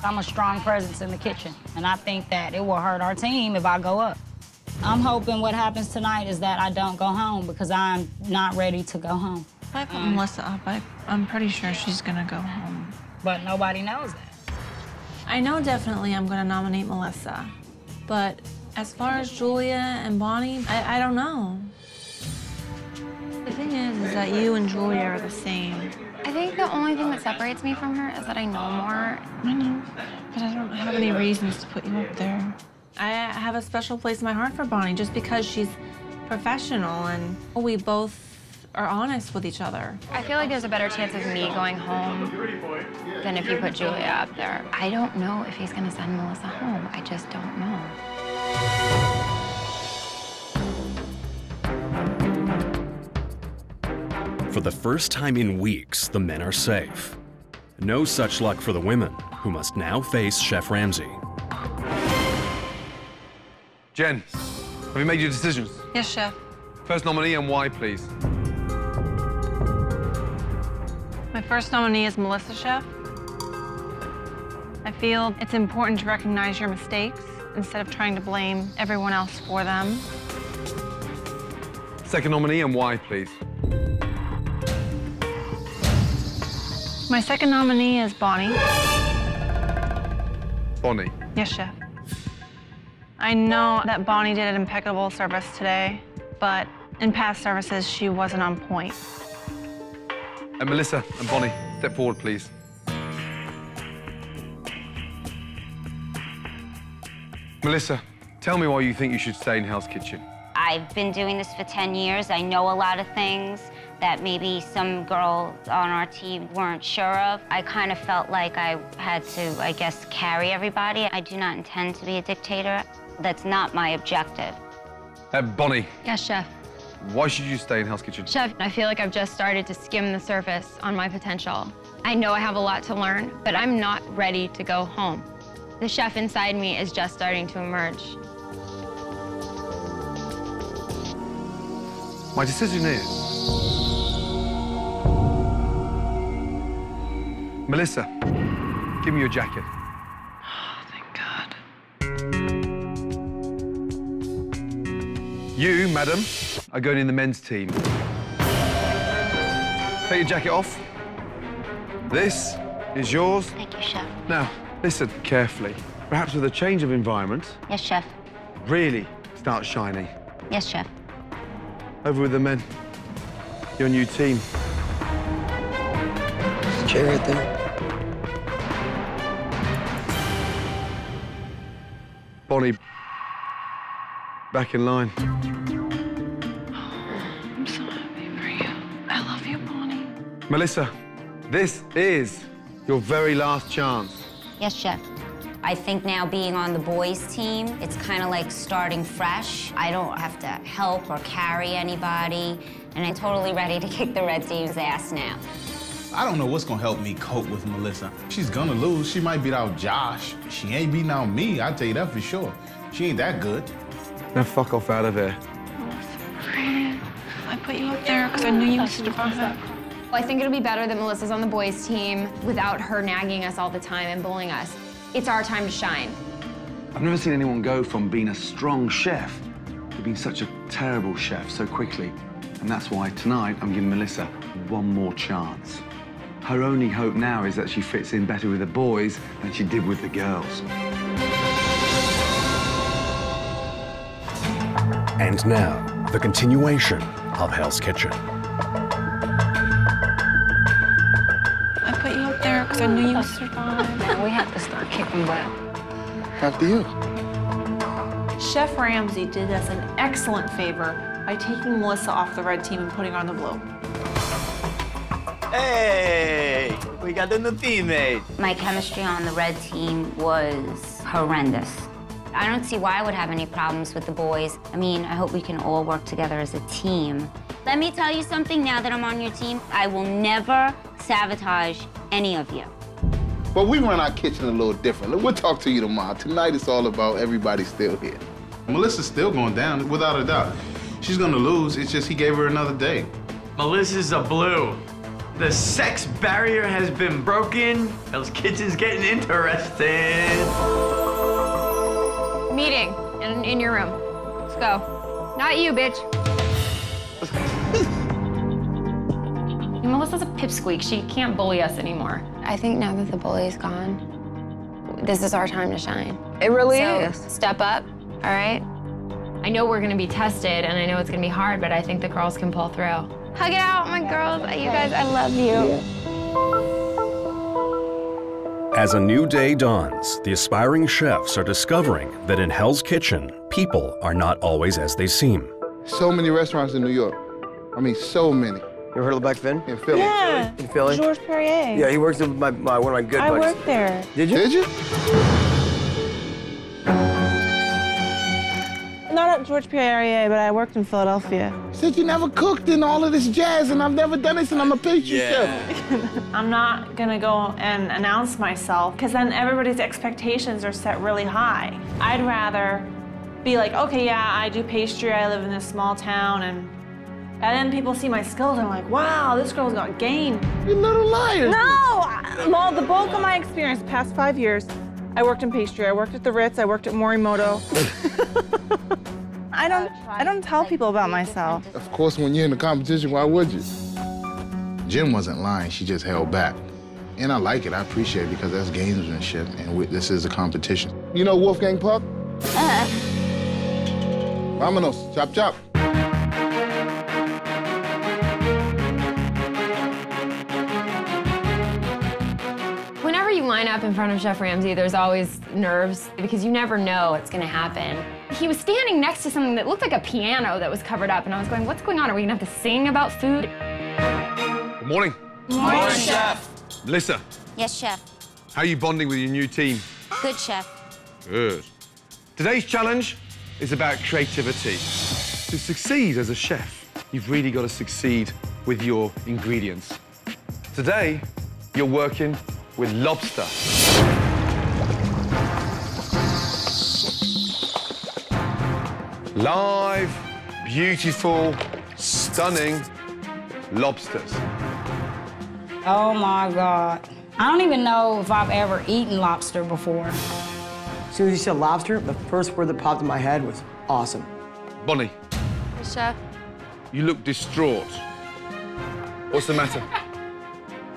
I'm a strong presence in the kitchen, and I think that it will hurt our team if I go up. I'm hoping what happens tonight is that I don't go home because I'm not ready to go home. Um, if I put Melissa up, I, I'm pretty sure she's gonna go home. But nobody knows that. I know definitely I'm gonna nominate Melissa, but as far as Julia and Bonnie, I, I don't know. The thing is, is that you and Julia are the same. I think the only thing that separates me from her is that I know more. I know, but I don't have any reasons to put you up there. I have a special place in my heart for Bonnie just because she's professional and we both are honest with each other. I feel like there's a better chance of me going home than if you put Julia up there. I don't know if he's gonna send Melissa home. I just don't know. For the first time in weeks, the men are safe. No such luck for the women, who must now face Chef Ramsay. Jen, have you made your decisions? Yes, Chef. First nominee and why, please? My first nominee is Melissa Chef. I feel it's important to recognize your mistakes instead of trying to blame everyone else for them. Second nominee and why, please? My second nominee is Bonnie. Bonnie. Yes, Chef. I know that Bonnie did an impeccable service today, but in past services, she wasn't on point. And Melissa and Bonnie, step forward, please. Melissa, tell me why you think you should stay in Hell's Kitchen. I've been doing this for 10 years. I know a lot of things that maybe some girls on our team weren't sure of. I kind of felt like I had to, I guess, carry everybody. I do not intend to be a dictator. That's not my objective. Uh, Bonnie, Yes, Chef. Why should you stay in Hell's Kitchen? Chef, I feel like I've just started to skim the surface on my potential. I know I have a lot to learn, but I'm not ready to go home. The chef inside me is just starting to emerge. My decision is... Melissa, give me your jacket. You, madam, are going in the men's team. Take your jacket off. This is yours. Thank you, Chef. Now, listen carefully. Perhaps with a change of environment, Yes, Chef. really start shining. Yes, Chef. Over with the men. Your new team. Chair right there. Bonnie, back in line. I'm so happy for you. I love you, Bonnie. Melissa, this is your very last chance. Yes, Chef. I think now being on the boys' team, it's kind of like starting fresh. I don't have to help or carry anybody, and I'm totally ready to kick the red team's ass now. I don't know what's gonna help me cope with Melissa. She's gonna lose. She might beat out Josh. She ain't beating out me, I tell you that for sure. She ain't that good. Now fuck off out of here. I put you up there because I knew you would survive. I think it'll be better that Melissa's on the boys' team without her nagging us all the time and bullying us. It's our time to shine. I've never seen anyone go from being a strong chef to being such a terrible chef so quickly. And that's why tonight I'm giving Melissa one more chance. Her only hope now is that she fits in better with the boys than she did with the girls. And now, the continuation of Hell's Kitchen. I put you up there because I knew you would survive. Now we have to start kicking butt. After you. Chef Ramsay did us an excellent favor by taking Melissa off the red team and putting her on the blue. Hey, we got a new teammate. My chemistry on the red team was horrendous. I don't see why I would have any problems with the boys. I mean, I hope we can all work together as a team. Let me tell you something now that I'm on your team. I will never sabotage any of you. But we run our kitchen a little different. We'll talk to you tomorrow. Tonight it's all about everybody still here. Melissa's still going down, without a doubt. She's gonna lose. It's just he gave her another day. Melissa's a blue. The sex barrier has been broken. Hell's Kitchen's getting interested. Meeting in, in your room. Let's go. Not you, bitch. Melissa's a pipsqueak. She can't bully us anymore. I think now that the bully's gone, this is our time to shine. It really So, is. Step up, all right? I know we're gonna be tested, and I know it's gonna be hard, but I think the girls can pull through. Hug it out, my girls. You guys, I love you. As a new day dawns, the aspiring chefs are discovering that in Hell's Kitchen, people are not always as they seem. So many restaurants in New York. I mean, so many. You ever heard of Bec-Fin? In Philly. Yeah. In Philly? Georges Perrier. Yeah, he works with my, my one of my good I buddies. worked there. Did you? Did you? Not at Georges Perrier, but I worked in Philadelphia. Said you never cooked in all of this jazz, and I've never done this, and I'm a pastry chef. I'm not gonna go and announce myself because then everybody's expectations are set really high. I'd rather be like, okay, yeah, I do pastry, I live in this small town, and and then people see my skills and are like, wow, this girl's got game. You little liar. No! Well, the bulk of my experience, past five years, I worked in pastry. I worked at the Ritz. I worked at Morimoto. I don't. I don't tell people about myself. Of course, when you're in a competition, why would you? Jen wasn't lying, she just held back. And I like it, I appreciate it because that's gamesmanship, and we, this is a competition. You know Wolfgang Puck? Uh, Vámonos, chop chop. Line up in front of Chef Ramsay, there's always nerves because you never know what's gonna happen. He was standing next to something that looked like a piano that was covered up, and I was going, what's going on? Are we gonna have to sing about food? Good morning. Morning, Chef. Melissa, Yes, chef. how are you bonding with your new team? Good chef. Good. Today's challenge is about creativity. To succeed as a chef, you've really got to succeed with your ingredients. Today, you're working with lobster. Live, beautiful, stunning lobsters. Oh my God. I don't even know if I've ever eaten lobster before. As soon as you said lobster, the first word that popped in my head was awesome. Bonnie, Chef, you look distraught. What's the matter?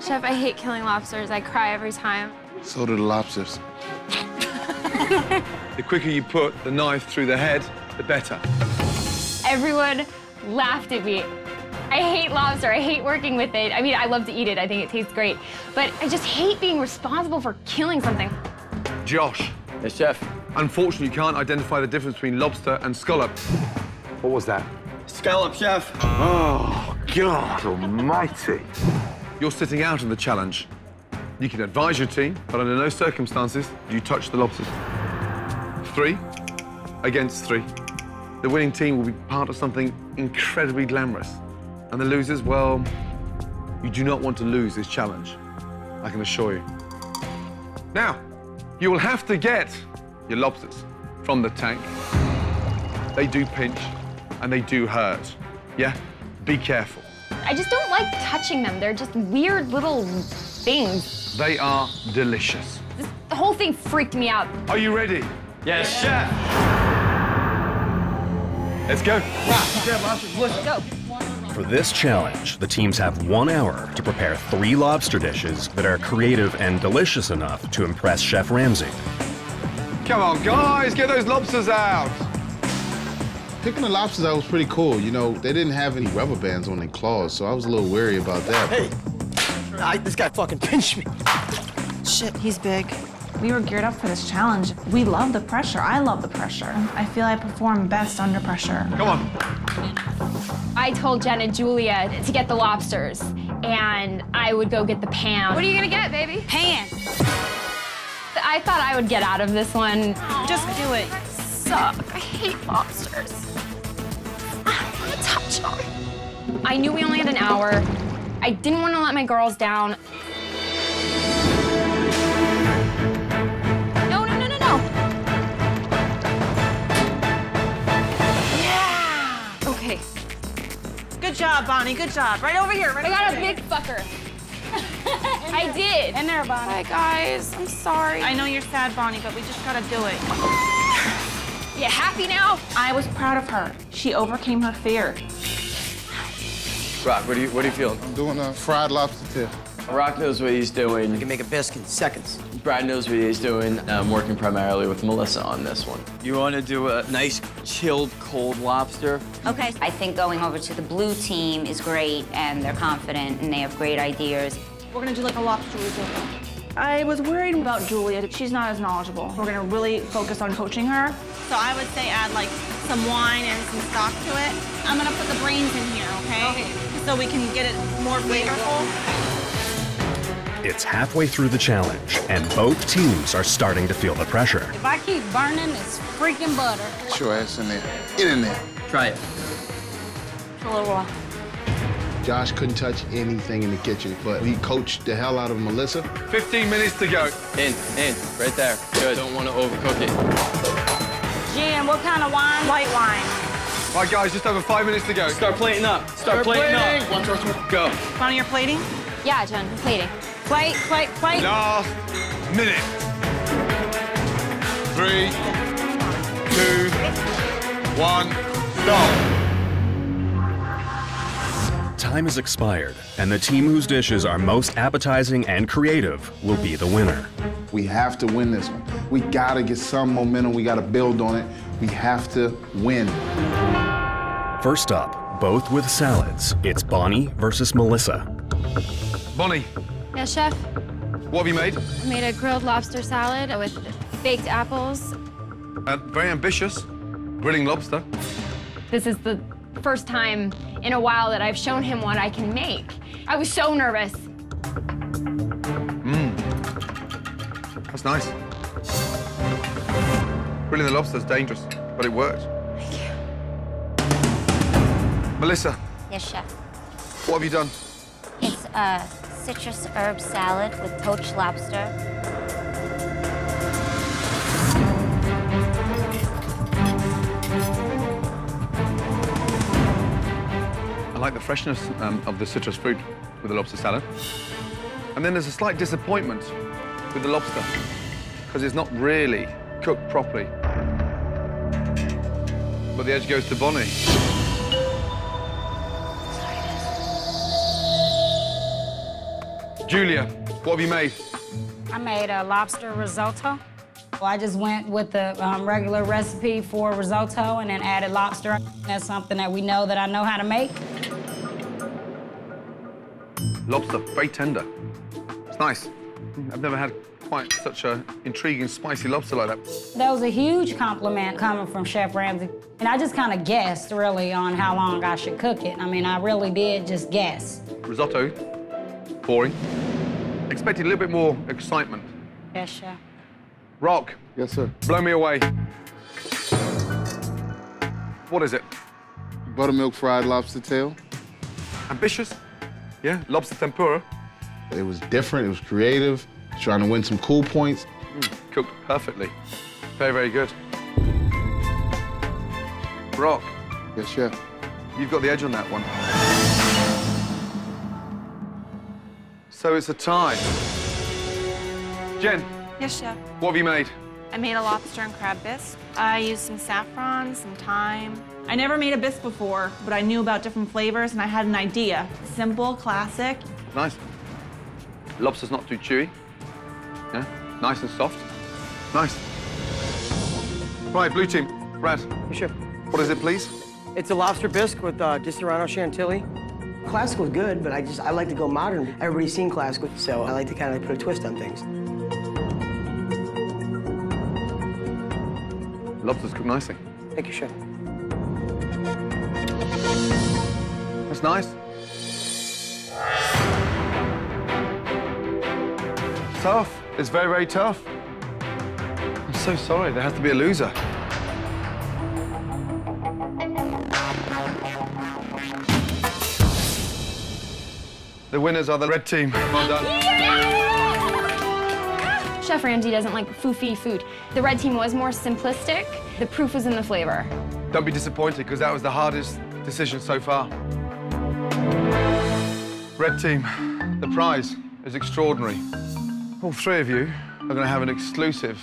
Chef, I hate killing lobsters. I cry every time. So do the lobsters. The quicker you put the knife through the head, the better. Everyone laughed at me. I hate lobster. I hate working with it. I mean, I love to eat it. I think it tastes great. But I just hate being responsible for killing something. Josh. Yes, chef. Unfortunately, you can't identify the difference between lobster and scallop. What was that? Scallop, chef. Oh, God almighty. You're sitting out of the challenge. You can advise your team, but under no circumstances do you touch the lobsters. Three against three. The winning team will be part of something incredibly glamorous. And the losers, well, you do not want to lose this challenge. I can assure you. Now, you will have to get your lobsters from the tank. They do pinch and they do hurt. Yeah? Be careful. I just don't like touching them. They're just weird little things. They are delicious. This, the whole thing freaked me out. Are you ready? Yes, chef. Let's go. Go. For this challenge, the teams have one hour to prepare three lobster dishes that are creative and delicious enough to impress Chef Ramsay. Come on, guys, get those lobsters out. Picking the lobsters out was pretty cool. You know, they didn't have any rubber bands on their claws, so I was a little wary about that. Hey, I, this guy fucking pinched me. Shit, he's big. We were geared up for this challenge. We love the pressure. I love the pressure. I feel I perform best under pressure. Come on. I told Jen and Julia to get the lobsters, and I would go get the pan. What are you gonna get, baby? Pan. I thought I would get out of this one. Just do it. Suck. I hate lobsters. I ah, don't want to touch them. I knew we only had an hour. I didn't want to let my girls down. No, no, no, no, no. Yeah. Okay. Good job, Bonnie. Good job. Right over here. Right I got a big fucker. I did. In there, Bonnie. Hi, guys. I'm sorry. I know you're sad, Bonnie, but we just gotta do it. You happy now? I was proud of her. She overcame her fear. Rock, what do you what do you feel? I'm doing a fried lobster tail. Rock knows what he's doing. You can make a biscuit in seconds. Brad knows what he's doing. I'm working primarily with Melissa on this one. You want to do a nice chilled cold lobster? Okay. I think going over to the blue team is great, and they're confident, and they have great ideas. We're gonna do like a lobster risotto. I was worried about Julia. She's not as knowledgeable. We're gonna really focus on coaching her. So I would say add like some wine and some stock to it. I'm gonna put the brains in here, okay? Okay. So we can get it more flavorful. It's halfway through the challenge, and both teams are starting to feel the pressure. If I keep burning, it's freaking butter. Get your ass in there. Get in there. Try it. A little raw. Josh couldn't touch anything in the kitchen, but he coached the hell out of Melissa. 15 minutes to go. In, in, right there. Good. Don't want to overcook it. Jen, what kind of wine? White wine. All right, guys, just over five minutes to go. Start plating up. Start, plating, up. One, two, three. Go. Bonnie, you're plating? Yeah, Jen, I'm plating. Plate, plate, plate. Last minute. Three, two, one, stop. Time has expired, and the team whose dishes are most appetizing and creative will be the winner. We have to win this one. We gotta get some momentum. We gotta build on it. We have to win. First up, both with salads, it's Bonnie versus Melissa. Bonnie, Yes, chef. what have you made? I made a grilled lobster salad with baked apples. Uh, very ambitious. Grilling lobster. This is the first time in a while that I've shown him what I can make. I was so nervous. Mmm. That's nice. Grilling the lobster's dangerous, but it worked. Thank you. Melissa, Yes, chef. what have you done? It's a citrus herb salad with poached lobster. Like the freshness um, of the citrus fruit with the lobster salad. And then there's a slight disappointment with the lobster because it's not really cooked properly. But the edge goes to Bonnie. Julia, what have you made? I made a lobster risotto. Well, I just went with the um, regular recipe for risotto and then added lobster. That's something that we know that I know how to make. Lobster, very tender. It's nice. I've never had quite such a intriguing, spicy lobster like that. That was a huge compliment coming from Chef Ramsay. And I just kind of guessed, really, on how long I should cook it. I mean, I really did just guess. Risotto, boring. Expected a little bit more excitement. Yes, Chef. Rock. Yes, sir. Blow me away. What is it? Buttermilk fried lobster tail. Ambitious? Yeah, lobster tempura. It was different. It was creative. Trying to win some cool points. Mm, cooked perfectly. Very, very good. Rock. Yes, chef. You've got the edge on that one. So it's a tie. Jen, Yes, chef. what have you made? I made a lobster and crab bisque. I used some saffron, some thyme. I never made a bisque before, but I knew about different flavors and I had an idea. Simple, classic. Nice. Lobster's not too chewy. Yeah, nice and soft. Nice. Right, blue team. Brad. Sure. What is it, please? It's a lobster bisque with uh, Di Serrano Chantilly. Classical is good, but I just I like to go modern. Everybody's seen classical, so I like to kind of put a twist on things. Lobster's cooked nicely. Thank you, chef. That's nice. Tough. It's very, very tough. I'm so sorry. There has to be a loser. The winners are the red team. Well done. Chef Ramsay doesn't like foofy food. The red team was more simplistic. The proof was in the flavor. Don't be disappointed, because that was the hardest decision so far. Red team, the prize. is extraordinary. All three of you are going to have an exclusive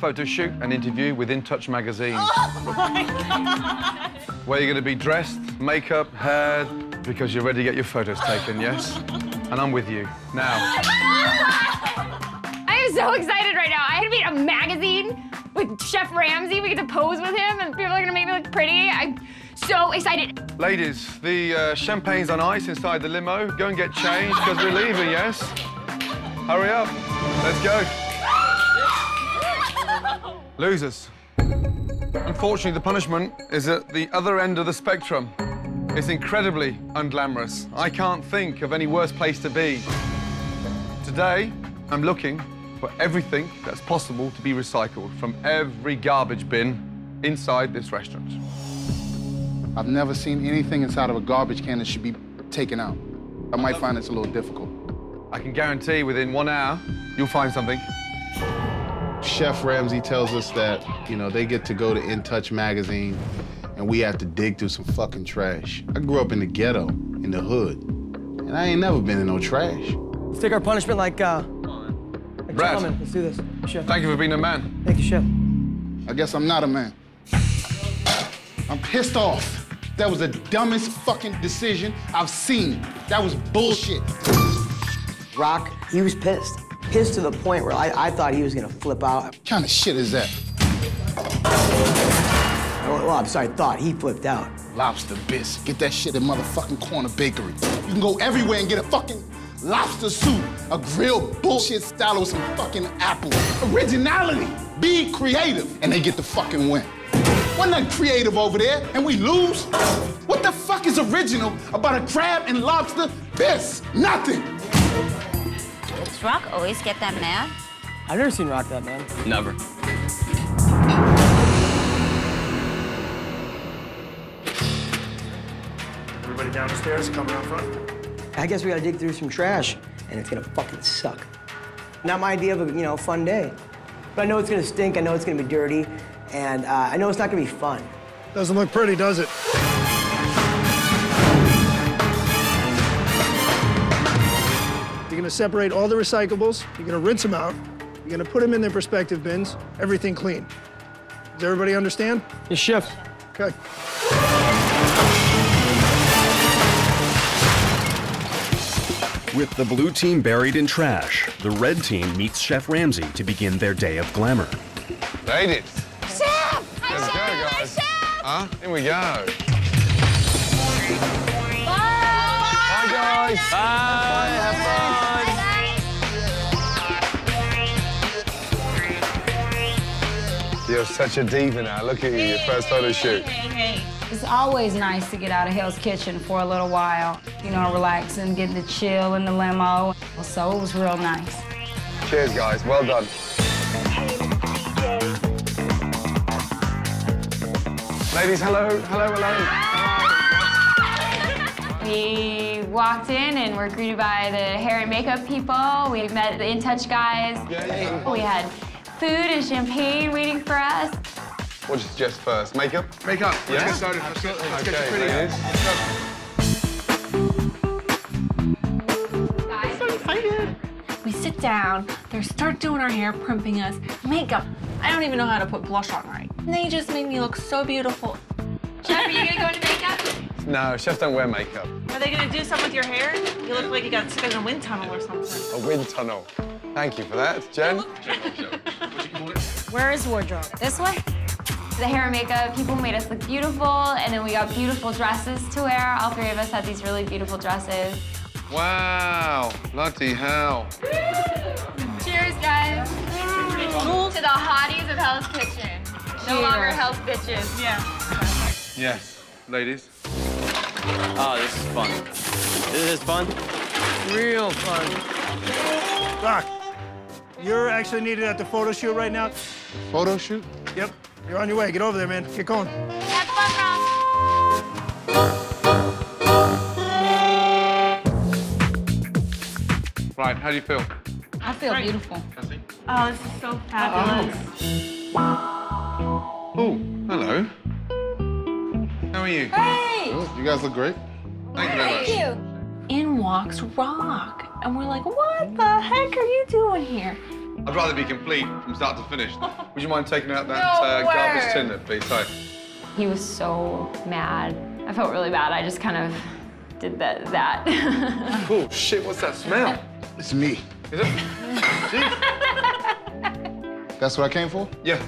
photo shoot and interview with In Touch magazine. Oh my God. Where you're going to be dressed, makeup, hair, because you're ready to get your photos taken, yes? And I'm with you. Now, oh I am so excited right now. I had to be in a magazine with Chef Ramsay. We get to pose with him, and people are gonna make me look pretty. I'm so excited. ladies, the uh, champagne's on ice inside the limo. Go and get changed, because we're leaving, yes? Hurry up. Let's go. Losers. Unfortunately, the punishment is at the other end of the spectrum. It's incredibly unglamorous. I can't think of any worse place to be. Today, I'm looking for everything that's possible to be recycled from every garbage bin inside this restaurant. I've never seen anything inside of a garbage can that should be taken out. I might find this a little difficult. I can guarantee within one hour, you'll find something. Chef Ramsay tells us that, you know, they get to go to In Touch magazine and we have to dig through some fucking trash. I grew up in the ghetto, in the hood, and I ain't never been in no trash. Let's take our punishment like, uh, like Brad. gentlemen. Let's do this. Chef. Thank you for being a man. Thank you, Chef. I guess I'm not a man. I'm pissed off. That was the dumbest fucking decision I've seen. That was bullshit. Rock, he was pissed. Pissed to the point where I, I thought he was gonna flip out. What kind of shit is that? Oh, well, I'm sorry, thought. He flipped out. Lobster bisque. Get that shit at motherfucking Corner Bakery. You can go everywhere and get a fucking lobster soup, a grilled bullshit style with some fucking apple. Originality. Be creative. And they get the fucking win. Wasn't creative over there, and we lose? What the fuck is original about a crab and lobster bisque? Nothing. Does Rock always get that mad? I've never seen Rock that man. Never. Everybody down the stairs, coming out front. I guess we gotta dig through some trash, and it's gonna fucking suck. Not my idea of a, you know, fun day. But I know it's gonna stink, I know it's gonna be dirty, and uh, I know it's not gonna be fun. Doesn't look pretty, does it? You're gonna separate all the recyclables, you're gonna rinse them out, you're gonna put them in their respective bins, everything clean. Does everybody understand? Yes, Chef. Okay. With the blue team buried in trash, the red team meets Chef Ramsay to begin their day of glamour. Ladies, Chef! let's go, guys. Chef. Huh? Here we go. Bye, guys. Bye. Have You're such a diva now. Look at you, your first photo shoot. It's always nice to get out of Hell's Kitchen for a little while, you know, relax and get the chill in the limo. So it was real nice. Cheers, guys. Well done. Ladies, hello, hello, hello. We walked in and were greeted by the hair and makeup people. We met the In Touch guys. We had food and champagne waiting for us. What do you suggest first? Makeup? Makeup. Let's get started. Let's get- let's get you Okay, pretty. ladies. We sit down, they start doing our hair, primping us, makeup. I don't even know how to put blush on right. And they just make me look so beautiful. Chef, are you gonna go into makeup? No, chefs don't wear makeup. Are they gonna do something with your hair? You look like you got stuck in a wind tunnel or something. A wind tunnel. Thank you for that, Jen. Where is wardrobe? This way? The hair and makeup people made us look beautiful, and then we got beautiful dresses to wear. All three of us had these really beautiful dresses. Wow, bloody hell. Cheers, guys. To the hotties of Hell's Kitchen. No longer Hell's Bitches. Yeah. Yes, ladies. Oh, this is fun. This is fun. Real fun. Rock, you're actually needed at the photo shoot right now. Photo shoot? Yep. You're on your way. Get over there, man. Get going. Have fun, Rock. Right, how do you feel? I feel beautiful. Oh, this is so fabulous. Oh, hello. How are you? Hey! Oh, you guys look great. Thank you very much. In walks Rock. And we're like, what the heck are you doing here? I'd rather be complete from start to finish. Would you mind taking out that No uh, garbage way. tin there, please? Sorry. He was so mad. I felt really bad. I just kind of did that. that. oh shit! What's that smell? It's me. Is it? That's what I came for? Yeah.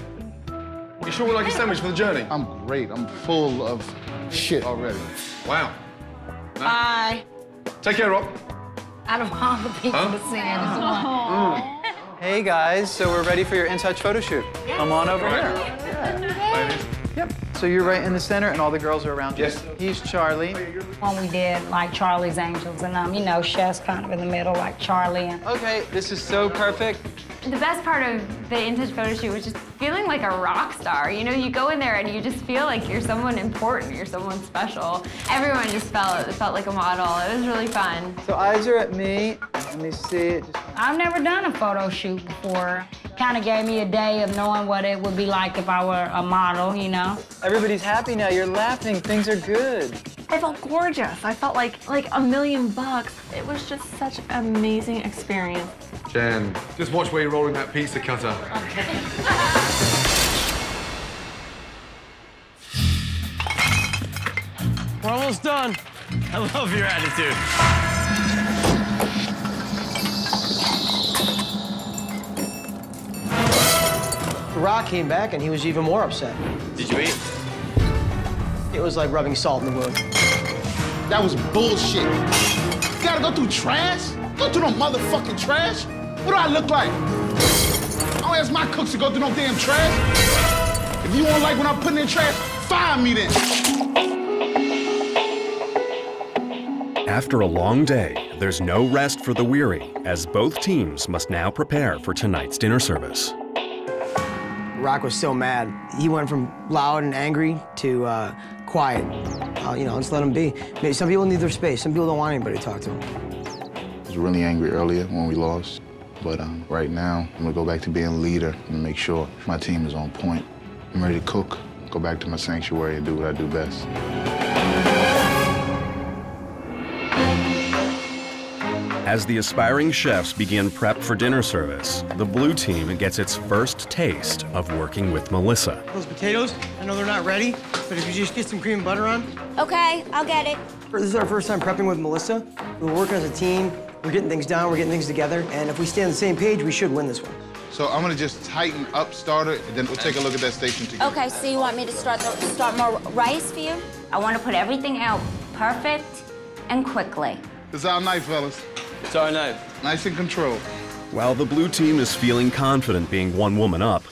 You sure we like a sandwich for the journey? I'm great. I'm full of shit already. Wow. Bye. Take care, Rob. I don't want the people Huh? to see it. It's one. Hey guys, so we're ready for your in-touch photo shoot. Come on over here. Yep. So you're right in the center, and all the girls are around you. Yes. He's Charlie. When we did like Charlie's Angels, and um, you know, Chef's kind of in the middle, like Charlie. And Okay, this is so perfect. the best part of the In Touch photo shoot was just feeling like a rock star. You know, you go in there and you just feel like you're someone important, you're someone special. Everyone just felt felt like a model. It was really fun. So eyes are at me. Let me see. Just I've never done a photo shoot before. Kind of gave me a day of knowing what it would be like if I were a model, you know. Everybody's happy now. You're laughing. Things are good. I felt gorgeous. I felt like like a million bucks. It was just such an amazing experience. Jen, just watch where you're rolling that pizza cutter. We're almost done. I love your attitude. Rock came back and he was even more upset. Did you eat? It was like rubbing salt in the wound. That was bullshit. You gotta go through trash? Go through no motherfucking trash? What do I look like? I don't ask my cooks to go through no damn trash. If you don't like when I'm putting in trash, fire me then. After a long day, there's no rest for the weary, as both teams must now prepare for tonight's dinner service. Rock was so mad. He went from loud and angry to uh, quiet. Uh, you know, just let him be. Maybe some people need their space. Some people don't want anybody to talk to them. I was really angry earlier when we lost, but um, right now I'm gonna go back to being a leader and make sure my team is on point. I'm ready to cook, go back to my sanctuary and do what I do best. As the aspiring chefs begin prep for dinner service, the blue team gets its first taste of working with Melissa. Those potatoes, I know they're not ready, but if you just get some cream and butter on. Okay, I'll get it. This is our first time prepping with Melissa. We're working as a team. We're getting things down. We're getting things together. And if we stay on the same page, we should win this one. So I'm gonna just tighten up starter, and then we'll take a look at that station together. Okay, so you want me to start the, start more rice for you? I want to put everything out perfect and quickly. It's our night, fellas. It's our night. Nice and controlled. While the blue team is feeling confident being one woman up,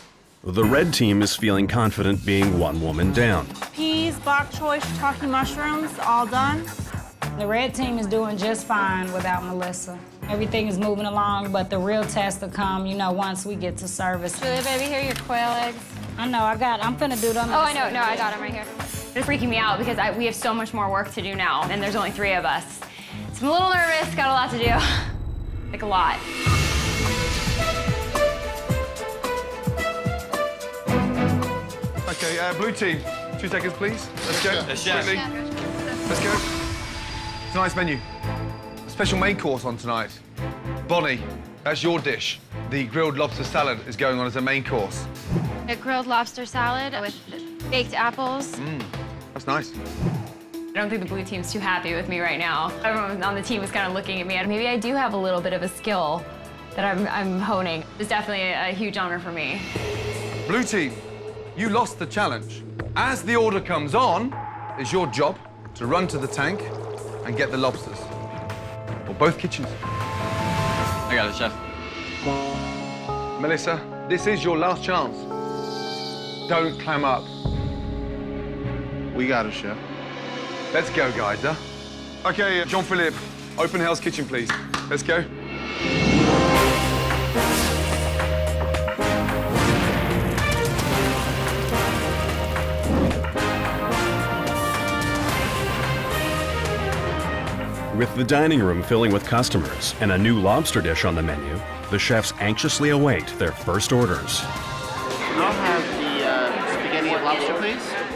the red team is feeling confident being one woman down. Peas, bok choy, shiitake mushrooms, all done. The red team is doing just fine without Melissa. Everything is moving along, but the real test will come, you know, once we get to service. Julia, baby, here are your quail eggs. I know, I got, I'm finna do them. Oh, I know. No, I got them right here. They're freaking me out because I, we have so much more work to do now, and there's only three of us. So I'm a little nervous. Got a lot to do. like a lot. Okay, uh, blue team, two seconds, please. Let's go. Yes, chef. Quickly. Let's go. Tonight's menu. A special main course on tonight. Bonnie, that's your dish. The grilled lobster salad is going on as a main course. A grilled lobster salad with baked apples. Mmm, that's nice. I don't think the blue team's too happy with me right now. Everyone on the team is kind of looking at me, and maybe I do have a little bit of a skill that I'm, I'm honing. It's definitely a, a huge honor for me. Blue team, you lost the challenge. As the order comes on, it's your job to run to the tank and get the lobsters. Or both kitchens. I got it, chef. Melissa, this is your last chance. Don't clam up. We got it, chef. Let's go, guys, huh? Okay, uh, Jean-Philippe, open Hell's Kitchen, please. Let's go. With the dining room filling with customers and a new lobster dish on the menu, the chefs anxiously await their first orders.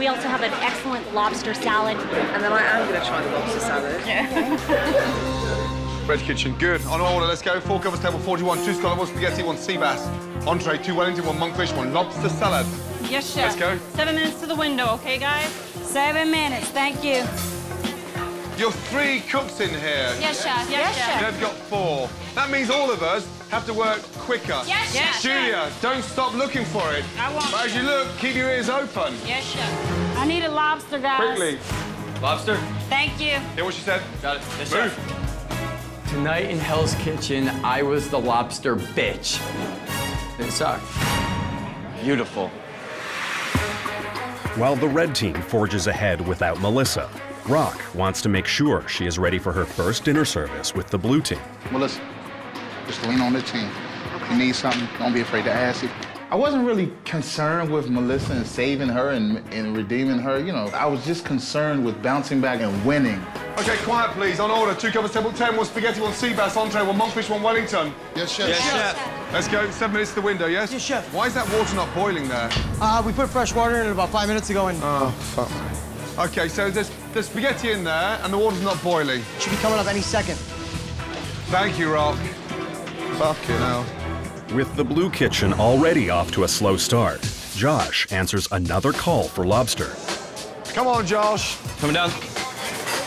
We also have an excellent lobster salad. And then I am going to try the lobster salad. Yeah. Red Kitchen, good. On order, let's go. Four covers, table 41. Two scallop, one spaghetti, one sea bass. Entree, two Wellington, one monkfish, one lobster salad. Yes, chef. Let's go. Seven minutes to the window, okay, guys? Seven minutes, thank you. You're three cooks in here. Yes, chef. Yes, chef. They've got four. That means all of us have to work quicker. Yes, chef. Julia, don't stop looking for it. I won't, But as you look, keep your ears open. Yes, chef. I need a lobster, guys. Quickly. Lobster? Thank you. Hear what she said? Got it. Yes, Move. chef. Tonight in Hell's Kitchen, I was the lobster bitch. It sucked. Beautiful. While the red team forges ahead without Melissa, Rock wants to make sure she is ready for her first dinner service with the blue team. Melissa, just lean on the team. If you need something, don't be afraid to ask it. I wasn't really concerned with Melissa and saving her and, and redeeming her. You know, I was just concerned with bouncing back and winning. Okay, quiet, please. On order. Two covers, table 10, one spaghetti, one sea bass, entree, one monkfish, one Wellington. Yes, chef. Yes, chef. Let's go. Seven minutes to the window, yes? Yes, chef. Why is that water not boiling there? Uh, we put fresh water in it about five minutes ago and... Oh, fuck. Okay, so there's, there's spaghetti in there and the water's not boiling. Should be coming up any second. Thank you, Rock. Fucking hell. With the blue kitchen already off to a slow start, Josh answers another call for lobster. Come on, Josh. Coming down.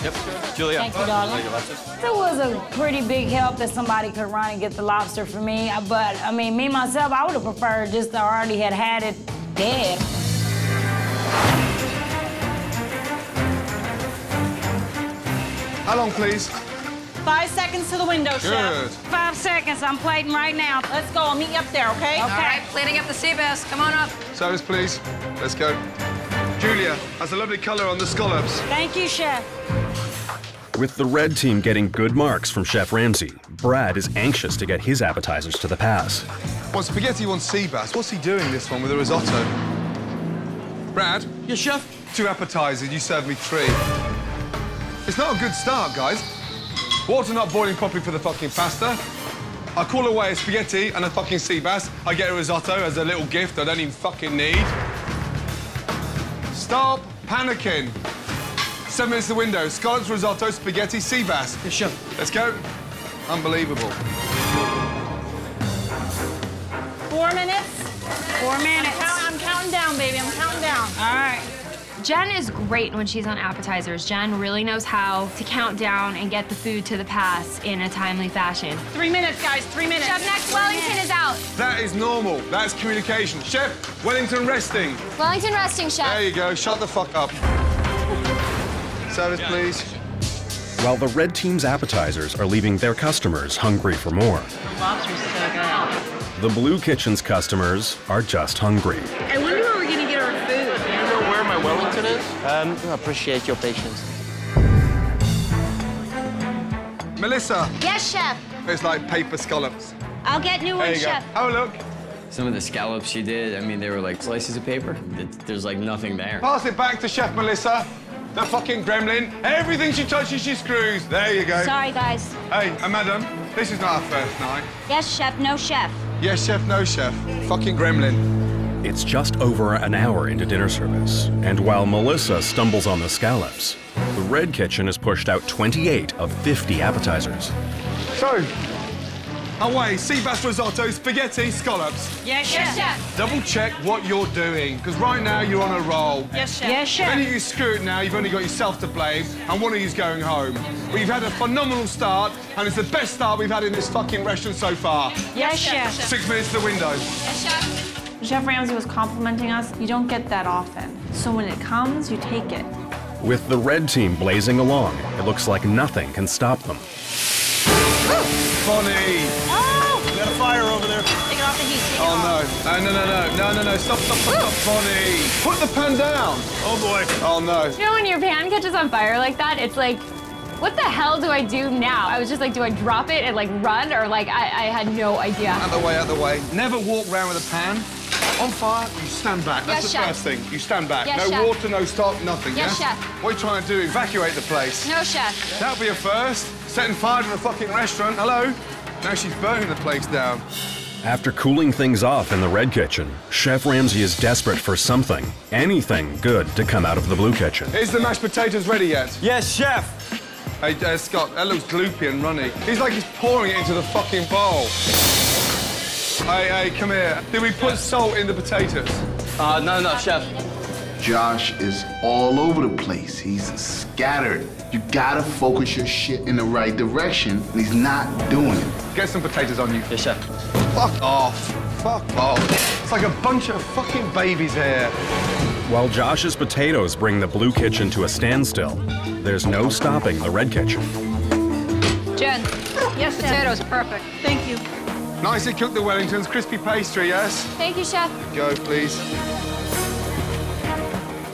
Yep. Julia. Thank you, darling. It was a pretty big help that somebody could run and get the lobster for me. But, I mean, me, myself, I would have preferred just to already had had it dead. How long, please? Five seconds to the window, Good. chef. Five seconds. I'm plating right now. Let's go. I'll meet you up there, okay? Okay. All right, plating up the sea bass. Come on up. Service, please. Let's go. Julia, has a lovely colour on the scallops. Thank you, chef. With the red team getting good marks from Chef Ramsay, Brad is anxious to get his appetizers to the pass. One spaghetti, one sea bass. What's he doing this one with a risotto? Brad? Yes, chef? Two appetizers, you served me three. It's not a good start, guys. Water not boiling properly for the fucking pasta. I call away a spaghetti and a fucking sea bass. I get a risotto as a little gift I don't even fucking need. Stop panicking. Seven minutes to the window. Scallops, risotto, spaghetti, sea bass. Yes, chef. Let's go. Unbelievable. Four minutes. Four minutes. I'm, count- I'm counting down, baby. I'm counting down. All right. Jen is great when she's on appetizers. Jen really knows how to count down and get the food to the pass in a timely fashion. Three minutes, guys. Three minutes. Chef, next Wellington is out. That is normal. That's communication. Chef, Wellington resting. Wellington resting, chef. There you go. Shut the fuck up. Service, please. While the red team's appetizers are leaving their customers hungry for more, Lobster's so good. the blue kitchen's customers are just hungry. Know where my is? Um, I appreciate your patience. Melissa, Yes, chef. it's like paper scallops. I'll get new There ones, chef. Have a look. Some of the scallops she did, I mean, they were like slices of paper. There's like nothing there. Pass it back to Chef Melissa. The fucking gremlin. Everything she touches, she screws. There you go. Sorry, guys. Hey, and madam, this is not our first night. Yes, chef. No chef. Yes, chef, no chef. Fucking gremlin. It's just over an hour into dinner service, and while Melissa stumbles on the scallops, the red kitchen has pushed out 28 of 50 appetizers. So, away, sea bass risotto, spaghetti, scallops. Yes, chef. chef. Double check what you're doing, because right now you're on a roll. Yes, chef. Yes, If chef. any of you screw it now, you've only got yourself to blame, and one of you's going home. We've had a phenomenal start, and it's the best start we've had in this fucking restaurant so far. Yes, chef. Six minutes to the window. Yes, Chef Ramsay was complimenting us. You don't get that often. So when it comes, you take it. With the red team blazing along, it looks like nothing can stop them. Bonnie! Oh! We got a fire over there. Take it off the heat. Take it Oh off. no. No, no, no, no, no, no, no. Stop, stop, stop, stop, Bonnie. Put the pan down. Oh boy. Oh no. You know when your pan catches on fire like that, it's like, what the hell do I do now? I was just like, do I drop it and like run or like I, I had no idea. Out the way, out the way. Never walk around with a pan. On fire, you stand back. That's Yes, the chef. first thing. You stand back. Yes, no chef. water, no stop, nothing, Yes, yeah? chef. What are you trying to do? Evacuate the place. No, chef. That'll be a first. Setting fire to the fucking restaurant. Hello? Now she's burning the place down. After cooling things off in the red kitchen, Chef Ramsay is desperate for something, anything good to come out of the blue kitchen. Is the mashed potatoes ready yet? Yes, chef. Hey, uh, Scott, that looks gloopy and runny. He's like he's pouring it into the fucking bowl. Hey, hey, come here. Did we put salt in the potatoes? Uh, no, no, chef. Josh is all over the place. He's scattered. You gotta focus your shit in the right direction, and he's not doing it. Get some potatoes on you. Yes, chef. Fuck off. Fuck off. It's like a bunch of fucking babies here. While Josh's potatoes bring the blue kitchen to a standstill, there's no stopping the red kitchen. Jen. Yes, potatoes, perfect. Thank you. Nicely cooked the Wellingtons, crispy pastry, yes? Thank you, chef. Go, please.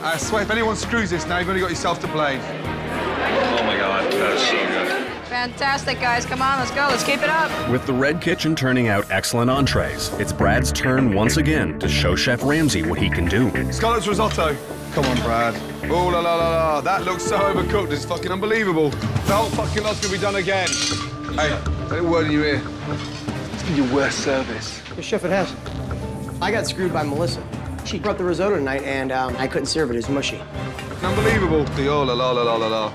Uh, I swear, if anyone screws this now, you've only got yourself to blame. Oh my god, that is so good. Fantastic, guys. Come on, let's go. Let's keep it up. With the red kitchen turning out excellent entrees, it's Brad's turn once again to show Chef Ramsay what he can do. Scallops risotto. Come on, Brad. Oh, la, la, la, la. That looks so overcooked. It's fucking unbelievable. The whole fucking lot's gonna be done again. Hey, any word in your ear? It's your worst service. Yes, chef, it has. I got screwed by Melissa. She brought the risotto tonight, and um, I couldn't serve it. It was mushy. Unbelievable. The oh, la, la, la, la, la, la.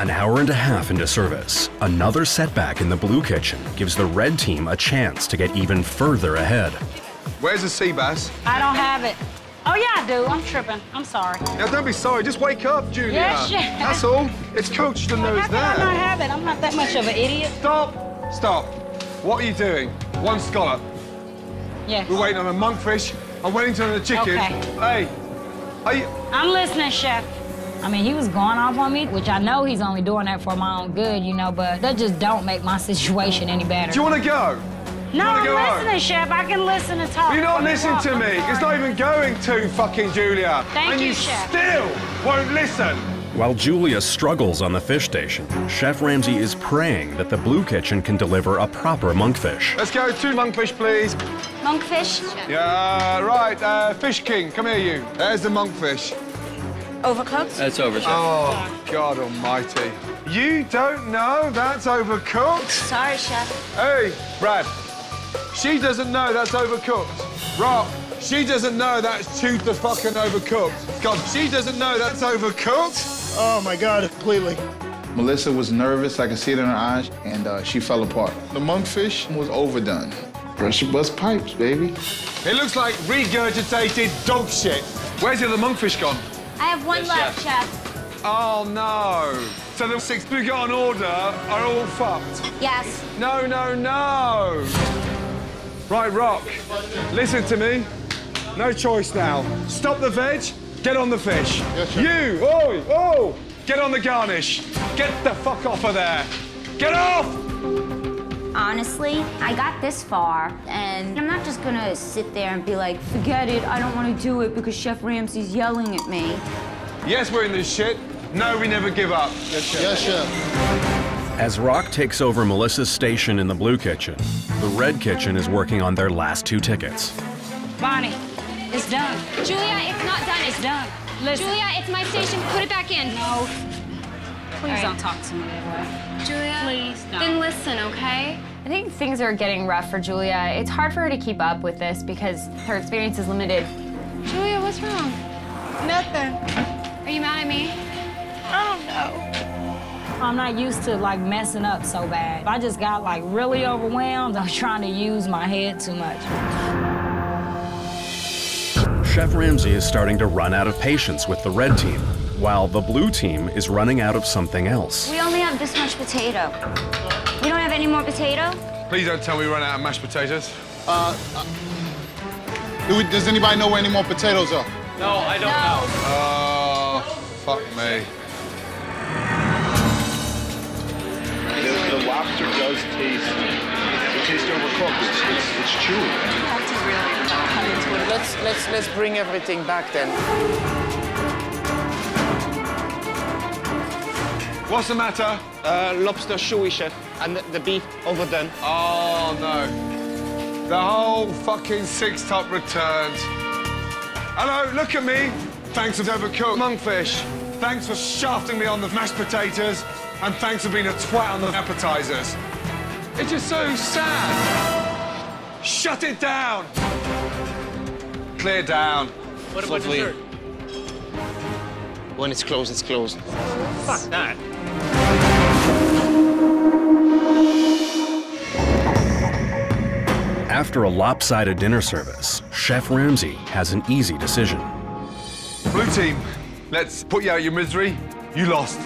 An hour and a half into service, another setback in the blue kitchen gives the red team a chance to get even further ahead. Where's the sea bass? I don't have it. Oh, yeah, I do. I'm tripping. I'm sorry. Now, don't be sorry. Just wake up, Julia. Yes, chef. That's all. It's cooked. You should know How it's can I not have it? I'm not that much of an idiot. Stop. Stop. What are you doing? One scallop. Yes. We're waiting on a monkfish, a Wellington and a chicken. Okay. Hey, are you... I'm listening, chef. I mean, he was going off on me, which I know he's only doing that for my own good, you know, but that just don't make my situation any better. Do you want to go? No, I'm go home? listening, chef. I can listen and talk. You're not listening to me. It's not even going to, fucking Julia. Thank and you, you Chef. still won't listen. While Julia struggles on the fish station, Chef Ramsay is praying that the blue kitchen can deliver a proper monkfish. Let's go two monkfish, please. Monkfish? Yeah, right. Uh, Fish King, come here, you. There's the monkfish. Overcooked? That's over, chef. Oh, God almighty. You don't know that's overcooked? Sorry, chef. Hey, Brad. She doesn't know that's overcooked. Rock. She doesn't know that's too the fucking overcooked. God, she doesn't know that's overcooked. Oh my God, completely. Melissa was nervous, I could see it in her eyes, and uh, she fell apart. The monkfish was overdone. Pressure bust pipes, baby. It looks like regurgitated dog shit. Where's the other monkfish gone? I have one left, chef. Oh, no. So the six we got on order are all fucked? Yes. No, no, no. Right, Rock. Listen to me. No choice now. Stop the veg, get on the fish. you, oi, oh, get on the garnish. Get the fuck off of there. Get off! Honestly, I got this far, and I'm not just gonna sit there and be like, forget it, I don't wanna do it because Chef Ramsay's yelling at me. Yes, we're in this shit. No, we never give up. Yes, chef. Yes, chef. As Rock takes over Melissa's station in the blue kitchen, the red kitchen is working on their last two tickets. Bonnie, it's done. Julia, it's not done. It's done. Listen. Julia, it's my station. Put it back in. No. Please right. don't talk to me that way. Julia, Please don't. then listen, okay? I think things are getting rough for Julia. It's hard for her to keep up with this because her experience is limited. Julia, what's wrong? Nothing. Are you mad at me? I don't know. I'm not used to like messing up so bad. I just got like really overwhelmed. I'm trying to use my head too much. Chef Ramsay is starting to run out of patience with the red team, while the blue team is running out of something else. We only have this much potato. You don't have any more potato? Please don't tell me we run out of mashed potatoes. Uh, uh, do we, does anybody know where any more potatoes are? No, I don't know. Oh, fuck me. The, the lobster does taste, it tastes overcooked. It's, it's, it's chewy. You have really cut into it. Let's, let's, let's bring everything back then. What's the matter? Uh, lobster chewy, chef, and the, the beef overdone. Oh, no. The whole fucking six top returned. Hello, look at me. Thanks for overcooked monkfish. Thanks for shafting me on the mashed potatoes. And thanks for being a twat on the appetizers. It's just so sad. Shut it down. Clear down. What about Lovely. dessert? When it's closed, it's closed. Fuck that. After a lopsided dinner service, Chef Ramsay has an easy decision. Blue team, let's put you out of your misery. You lost.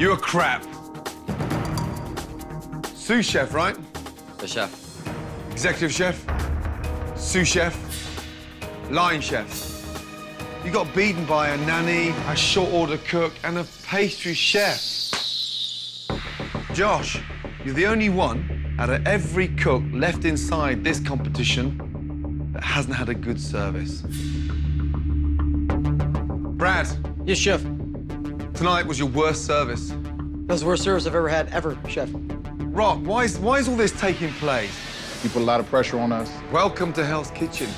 You are crap. Sous chef, right? The chef. Executive chef? Sous chef? Line chef? You got beaten by a nanny, a short order cook, and a pastry chef. Josh, you're the only one out of every cook left inside this competition that hasn't had a good service. Brad. Yes, chef. Tonight was your worst service. That was the worst service I've ever had, ever, chef. Rock, why is, why is all this taking place? You put a lot of pressure on us. Welcome to Hell's Kitchen.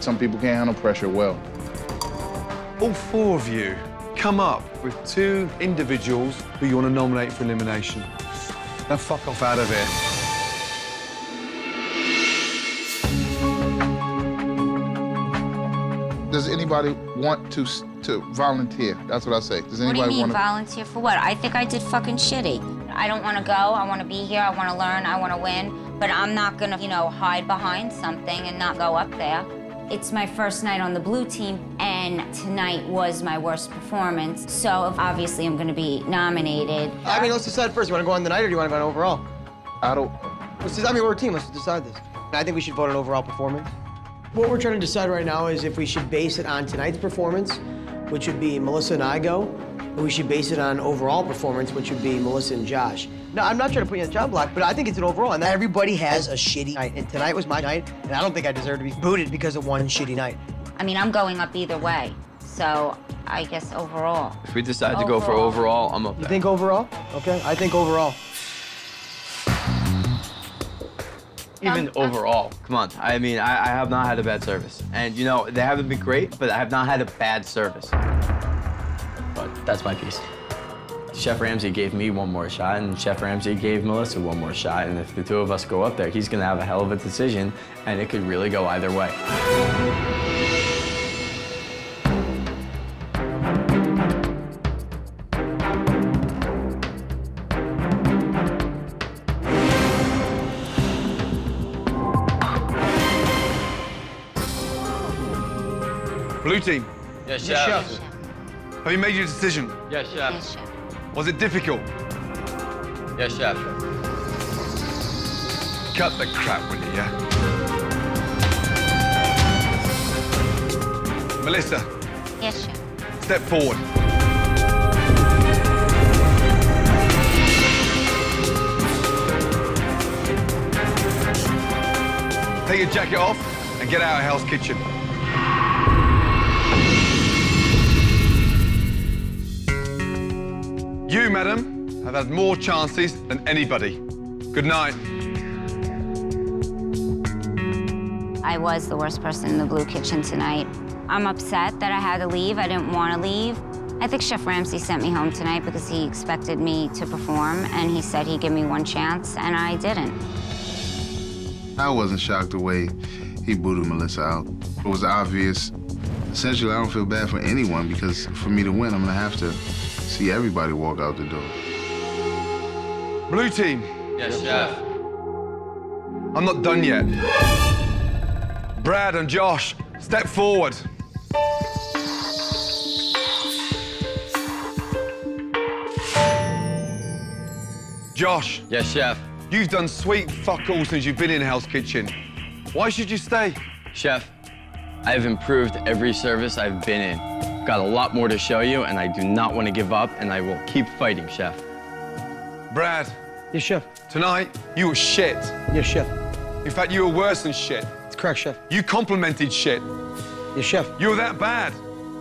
Some people can't handle pressure well. All four of you come up with two individuals who you want to nominate for elimination. Now fuck off out of here. Does anybody want to to volunteer? That's what I say. Does What anybody do you mean want to? volunteer for what? I think I did fucking shitty. I don't want to go. I want to be here. I want to learn. I want to win. But I'm not gonna, you know, hide behind something and not go up there. It's my first night on the blue team, and tonight was my worst performance. So obviously, I'm gonna be nominated. I mean, let's decide first. You want to go on the night or do you want to go on overall? I don't. Let's just, I mean, we're a team. Let's decide this. I think we should vote on overall performance. What we're trying to decide right now is if we should base it on tonight's performance, which would be Melissa and I go, or we should base it on overall performance, which would be Melissa and Josh. No, I'm not trying to put you on the job block, but I think it's an overall, and everybody has a shitty night. And tonight was my night, and I don't think I deserve to be booted because of one shitty night. I mean, I'm going up either way. So I guess overall. If we decide to go for overall, I'm up You there. think overall? Okay, I think overall. Even um, uh, overall, come on. I mean, I, I have not had a bad service. And, you know, they haven't been great, but I have not had a bad service. But that's my piece. Chef Ramsay gave me one more shot, and Chef Ramsay gave Melissa one more shot. And if the two of us go up there, he's going to have a hell of a decision, and it could really go either way. Blue team, Yes, Yes, chef. chef. have you made your decision? Yes, chef. Was it difficult? Yes, chef. Cut the crap, will you, yeah? Melissa, Yes, chef. step forward. Take your jacket off and get out of Hell's Kitchen. You, madam, have had more chances than anybody. Good night. I was the worst person in the blue kitchen tonight. I'm upset that I had to leave. I didn't want to leave. I think Chef Ramsay sent me home tonight because he expected me to perform, and he said he'd give me one chance, and I didn't. I wasn't shocked the way he booted Melissa out. It was obvious. Essentially, I don't feel bad for anyone because for me to win, I'm gonna have to see everybody walk out the door. Blue team, Yes, chef. I'm not done yet. Brad and Josh, step forward. Josh. Yes, chef. You've done sweet fuck all since you've been in Hell's Kitchen. Why should you stay? Chef, I've improved every service I've been in. Got a lot more to show you, and I do not want to give up, and I will keep fighting, Chef. Brad. Yes, chef. Tonight, you were shit. Yes, chef. In fact, you were worse than shit. It's correct, chef. You complimented shit. Yes, chef. You were that bad.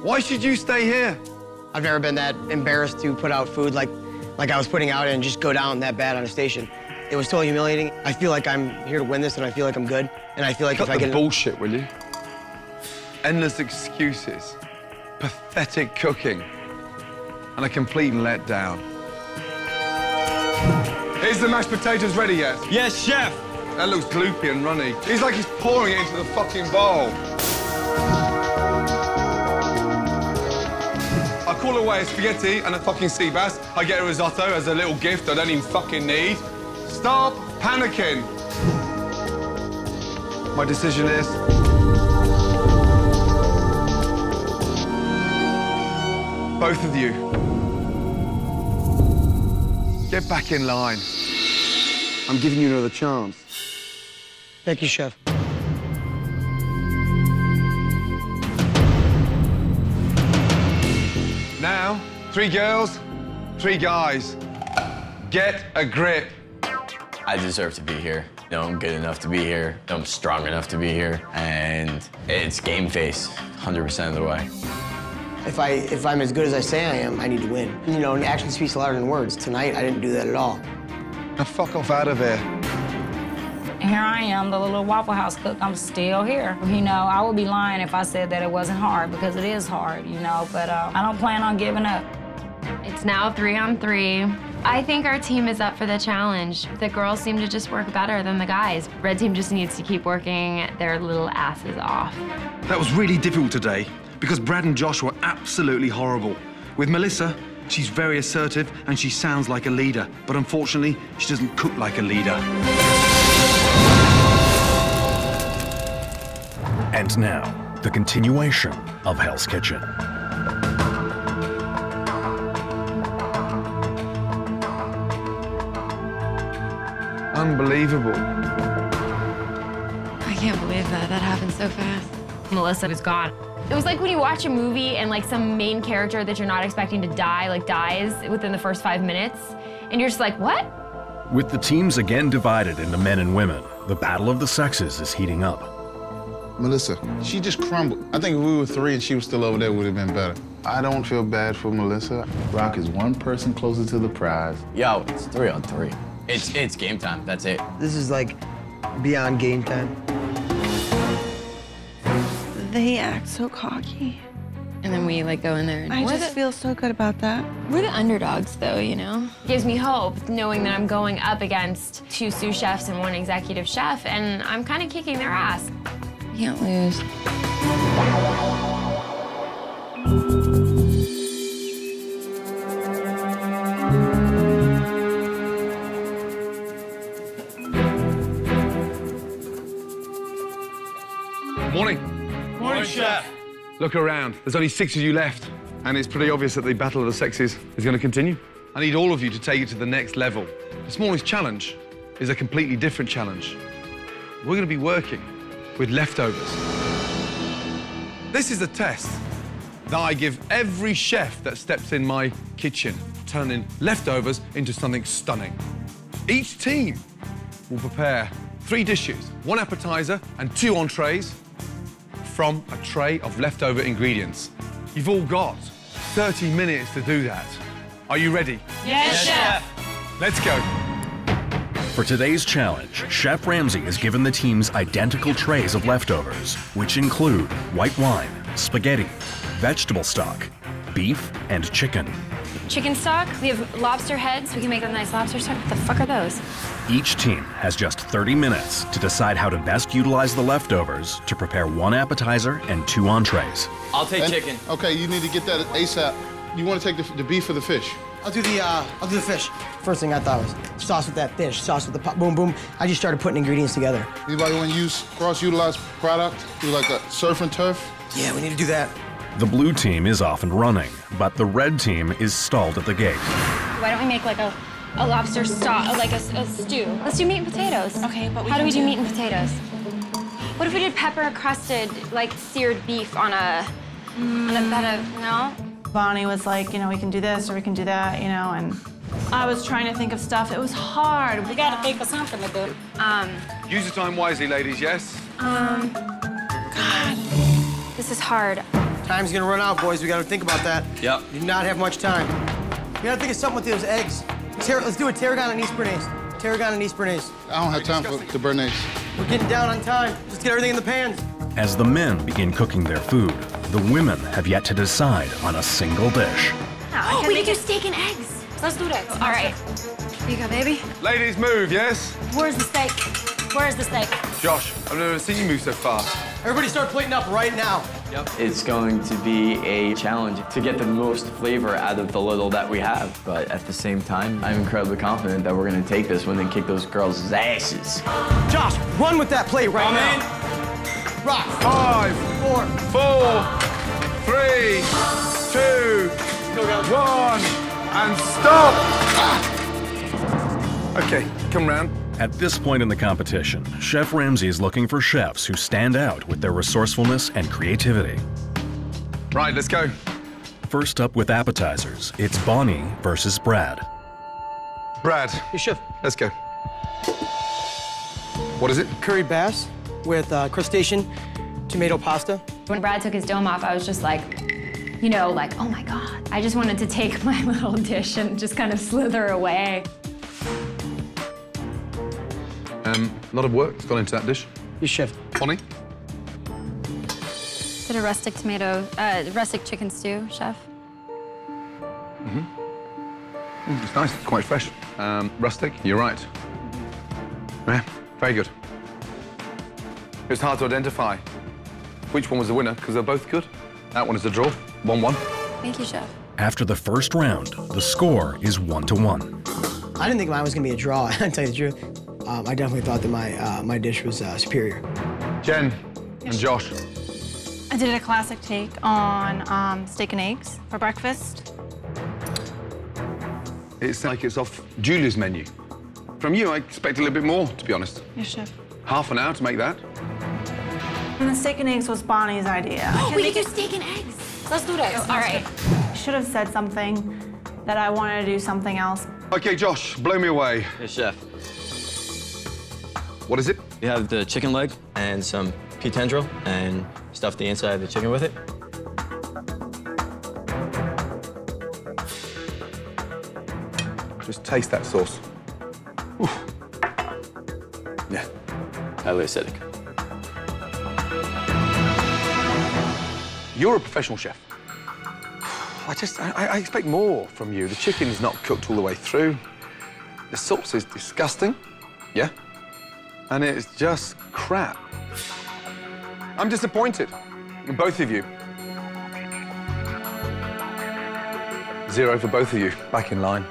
Why should you stay here? I've never been that embarrassed to put out food like, like I was putting out and just go down that bad on a station. It was totally humiliating. I feel like I'm here to win this, and I feel like I'm good. And I feel like Cut if I the get bullshit, will you? Endless excuses, pathetic cooking, and a complete letdown. Is the mashed potatoes ready yet? Yes, chef. That looks gloopy and runny. He's like he's pouring it into the fucking bowl. I call away a spaghetti and a fucking sea bass. I get a risotto as a little gift I don't even fucking need. Stop panicking. My decision is... Both of you. Get back in line. I'm giving you another chance. Thank you, Chef. Now, three girls, three guys. Get a grip. I deserve to be here. No, I'm good enough to be here. No, I'm strong enough to be here. And it's game face 100% of the way. If I if I'm as good as I say I am, I need to win. You know, action speaks louder than words. Tonight, I didn't do that at all. Now fuck off out of here. Here I am, the little Waffle House cook. I'm still here. You know, I would be lying if I said that it wasn't hard because it is hard, you know, but uh, I don't plan on giving up. It's now three on three. I think our team is up for the challenge. The girls seem to just work better than the guys. Red team just needs to keep working their little asses off. That was really difficult today because Brad and Josh were absolutely horrible. With Melissa, she's very assertive and she sounds like a leader, but unfortunately, she doesn't cook like a leader. And now, the continuation of Hell's Kitchen. Unbelievable. I can't believe that. That happened so fast. Melissa was gone. It was like when you watch a movie and like some main character that you're not expecting to die, like dies within the first five minutes, and you're just like, what? With the teams again divided into men and women, the battle of the sexes is heating up. Melissa, she just crumbled. I think if we were three and she was still over there, it would have been better. I don't feel bad for Melissa. Rock is one person closer to the prize. Yo, it's three on three. It's it's game time. That's it. This is like beyond game time. They act so cocky. And then we like go in there and I just the, feel so good about that. we're the underdogs though, you know? Gives me hope knowing that I'm going up against two sous chefs and one executive chef and I'm kind of kicking their ass. Can't lose. Look around. There's only six of you left, and it's pretty obvious that the battle of the sexes is going to continue. I need all of you to take it to the next level. This morning's challenge is a completely different challenge. We're going to be working with leftovers. This is a test that I give every chef that steps in my kitchen, turning leftovers into something stunning. Each team will prepare three dishes, one appetizer and two entrees from a tray of leftover ingredients. You've all got 30 minutes to do that. Are you ready? Yes, Chef. Let's go. For today's challenge, Chef Ramsay has given the teams identical trays of leftovers, which include white wine, spaghetti, vegetable stock, beef, and chicken. Chicken stock, we have lobster heads. We can make a nice lobster stock. What the fuck are those? Each team has just 30 minutes to decide how to best utilize the leftovers to prepare one appetizer and two entrees. I'll take And- chicken. Okay, you need to get that ASAP. You want to take the, the beef or the fish? I'll do the uh, I'll do the fish. First thing I thought was sauce with that fish, sauce with the pop, boom boom. I just started putting ingredients together. Anybody want to use cross-utilized product? Do like a surf and turf? Yeah, we need to do that. The blue team is off and running, but the red team is stalled at the gate. Why don't we make like a, a lobster stock, like a, a stew? Let's do meat and potatoes. Okay, but we how do we do do- meat and potatoes? What if we did pepper crusted, like seared beef on a on a bed of no? Bonnie was like, you know, we can do this or we can do that, you know, and I was trying to think of stuff. It was hard. We gotta think of something to do. Um, Use your time wisely, ladies, yes? um, God, this is hard. Time's gonna run out, boys. We gotta think about that. Yep. We do not have much time. We gotta think of something with those eggs. Tar- let's do a tarragon and East béarnaise. Tarragon and East béarnaise. I don't have time for the béarnaise. We're getting down on time. Let's get everything in the pans. As the men begin cooking their food, the women have yet to decide on a single dish. Oh, we can do steak and eggs. Let's do that. All right. Here you go, baby. Ladies, move, yes? Where's the steak? Where's the steak? Josh, I've never seen you move so fast. Everybody start plating up right now. Yep. It's going to be a challenge to get the most flavor out of the little that we have. But at the same time, I'm incredibly confident that we're going to take this one and kick those girls' asses. Josh, run with that plate right now. In. Rock. Five, four, four, three, two, one, and stop. Ah. Okay, come round. At this point in the competition, Chef Ramsay is looking for chefs who stand out with their resourcefulness and creativity. Right, let's go. First up with appetizers, it's Bonnie versus Brad. Brad. Yes, chef. Let's go. What is it? Curried bass with uh, crustacean tomato pasta. When Brad took his dome off, I was just like, you know, like, oh my God. I just wanted to take my little dish and just kind of slither away. Um, a lot of work's gone into that dish. Yes, chef. Bonnie? Is it a rustic tomato, uh, rustic chicken stew, chef? Mm-hmm. Mm, it's nice, it's quite fresh. Um, rustic, you're right. Yeah, very good. It was hard to identify which one was the winner, because they're both good. That one is a draw, 1-1. Thank you, chef. After the first round, the score is one to one. I didn't think mine was gonna be a draw. I'll tell you the truth. Um, I definitely thought that my uh, my dish was uh, superior. Jen and Josh. I did a classic take on um, steak and eggs for breakfast. It's like it's off Julia's menu. From you, I expect a little bit more, to be honest. Yes, chef. Half an hour to make that. And the steak and eggs was Bonnie's idea. I we make do steak and eggs. Let's do that. All right. Should have said something that I wanted to do something else. Okay, Josh, blow me away. Yes, chef. What is it? We have the chicken leg and some pea tendril and stuff the inside of the chicken with it. Just taste that sauce. Oof. Yeah. Highly acidic. You're a professional chef. I just, I, I expect more from you. The chicken is not cooked all the way through. The sauce is disgusting. Yeah? And it's just crap. I'm disappointed in both of you. Zero for both of you. Back in line.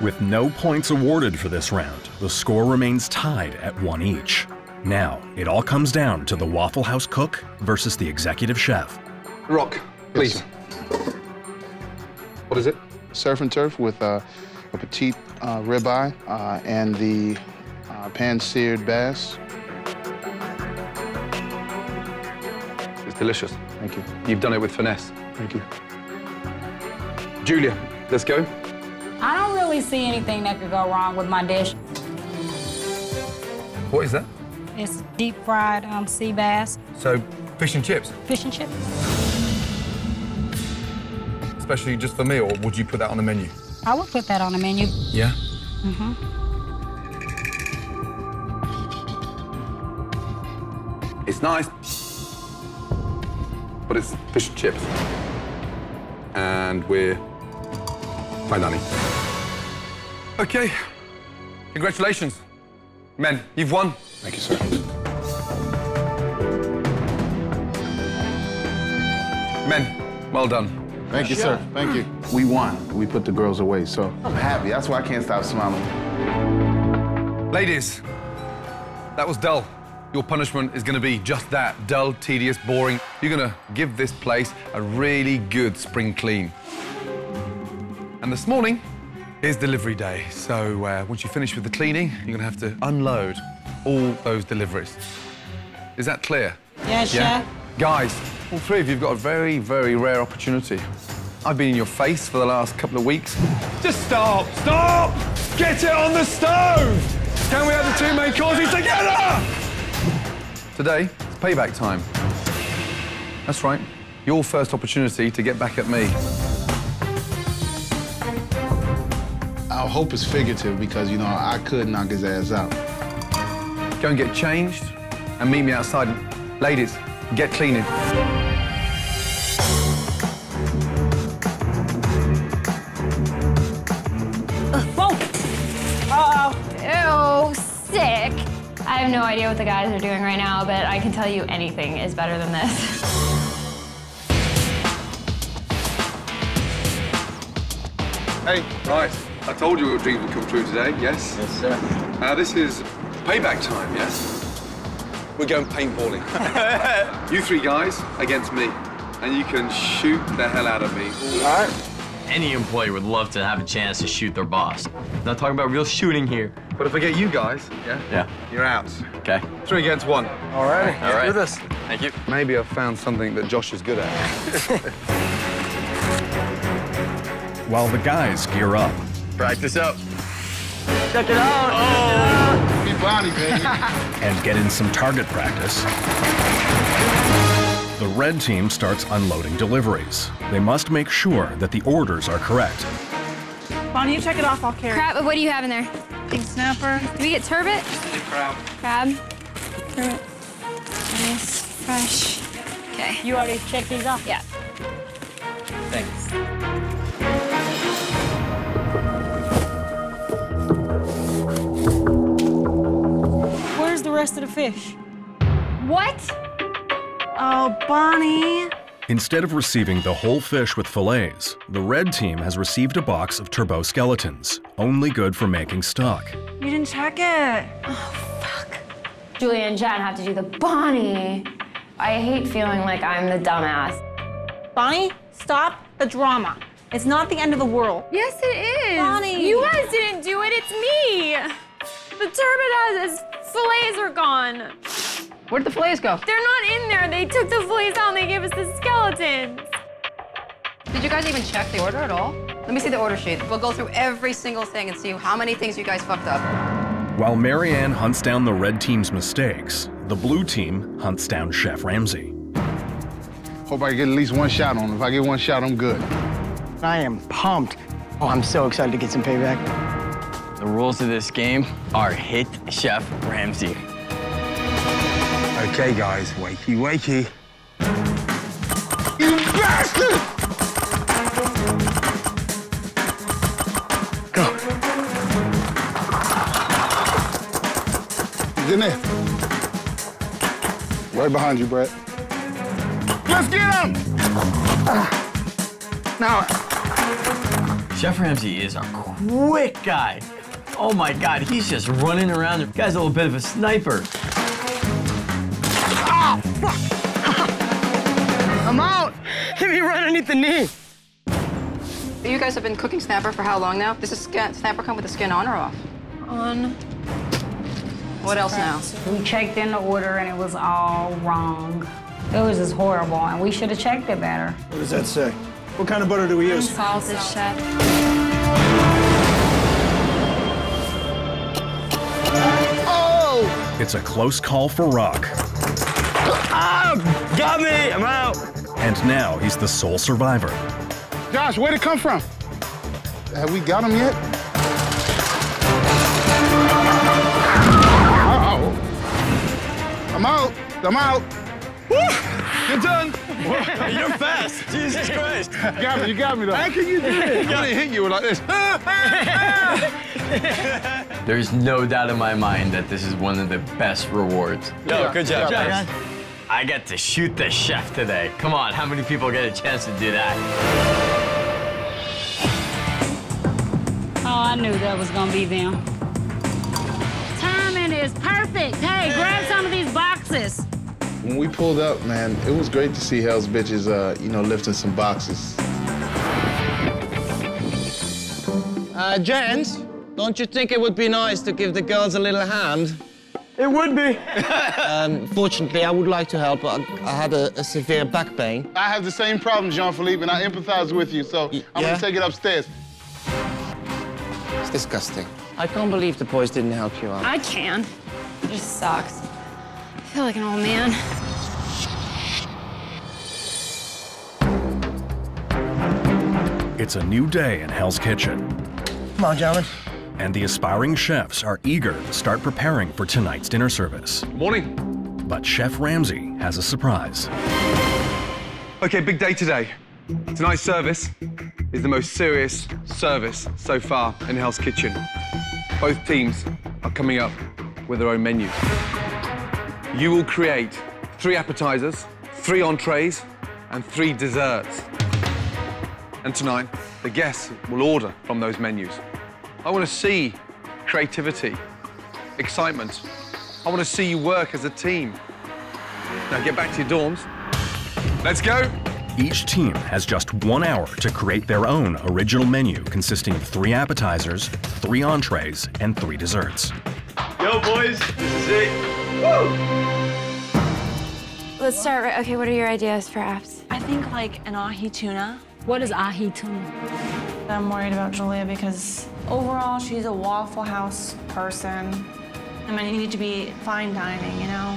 With no points awarded for this round, the score remains tied at one each. Now, it all comes down to the Waffle House cook versus the executive chef. Rock, please. What is it? Surf and turf with uh, a petite uh, ribeye uh, and the uh, pan-seared bass. It's delicious. Thank you. You've done it with finesse. Thank you. Julia, let's go. I don't really see anything that could go wrong with my dish. What is that? It's deep fried um, sea bass, So, fish and chips, fish and chips. especially just for me, or would you put that on the menu? I would put that on the menu. Yeah. Mm-hmm. It's nice, but it's fish and chips. And we're fine dining. Okay. Congratulations. Men, you've won. Thank you, sir. Men, well done. Thank you, sir. Thank you. We won. We put the girls away, so I'm happy. That's why I can't stop smiling. Ladies, that was dull. Your punishment is going to be just that dull, tedious, boring. You're going to give this place a really good spring clean. And this morning is delivery day. So uh, once you finish with the cleaning, you're going to have to unload all those deliveries. Is that clear? Yes, chef. Guys, all three of you have got a very, very rare opportunity. I've been in your face for the last couple of weeks. Just stop! Stop! Get it on the stove! Can we have the two main courses together? Today, it's payback time. That's right. Your first opportunity to get back at me. Our hope is figurative because, you know, I could knock his ass out. Go and get changed and meet me outside. Ladies, get cleaning. Whoa! Uh-oh. Ew, sick. I have no idea what the guys are doing right now, but I can tell you anything is better than this. Hey, right. I told you your dreams would come true today, yes? Yes, sir. Now, this is payback time, yes? we're going paintballing. you three guys against me, and you can shoot the hell out of me. All right. Any employee would love to have a chance to shoot their boss. Not talking about real shooting here. But if I get you guys, yeah, Yeah. you're out. Okay. Three against one. All right. Let's All right. do this. Thank you. Maybe I've found something that Josh is good at. While the guys gear up, Practice up. Check it out. Oh, Be body, baby. and get in some target practice, the red team starts unloading deliveries. They must make sure that the orders are correct. Bonnie, you check it off. I'll carry. Crab, what do you have in there? Pink snapper. Do we get turbot? Crab. Crab. Turbot. Nice, fresh. Okay. You already checked these off? Yeah. Thanks. Where's the rest of the fish? What? Oh, Bonnie. Instead of receiving the whole fish with fillets, the red team has received a box of turbot skeletons, only good for making stock. You didn't check it. Oh, fuck. Julia and Jen have to do the Bonnie. I hate feeling like I'm the dumbass. Bonnie, stop the drama. It's not the end of the world. Yes, it is. Bonnie. You guys didn't do it. It's me. The turbot has his fillets are gone. Where'd the fillets go? They're not in there. They took the fillets out and they gave us the skeletons. Did you guys even check the order at all? Let me see the order sheet. We'll go through every single thing and see how many things you guys fucked up. While Mary-Ann hunts down the red team's mistakes, the blue team hunts down Chef Ramsay. Hope I get at least one shot on him. If I get one shot, I'm good. I am pumped. Oh, I'm so excited to get some payback. The rules of this game are hit Chef Ramsay. Okay, guys, wakey, wakey. You bastard! Go. He's in there. Right behind you, Brett. Let's get him! Now, Chef Ramsay is a quick guy. Oh my God, he's just running around. The guy's a little bit of a sniper. Fuck! I'm out! Hit me right underneath the knee. You guys have been cooking snapper for how long now? This is snapper come with the skin on or off? On. What else now? We checked in the order and it was all wrong. It was just horrible, and we should have checked it better. What does that say? What kind of butter do we use? Salted chef. Oh! It's a close call for Rock, Ah, got me. I'm out. and now he's the sole survivor. Josh, where'd it come from? Have we got him yet? Uh-oh. I'm out. I'm out. You're done. You're fast. Jesus Christ. You got me. You got me, though. How can you do it? I'm gonna hit you like this. There's no doubt in my mind that this is one of the best rewards. Yo, good job, Good job, guys. I get to shoot the chef today. Come on, how many people get a chance to do that? Oh, I knew that was gonna be them. Timing is perfect. Hey, grab some of these boxes. When we pulled up, man, it was great to see Hell's Bitches, uh, you know, lifting some boxes. Uh, gents, don't you think it would be nice to give the girls a little hand? It would be. Um, fortunately, I would like to help, but I, I had a, a severe back pain. I have the same problem, Jean-Philippe, and I empathize with you, so I'm yeah? gonna take it upstairs. It's disgusting. I can't believe the boys didn't help you out. I can. It just sucks. I feel like an old man. It's a new day in Hell's Kitchen, Come on, gentlemen. And the aspiring chefs are eager to start preparing for tonight's dinner service. Morning. But Chef Ramsay has a surprise. Okay, big day today. Tonight's service is the most serious service so far in Hell's Kitchen. Both teams are coming up with their own menus. You will create three appetizers, three entrees, and three desserts. And tonight, the guests will order from those menus. I want to see creativity, excitement. I want to see you work as a team. Now get back to your dorms. Let's go. Each team has just one hour to create their own original menu consisting of three appetizers, three entrees, and three desserts. Yo, boys, this is it. Woo! Let's start right. Okay, what are your ideas for apps? I think like an ahi tuna. What is ahi tuna? I'm worried about Julia because overall she's a Waffle House person. I mean, you need to be fine dining, you know?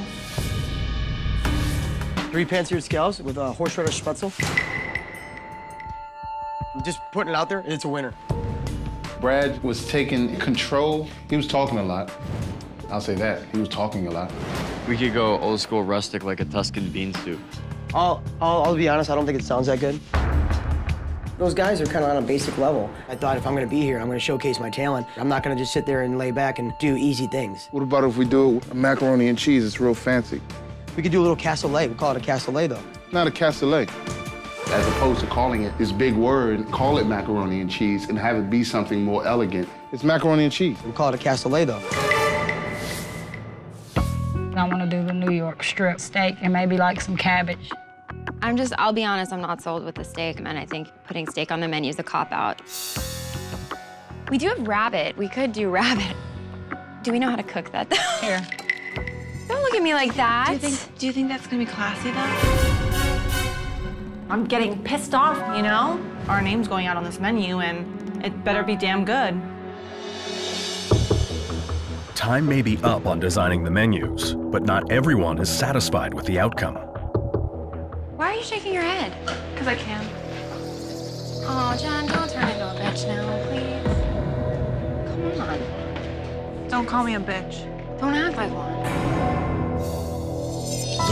Three pan-seared scallops with a horseradish spaetzle. I'm just putting it out there, and it's a winner. Brad was taking control. He was talking a lot. I'll say that. He was talking a lot. We could go old school rustic like a Tuscan bean soup. I'll, I'll, I'll be honest, I don't think it sounds that good. Those guys are kind of on a basic level. I thought if I'm gonna be here, I'm gonna showcase my talent. I'm not gonna just sit there and lay back and do easy things. What about if we do a macaroni and cheese? It's real fancy. We could do a little cassoulet. We call it a cassoulet, though. Not a cassoulet. As opposed to calling it this big word, call it macaroni and cheese and have it be something more elegant. It's macaroni and cheese. We call it a cassoulet, though. I want to do the New York strip steak and maybe like some cabbage. I'm just, I'll be honest, I'm not sold with the steak, and I think putting steak on the menu is a cop-out. We do have rabbit. We could do rabbit. Do we know how to cook that, though? Here. Don't look at me like that. Do you think, do you think that's gonna be classy, though? I'm getting pissed off, you know? Our name's going out on this menu, and it better be damn good. Time may be up on designing the menus, but not everyone is satisfied with the outcome. Why are you shaking your head? Because I can. Oh, John, don't turn into a bitch now, please. Come on. Don't call me a bitch. Don't act like one.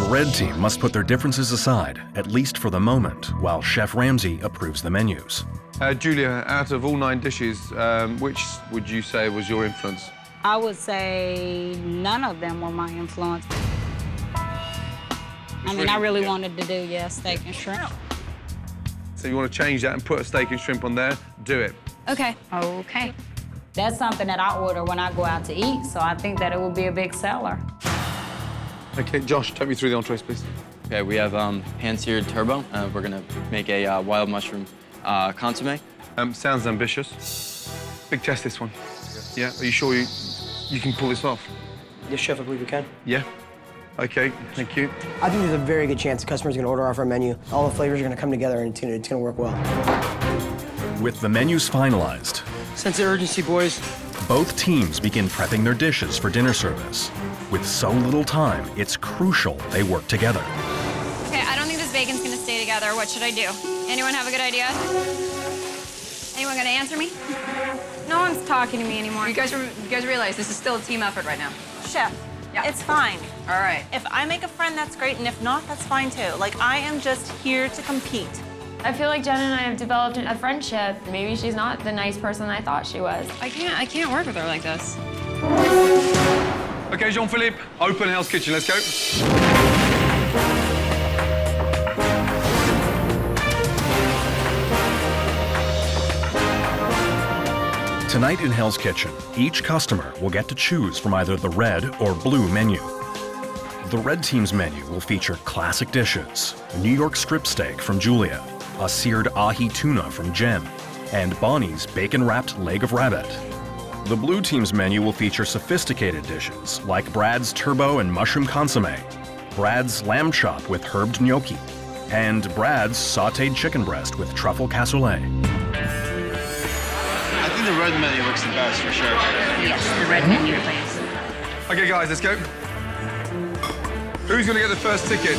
The red team must put their differences aside, at least for the moment, while Chef Ramsay approves the menus. Uh, Julia, out of all nine dishes, um, which would you say was your influence? I would say none of them were my influence. I mean, I really wanted to do, yeah, steak and shrimp. So you want to change that and put a steak and shrimp on there? Do it. Okay. Okay. That's something that I order when I go out to eat, so I think that it will be a big seller. Okay, Josh, take me through the entrees, please. Okay, we have um, pan-seared turbot. Uh, we're gonna make a uh, wild mushroom uh, consomme. Um, sounds ambitious. Big test, this one. Yeah, are you sure you, you can pull this off? Yes, Chef, I believe we can. Yeah? Okay, thank you. I think there's a very good chance the customers are gonna order off our menu. All the flavors are gonna come together, and it's gonna, it's gonna work well. With the menus finalized, Sense of urgency, boys. both teams begin prepping their dishes for dinner service. With so little time, it's crucial they work together. Okay, I don't think this bacon's gonna stay together. What should I do? Anyone have a good idea? Anyone gonna answer me? No one's talking to me anymore. You guys, you guys realize this is still a team effort right now. Chef, it's fine. All right. If I make a friend, that's great, and if not, that's fine too. Like, I am just here to compete. I feel like Jen and I have developed a friendship. Maybe she's not the nice person I thought she was. I can't, I can't work with her like this. Okay, Jean-Philippe, open Hell's Kitchen, let's go. Tonight in Hell's Kitchen, each customer will get to choose from either the red or blue menu. The red team's menu will feature classic dishes, New York strip steak from Julia, a seared ahi tuna from Jen, and Bonnie's bacon-wrapped leg of rabbit. The blue team's menu will feature sophisticated dishes like Brad's turbot and mushroom consomme, Brad's lamb chop with herbed gnocchi, and Brad's sautéed chicken breast with truffle cassoulet. I think the red menu looks the best for sure. Yes, the red menu, please. Okay, guys, let's go. Who's gonna get the first ticket?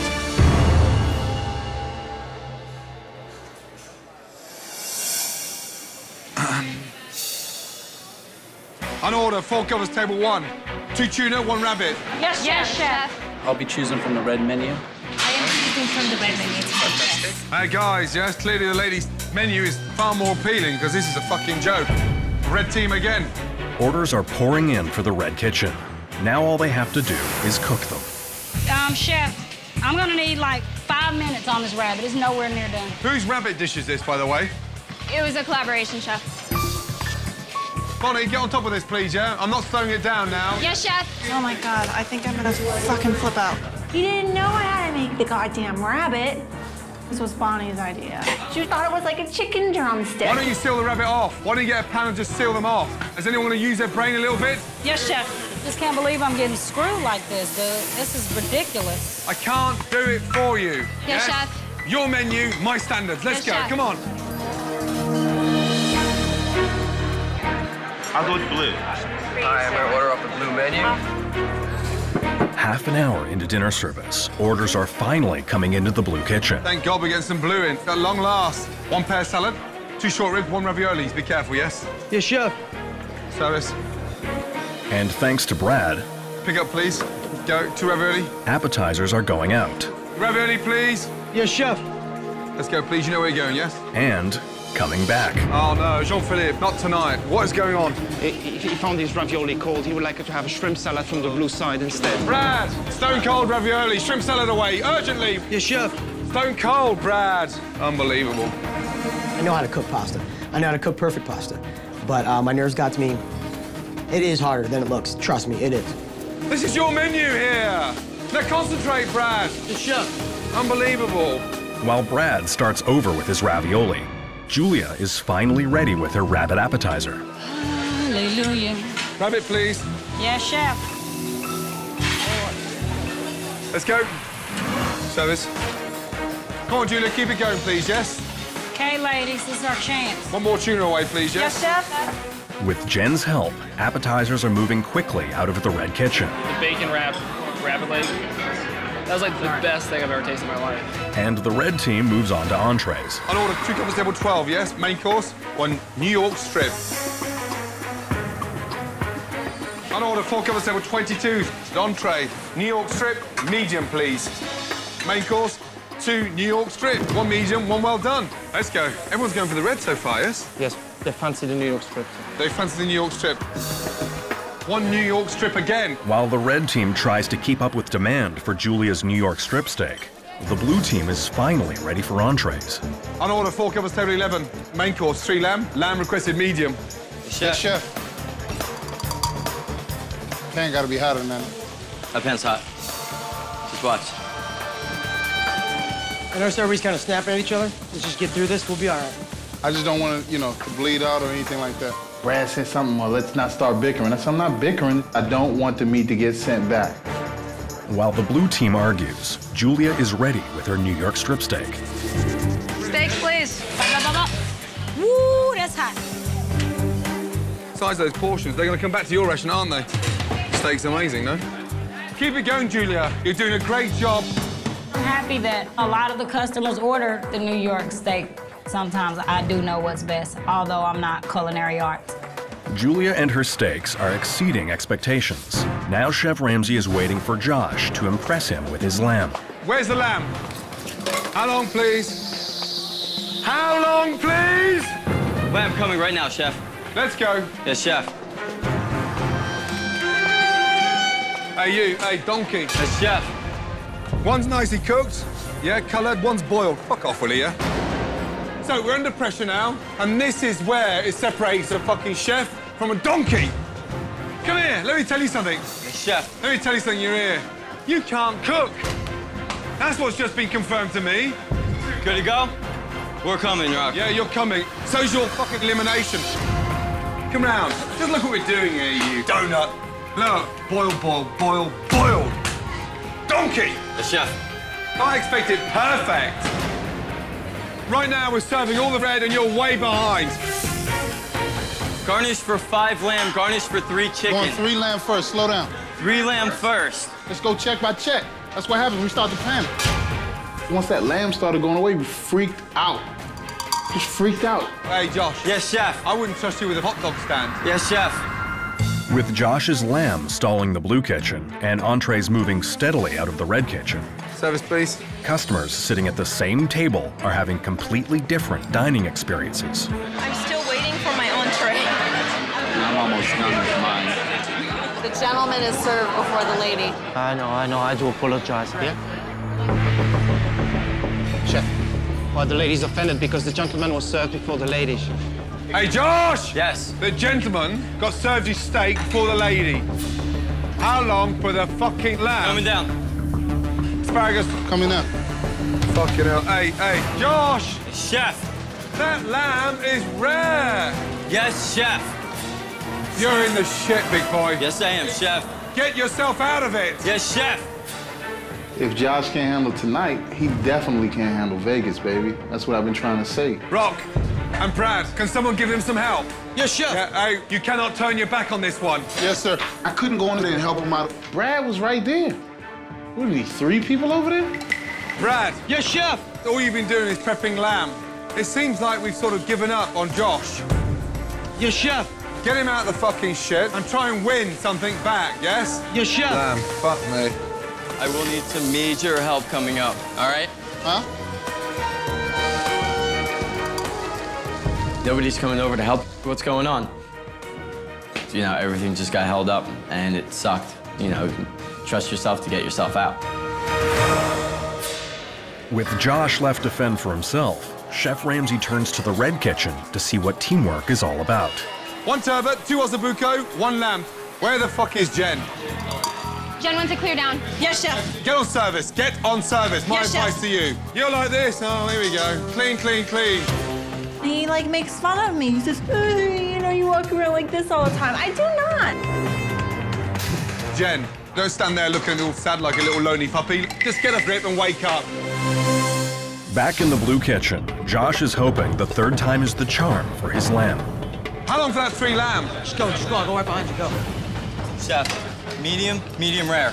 An order, four covers, table one. Two tuna, one rabbit. Yes, Yes, chef. I'll be choosing from the red menu. I am choosing from the red menu tonight. Yes. Hey, guys, yes, clearly the ladies' menu is far more appealing because this is a fucking joke. Red team again. Orders are pouring in for the Red Kitchen. Now all they have to do is cook them. Um, chef, I'm gonna need like five minutes on this rabbit. It's nowhere near done. Whose rabbit dish is this, by the way? It was a collaboration, chef. Bonnie, get on top of this, please, yeah? I'm not slowing it down now. Yes, chef. Oh my god, I think I'm gonna fucking flip out. You didn't know I had to make the goddamn rabbit. This was Bonnie's idea. She thought it was like a chicken drumstick. Why don't you seal the rabbit off? Why don't you get a pan and just seal them off? Does anyone want to use their brain a little bit? Yes, chef. Just can't believe I'm getting screwed like this, dude. This is ridiculous. I can't do it for you. Yes, chef. Your menu, my standards. Let's Yes, go. chef. Come on. I'll go with blue. I am gonna order off the blue menu. Half an hour into dinner service, orders are finally coming into the blue kitchen. Thank God we're getting some blue in. At long last. One pear salad, two short ribs, one raviolis. Be careful, yes? Yes, chef. Service. And thanks to Brad, Pick up, please. Go. Two ravioli. appetizers are going out. Ravioli, please. Yes, chef. Let's go, please. You know where you're going, yes? And coming back. Oh, no. Jean-Philippe, not tonight. What is going on? He, he he found his ravioli cold. He would like to have a shrimp salad from the blue side instead. Brad, stone cold ravioli, shrimp salad away, urgently. Yes, chef. Stone cold, Brad. Unbelievable. I know how to cook pasta. I know how to cook perfect pasta. But uh, my nerves got to me. It is harder than it looks. Trust me, it is. This is your menu here. Now concentrate, Brad. Yes, chef. Unbelievable. While Brad starts over with his ravioli, Julia is finally ready with her rabbit appetizer. Hallelujah. Rabbit, please. Yes, chef. Let's go. Service. Come on, Julia, keep it going, please, yes? Okay, ladies, this is our chance. One more tuna away, please, yes? Yes, chef. With Jen's help, appetizers are moving quickly out of the red kitchen. The bacon wrap rabbit leg. That was like the best thing I've ever tasted in my life. And the red team moves on to entrees. I'll order two couples table 12, yes? Main course, one New York strip. I'll order four couples table 22, entree, New York strip, medium, please. Main course, two New York strip, one medium, one well done. Let's go. Everyone's going for the red so far, yes? Yes, they fancy the New York strip. They fancy the New York strip. One New York strip again. While the red team tries to keep up with demand for Julia's New York strip steak, the blue team is finally ready for entrees. I'll order four covers, table 11, main course, three lamb, lamb requested medium. Yes, chef. Pan gotta be hotter than that. My pan's hot. Just watch. I notice everybody's kind of snapping at each other. Let's just get through this. We'll be all right. I just don't want to, you know, bleed out or anything like that. Brad said something, well, let's not start bickering. I said, I'm not bickering. I don't want the meat to get sent back. While the blue team argues, Julia is ready with her New York strip steak. Steaks, please. Woo, that's hot. Size of those portions, they're going to come back to your restaurant, aren't they? Steak's amazing, no? Keep it going, Julia. You're doing a great job. I'm happy that a lot of the customers order the New York steak. Sometimes I do know what's best, although I'm not culinary arts. Julia and her steaks are exceeding expectations. Now Chef Ramsay is waiting for Josh to impress him with his lamb. Where's the lamb? How long, please? How long, please? Lamb coming right now, chef. Let's go. Yes, chef. Hey, you. Hey, donkey. Yes, chef. One's nicely cooked. Yeah, coloured. One's boiled. Fuck off, will you? So we're under pressure now, and this is where it separates a fucking chef from a donkey. Come here. Let me tell you something. Yes, chef. Let me tell you something, you're here. You can't cook. That's what's just been confirmed to me. Good to go? We're coming, Rock. Yeah, you're coming. So's your fucking elimination. Come round. Just look what we're doing here, you donut. Look, boil, boil, boil, boiled. Donkey! Yes, chef. I expected perfect. Right now, we're serving all the red and you're way behind. Garnish for five lamb, garnish for three chicken. Going three lamb first, slow down. Three lamb first. Let's go check by check. That's what happens when we start to panic. Once that lamb started going away, we freaked out. Just freaked out. Hey, Josh. Yes, chef. I wouldn't trust you with a hot dog stand. Yes, chef. With Josh's lamb stalling the blue kitchen and entrees moving steadily out of the red kitchen, Service, please. customers sitting at the same table are having completely different dining experiences. I'm still waiting for my entree. I'm almost done with mine. The gentleman is served before the lady. I know, I know. I do apologize. Yeah? Chef, well, the lady's offended because the gentleman was served before the lady. Chef. Hey, Josh! Yes. The gentleman got served his steak before the lady. How long for the fucking lamb? Coming down. Asparagus. Coming up. Fucking hell. Hey, hey, Josh! Chef! That lamb is rare! Yes, chef! You're in the shit, big boy. Yes, I am, chef. Get yourself out of it! Yes, chef! If Josh can't handle tonight, he definitely can't handle Vegas, baby. That's what I've been trying to say. Rock and Brad, can someone give him some help? Yes, chef. Yeah, hey, you cannot turn your back on this one. Yes, sir. I couldn't go in there and help him out. Brad was right there. What are these, three people over there? Brad. Yes, chef. All you've been doing is prepping lamb. It seems like we've sort of given up on Josh. Yes, chef. Get him out of the fucking shit and try and win something back, yes? Yes, chef. Lamb, fuck me. I will need some major help coming up, all right? Huh? Nobody's coming over to help. What's going on? You know, everything just got held up and it sucked. You know, trust yourself to get yourself out. With Josh left to fend for himself, Chef Ramsay turns to the Red Kitchen to see what teamwork is all about. One turbot, two ossobuco, one lamb. Where the fuck is Jen? Jen wants to clear down. Yes, chef. Get on service. Get on service. My Yes, chef. advice to you. You're like this. Oh, here we go. Clean, clean, clean. He like makes fun of me. He says, "Uh, you know, you walk around like this all the time. I do not. Jen, don't stand there looking all sad like a little lonely puppy. Just get a grip and wake up. Back in the Blue Kitchen, Josh is hoping the third time is the charm for his lamb. How long for that three lamb? Just go, just go. I'll go right behind you. Go. Chef, medium, medium rare.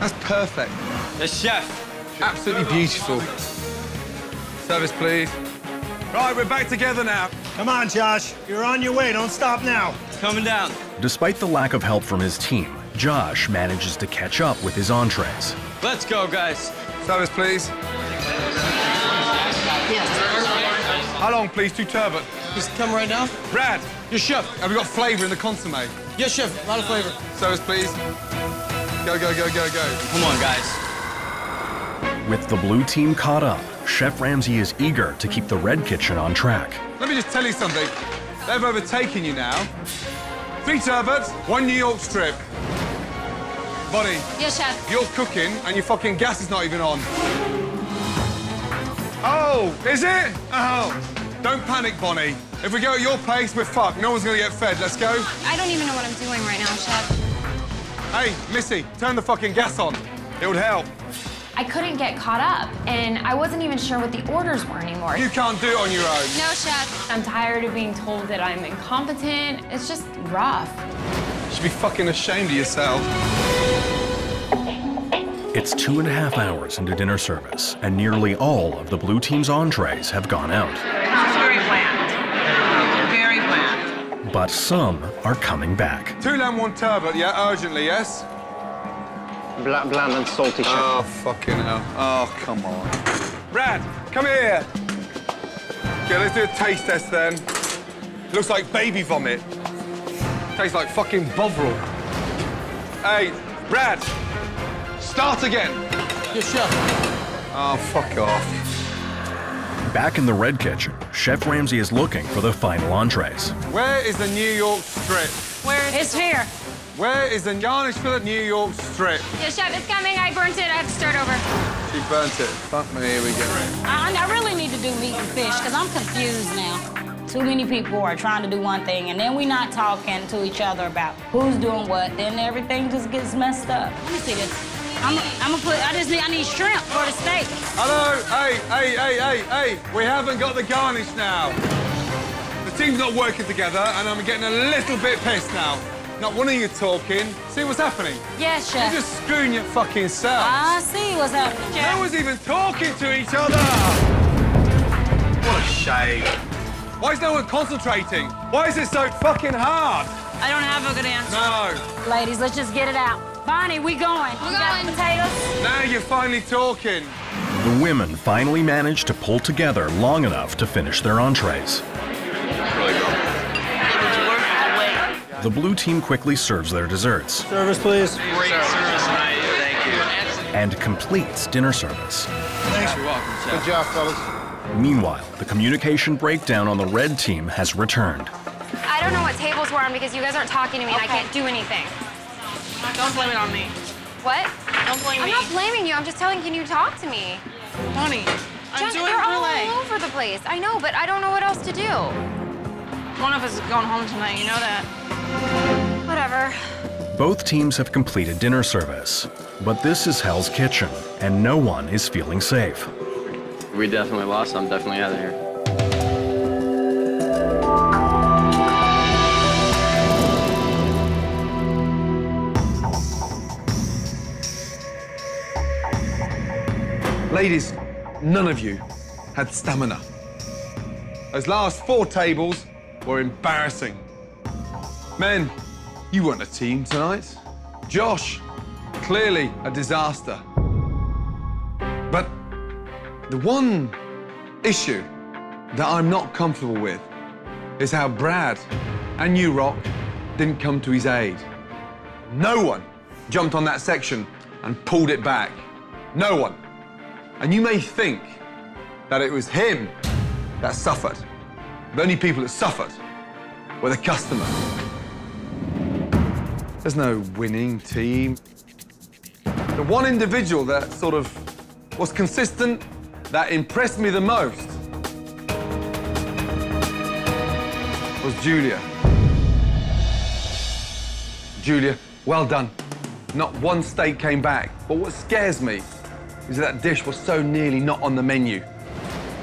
That's perfect. Yes, chef. Absolutely beautiful. Service, please. Right, we're back together now. Come on, Josh. You're on your way. Don't stop now. Coming down. Despite the lack of help from his team, Josh manages to catch up with his entrees. Let's go, guys. Service, please. How long, please? Two turbot. Just come right now. Brad, Yes, chef. have we got flavour in the consomme? Yes, chef. A lot of flavor. Service, please. Go, go, go, go, go. Come on, guys. With the blue team caught up, Chef Ramsay is eager to keep the Red Kitchen on track. Let me just tell you something. They've overtaken you now. Three turbots, one New York strip. Bonnie, Yes, chef. you're cooking and your fucking gas is not even on. Oh, is it? Oh. Don't panic, Bonnie. If we go at your pace, we're fucked. No one's gonna get fed. Let's go. I don't even know what I'm doing right now, chef. Hey, Missy, turn the fucking gas on. It would help. I couldn't get caught up, and I wasn't even sure what the orders were anymore. You can't do it on your own. No, chef. I'm tired of being told that I'm incompetent. It's just rough. You should be fucking ashamed of yourself. It's two and a half hours into dinner service, and nearly all of the blue team's entrees have gone out. Very bland. Very bland. But some are coming back. Two lamb, one turbot, yeah, urgently, yes? Bland, bland and salty, chef. Oh, fucking hell. Oh, come on. Brad, come here. Okay, let's do a taste test then. Looks like baby vomit. Tastes like fucking Bovril. Hey, Brad, start again. Yes, chef. Oh, fuck off. Back in the Red Kitchen, Chef Ramsay is looking for the final entrees. Where is the New York strip? Where is It's here. Where is the garnish for the New York strip? Yes, chef, it's coming. I burnt it. I have to start over. She burnt it. Fuck me, here we go. I, I really need to do meat and fish because I'm confused now. Too many people are trying to do one thing and then we're not talking to each other about who's doing what. Then everything just gets messed up. Let me see this. I'm, I'm gonna put. I just need. I need shrimp for the steak. Hello, hey, hey, hey, hey, hey. We haven't got the garnish now. The team's not working together, and I'm getting a little bit pissed now. Not one of you talking. See what's happening? Yes, chef. You're just screwing your fucking self. Ah, I see what's happening, chef. No one's even talking to each other. What a shame. Why is no one concentrating? Why is it so fucking hard? I don't have a good answer. No. Ladies, let's just get it out. Bonnie, we going. We're You going. potatoes? Now you're finally talking. The women finally managed to pull together long enough to finish their entrees. The blue team quickly serves their desserts Service, please. Great service tonight. Thank you. and completes dinner service. Thanks. You're welcome, Good job, fellas. Meanwhile, the communication breakdown on the red team has returned. I don't know what tables we're on because you guys aren't talking to me and I can't do anything. Don't blame it on me. What? Don't blame me. I'm not blaming you. I'm just telling can you talk to me? Honey, I'm Jen, doing they're brulee. all over the place. I know, but I don't know what else to do. One of us is going home tonight, you know that. Whatever. Both teams have completed dinner service, but this is Hell's Kitchen, and no one is feeling safe. We definitely lost. I'm definitely out of here. Ladies, none of you had stamina. Those last four tables were embarrassing. Men, you weren't a team tonight. Josh, clearly a disaster. But the one issue that I'm not comfortable with is how Brad and you, Rock, didn't come to his aid. No one jumped on that section and pulled it back. No one. And you may think that it was him that suffered. The only people that suffered were the customers. There's no winning team. The one individual that sort of was consistent, that impressed me the most, was Julia. Julia, well done. Not one steak came back. But what scares me is that dish was so nearly not on the menu.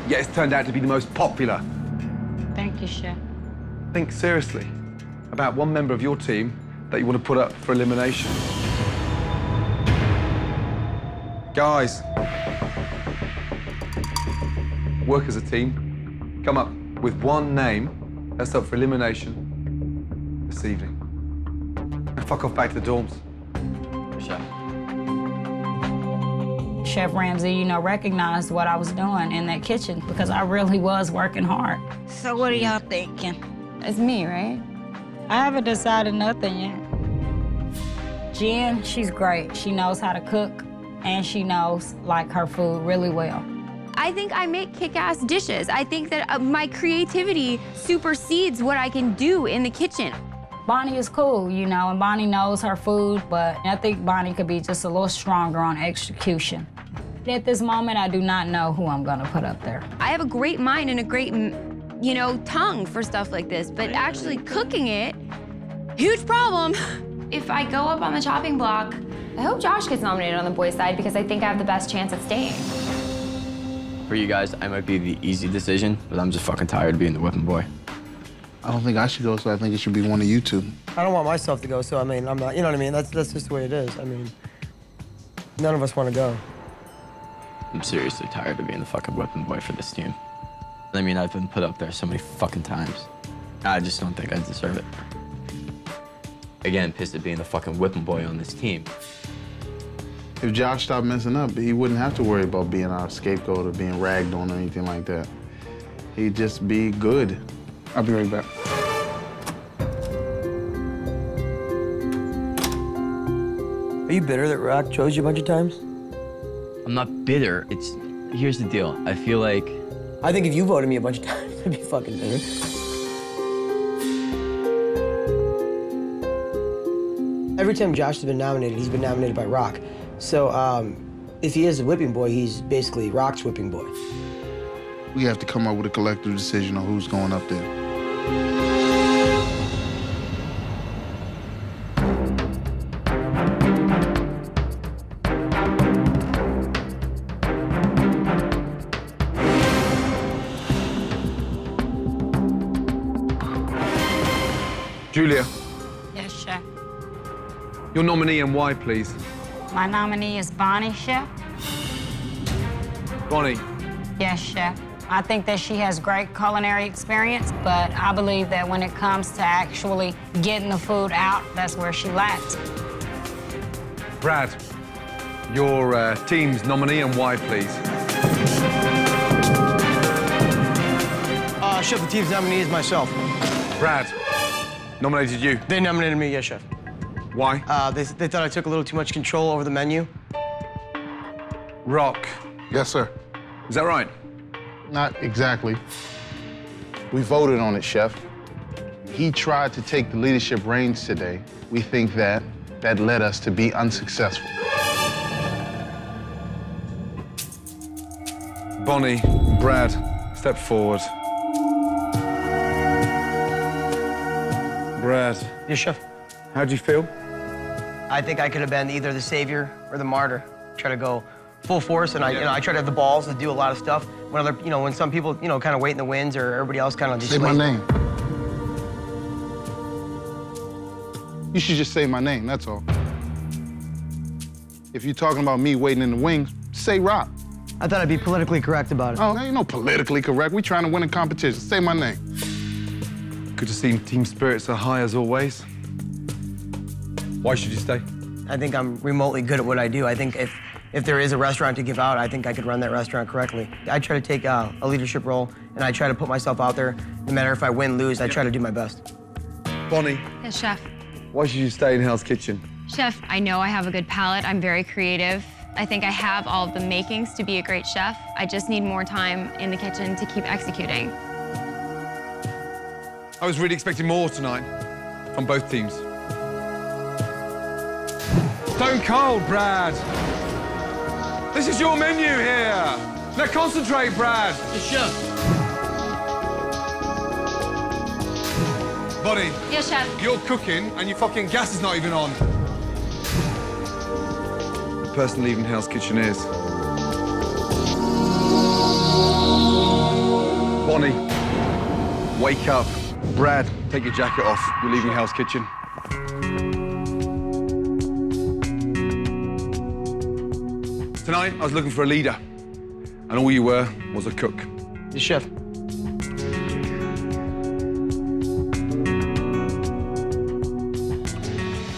Yet it's turned out to be the most popular. Thank you, Chef. Think seriously about one member of your team that you want to put up for elimination. Guys, work as a team. Come up with one name that's up for elimination this evening. And fuck off back to the dorms. Chef. Chef Ramsay, you know, recognized what I was doing in that kitchen because I really was working hard. So what are y'all thinking? It's me, right? I haven't decided nothing yet. Jen, she's great. She knows how to cook and she knows like her food really well. I think I make kick-ass dishes. I think that uh, my creativity supersedes what I can do in the kitchen. Bonnie is cool, you know, and Bonnie knows her food, but I think Bonnie could be just a little stronger on execution. At this moment, I do not know who I'm gonna put up there. I have a great mind and a great, you know, tongue for stuff like this, but actually cooking it, huge problem. If I go up on the chopping block, I hope Josh gets nominated on the boys' side because I think I have the best chance of staying. For you guys, I might be the easy decision, but I'm just fucking tired of being the whipping boy. I don't think I should go, so I think it should be one of you two. I don't want myself to go, so I mean, I'm not, you know what I mean? That's, that's just the way it is. I mean, none of us want to go. I'm seriously tired of being the fucking whipping boy for this team. I mean, I've been put up there so many fucking times. I just don't think I deserve it. Again, pissed at being the fucking whipping boy on this team. If Josh stopped messing up, he wouldn't have to worry about being our scapegoat or being ragged on or anything like that. He'd just be good. I'll be right back. Are you bitter that Rock chose you a bunch of times? I'm not bitter. It's here's the deal. I feel like I think if you voted me a bunch of times, I'd be fucking bitter. Every time Josh has been nominated, he's been nominated by Rock. So um, if he is a whipping boy, he's basically Rock's whipping boy. We have to come up with a collective decision on who's going up there. Your nominee and why, please? My nominee is Bonnie, Chef. Bonnie, Yes, Chef. I think that she has great culinary experience, but I believe that when it comes to actually getting the food out, that's where she lacks. Brad, your uh, team's nominee and why, please? Uh, Chef, the team's nominee is myself. Brad, nominated you. They nominated me, yes, Chef. Why? Uh, they, they thought I took a little too much control over the menu. Rock. Yes, sir. Is that right? Not exactly. We voted on it, Chef. He tried to take the leadership reins today. We think that that led us to be unsuccessful. Bonnie, Brad, step forward. Brad. Yes, Chef. How do you feel? I think I could have been either the savior or the martyr. Try to go full force, and I, you know, I try to have the balls to do a lot of stuff. When other, you know, when some people, you know, kind of wait in the wings, or everybody else kind of just Say my lays- name. You should just say my name, that's all. If you're talking about me waiting in the wings, say Rock. I thought I'd be politically correct about it. Oh, ain't no politically correct. We trying to win a competition. Say my name. Good to see team spirits are high as always. Why should you stay? I think I'm remotely good at what I do. I think if if there is a restaurant to give out, I think I could run that restaurant correctly. I try to take uh, a leadership role, and I try to put myself out there. No matter if I win, lose, I try to do my best. Bonnie, Yes, chef. why should you stay in Hell's Kitchen? Chef, I know I have a good palate. I'm very creative. I think I have all of the makings to be a great chef. I just need more time in the kitchen to keep executing. I was really expecting more tonight from both teams. Stone cold, Brad. This is your menu here. Now concentrate, Brad. chef. Bonnie, Yes, chef. you're cooking and your fucking gas is not even on. The person leaving Hell's Kitchen is. Bonnie, wake up. Brad, take your jacket off. You're leaving Hell's Kitchen. Tonight, I was looking for a leader, and all you were was a cook. The chef.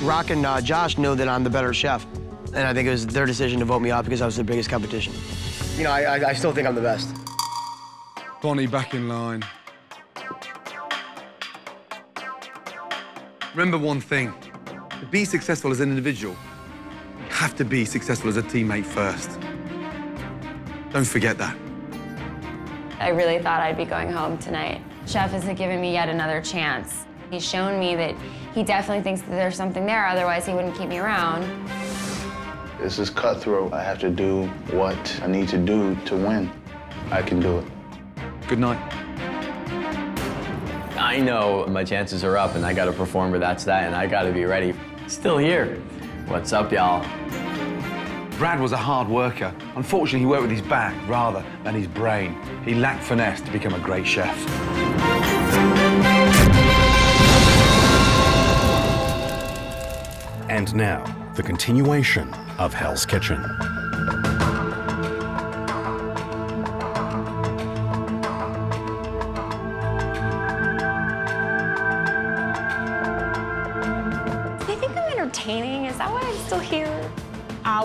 Rock and uh, Josh know that I'm the better chef, and I think it was their decision to vote me out because I was the biggest competition. You know, I, I, I still think I'm the best. Bonnie, back in line. Remember one thing. To be successful as an individual, have to be successful as a teammate first. Don't forget that. I really thought I'd be going home tonight. Chef has given me yet another chance. He's shown me that he definitely thinks that there's something there, otherwise he wouldn't keep me around. This is cutthroat. I have to do what I need to do to win. I can do it. Good night. I know my chances are up and I gotta perform, but that's that, and I gotta be ready. Still here. What's up, y'all? Brad was a hard worker. Unfortunately, he worked with his back rather than his brain. He lacked finesse to become a great chef. And now, the continuation of Hell's Kitchen.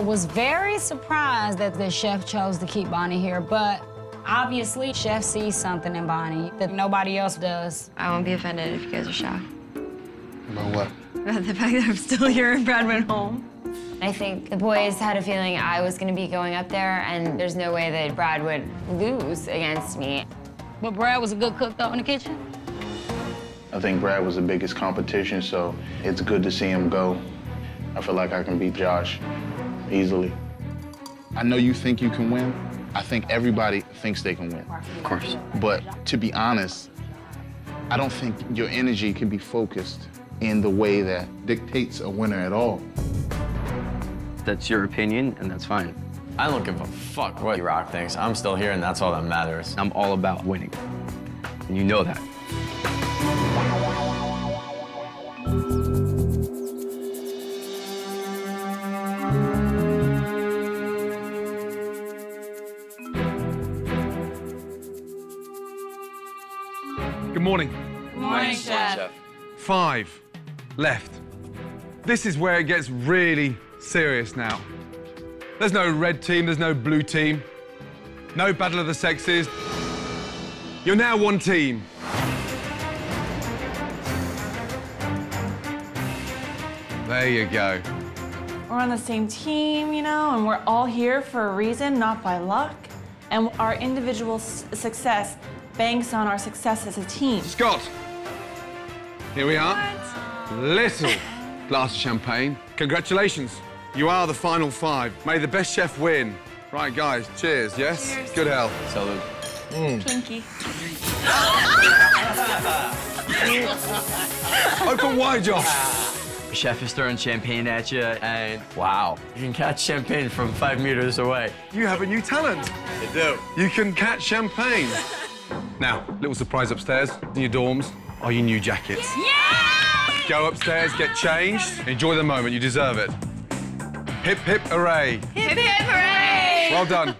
Was very surprised that the chef chose to keep Bonnie here, but obviously, chef sees something in Bonnie that nobody else does. I won't be offended if you guys are shocked. About what? About the fact that I'm still here and Brad went home. I think the boys had a feeling I was going to be going up there, and there's no way that Brad would lose against me. But Brad was a good cook, though, in the kitchen. I think Brad was the biggest competition, so it's good to see him go. I feel like I can beat Josh easily. I know you think you can win. I think everybody thinks they can win. Of course. But to be honest, I don't think your energy can be focused in the way that dictates a winner at all. That's your opinion, and that's fine. I don't give a fuck what Rock thinks. I'm still here, and that's all that matters. I'm all about winning. And you know that. Morning. Good morning, chef. Five left. This is where it gets really serious now. There's no red team, there's no blue team. No battle of the sexes. You're now one team. There you go. We're on the same team, you know, and we're all here for a reason, not by luck. And our individual s- success banks on our success as a team. Scott, here we are. Little glass of champagne. Congratulations. You are the final five. May the best chef win. Right, guys, cheers, yes? Good health. Salute. Mm. Pinky. Open wide, Josh. Chef is throwing champagne at you, and wow, you can catch champagne from five meters away. You have a new talent. I do. You can catch champagne. Now, little surprise upstairs in your dorms are your new jackets. Yeah! Go upstairs, get changed, enjoy the moment. You deserve it. Hip, hip, hooray. Hip hip hooray! Well done.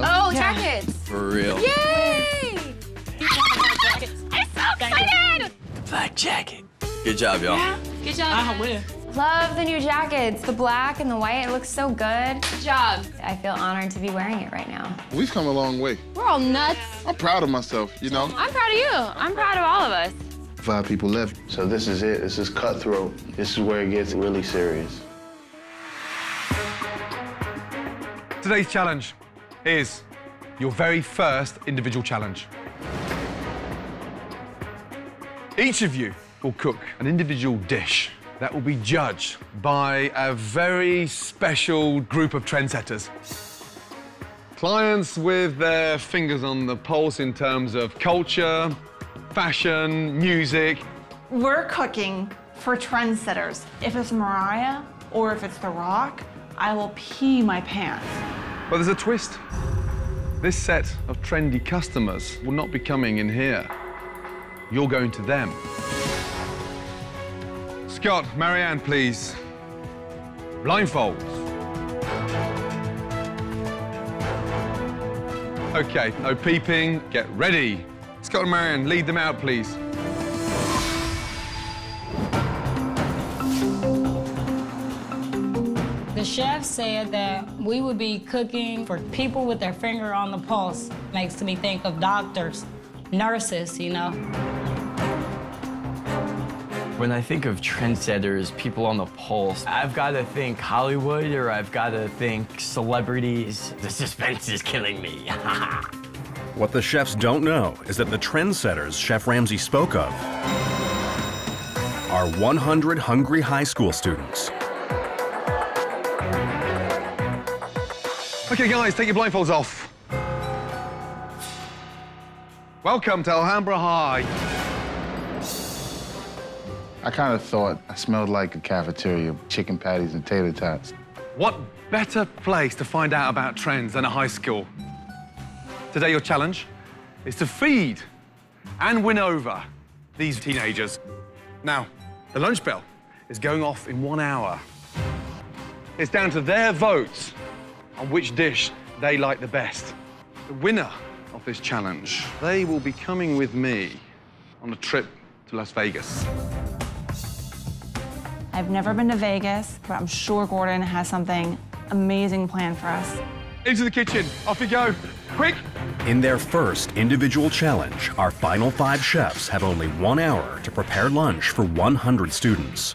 Oh, jackets. For real. Yay! I'm so excited! Black jacket. Good job, y'all. Good job. Ah, I will. Love the new jackets. The black and the white, it looks so good. Good job. I feel honored to be wearing it right now. We've come a long way. We're all nuts. I'm proud of myself, you know? I'm proud of you. I'm proud of all of us. Five people left. So this is it. This is cutthroat. This is where it gets really serious. Today's challenge is your very first individual challenge. Each of you will cook an individual dish that will be judged by a very special group of trendsetters. Clients with their fingers on the pulse in terms of culture, fashion, music. We're cooking for trendsetters. If it's Mariah or if it's The Rock, I will pee my pants. But there's a twist. This set of trendy customers will not be coming in here. You're going to them. Scott, Mary-Ann, please. Blindfolds. Okay, no peeping. Get ready. Scott and Mary-Ann, lead them out, please. The chef said that we would be cooking for people with their finger on the pulse. Makes me think of doctors, nurses, you know. When I think of trendsetters, people on the pulse, I've got to think Hollywood or I've got to think celebrities. The suspense is killing me. What the chefs don't know is that the trendsetters Chef Ramsay spoke of are 100 hungry high school students. Okay, guys, take your blindfolds off. Welcome to Alhambra High. I kind of thought I smelled like a cafeteria, of chicken patties and tater tots. What better place to find out about trends than a high school? Today, your challenge is to feed and win over these teenagers. Now, the lunch bell is going off in one hour. It's down to their votes on which dish they like the best. The winner of this challenge, they will be coming with me on a trip to Las Vegas. I've never been to Vegas, but I'm sure Gordon has something amazing planned for us. Into the kitchen. Off you go. Quick. In their first individual challenge, our final five chefs have only one hour to prepare lunch for 100 students.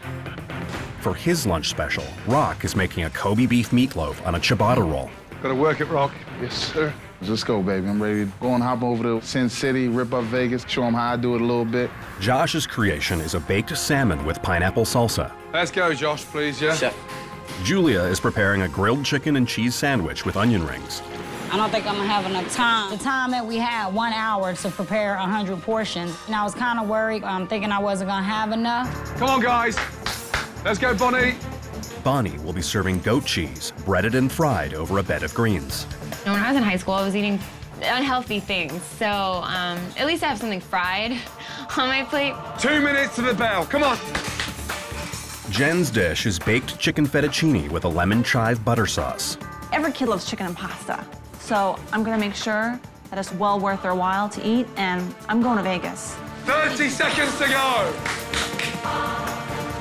For his lunch special, Rock is making a Kobe beef meatloaf on a ciabatta roll. Gotta work it, Rock. Yes, sir. Let's go, baby. I'm ready to go and hop over to Sin City, rip up Vegas, show them how I do it a little bit. Josh's creation is a baked salmon with pineapple salsa. Let's go, Josh, please, yeah? Chef. Julia is preparing a grilled chicken and cheese sandwich with onion rings. I don't think I'm gonna have enough time. The time that we had, one hour to prepare 100 portions, and I was kind of worried. I'm thinking I wasn't gonna have enough. Come on, guys. Let's go, Bonnie. Bonnie will be serving goat cheese, breaded and fried over a bed of greens. When I was in high school, I was eating unhealthy things, so um, at least I have something fried on my plate. Two minutes to the bell. Come on. Jen's dish is baked chicken fettuccine with a lemon chive butter sauce. Every kid loves chicken and pasta, so I'm gonna make sure that it's well worth their while to eat, and I'm going to Vegas. 30 seconds to go.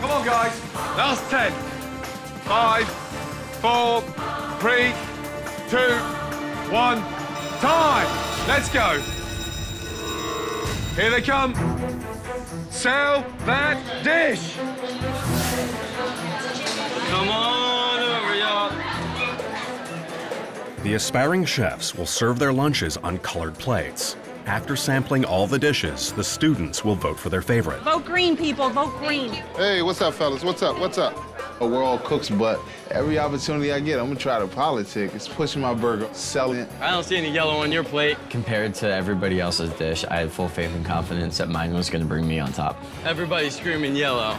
Come on, guys. Last 10. Five, four, three, two, one. Time. Let's go. Here they come. Sell that dish. Come on over, y'all. The aspiring chefs will serve their lunches on colored plates. After sampling all the dishes, the students will vote for their favorite. Vote green, people. Vote green. Hey, what's up, fellas? What's up? What's up? We're all cooks, but every opportunity I get, I'm gonna try to politic. It's pushing my burger, selling it. I don't see any yellow on your plate. Compared to everybody else's dish, I had full faith and confidence that mine was gonna bring me on top. Everybody's screaming yellow.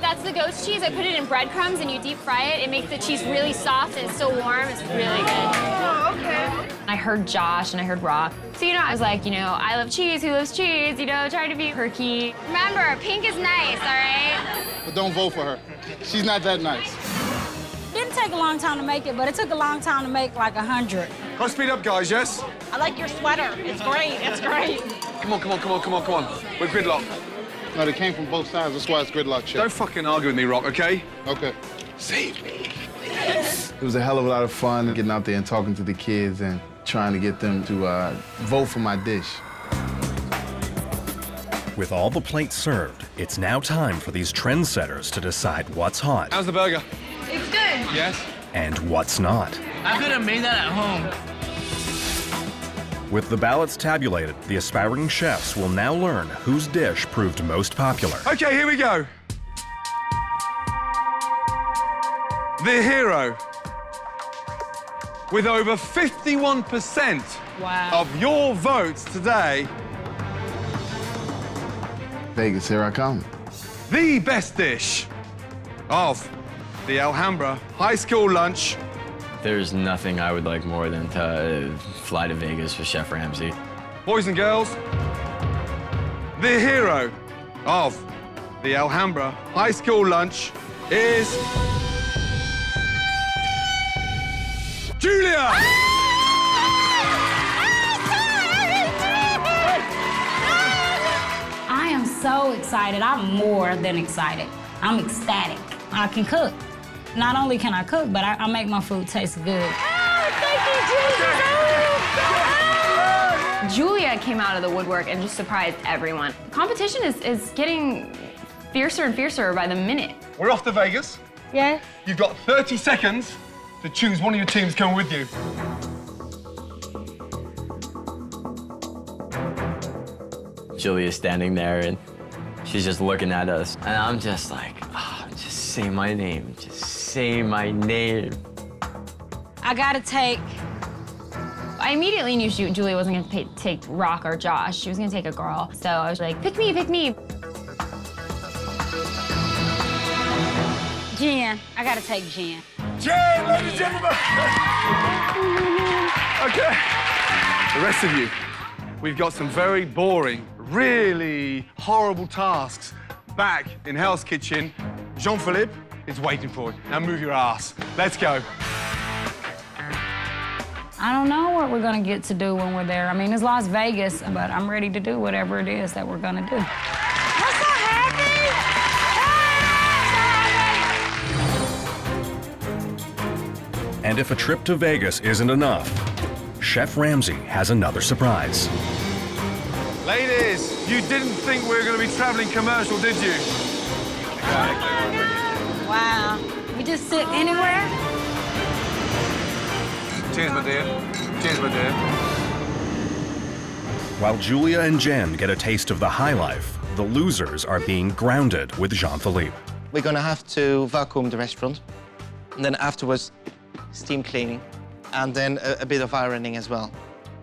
That's the goat's cheese. I put it in breadcrumbs and you deep fry it. It makes the cheese really soft and it's so warm. It's really good. Oh, okay. I heard Josh and I heard Rock. So, you know, I was like, you know, I love cheese, who loves cheese? You know, trying to be perky. Remember, pink is nice, all right? But don't vote for her. She's not that nice. Didn't take a long time to make it, but it took a long time to make like a hundred. Let's speed up, guys, yes? I like your sweater. It's great. It's great. Come on, come on, come on, come on, come on. We're gridlock. No, they came from both sides. That's why it's gridlock shit. Don't fucking argue with me, Rock, okay? Okay. Save me. It was a hell of a lot of fun getting out there and talking to the kids and trying to get them to uh, vote for my dish. With all the plates served, it's now time for these trendsetters to decide what's hot How's the burger? It's good. Yes? and what's not. I could have made that at home. With the ballots tabulated, the aspiring chefs will now learn whose dish proved most popular. Okay, here we go. The hero, with over 51% Wow. of your votes today, Vegas, here I come. the best dish of the Alhambra High School lunch. There's nothing I would like more than to uh, fly to Vegas with Chef Ramsay. Boys and girls, the hero of the Alhambra High School lunch is Julia. Ah! Ah, ah! I am so excited. I'm more than excited. I'm ecstatic. I can cook. Not only can I cook, but I, I make my food taste good. Oh, thank you, Jesus. Julia came out of the woodwork and just surprised everyone. Competition is, is getting fiercer and fiercer by the minute. We're off to Vegas. Yeah. You've got 30 seconds to choose one of your teams coming with you. Julia's standing there and she's just looking at us. And I'm just like, oh, just say my name. Just say my name. I gotta take. I immediately knew she, Julia wasn't gonna pay, take Rock or Josh. She was gonna take a girl. So I was like, pick me, pick me. Jen. I gotta take Jen. Jen, ladies and gentlemen. okay. The rest of you, we've got some very boring, really horrible tasks back in Hell's Kitchen. Jean-Philippe is waiting for you. Now move your ass. Let's go. I don't know what we're gonna get to do when we're there. I mean, it's Las Vegas, but I'm ready to do whatever it is that we're gonna do. And if a trip to Vegas isn't enough, Chef Ramsay has another surprise. Ladies, you didn't think we were going to be traveling commercial, did you? Wow. We just sit anywhere? Cheers, my dear. Cheers, my dear. While Julia and Jen get a taste of the high life, the losers are being grounded with Jean-Philippe. We're gonna have to vacuum the restaurant, and then afterwards, steam cleaning, and then a, a bit of ironing as well.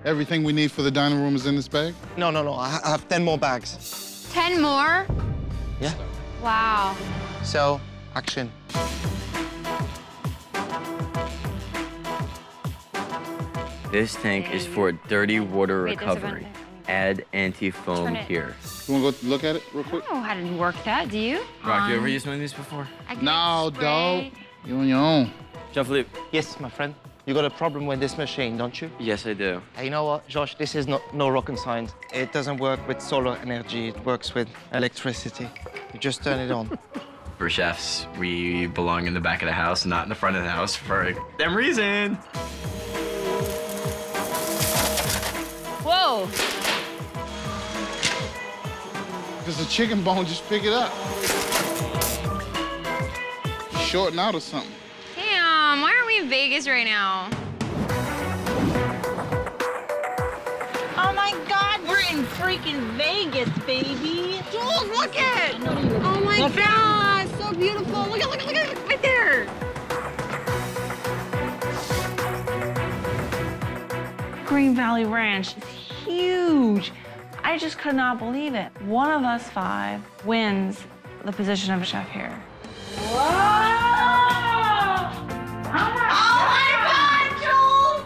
Everything we need for the dining room is in this bag? No, no, no. I I have 10 more bags. Ten more? Yeah. Wow. So, action. This tank is for dirty water Wait, there's a recovery. Add anti-foam here. You wanna go look at it real quick? I don't know how to work that, do you? Rock, you ever Um, used one of these before? No, spray. dog. You on your own. Jean-Philippe. Yes, my friend. You got a problem with this machine, don't you? Yes, I do. Hey, you know what, Josh? This is not no rocket science. It doesn't work with solar energy. It works with electricity. You just turn it on. For chefs, we belong in the back of the house, not in the front of the house for them reason. Whoa. If it's a chicken bone, just pick it up. Shorten out or something. Damn, why aren't we in Vegas right now? in freaking Vegas, baby. Jules, look it! Oh my That's God, so beautiful. Look at, look at, look at, right there. Green Valley Ranch is huge. I just could not believe it. One of us five wins the position of a chef here. Whoa! Oh my, oh God. my God, Jules!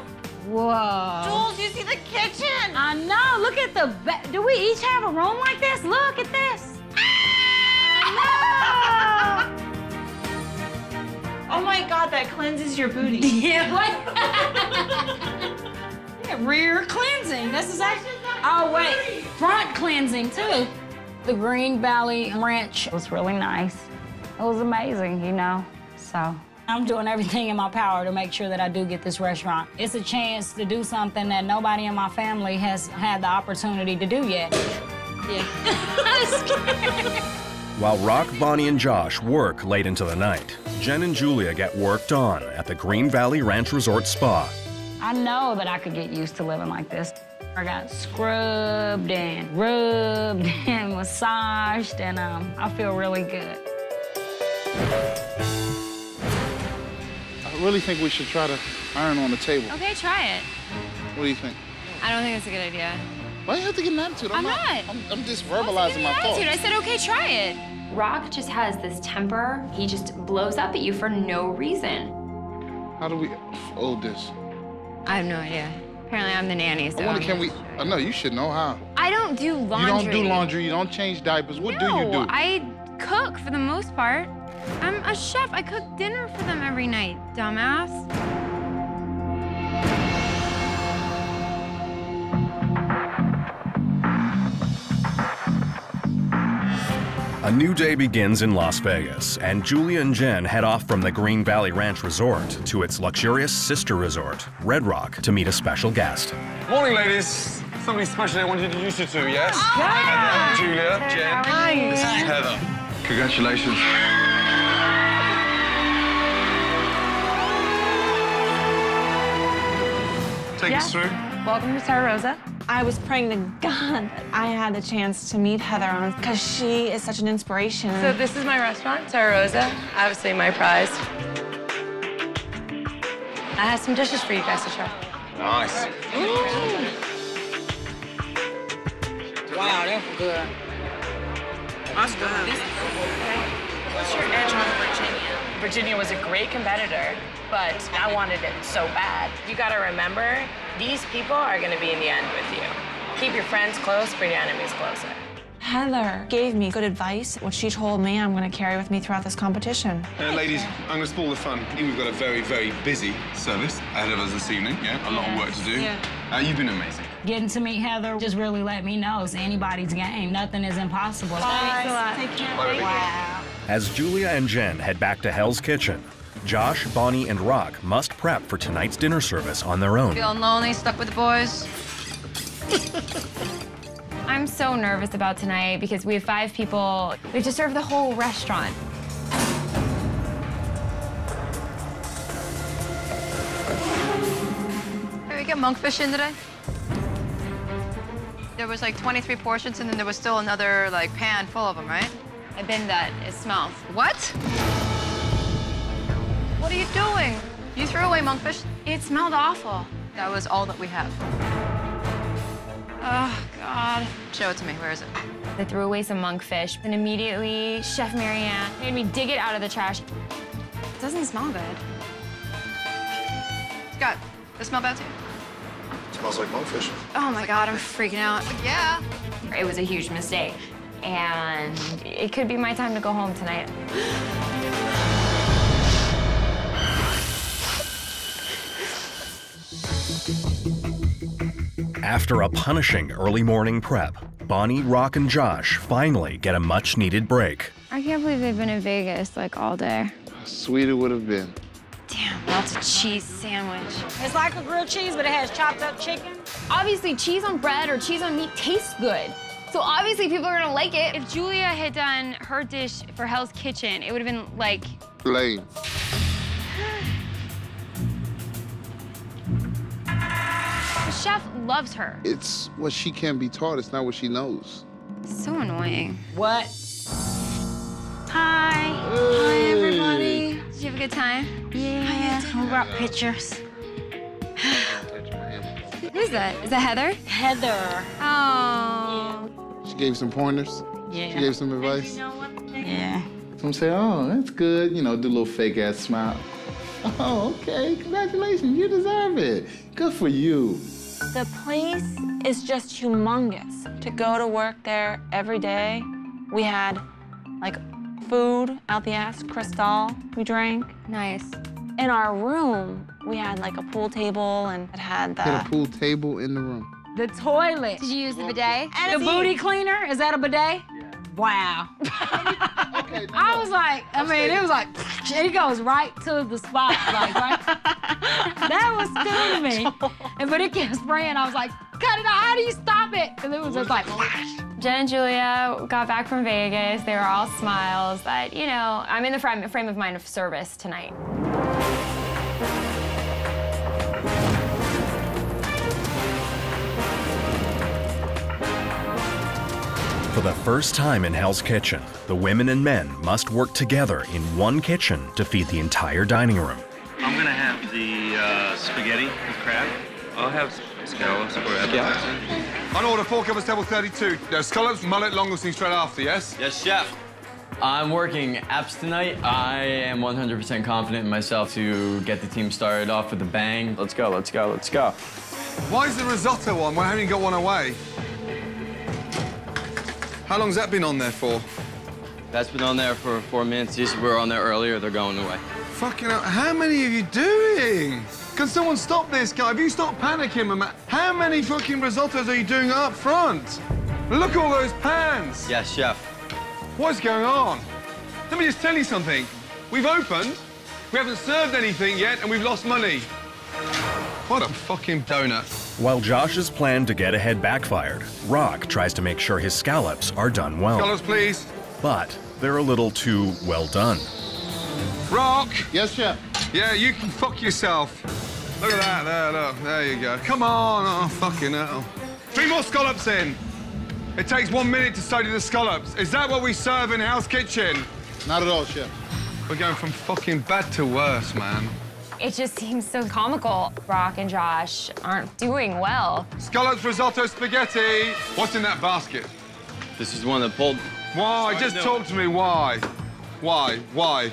Whoa. Jules the kitchen? I know. Look at the. Do we each have a room like this? Look at this. Oh my God, that cleanses your booty. Yeah, what? yeah, rear cleansing. This is actually. Oh, wait. Front cleansing, too. The Green Valley Ranch was really nice. It was amazing, you know? So. I'm doing everything in my power to make sure that I do get this restaurant. It's a chance to do something that nobody in my family has had the opportunity to do yet. Yeah. While Rock, Bonnie, and Josh work late into the night, Jen and Julia get worked on at the Green Valley Ranch Resort Spa. I know that I could get used to living like this. I got scrubbed and rubbed and massaged, and um, I feel really good. I really think we should try to iron on the table. Okay, try it. What do you think? I don't think it's a good idea. Why do you have to get an attitude? I'm not. I'm, I'm just verbalizing my thoughts. I said, okay, try it. Rock just has this temper. He just blows up at you for no reason. How do we hold this? I have no idea. Apparently, I'm the nanny, so. I wonder, I'm can we? I know you should know how. I don't do laundry. You don't do laundry. You don't change diapers. What do you No, do? I cook for the most part. I'm a chef. I cook dinner for them every night, dumbass. A new day begins in Las Vegas, and Julia and Jen head off from the Green Valley Ranch Resort to its luxurious sister resort, Red Rock, to meet a special guest. Morning, ladies. Somebody special I wanted to introduce you to, yes? Oh, hi. Julia, Jen. Hi. This is Heather. Congratulations. Take us through. Welcome to Terra Rossa. I was praying to God that I had the chance to meet Heather on because she is such an inspiration. So this is my restaurant, Terra Rossa. Obviously my prize. I have some dishes for you guys to try. Nice. Wow, that's good. That's good. What's your edge on Virginia? Virginia was a great competitor, but I wanted it so bad. You gotta remember, these people are gonna be in the end with you. Keep your friends close, bring your enemies closer. Heather gave me good advice. What she told me, I'm going to carry with me throughout this competition. Uh, ladies, I'm going to spoil the fun. We've got a very, very busy service ahead of us this evening. Yeah, a lot of work to do. Yeah. Uh, you've been amazing. Getting to meet Heather just really let me know it's anybody's game. Nothing is impossible. Thanks a lot. Take care. Bye, baby. Wow. As Julia and Jen head back to Hell's Kitchen, Josh, Bonnie, and Rock must prep for tonight's dinner service on their own. Feeling lonely, stuck with the boys? I'm so nervous about tonight because we have five people. We have to serve the whole restaurant. Hey, we get monkfish in today? There was like 23 portions, and then there was still another like pan full of them, right? I binned that. It smells. What? What are you doing? You threw away monkfish? It smelled awful. That was all that we have. Oh, God. Show it to me. Where is it? They threw away some monkfish, and immediately Chef Mary-Ann made me dig it out of the trash. It doesn't smell good. Scott, does it smell bad to you? Smells like monkfish. Oh my God, I'm freaking out. Yeah. It was a huge mistake, and it could be my time to go home tonight. After a punishing early morning prep, Bonnie, Rock, and Josh finally get a much needed break. I can't believe they've been in Vegas like all day. Sweet it would have been. Damn, lots a cheese sandwich. It's like a grilled cheese, but it has chopped up chicken. Obviously, cheese on bread or cheese on meat tastes good. So obviously people are gonna like it. If Julia had done her dish for Hell's Kitchen, it would have been like, Lame. the chef loves her. It's what she can be taught. It's not what she knows. So annoying. What? Hi. Hi, everybody. Did you have a good time? Yeah, we brought pictures. Who's that? Is that Heather? Heather. Oh. She gave some pointers. Yeah. She gave some advice. Yeah. Some say, oh, that's good. You know, do a little fake ass smile. Oh, okay. Congratulations. You deserve it. Good for you. The place is just humongous. To go to work there every day, we had like food out the ass, Cristal, we drank. Nice. In our room, we had like a pool table and it had the. Had a pool table in the room. The toilet. Did you use the bidet? And the booty cleaner? Is that a bidet? Yeah. Wow. I was like, I mean, it was like, it goes right to the spot, like, right? that was still to me. And, but it kept spraying. I was like, cut it out. How do you stop it? And it was just like, Jen and Julia got back from Vegas. They were all smiles that, you know, I'm in the frame, frame of mind of service tonight. For the first time in Hell's Kitchen, the women and men must work together in one kitchen to feed the entire dining room. I'm gonna have the uh, spaghetti with crab. I'll have scallops for appetizer. On order, four covers, table 32. There's scallops, mullet, langoustine straight after, yes? Yes, chef. I'm working apps tonight. I am 100% confident in myself to get the team started off with a bang. Let's go, let's go, let's go. Why is the risotto on? Why haven't you got one away? How long's that been on there for? That's been on there for four minutes. These were on there earlier. They're going away. Fucking hell, how many are you doing? Can someone stop this guy? Have you stopped panicking, man? How many fucking risottos are you doing up front? Look at all those pans. Yes, chef. What is going on? Let me just tell you something. We've opened, we haven't served anything yet, and we've lost money. What a fucking donut. While Josh's plan to get ahead backfired, Rock tries to make sure his scallops are done well. Scallops, please. But they're a little too well done. Rock! Yes, chef. Yeah, you can fuck yourself. Look at that, there, look, there you go. Come on, oh, fucking hell. Three more scallops in. It takes one minute to study the scallops. Is that what we serve in Hell's Kitchen? Not at all, chef. We're going from fucking bad to worse, man. It just seems so comical. Rock and Josh aren't doing well. Scallops, risotto, spaghetti. What's in that basket? This is the one that pulled. Why? Just talk to me. Why? Why? Why?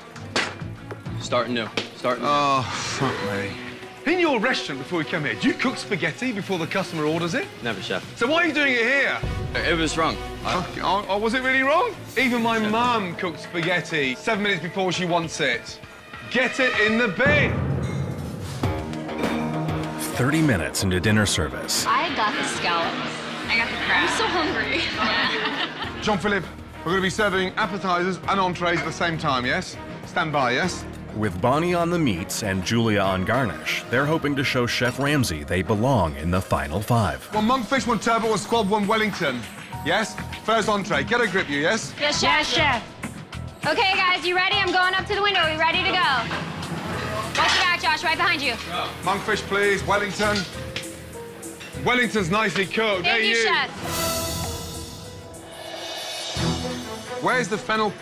Starting new. Starting new. Oh, fuck me. In your restaurant before we come here, do you cook spaghetti before the customer orders it? Never, chef. So why are you doing it here? It was wrong. Oh, oh, was it really wrong? Even my mum cooks spaghetti seven minutes before she wants it. Get it in the bin. 30 minutes into dinner service, I got the scallops. I got the crab. I'm so hungry. Jean-Philippe, we're going to be serving appetizers and entrees at the same time, yes? Stand by, yes? With Bonnie on the meats and Julia on garnish, they're hoping to show Chef Ramsay they belong in the final five. One monkfish, one turbot, one squab, one Wellington. Yes? First entree. Get a grip, you, yes? Yes, chef. Yes, chef. Okay, guys, you ready? I'm going up to the window. Are You ready to go? Watch your back, Josh. Right behind you. Monkfish, please. Wellington. Wellington's nicely cooked. Thank there you, you. chef. Where's the fennel?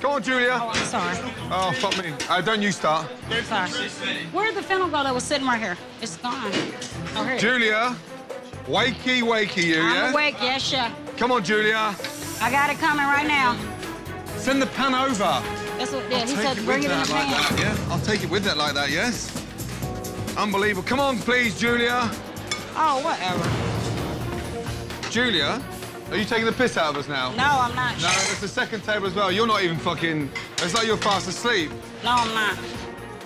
Come on, Julia. Oh, I'm sorry. Oh, fuck me. Uh, don't you start. Sorry. Where'd the fennel go that was sitting right here? It's gone. Oh, here. Julia, wakey, wakey, you, I'm yeah? awake, yes, chef. Come on, Julia. I got it coming right now. Send the pan over. That's what yeah, I'll he said bring it in the like pan. that, yeah? I'll take it with that like that, yes? Unbelievable. Come on, please, Julia. Oh, whatever. Julia, are you taking the piss out of us now? No, I'm not. No, it's the second table as well. You're not even fucking... It's like you're fast asleep. No, I'm not.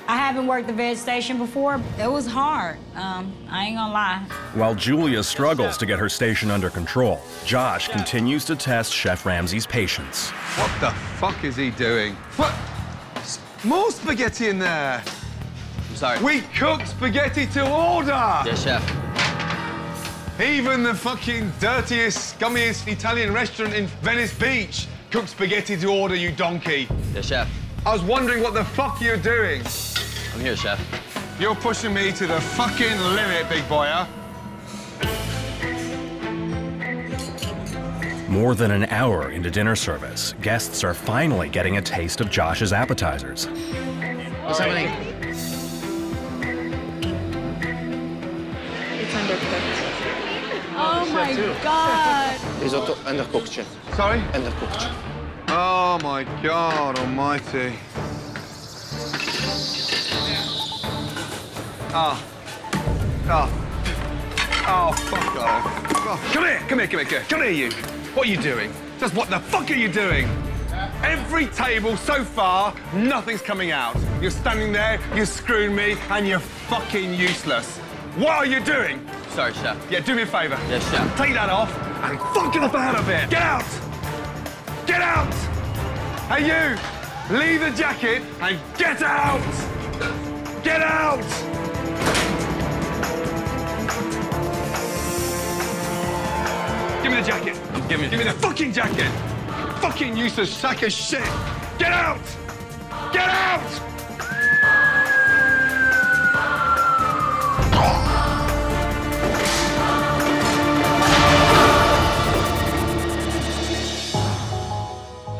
I haven't worked the veg station before. It was hard. Um, I ain't gonna lie. While Julia struggles to get her station under control, Josh continues to test Chef Ramsay's patience. What the fuck is he doing? What? More spaghetti in there. I'm sorry. We cook spaghetti to order. Yes, chef. Even the fucking dirtiest, scummiest Italian restaurant in Venice Beach cooks spaghetti to order, you donkey. Yes, chef. I was wondering what the fuck you're doing. I'm here, chef. You're pushing me to the fucking limit, big boy, huh? More than an hour into dinner service, guests are finally getting a taste of Josh's appetizers. What's happening? It's undercooked. too. God. Risotto undercooked, chef. Sorry? Undercooked. Oh my God Almighty. Ah. Ah. Oh, fuck off. Oh, come here, come here, come here. Come here, you. What are you doing? Just what the fuck are you doing? Every table so far, nothing's coming out. You're standing there, you're screwing me, and you're fucking useless. What are you doing? Sorry, chef. Yeah, do me a favor. Yes, chef. Take that off and fuck off out of here. Get out! Get out! Hey, you! Leave the jacket and get out! Get out! Give me the jacket. Give me. Give me the fucking jacket. Fucking useless sack of shit. Get out! Get out!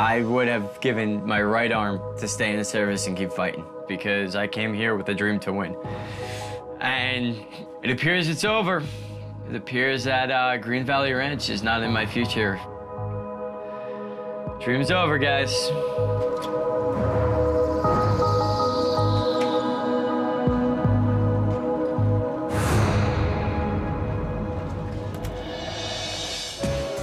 I would have given my right arm to stay in the service and keep fighting because I came here with a dream to win. And it appears it's over. It appears that uh, Green Valley Ranch is not in my future. Dream's over, guys.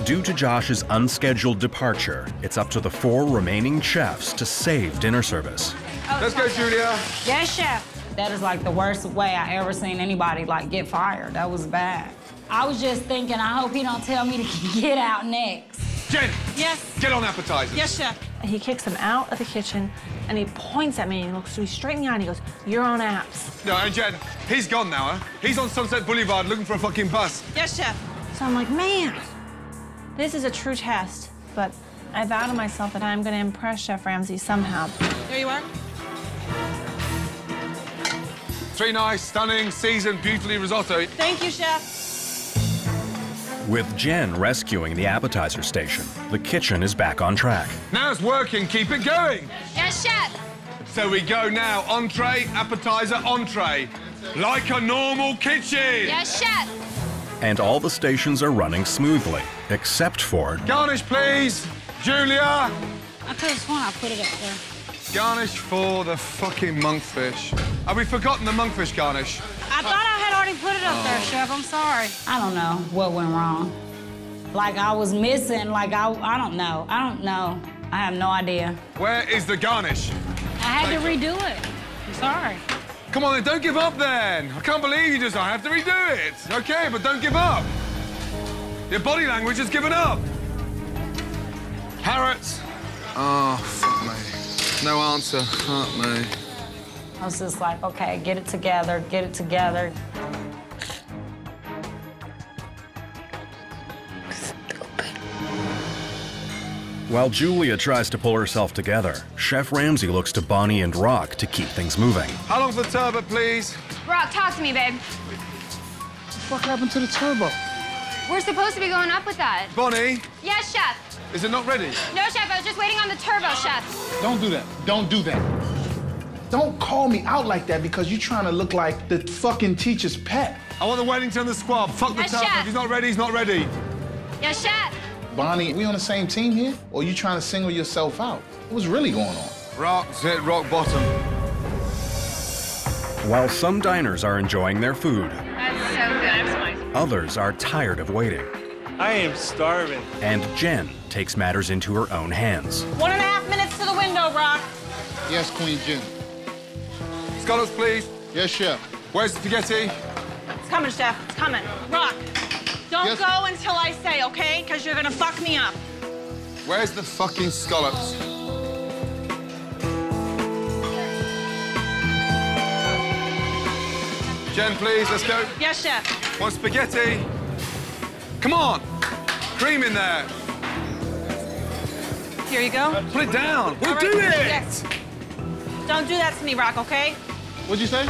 Due to Josh's unscheduled departure, it's up to the four remaining chefs to save dinner service. Oh, Let's go, Julia. Yes, chef. That is like the worst way I ever seen anybody like get fired. That was bad. I was just thinking, I hope he don't tell me to get out next. Jen, Yes. get on appetizers. Yes, chef. He kicks him out of the kitchen and he points at me and he looks me straight in the eye and he goes, You're on apps. No, and Jen, he's gone now, huh? He's on Sunset Boulevard looking for a fucking bus. Yes, chef. So I'm like, Man, this is a true test. But I vow to myself that I'm going to impress Chef Ramsay somehow. There you are. Three nice, stunning, seasoned, beautifully risotto. Thank you, chef. With Jen rescuing the appetizer station, the kitchen is back on track. Now it's working, keep it going. Yes, chef. So we go now, entree, appetizer, entree. Like a normal kitchen. Yes, chef. And all the stations are running smoothly, except for Garnish, please. Julia. I could have sworn I put it up there. Garnish for the fucking monkfish. Have we forgotten the monkfish garnish? I thought I had already put it up there, oh. chef. I'm sorry. I don't know what went wrong. Like I was missing. Like I, I don't know. I don't know. I have no idea. Where is the garnish? I had to redo it. I'm sorry. Come on then, don't give up then. I can't believe you just, I have to redo it. Okay, but don't give up. Your body language has given up. Carrots. Oh, fuck me. No answer. Fuck me. I was just like, okay, get it together, get it together. While Julia tries to pull herself together, Chef Ramsay looks to Bonnie and Rock to keep things moving. How long for the turbot, please? Rock, talk to me, babe. What the fuck happened to the turbot? We're supposed to be going up with that. Bonnie, Yes, chef. is it not ready? No, chef. I was just waiting on the turbot, chef. Don't do that. Don't do that. Don't call me out like that because you're trying to look like the fucking teacher's pet. I want the Wellington, the squab. Fuck the Yes, turbot. chef. If he's not ready, he's not ready. Yes, chef. Bonnie, we on the same team here? Or you trying to single yourself out? What's really going on? Rock's hit rock bottom. While some diners are enjoying their food, That's so good. others are tired of waiting. I am starving. And Jen takes matters into her own hands. One and a half minutes to the window, Rock. Yes, Queen Jen. Scallops, please. Yes, chef. Where's the spaghetti? It's coming, Chef. It's coming. Rock, don't Yes. go until I say, okay? Because you're going to fuck me up. Where's the fucking scallops? Jen, please, let's go. Yes, Chef. One spaghetti. Come on. Cream in there. Here you go. Put it down. We'll right. do it. Yes. Don't do that to me, Rock, okay? What'd you say?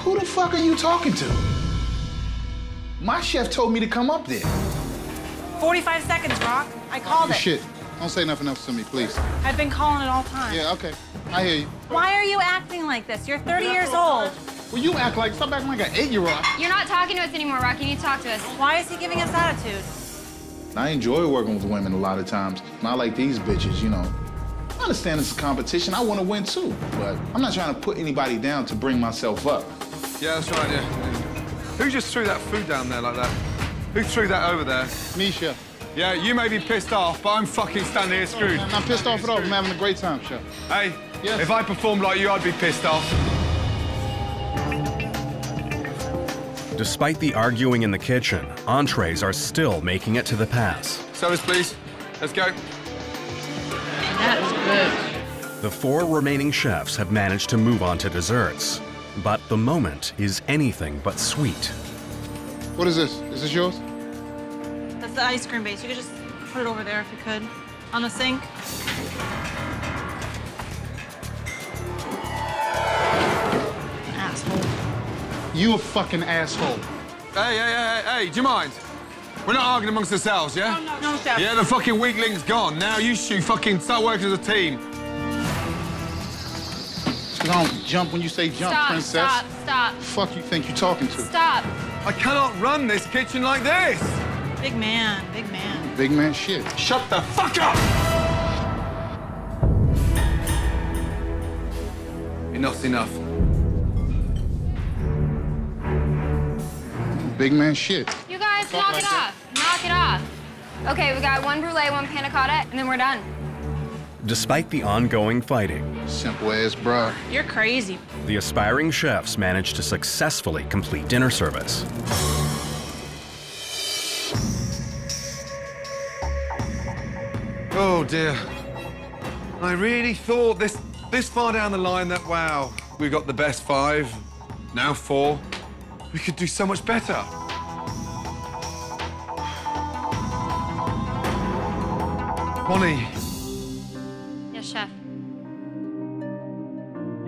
Who the fuck are you talking to? My chef told me to come up there. 45 seconds, Rock. I called it. Shit. Don't say nothing else to me, please. I've been calling it all time. Yeah, okay. I hear you. Why are you acting like this? You're 30 years old. Well, you act like, stop acting like an eight-year-old. You're not talking to us anymore, Rock. You need to talk to us. Why is he giving us attitude? I enjoy working with women a lot of times. Not like these bitches, you know. I understand it's a competition. I want to win too, but I'm not trying to put anybody down to bring myself up. Yeah, that's right, yeah. Who just threw that food down there like that? Who threw that over there? Misha. Yeah, you may be pissed off, but I'm fucking standing here screwed. I'm not pissed off at all. I'm having a great time, chef. Hey, if I performed like you, I'd be pissed off. Despite the arguing in the kitchen, entrees are still making it to the pass. Service, please. Let's go. That is good. The four remaining chefs have managed to move on to desserts, but the moment is anything but sweet. What is this? Is this yours? That's the ice cream base. You could just put it over there if you could. On the sink. Asshole. You a fucking asshole. Hey, hey, hey, hey, do you mind? We're not arguing amongst ourselves, yeah? No, chef. Yeah, the fucking weak link's gone. Now you should fucking start working as a team. Just 'cause I don't jump when you say jump, Stop, princess. stop, stop. Fuck you think you're talking to? Stop. I cannot run this kitchen like this. Big man, big man. Big man shit. Shut the fuck up! Enough's enough. Big man shit. You guys, Talk knock like it that. off. Knock it off. Okay, we got one brulee, one panna cotta, and then we're done. Despite the ongoing fighting, Simple ass bruh. You're crazy. the aspiring chefs managed to successfully complete dinner service. Oh dear. I really thought this this far down the line that wow, we got the best five, now four. We could do so much better. Bonnie,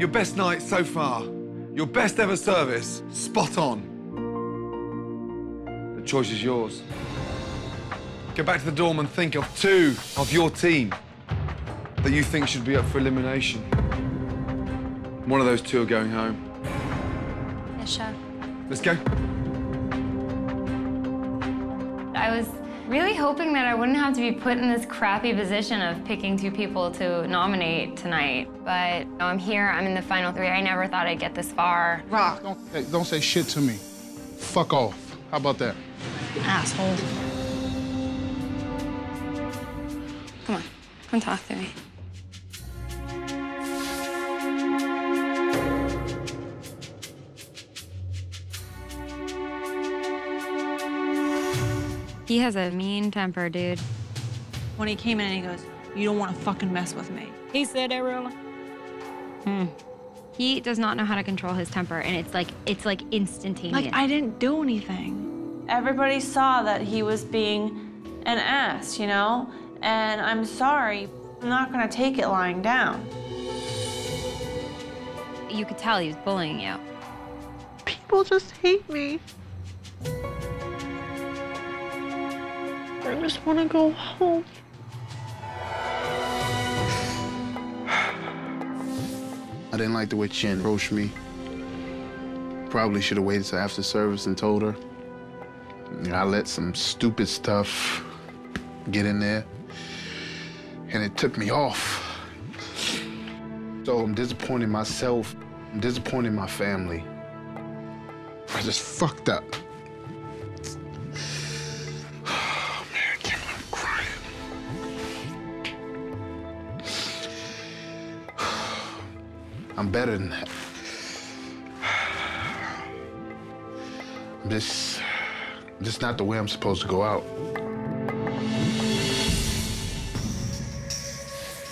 your best night so far, your best ever service, spot on. The choice is yours. Go back to the dorm and think of two of your team that you think should be up for elimination. One of those two are going home. Yes, chef. Let's go. I was really hoping that I wouldn't have to be put in this crappy position of picking two people to nominate tonight. But you know, I'm here, I'm in the final three. I never thought I'd get this far. Rock. Don't, hey, don't say shit to me. Fuck off. How about that? Asshole. Come on, come talk to me. He has a mean temper, dude. When he came in and he goes, you don't want to fucking mess with me. He said that really? Hmm. He does not know how to control his temper, and it's like it's like instantaneous. Like, I didn't do anything. Everybody saw that he was being an ass, you know? And I'm sorry. I'm not gonna take it lying down. you could tell he was bullying you. People just hate me. I just want to go home. I didn't like the way Jen approached me. Probably should have waited till after service and told her. I let some stupid stuff get in there, and it took me off. So I'm disappointing myself. I'm disappointing my family. I just fucked up. I'm better than that. I'm just, just not the way I'm supposed to go out.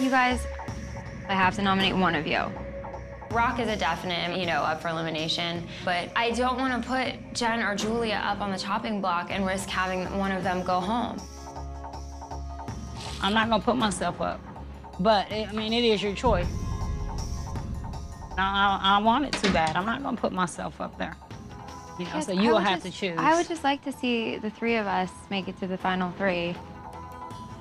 You guys, I have to nominate one of you. Rock is a definite, you know, up for elimination, but I don't want to put Jen or Julia up on the chopping block and risk having one of them go home. I'm not gonna put myself up, but I mean, it is your choice. I, I, I want it too bad. I'm not gonna put myself up there. You know, Yes, so you will have just- to choose. I would just like to see the three of us make it to the final three.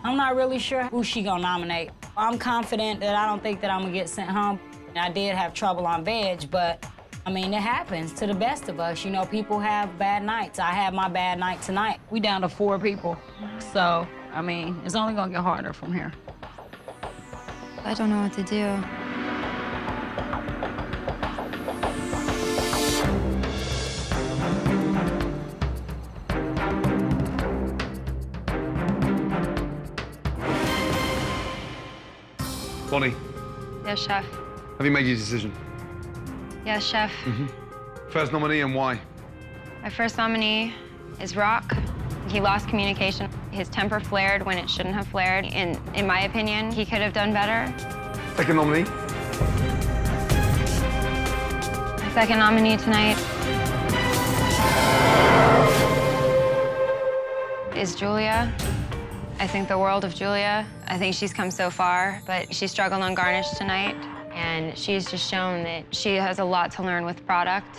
I'm not really sure who she gonna nominate. I'm confident that I don't think that I'm gonna get sent home. I did have trouble on veg, but I mean, it happens to the best of us. You know, people have bad nights. I had my bad night tonight. We down to four people. So, I mean, it's only gonna get harder from here. I don't know what to do. Bonnie, Yes, chef. have you made your decision? Yes, chef. Mm-hmm. First nominee and why? My first nominee is Rock. He lost communication. His temper flared when it shouldn't have flared. In, in my opinion, he could have done better. Second nominee? My second nominee tonight is Julia. I think the world of Julia. I think she's come so far, but she struggled on Garnish tonight, and she's just shown that she has a lot to learn with product.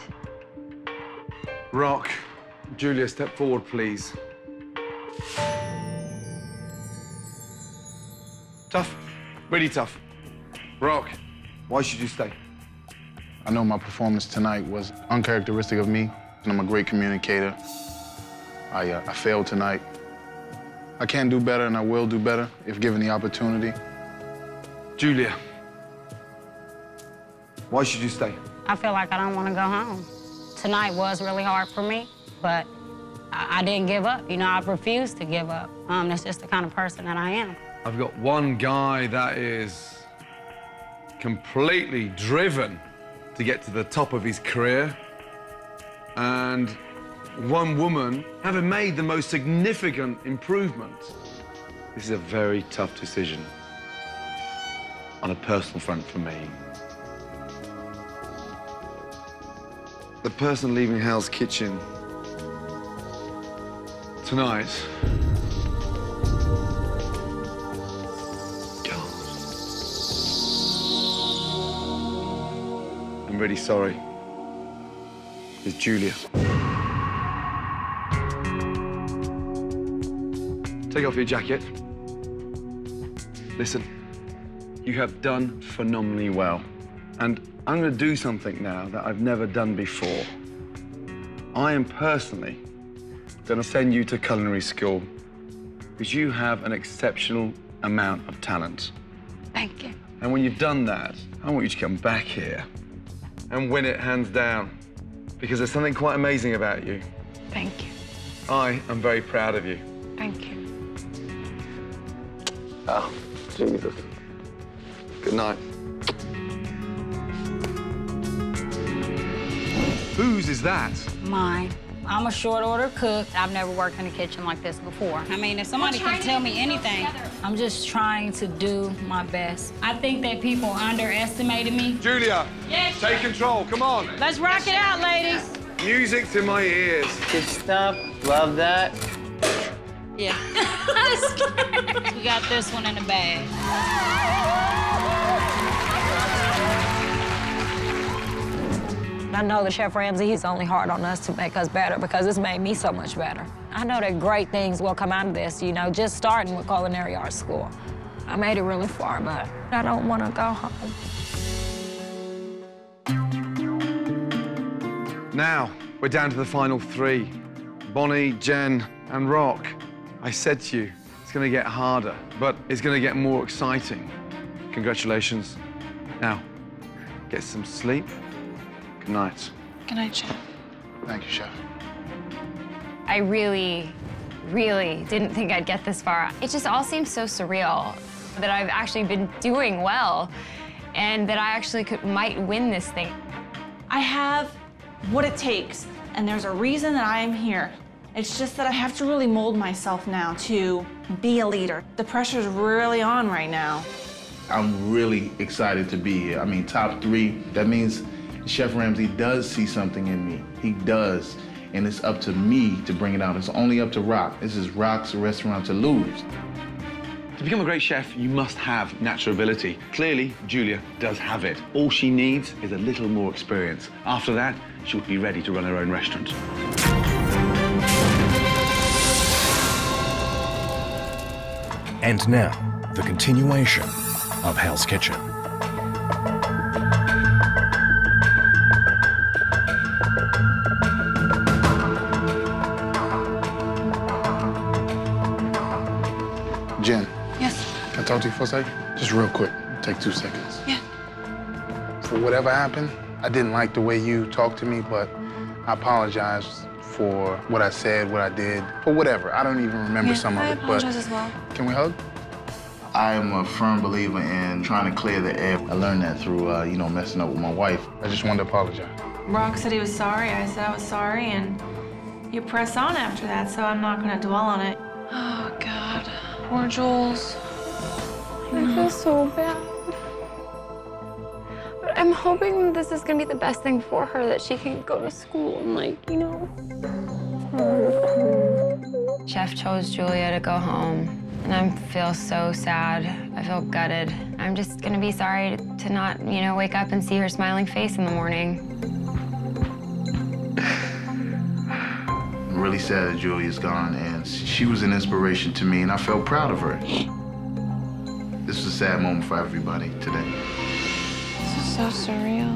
Rock. Julia, step forward, please. Tough. Really tough. Rock, why should you stay? I know my performance tonight was uncharacteristic of me, and I'm a great communicator. I, uh, I failed tonight. I can do better, and I will do better if given the opportunity. Julia, why should you stay? I feel like I don't want to go home. Tonight was really hard for me, but I, I didn't give up. You know, I've refused to give up. Um, that's just the kind of person that I am. I've got one guy that is completely driven to get to the top of his career, and one woman having made the most significant improvement. This is a very tough decision on a personal front for me. The person leaving Hell's Kitchen tonight I'm really sorry. It's Julia. Take off your jacket. Listen, you have done phenomenally well. And I'm going to do something now that I've never done before. I am personally going to send you to culinary school because you have an exceptional amount of talent. Thank you. And when you've done that, I want you to come back here and win it hands down because there's something quite amazing about you. Thank you. I am very proud of you. Thank you. Oh, Jesus. Good night. Whose is that? Mine. I'm a short order cook. I've never worked in a kitchen like this before. I mean, if somebody can tell me anything, I'm just trying to do my best. I think that people underestimated me. Julia, yes, take control. Come on. Let's rock it out, ladies. Music to my ears. Good stuff. Love that. Yeah. we got this one in the bag. I know that Chef Ramsay, he's only hard on us to make us better because it's made me so much better. I know that great things will come out of this, you know, just starting with culinary arts school. I made it really far, but I don't want to go home. Now, we're down to the final three. Bonnie, Jen, and Rock. I said to you, it's going to get harder, but it's going to get more exciting. Congratulations. Now, get some sleep. Good night. Good night, Chef. Thank you, Chef. I really, really didn't think I'd get this far. It just all seems so surreal that I've actually been doing well and that I actually could, might win this thing. I have what it takes, and there's a reason that I am here. It's just that I have to really mold myself now to be a leader. The pressure's really on right now. I'm really excited to be here. I mean, top three, that means Chef Ramsay does see something in me. He does. And it's up to me to bring it out. It's only up to Rock. This is Rock's restaurant to lose. To become a great chef, you must have natural ability. Clearly, Julia does have it. All she needs is a little more experience. After that, she'll be ready to run her own restaurant. And now, the continuation of Hell's Kitchen. Jen. Yes. Can I talk to you for a second? Just real quick. Take two seconds. Yeah. For whatever happened, I didn't like the way you talked to me, but I apologize for what I said, what I did, for whatever. I don't even remember Yeah, some I of it, but as well. can we hug? I am a firm believer in trying to clear the air. I learned that through, uh, you know, messing up with my wife. I just wanted to apologize. Rock said he was sorry. I said I was sorry, and you press on after that, so I'm not gonna dwell on it. Oh, God. Poor Jules. I feel so bad. But I'm hoping that this is gonna be the best thing for her, that she can go to school and, like, you know. Chef chose Julia to go home, and I feel so sad. I feel gutted. I'm just gonna be sorry to not, you know, wake up and see her smiling face in the morning. I'm really sad that Julia's gone, and she was an inspiration to me, and I felt proud of her. This was a sad moment for everybody today. So surreal.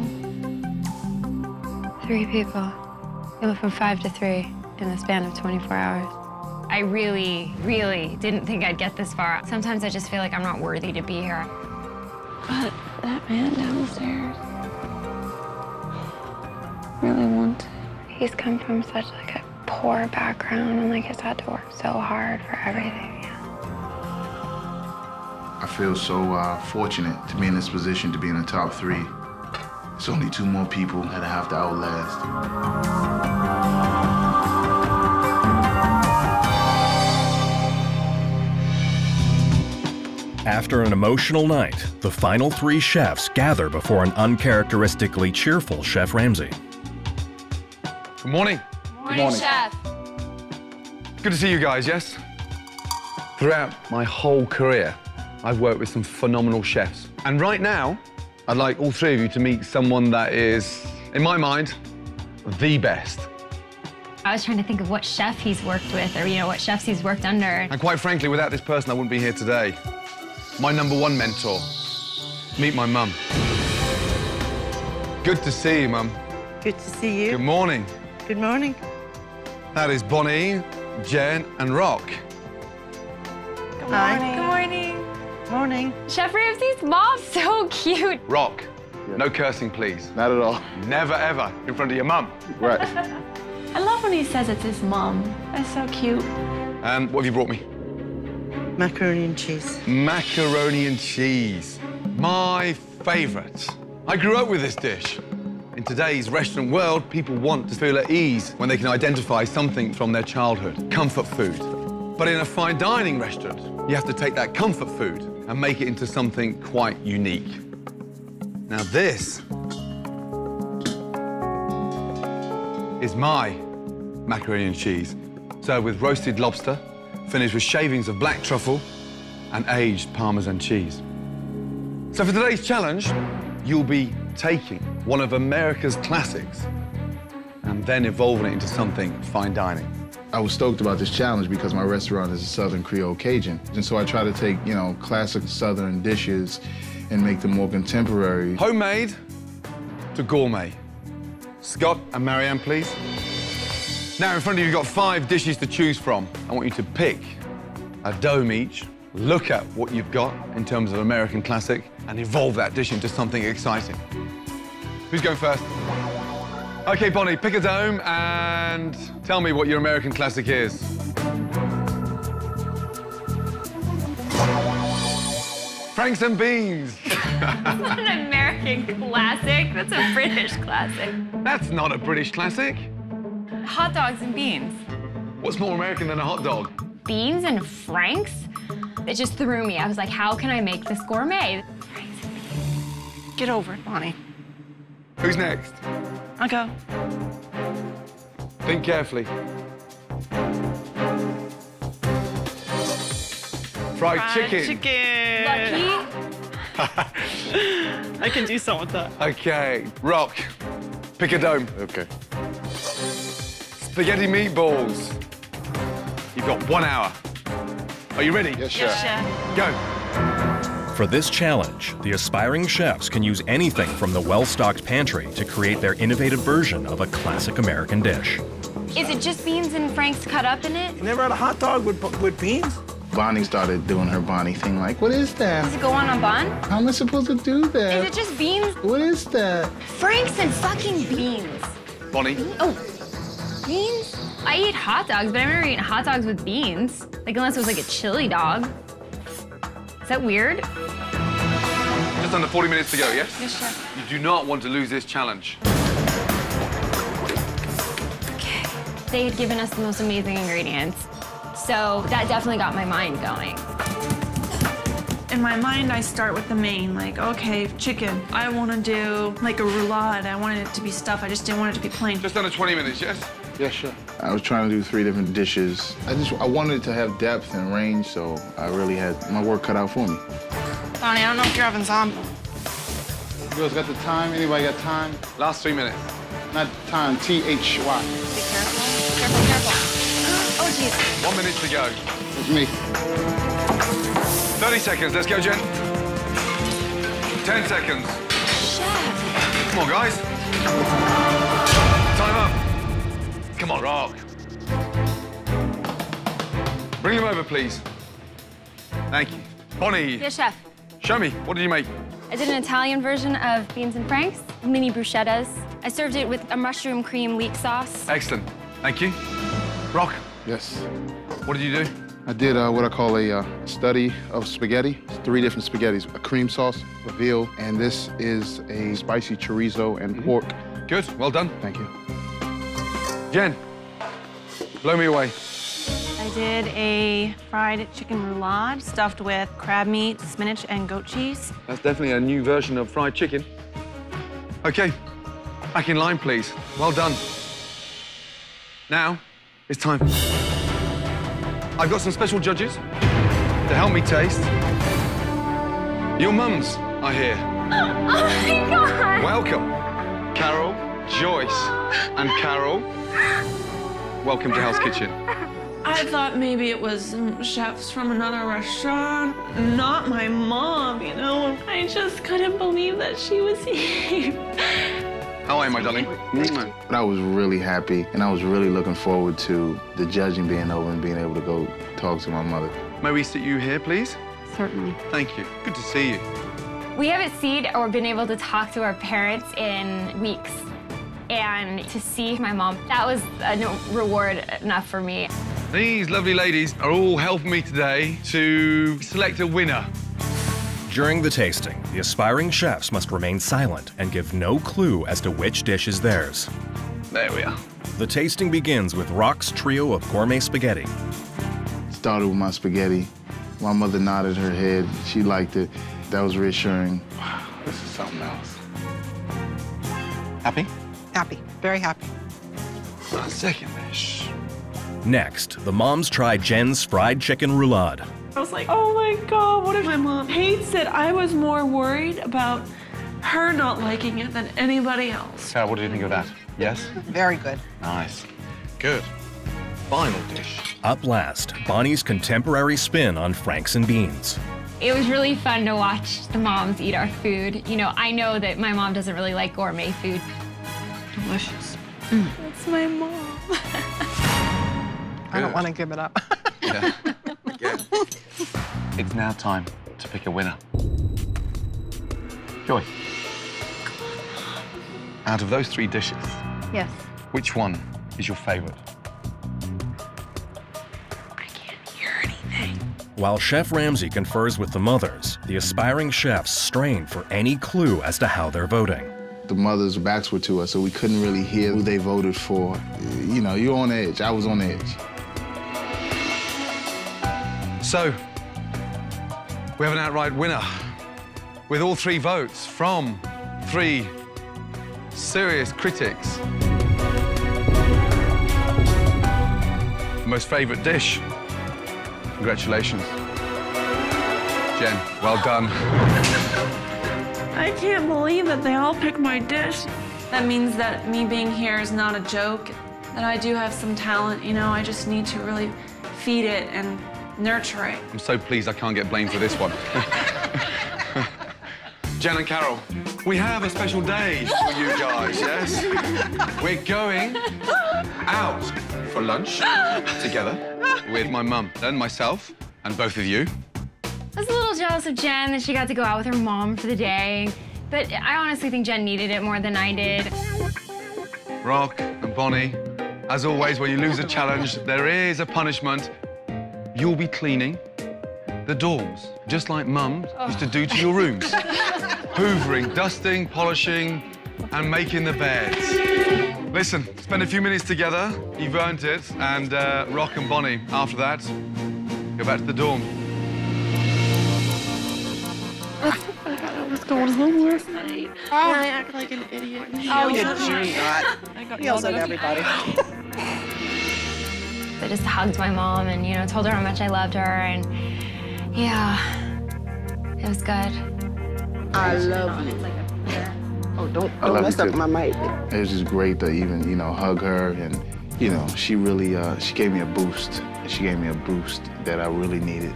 Three people. We went from five to three in the span of 24 hours. I really, really didn't think I'd get this far. Sometimes I just feel like I'm not worthy to be here. But that man downstairs really wanted. He's come from such like a poor background and like has had to work so hard for everything. I feel so uh, fortunate to be in this position, to be in the top three. It's only two more people that I have to outlast. After an emotional night, the final three chefs gather before an uncharacteristically cheerful Chef Ramsay. Good morning. Good morning, Chef. Good to see you guys, yes? Throughout my whole career, I've worked with some phenomenal chefs. And right now, I'd like all three of you to meet someone that is, in my mind, the best. I was trying to think of what chef he's worked with or, you know, what chefs he's worked under. And quite frankly, without this person, I wouldn't be here today. My number one mentor. Meet my mum. Good to see you, mum. Good to see you. Good morning. Good morning. That is Bonnie, Jen, and Rock. Good Hi. Good morning. Morning. Chef Ramsay's mom's so cute. Rock, no cursing, please. Not at all. Never, ever in front of your mum. Right. I love when he says it's his mom. That's so cute. Um, what have you brought me? Macaroni and cheese. Macaroni and cheese. My favorite. I grew up with this dish. In today's restaurant world, people want to feel at ease when they can identify something from their childhood, comfort food. But in a fine dining restaurant, you have to take that comfort food and make it into something quite unique. Now this is my macaroni and cheese. Served with roasted lobster, finished with shavings of black truffle and aged Parmesan cheese. So for today's challenge, you'll be taking one of America's classics and then evolving it into something fine dining. I was stoked about this challenge because my restaurant is a Southern Creole Cajun. And so I try to take, you know, classic Southern dishes and make them more contemporary. Homemade to gourmet. Scott and Mary-Ann, please. Now in front of you, you've got five dishes to choose from. I want you to pick a dome each, look at what you've got in terms of American classic, and evolve that dish into something exciting. Who's going first? Okay, Bonnie, pick a dome and tell me what your American classic is. Franks and beans. That's not an American classic. That's a British classic. That's not a British classic. Hot dogs and beans. What's more American than a hot dog? Beans and Franks? It just threw me. I was like, how can I make this gourmet? Get over it, Bonnie. Who's next? I'll go. Think carefully. Fried, chicken. chicken. Lucky. I can do something with that. Okay, Rock. Pick a dome. Okay. Spaghetti meatballs. You've got one hour. Are you ready? Yes, Yes, chef. chef. Go. For this challenge, the aspiring chefs can use anything from the well-stocked pantry to create their innovative version of a classic American dish. Is it just beans and Franks cut up in it? You never had a hot dog with, with beans? Bonnie started doing her Bonnie thing, like, what is that? Does it go on a bun? How am I supposed to do that? Is it just beans? What is that? Franks and fucking beans. Bonnie. Oh, beans? I eat hot dogs, but I've never eaten hot dogs with beans. Like, unless it was like a chili dog. Is that weird? Just under 40 minutes to go, yes? Yes, chef. You do not want to lose this challenge. Okay. They had given us the most amazing ingredients. So that definitely got my mind going. In my mind, I start with the main, like, okay, chicken. I want to do like a roulade. I wanted it to be stuffed. I just didn't want it to be plain. Just under 20 minutes, yes? Yeah, sure. I was trying to do three different dishes. I just I wanted to have depth and range, so I really had my work cut out for me. Bonnie, I don't know if you're having zombie. You guys got the time? Anybody got time? Last three minutes. Not time, T-H-Y. Be Careful, careful. careful. Oh, jeez. One minute to go. It's me. 30 seconds. Let's go, Jen. 10 seconds. Chef. Come on, guys. Time up. Come on, Rock. Bring him over, please. Thank you. Bonnie, Yes, chef. show me. What did you make? I did an Italian version of beans and franks, mini bruschettas. I served it with a mushroom cream leek sauce. Excellent. Thank you. Rock, Yes. what did you do? I did uh, what I call a uh, study of spaghetti. It's three different spaghettis, a cream sauce, a veal, and this is a spicy chorizo and pork. Good. Well done. Thank you. Jen, blow me away. I did a fried chicken roulade stuffed with crab meat, spinach, and goat cheese. That's definitely a new version of fried chicken. Okay, back in line, please. Well done. Now, it's time. I've got some special judges to help me taste. Your mums are here. Oh my god! Welcome. Carol, Joyce, and Carol. Welcome to Hell's Kitchen. I thought maybe it was chefs from another restaurant, not my mom, you know? I just couldn't believe that she was here. How are you, my darling? But I was really happy, and I was really looking forward to the judging being over and being able to go talk to my mother. May we sit you here, please? Certainly. Thank you. Good to see you. We haven't seen or been able to talk to our parents in weeks. And to see my mom, that was a reward enough for me. These lovely ladies are all helping me today to select a winner. During the tasting, the aspiring chefs must remain silent and give no clue as to which dish is theirs. There we are. The tasting begins with Rock's trio of gourmet spaghetti. Started with my spaghetti. My mother nodded her head. She liked it. That was reassuring. Wow, this is something else. Happy? Happy, very happy. Second dish. Next, the moms try Jen's fried chicken roulade. I was like, oh my God, what if my mom hates it? I was more worried about her not liking it than anybody else. Sarah, what do you think of that? Yes? Very good. Nice. Good. Final dish. Up last, Bonnie's contemporary spin on Franks and Beans. It was really fun to watch the moms eat our food. You know, I know that my mom doesn't really like gourmet food. Delicious. Mm. That's my mom. I don't want to give it up. Yeah. Good. It's now time to pick a winner. Joy. Out of those three dishes, Yes. which one is your favorite? I can't hear anything. While Chef Ramsay confers with the mothers, the aspiring chefs strain for any clue as to how they're voting. The mothers' backs were to us, so we couldn't really hear who they voted for. You know, you're on edge. I was on edge. So, we have an outright winner with all three votes from three serious critics. Most favorite dish. Congratulations. Jen, well done. I can't believe that they all picked my dish. That means that me being here is not a joke, that I do have some talent, you know, I just need to really feed it and nurture it. I'm so pleased I can't get blamed for this one. Jen and Carol, we have a special day for you guys, yes? We're going out for lunch together with my mum and myself And both of you? I was a little jealous of Jen that she got to go out with her mom for the day. But I honestly think Jen needed it more than I did. Rock and Bonnie, as always, when you lose a challenge, there is a punishment. You'll be cleaning the dorms, just like Mum used to do to your rooms. Hoovering, dusting, polishing, and making the beds. Listen, spend a few minutes together. You've earned it. And uh, Rock and Bonnie, after that, go back to the dorm. I was going home last night. And I act like an idiot. Oh, you did not. I got He yells at everybody. I just hugged my mom and, you know, told her how much I loved her. And yeah, it was good. I love you. Oh, don't, I don't love mess up my mic. It was just great to even, you know, hug her and, you know, she really, uh, she gave me a boost. She gave me a boost that I really needed.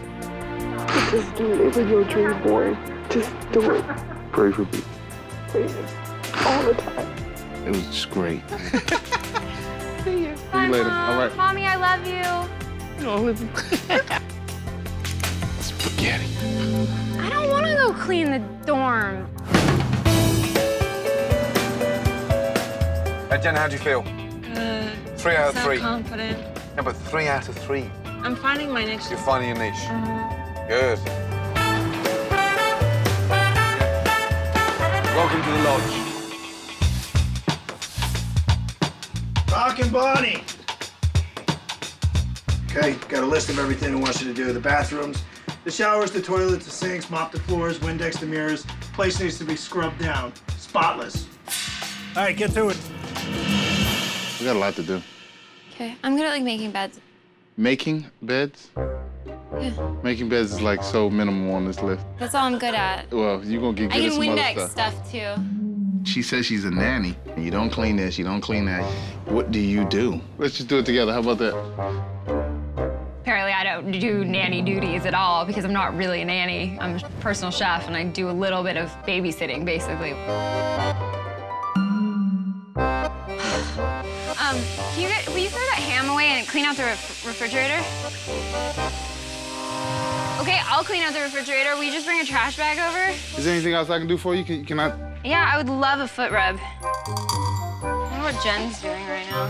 Just do it. It was your dream, boy. Just do it. Pray for me. Please. All the time. It was just great. See you. See you later. All right. Mommy, I love you. Spaghetti. I don't want to go clean the dorm. Hey, Jen, how do you feel? Good. Three out of so three. confident. Yeah, but three out of three. I'm finding my niche. You're finding your niche. Uh-huh. Good. Welcome to the lodge. Rock and Bonnie. Okay, got a list of everything I want you to do. The bathrooms, the showers, the toilets, the sinks, mop the floors, Windex the mirrors. Place needs to be scrubbed down. Spotless. All right, get to it. We got a lot to do. Okay, I'm good at like making beds. Making beds? Yeah. Making beds is like so minimal on this list. That's all I'm good at. Well, you're gonna get I good at can some other Windex stuff. stuff too. She says she's a nanny. You don't clean this, you don't clean that. What do you do? Let's just do it together. How about that? Apparently, I don't do nanny duties at all because I'm not really a nanny. I'm a personal chef and I do a little bit of babysitting, basically. Um, can you get, will you throw that ham away and clean out the ref- refrigerator? Okay, I'll clean out the refrigerator. Will you just bring a trash bag over? Is there anything else I can do for you? Can, can I? Yeah, I would love a foot rub. I wonder what Jen's doing right now.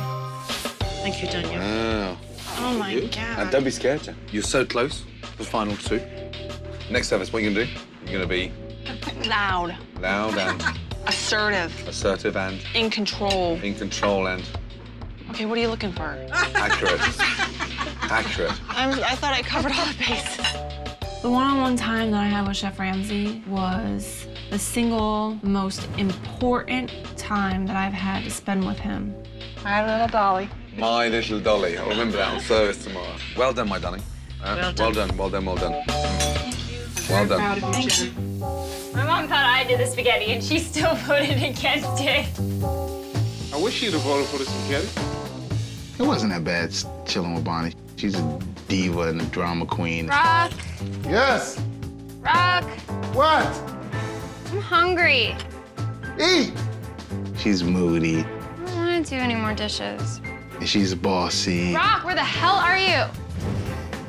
Thank you, Junior. Oh. Oh my And god. don't be scared, Jen. You're so close the final two. Next service, what are you gonna do? You're gonna be Loud. loud and Assertive. assertive and In control. in control and Okay, what are you looking for? accurate. accurate. I'm, I thought I covered all the bases. The one-on-one time that I had with Chef Ramsay was the single most important time that I've had to spend with him. Hi, little Dolly. My little dolly. I'll remember that on service tomorrow. Well done, my darling. Uh, Well well done. done, well done, well done. Well done. Thank you. My mom thought I did the spaghetti and she still voted against it. I wish she'd have voted for the spaghetti. It wasn't that bad chilling with Bonnie. She's a diva and a drama queen. Rock, Yes. Rock, What? I'm hungry. Eat. She's moody. I don't want to do any more dishes. And she's bossy. Rock, where the hell are you?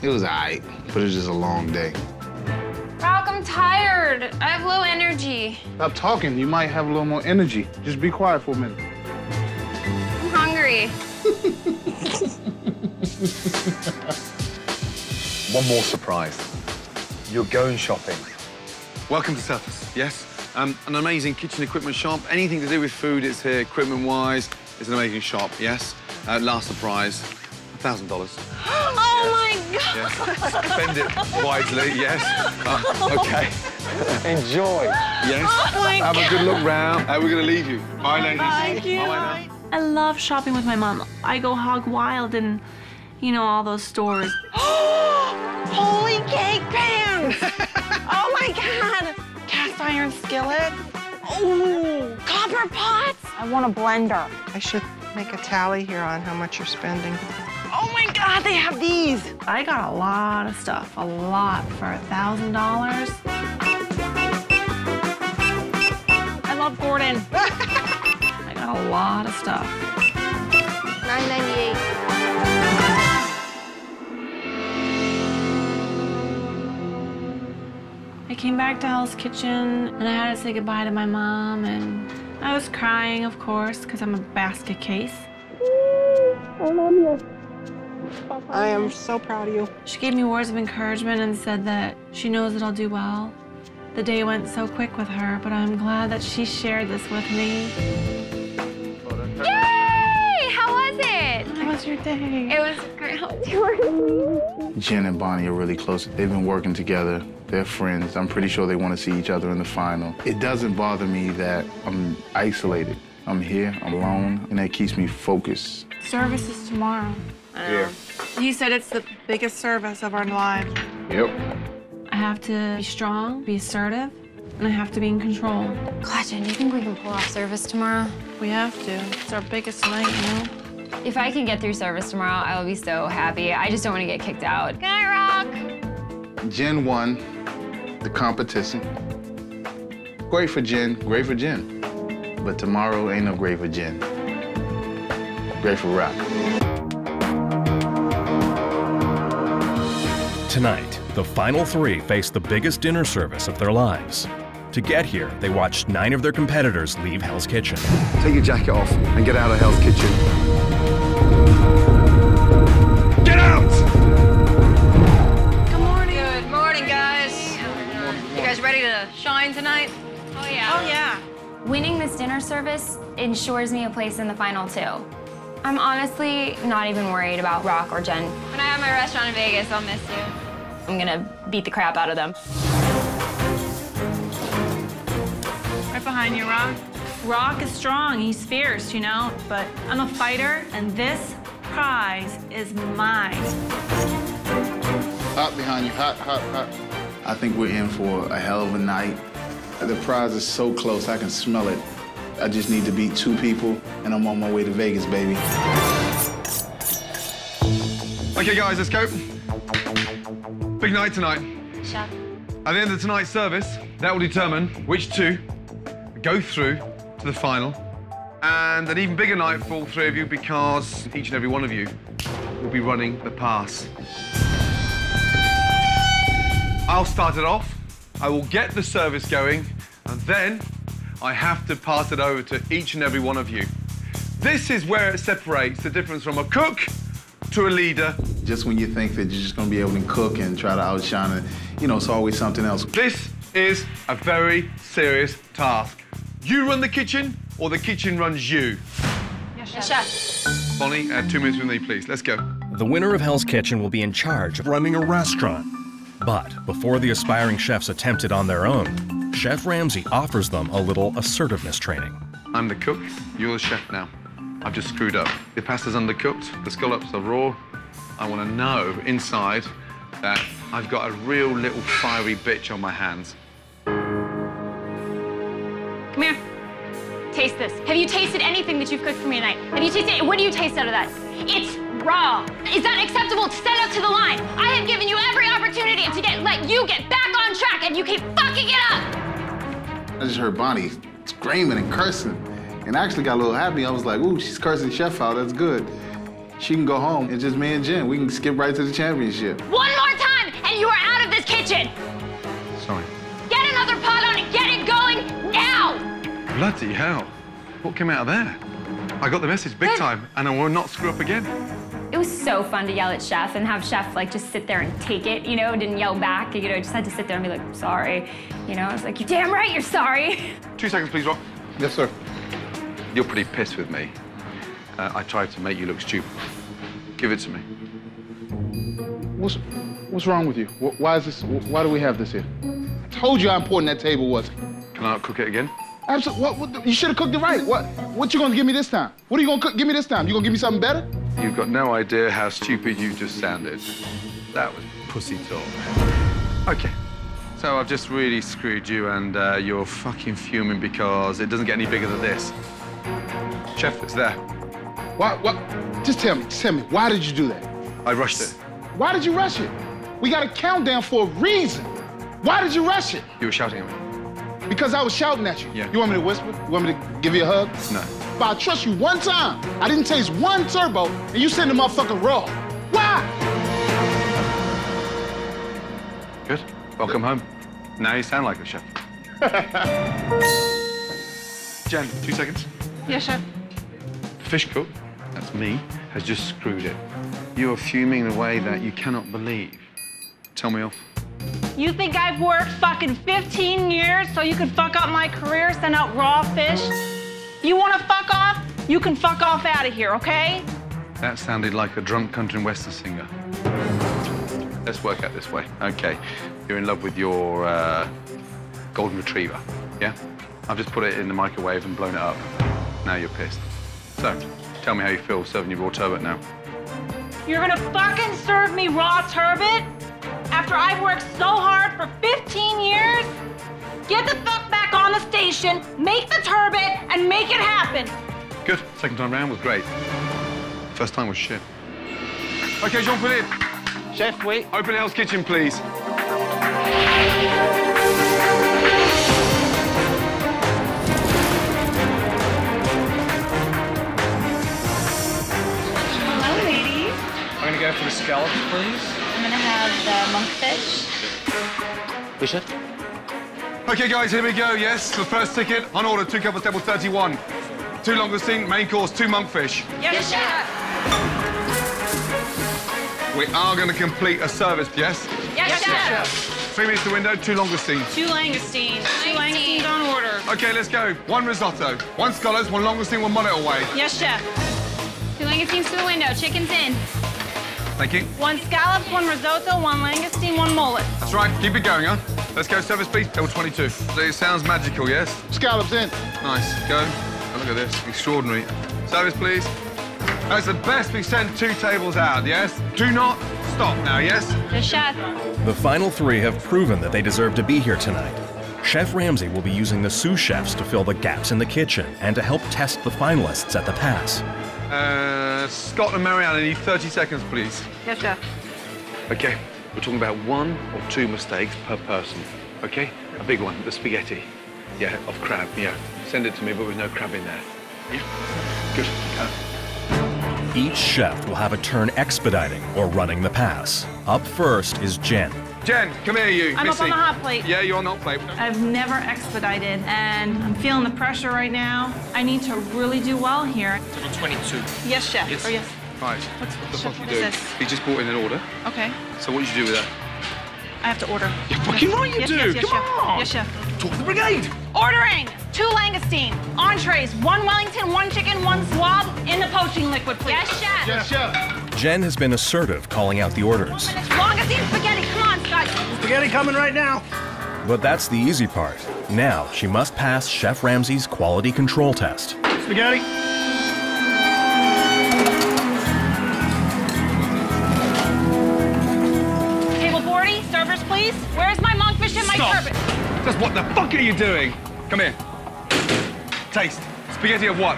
It was alright, but it was just a long day. Rock, I'm tired. I have low energy. Stop talking. You might have a little more energy. Just be quiet for a minute. I'm hungry. One more surprise. You're going shopping. Welcome to Surface, yes? Um, an amazing kitchen equipment shop. Anything to do with food, it's here equipment-wise. It's an amazing shop, yes? Uh, last surprise, $1,000. Oh my god. Yes. Spend it wisely, yes? Uh, okay. Enjoy. Yes. Oh my Have a good look round. Uh, we're going to leave you. Bye, ladies. Thank you. Bye now. I love shopping with my mom. I go hog wild in, you know, all those stores. Holy cake pans! oh my god! Cast iron skillet. Oh, copper pots. I want a blender. I should make a tally here on how much you're spending. Oh my god, they have these. I got a lot of stuff, a lot for a thousand dollars. I love Gordon. I got a lot of stuff. Nine ninety-eight. I came back to Hell's Kitchen and I had to say goodbye to my mom and I was crying, of course, because I'm a basket case. I love you. I am so proud of you. She gave me words of encouragement and said that she knows that I'll do well. The day went so quick with her, but I'm glad that she shared this with me. Yay! Was your day? It was great. How was yours? Jen and Bonnie are really close. They've been working together. They're friends. I'm pretty sure they want to see each other in the final. It doesn't bother me that I'm isolated. I'm here, I'm alone, and that keeps me focused. Service is tomorrow. Yeah. He said it's the biggest service of our lives. Yep. I have to be strong, be assertive, and I have to be in control. God, Jen, do you think we can pull off service tomorrow? We have to. It's our biggest night, you know? If I can get through service tomorrow, I will be so happy. I just don't want to get kicked out. Good night, Rock. Jen won the competition. Great for Jen, great for Jen. But tomorrow ain't no great for Jen. Great for Rock. Tonight, the final three face the biggest dinner service of their lives. To get here, they watched nine of their competitors leave Hell's Kitchen. Take your jacket off and get out of Hell's Kitchen. To shine tonight? Oh, yeah. Oh, yeah. Winning this dinner service ensures me a place in the final two. I'm honestly not even worried about Rock or Jen. When I have my restaurant in Vegas, I'll miss you. I'm gonna beat the crap out of them. Right behind you, Rock. Rock is strong, he's fierce, you know, but I'm a fighter, and this prize is mine. Hot behind you, hot, hot, hot. I think we're in for a hell of a night. The prize is so close, I can smell it. I just need to beat two people, and I'm on my way to Vegas, baby. Okay, guys, let's go. Big night tonight. Chef. At the end of tonight's service, that will determine which two go through to the final. And an even bigger night for all three of you because each and every one of you will be running the pass. I'll start it off. I will get the service going, and then I have to pass it over to each and every one of you. This is where it separates the difference from a cook to a leader. Just when you think that you're just gonna be able to cook and try to outshine it, you know, it's always something else. This is a very serious task. You run the kitchen, or the kitchen runs you. Yes, chef. Bonnie, uh, two minutes with me, please. Let's go. The winner of Hell's Kitchen will be in charge of running a restaurant. But before the aspiring chefs attempt it on their own, Chef Ramsay offers them a little assertiveness training. I'm the cook, you're the chef now. I've just screwed up. The pasta's undercooked, the scallops are raw. I want to know inside that I've got a real little fiery bitch on my hands. Come here. Taste this. Have you tasted anything that you've cooked for me tonight? Have you tasted it? What do you taste out of that? It's raw. Is that acceptable to send up to the line? I have given you every opportunity to get let you get back on track and you keep fucking it up. I just heard Bonnie screaming and cursing, and I actually got a little happy. I was like, ooh, she's cursing Chef out, that's good. She can go home. It's just me and Jen. We can skip right to the championship. One more time and you are out of this kitchen. Sorry. Get another pot on it. get it going now. Bloody hell. What came out of there? I got the message big time, and I will not screw up again. It was so fun to yell at Chef and have Chef like just sit there and take it, you know, didn't yell back, you know, just had to sit there and be like, sorry. You know, I was like, you're damn right you're sorry. Two seconds, please, Rock. Yes, sir. You're pretty pissed with me. Uh, I tried to make you look stupid. Give it to me. What's, what's wrong with you? Why is this, why do we have this here? I told you how important that table was. Can I not cook it again? Absolutely. What, what, you should have cooked it right. What, what you gonna give me this time? What are you gonna cook, give me this time? You gonna give me something better? You've got no idea how stupid you just sounded. That was pussy talk. Okay. So I've just really screwed you and uh, you're fucking fuming because it doesn't get any bigger than this. Chef, it's there. What, what? Just tell me, just tell me, why did you do that? I rushed it. Why did you rush it? We got a countdown for a reason. Why did you rush it? You were shouting at me. Because I was shouting at you. Yeah. You want me to whisper? You want me to give you a hug? No. But I trust you one time. I didn't taste one turbot, and you send the motherfucker raw. Why? Good. Welcome home. Now you sound like a chef. Jen, two seconds. Yes, chef. Fish cook, that's me, has just screwed it. You are fuming in a way that you cannot believe. Tell me off. You think I've worked fucking 15 years so you can fuck up my career, send out raw fish? You want to fuck off? You can fuck off out of here, okay? That sounded like a drunk country and western singer. Let's work out this way. Okay, you're in love with your uh, golden retriever, yeah? I've just put it in the microwave and blown it up. Now you're pissed. So, tell me how you feel serving your raw turbot now. You're gonna fucking serve me raw turbot after I've worked so hard for 15 years? Get the fuck back on the station, make the turbot, and make it happen. Good. Second time round was great. First time was shit. Okay, Jean-Philippe. Chef, wait. Open Hell's Kitchen, please. Hello, ladies. I'm gonna go for the scallops, please. I'm have the monkfish. Yes, chef. Okay, guys, here we go, yes? The first ticket, on order, two couples, table 31. Two langoustine, main course, two monkfish. Yes, chef. We are going to complete a service, yes? Yes, chef. Three minutes to window, two langoustine. Two langoustines. Two langoustines on order. Okay, let's go. One risotto, one scholars, one langoustine, one mullet away. Yes, chef. Two langoustines to the window. Chicken's in. Thank you. One scallops, one risotto, one langoustine, one mullet. That's right, keep it going, huh? Let's go, service please, table 22. So it sounds magical, yes? Scallops in. Nice, go. Oh, look at this, extraordinary. Service please. That's the best we send two tables out, yes? Do not stop now, yes? Yes, chef. The final three have proven that they deserve to be here tonight. Chef Ramsay will be using the sous chefs to fill the gaps in the kitchen and to help test the finalists at the pass. Uh, Scott and Marianne, I need 30 seconds, please. Yes, chef. Okay, we're talking about one or two mistakes per person, okay? A big one, the spaghetti. Yeah, of crab, yeah. Send it to me, but with no crab in there. Yeah? Good. Go. Each chef will have a turn expediting or running the pass. Up first is Jen. Jen, come here, you. I'm up on the hot plate. Yeah, you're on the hot plate. I've never expedited, and I'm feeling the pressure right now. I need to really do well here. Table 22. Yes, chef. Yes. Or yes. Right, what the chef, fuck what you is do? this? He just brought in an order. Okay. So what did you do with that? I have to order. You're fucking right you yes, do. Yes, yes, Come chef. on. Yes, chef. Talk to the brigade. Ordering two langoustine, entrees, one Wellington, one chicken, one squab in the poaching liquid, please. Yes, chef. Yes, chef. Jen has been assertive, calling out the orders. Langoustine spaghetti, come on, Scott. Spaghetti coming right now. But that's the easy part. Now she must pass Chef Ramsay's quality control test. Spaghetti. Just what the fuck are you doing? Come here. Taste. Spaghetti of what?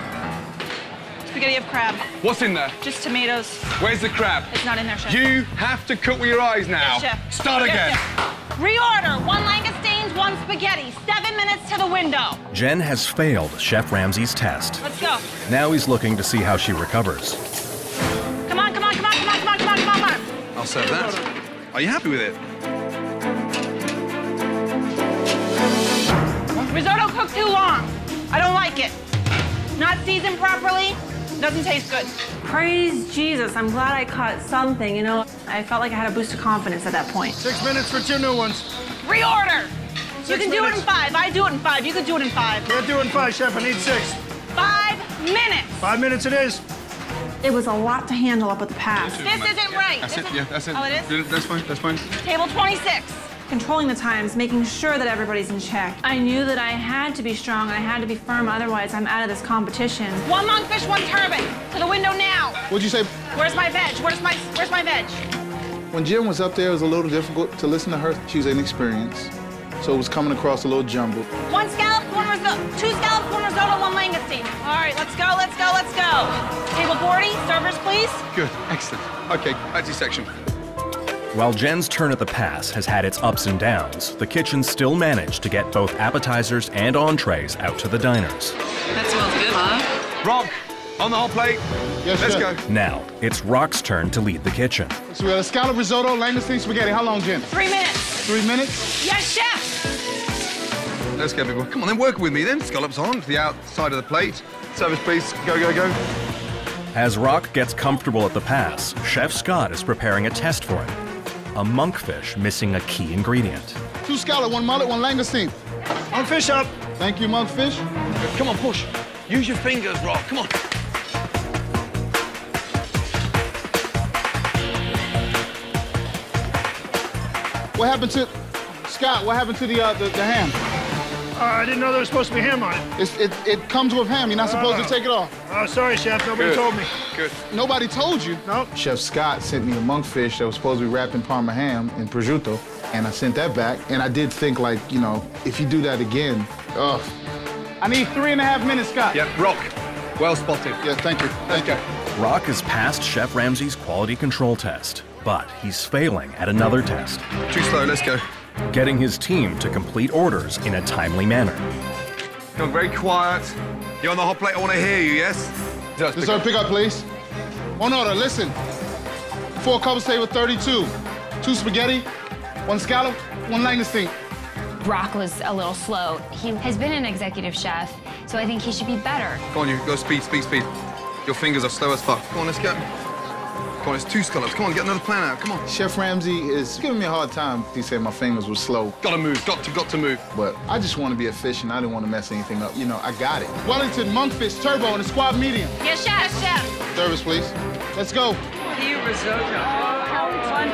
Spaghetti of crab. What's in there? Just tomatoes. Where's the crab? It's not in there, chef. You have to cook with your eyes now. Yes, chef. Start Yes, again. chef. Reorder, one langoustines, one spaghetti. Seven minutes to the window. Jen has failed Chef Ramsay's test. Let's go. Now he's looking to see how she recovers. Come on, come on, come on, come on, come on, come on, come on, come on. I'll serve that. Are you happy with it? Risotto cooked too long. I don't like it. Not seasoned properly. Doesn't taste good. Praise Jesus. I'm glad I caught something. You know, I felt like I had a boost of confidence at that point. Six minutes for two new ones. Reorder. you Six can do it in five. I do it in five. You can do it in five. Can't do it in five, chef. I need six. Five minutes. Five minutes it is. It was a lot to handle up at the pass. This isn't right. That's This it, is- yeah, that's it. Oh, it is? That's fine, that's fine. Table 26. Controlling the times, making sure that everybody's in check. I knew that I had to be strong and I had to be firm, otherwise I'm out of this competition. One monkfish, one turbot. To the window now. What'd you say? Where's my veg? Where's my Where's my veg? When Jen was up there, it was a little difficult to listen to her. She was inexperienced, so it was coming across a little jumbled. One scallop, one risotto. Two scallops, one risotto, one langoustine. All right, let's go, let's go, let's go. Table 40, servers, please. Good, excellent. Okay, back to section. While Jen's turn at the pass has had its ups and downs, the kitchen still managed to get both appetizers and entrees out to the diners. That smells good, huh? Rock, on the hot plate. Yes, Let's chef. go. Now, it's Rock's turn to lead the kitchen. So we got a scallop risotto, langoustine spaghetti. How long, Jen? Three minutes. Three minutes? Yes, chef. let's go, people. Come on, then work with me then. Scallops on to the outside of the plate. Service, please. Go, go, go. As Rock gets comfortable at the pass, Chef Scott is preparing a test for him. A monkfish missing a key ingredient. Two scallop, one mullet, one langoustine. Monkfish up. Thank you, monkfish. Come on, push. Use your fingers, Rock. Come on. What happened to Scott? What happened to the uh, the, the ham? Uh, I didn't know there was supposed to be ham on it. It's, it it comes with ham. You're not supposed Oh. to uh, take it off. Oh, sorry, chef. Nobody Good. told me. Good. Nobody told you. Nope. Chef Scott sent me a monkfish that was supposed to be wrapped in Parma ham and prosciutto, and I sent that back. And I did think, like, you know, if you do that again, ugh. I need three and a half minutes, Scott. Yep, Rock. Well spotted. Yeah, thank you. Thank you. Rock has passed Chef Ramsay's quality control test, but he's failing at another mm. test. Too slow, let's go. Getting his team to complete orders in a timely manner. Come on, very quiet. You're on the hot plate, I want to hear you, yes? Just pick up please. One order, listen. Four cups table 32. Two spaghetti, one scallop, one langoustine. Rock was a little slow. He has been an executive chef, so I think he should be better. Come on, you go speed, speed, speed. Your fingers are slow as fuck. Come on, let's go. Come on, it's two scallops. Come on, get another plan out. Come on. Chef Ramsay is giving me a hard time. He said my fingers were slow. Gotta move, got to, got to move. But I just want to be efficient. I didn't want to mess anything up. You know, I got it. Wellington monkfish turbot and a squab medium. Yes, chef. chef. Service, please. Let's go. Pea risotto. How fun.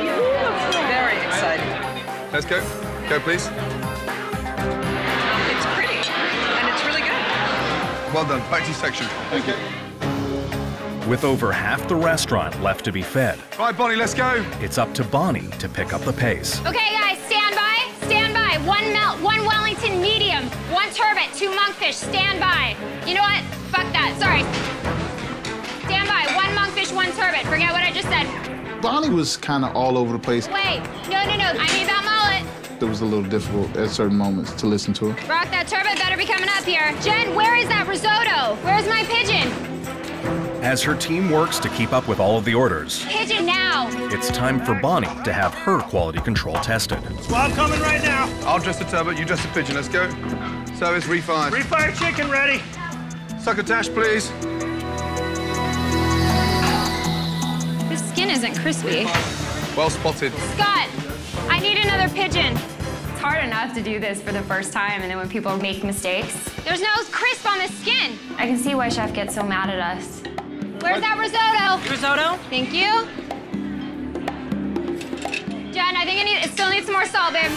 Very exciting. Let's go. Go, please. It's pretty, and it's really good. Well done. Back to your section. Thank you. With over half the restaurant left to be fed, Right, Bonnie, let's go. it's up to Bonnie to pick up the pace. Okay, guys, stand by. Stand by. One melt, one Wellington medium, one turbot, two monkfish. Stand by. You know what? Fuck that. Sorry. Stand by. One monkfish, one turbot. Forget what I just said. Bonnie was kind of all over the place. Wait. No, no, no. I need that mullet. It was a little difficult at certain moments to listen to her. Rock, that turbot better be coming up here. Jen, where is that risotto? Where's my pigeon? As her team works to keep up with all of the orders, Pigeon now. it's time for Bonnie to have her quality control tested. Squab coming right now. I'll dress the turbot, you dress the pigeon. Let's go. Service, refire. Refire chicken ready. Succotash, please. His skin isn't crispy. Well spotted. Scott, I need another pigeon. It's hard enough to do this for the first time, and then when people make mistakes, There's no crisp on the skin. I can see why Chef gets so mad at us. Where's that risotto? Risotto? Thank you. Jen, I think it, need, it still needs some more salt, babe.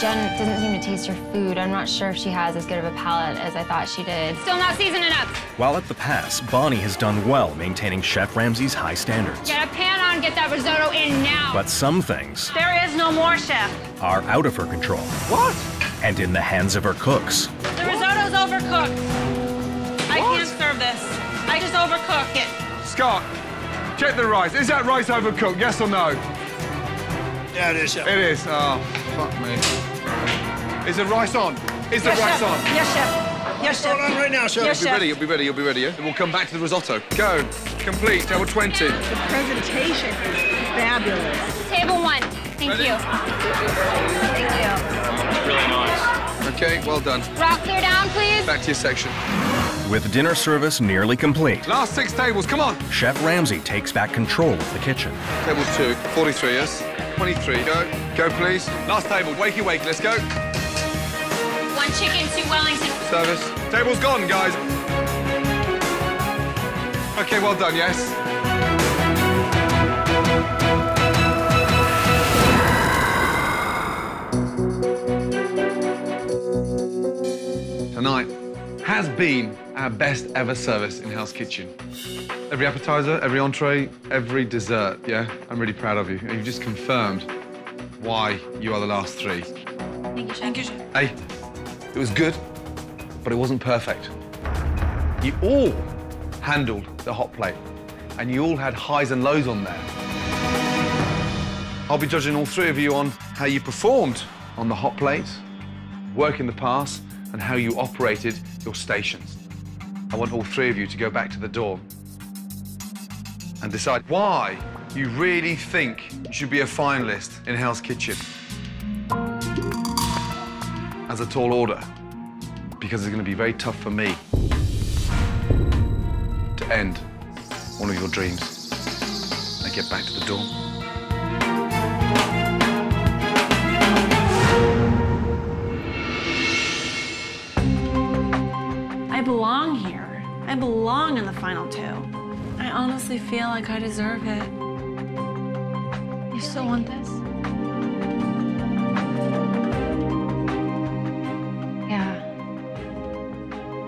Jen doesn't seem to taste her food. I'm not sure if she has as good of a palate as I thought she did. Still not seasoned enough. While at the pass, Bonnie has done well maintaining Chef Ramsay's high standards. Get a pan on, get that risotto in now. But some things There is no more, chef. are out of her control. What? And in the hands of her cooks. The risotto's overcooked. I can't serve this. I just overcook it. Scott, check the rice. Is that rice overcooked, yes or no? Yeah, it is, chef. It is. Oh, fuck me. Is the rice on? Is the yes, rice chef. on? Yes, chef. Yes, chef. Hold on right now, chef. Yes, You'll be chef. ready, you'll be ready, you'll be ready, yeah? Then we'll come back to the risotto. Go. Complete. Table 20. The presentation is fabulous. Table one. Thank Ready? you. Thank you. Really nice. Okay, well done. Rock clear down, please. Back to your section. With dinner service nearly complete, Last six tables, come on. Chef Ramsay takes back control of the kitchen. Table two, 43, yes? 23, go. Go, please. Last table, wakey, wakey, let's go. One chicken, two Wellington. Service. Table's gone, guys. Okay, well done, yes? Tonight has been our best ever service in Hell's Kitchen. Every appetizer, every entree, every dessert, yeah? I'm really proud of you. And you've just confirmed why you are the last three. Thank you, chef. Thank you, chef. Hey, it was good, but it wasn't perfect. You all handled the hot plate, and you all had highs and lows on there. I'll be judging all three of you on how you performed on the hot plate, work in the pass, and how you operated your stations. I want all three of you to go back to the dorm and decide why you really think you should be a finalist in Hell's Kitchen. As a tall order, because it's going to be very tough for me to end one of your dreams and get back to the dorm. Belong here. I belong in the final two. I honestly feel like I deserve it. You still want this? Yeah.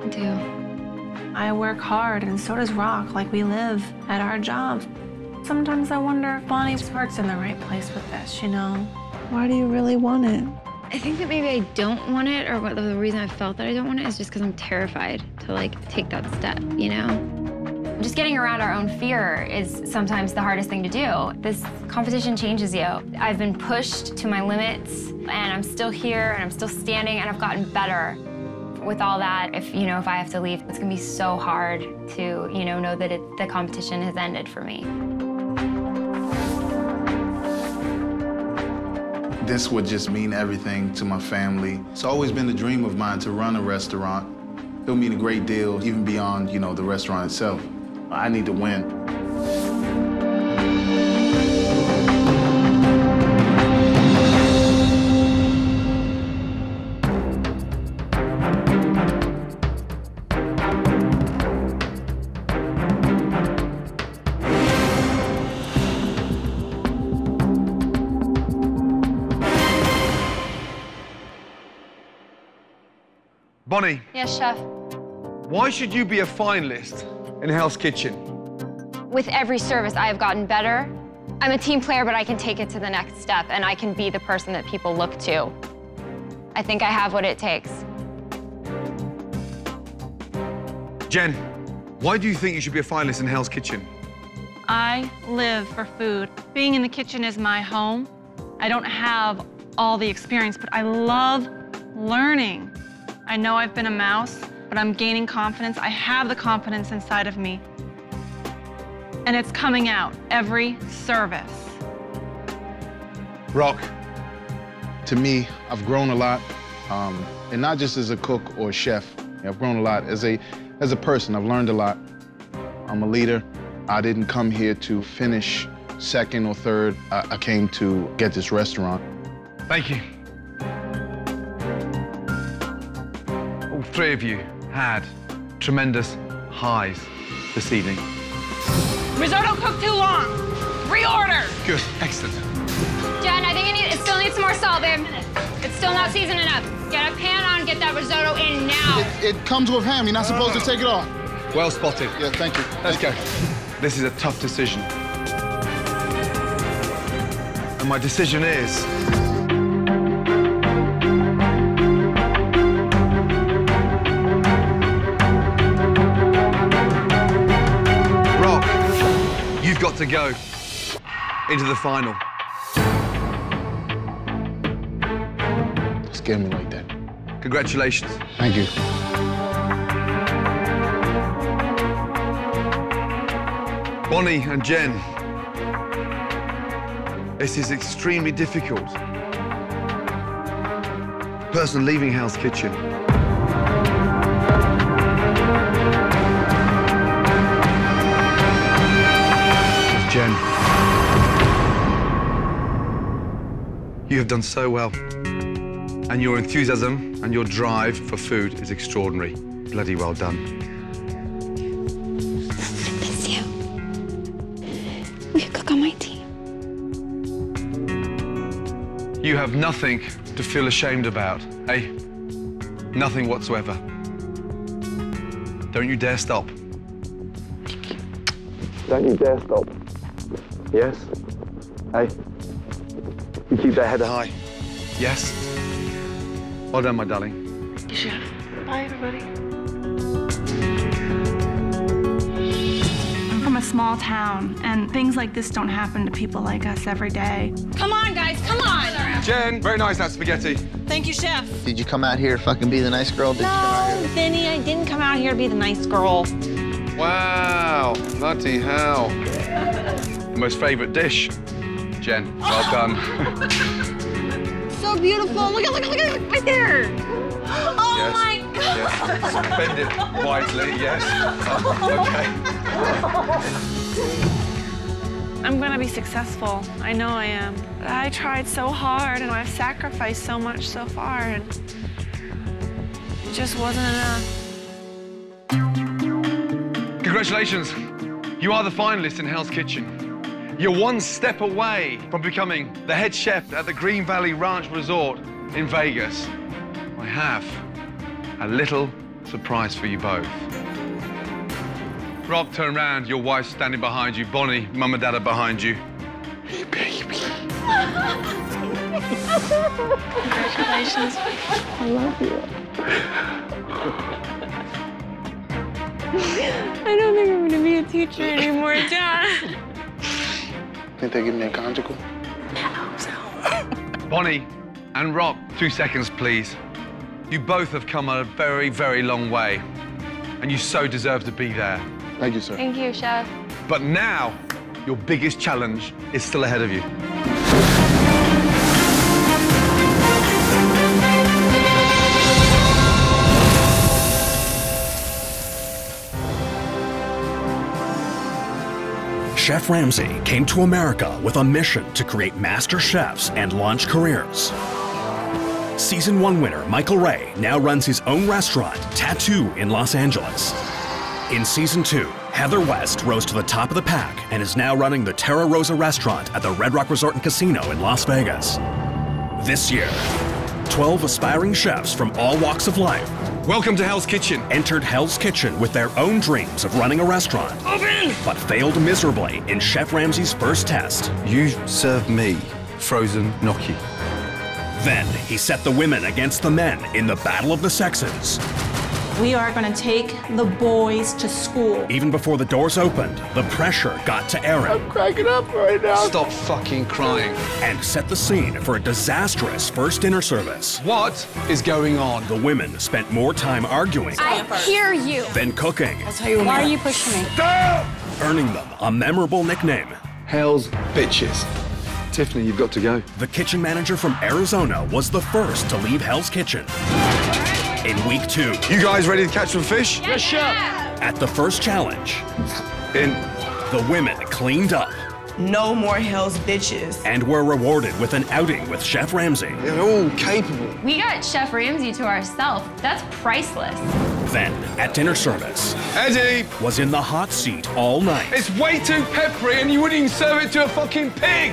I do. I work hard, and so does Rock, like we live at our jobs. Sometimes I wonder if Bonnie's heart's in the right place with this, you know? Why do you really want it? I think that maybe I don't want it, or what the reason I felt that I don't want it is just because I'm terrified to like take that step, you know? Just getting around our own fear is sometimes the hardest thing to do. This competition changes you. I've been pushed to my limits, and I'm still here, and I'm still standing, and I've gotten better. With all that, if you know, if I have to leave, it's gonna be so hard to, you know, know that it, the competition has ended for me. This would just mean everything to my family. It's always been a dream of mine to run a restaurant. It'll mean a great deal, even beyond, you know, the restaurant itself. I need to win. Bonnie, Yes, chef. why should you be a finalist in Hell's Kitchen? With every service, I have gotten better. I'm a team player, but I can take it to the next step, and I can be the person that people look to. I think I have what it takes. Jen, why do you think you should be a finalist in Hell's Kitchen? I live for food. Being in the kitchen is my home. I don't have all the experience, but I love learning. I know I've been a mouse, but I'm gaining confidence. I have the confidence inside of me. And it's coming out every service. Rock, to me, I've grown a lot, um, and not just as a cook or a chef. I've grown a lot as a as a person. I've learned a lot. I'm a leader. I didn't come here to finish second or third. I, I came to get this restaurant. Thank you. Three of you had tremendous highs this evening. Risotto cooked too long. Reorder. Good, excellent. Jen, I think it, need, it still needs some more salt, babe. It's still not seasoned enough. Get a pan on, get that risotto in now. It, it comes with ham. You're not supposed to take it off. Well spotted. Yeah, thank you. Let's go. This is a tough decision. And my decision is... to go into the final. Scare me like that. Congratulations. Thank you. Bonnie and Jen, this is extremely difficult. Person leaving Hell's Kitchen. Is Jen. You have done so well. And your enthusiasm and your drive for food is extraordinary. Bloody well done. Miss you. Will you cook on my team? You have nothing to feel ashamed about, eh? Nothing whatsoever. Don't you dare stop. Don't you dare stop. Yes? Hey? You keep that head high. Yes? Well done, my darling. Chef. Bye, everybody. I'm from a small town, and things like this don't happen to people like us every day. Come on, guys, come on. Jen, very nice, that spaghetti. Thank you, Chef. Did you come out here to fucking be the nice girl? Did you come out No, here? Vinny, I didn't come out here to be the nice girl. Wow, bloody hell. Most favorite dish. Jen, well oh! done. So beautiful. Look at, look at, look at, right there. Oh Yes. my Yeah. Bend it wisely, yes. Oh, okay. I'm gonna be successful. I know I am. I tried so hard and I've sacrificed so much so far and it just wasn't enough. Congratulations. You are the finalist in Hell's Kitchen. You're one step away from becoming the head chef at the Green Valley Ranch Resort in Vegas. I have a little surprise for you both. Rob, turn around. Your wife's standing behind you. Bonnie, mum and dad are behind you. Hey, baby. Congratulations. I love you. I don't think I'm gonna be a teacher anymore, Dad. Think they give me a conjugal? Bonnie and Rob, two seconds, please. You both have come a very, very long way, and you so deserve to be there. Thank you, sir. Thank you, Chef. But now, your biggest challenge is still ahead of you. Chef Ramsay came to America with a mission to create master chefs and launch careers. Season 1 winner Michael Wray now runs his own restaurant, Tatu, in Los Angeles. In Season 2, Heather West rose to the top of the pack and is now running the Terra Rossa restaurant at the Red Rock Resort and Casino in Las Vegas. This year, 12 aspiring chefs from all walks of life Welcome to Hell's Kitchen. entered Hell's Kitchen with their own dreams of running a restaurant, Open! but failed miserably in Chef Ramsay's first test. You serve me frozen gnocchi. Then he set the women against the men in the battle of the sexes. We are gonna take the boys to school. Even before the doors opened, the pressure got to Aaron I'm Cracking up right now. Stop fucking crying. and set the scene for a disastrous first dinner service. What is going on? The women spent more time arguing I hear you. than cooking, I'll tell you Why are you pushing me? Stop! earning them a memorable nickname. Hell's bitches. Tiffany, you've got to go. The kitchen manager from Arizona was the first to leave Hell's Kitchen. In week two, You guys ready to catch some fish? Yes, chef. at the first challenge, In. the women cleaned up No more Hell's bitches. and were rewarded with an outing with Chef Ramsay. They're all capable. We got Chef Ramsay to ourselves. That's priceless. Then, at dinner service, Eddie, was in the hot seat all night, it's way too peppery and you wouldn't even serve it to a fucking pig.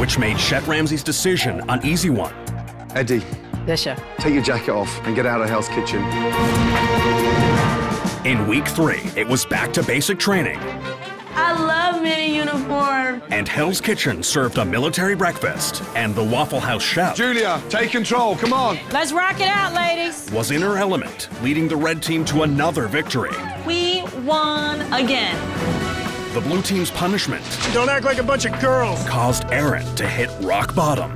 which made Chef Ramsay's decision an easy one. Eddie, Yes, chef. take your jacket off and get out of Hell's Kitchen. In week three, it was back to basic training, I love mini uniform. and Hell's Kitchen served a military breakfast, and the Waffle House chef Julia, take control. Come on. Let's rock it out, ladies. was in her element, leading the red team to another victory. We won again. The blue team's punishment Don't act like a bunch of girls. caused Aaron to hit rock bottom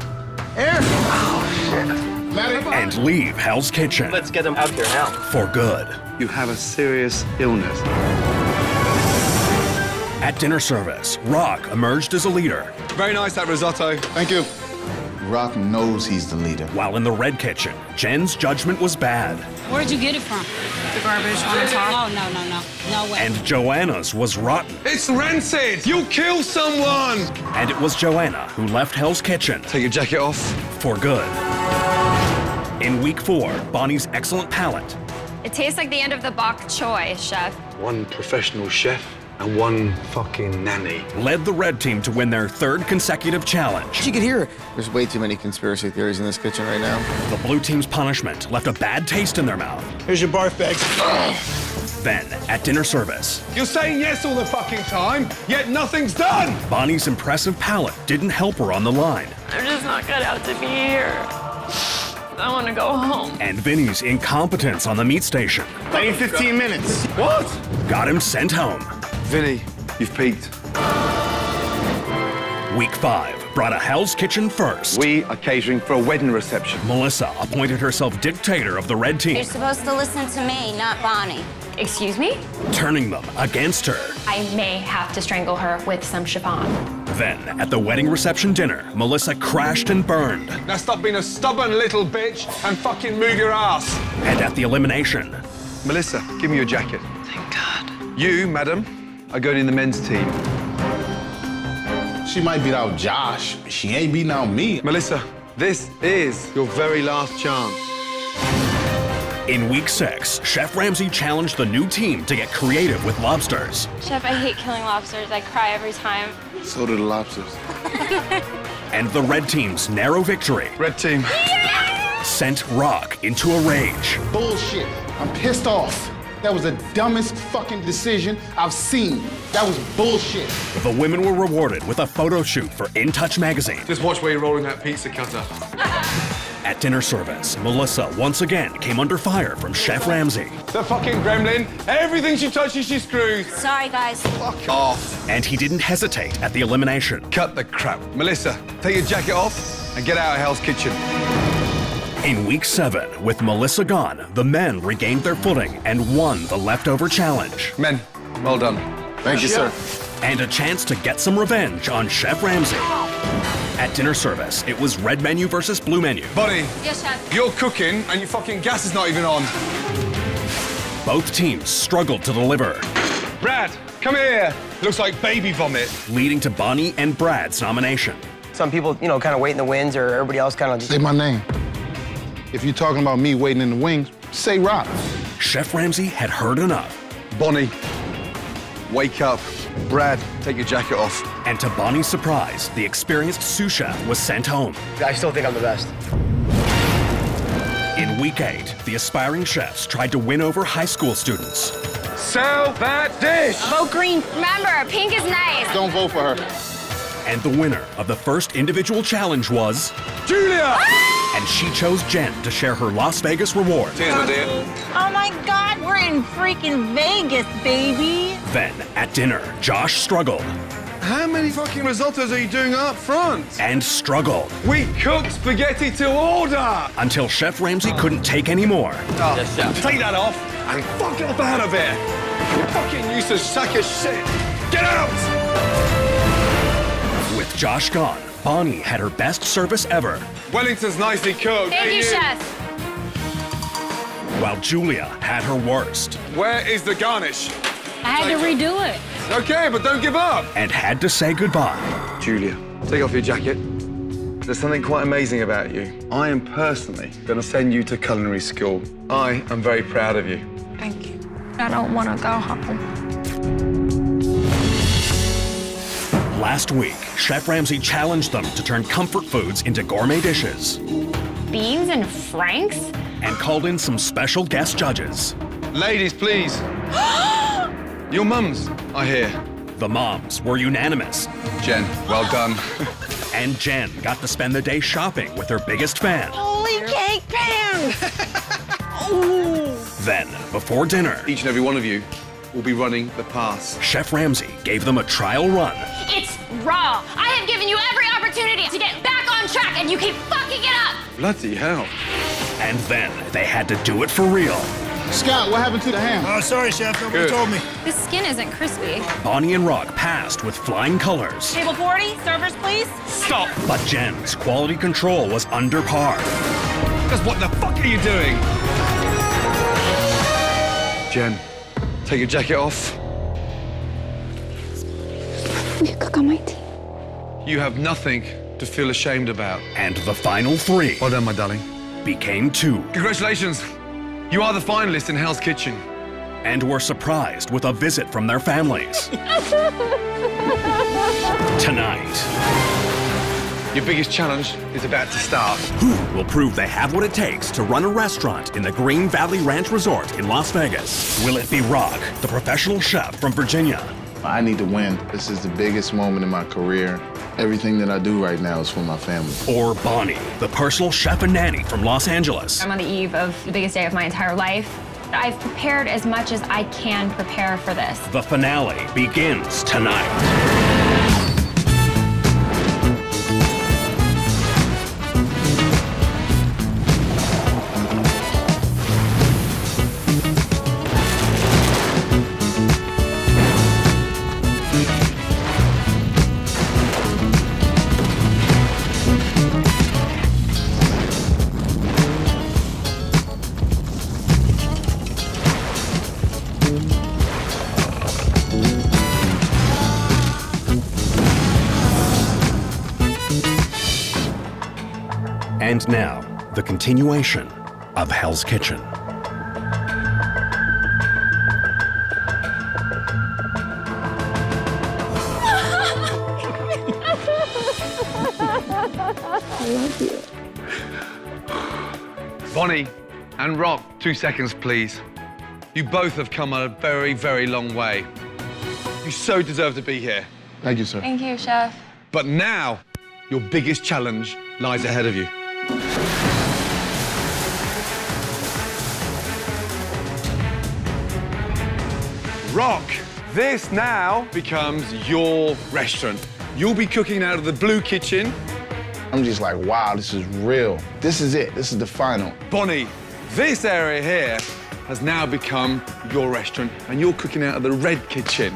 Aaron. Oh, and leave Hell's Kitchen Let's get him out here now. for good. You have a serious illness. At dinner service, Rock emerged as a leader, Very nice, that risotto. Thank you. Rock knows he's the leader. while in the red kitchen, Jen's judgment was bad, Where'd you get it from? The garbage on the top. No, no, no, no. No way. and Joanna's was rotten. It's rancid. You'll kill someone. And it was Joanna who left Hell's Kitchen Take your jacket off. for good. In week four, Bonnie's excellent palate It tastes like the end of the bok choy, Chef. One professional chef and one fucking nanny. led the red team to win their third consecutive challenge. You could hear there's way too many conspiracy theories in this kitchen right now. The blue team's punishment left a bad taste in their mouth. Here's your barf bags. Then, at dinner service, You're saying yes all the fucking time, yet nothing's done. Bonnie's impressive palate didn't help her on the line, I'm just not cut out to be here. I want to go home. and Vinny's incompetence on the meat station I need 15 minutes. What? got him sent home. Vinny, you've peaked. Week five brought a Hell's Kitchen first. We are catering for a wedding reception. Melissa appointed herself dictator of the red team You're supposed to listen to me, not Bonnie. Excuse me? turning them against her. I may have to strangle her with some chiffon. Then, at the wedding reception dinner, Melissa crashed and burned. Now stop being a stubborn little bitch and fucking move your ass. And at the elimination, Melissa, give me your jacket. Thank God. You, madam, are going in the men's team. She might beat out Josh, but she ain't beating out me. Melissa, this is your very last chance. In week six, Chef Ramsay challenged the new team to get creative with lobsters. Chef, I hate killing lobsters. I cry every time. So do the lobsters. And the red team's narrow victory Red team. sent Rock into a rage. Bullshit. I'm pissed off. That was the dumbest fucking decision I've seen. That was bullshit. The women were rewarded with a photo shoot for In Touch magazine. Just watch where you're rolling that pizza cutter. At dinner service, Melissa once again came under fire from Chef Ramsay. The fucking gremlin. Everything she touches, she screws. Sorry, guys. Fuck off. And he didn't hesitate at the elimination. Cut the crap. Melissa, take your jacket off and get out of Hell's Kitchen. In week seven, with Melissa gone, the men regained their footing and won the leftover challenge. Men, well done. Thank you, sir. And a chance to get some revenge on Chef Ramsay. At dinner service, it was red menu versus blue menu. Buddy, Yes, Chef. you're cooking and your fucking gas is not even on. Both teams struggled to deliver, Brad, come here. Looks like baby vomit. leading to Bonnie and Brad's nomination. Some people, you know, kind of wait in the wings, or everybody else kind of just. Say my name. If you're talking about me waiting in the wings, say Rock. Chef Ramsay had heard enough. Bonnie, wake up. Brad, take your jacket off. And to Bonnie's surprise, the experienced sous chef was sent home. I still think I'm the best. In week eight, the aspiring chefs tried to win over high school students. Sell that dish! Vote green. Remember, pink is nice. Don't vote for her. And the winner of the first individual challenge was. Julia! Ah! And she chose Jen to share her Las Vegas reward. Cheers, my dear. Oh my God, we're in freaking Vegas, baby. Then, at dinner, Josh struggled How many fucking risottos are you doing up front? and struggled We cooked spaghetti to order! until Chef Ramsay couldn't take any more. Oh, Yes, chef. Take that off and fuck off out of here! You fucking useless sack of shit! Get out! With Josh gone, Bonnie had her best service ever, Wellington's nicely cooked. Thank you, Chef. while Julia had her worst Where is the garnish? I had to redo it. Okay, but don't give up. and had to say goodbye. Julia, take off your jacket. There's something quite amazing about you. I am personally going to send you to culinary school. I am very proud of you. Thank you. I don't want to go home. Last week, Chef Ramsay challenged them to turn comfort foods into gourmet dishes Beans and Franks? and called in some special guest judges. Ladies, please. Your mums are here. The moms were unanimous, Jen, well done. and Jen got to spend the day shopping with her biggest fan. Holy cake pan! Then, before dinner, Each and every one of you will be running the pass. Chef Ramsay gave them a trial run. It's raw. I have given you every opportunity to get back on track, and you keep fucking it up. Bloody hell. And then they had to do it for real. Scott, what happened to the ham? Oh, sorry, chef. Nobody Good. told me. The skin isn't crispy. Bonnie and Rock passed with flying colors, Table 40, servers, please. Stop! but Jen's quality control was under par. Because what the fuck are you doing? Jen, take your jacket off. You cook on my team. You have nothing to feel ashamed about. And the final three Well done, my darling. became two Congratulations. You are the finalist in Hell's Kitchen. and were surprised with a visit from their families. Tonight, Your biggest challenge is about to start. who will prove they have what it takes to run a restaurant in the Green Valley Ranch Resort in Las Vegas? Will it be Rock, the professional chef from Virginia? I need to win. This is the biggest moment in my career. Everything that I do right now is for my family. Or Bonnie, the personal chef and nanny from Los Angeles? I'm on the eve of the biggest day of my entire life. I've prepared as much as I can prepare for this. The finale begins tonight. Now, the continuation of Hell's Kitchen. I love you. Bonnie and Rock, two seconds, please. You both have come a very, very long way. You so deserve to be here. Thank you, sir. Thank you, Chef. But now, your biggest challenge lies ahead of you. Rock, this now becomes your restaurant. You'll be cooking out of the blue kitchen. I'm just like, wow, this is real. This is it. This is the final. Bonnie, this area here has now become your restaurant, and you're cooking out of the red kitchen.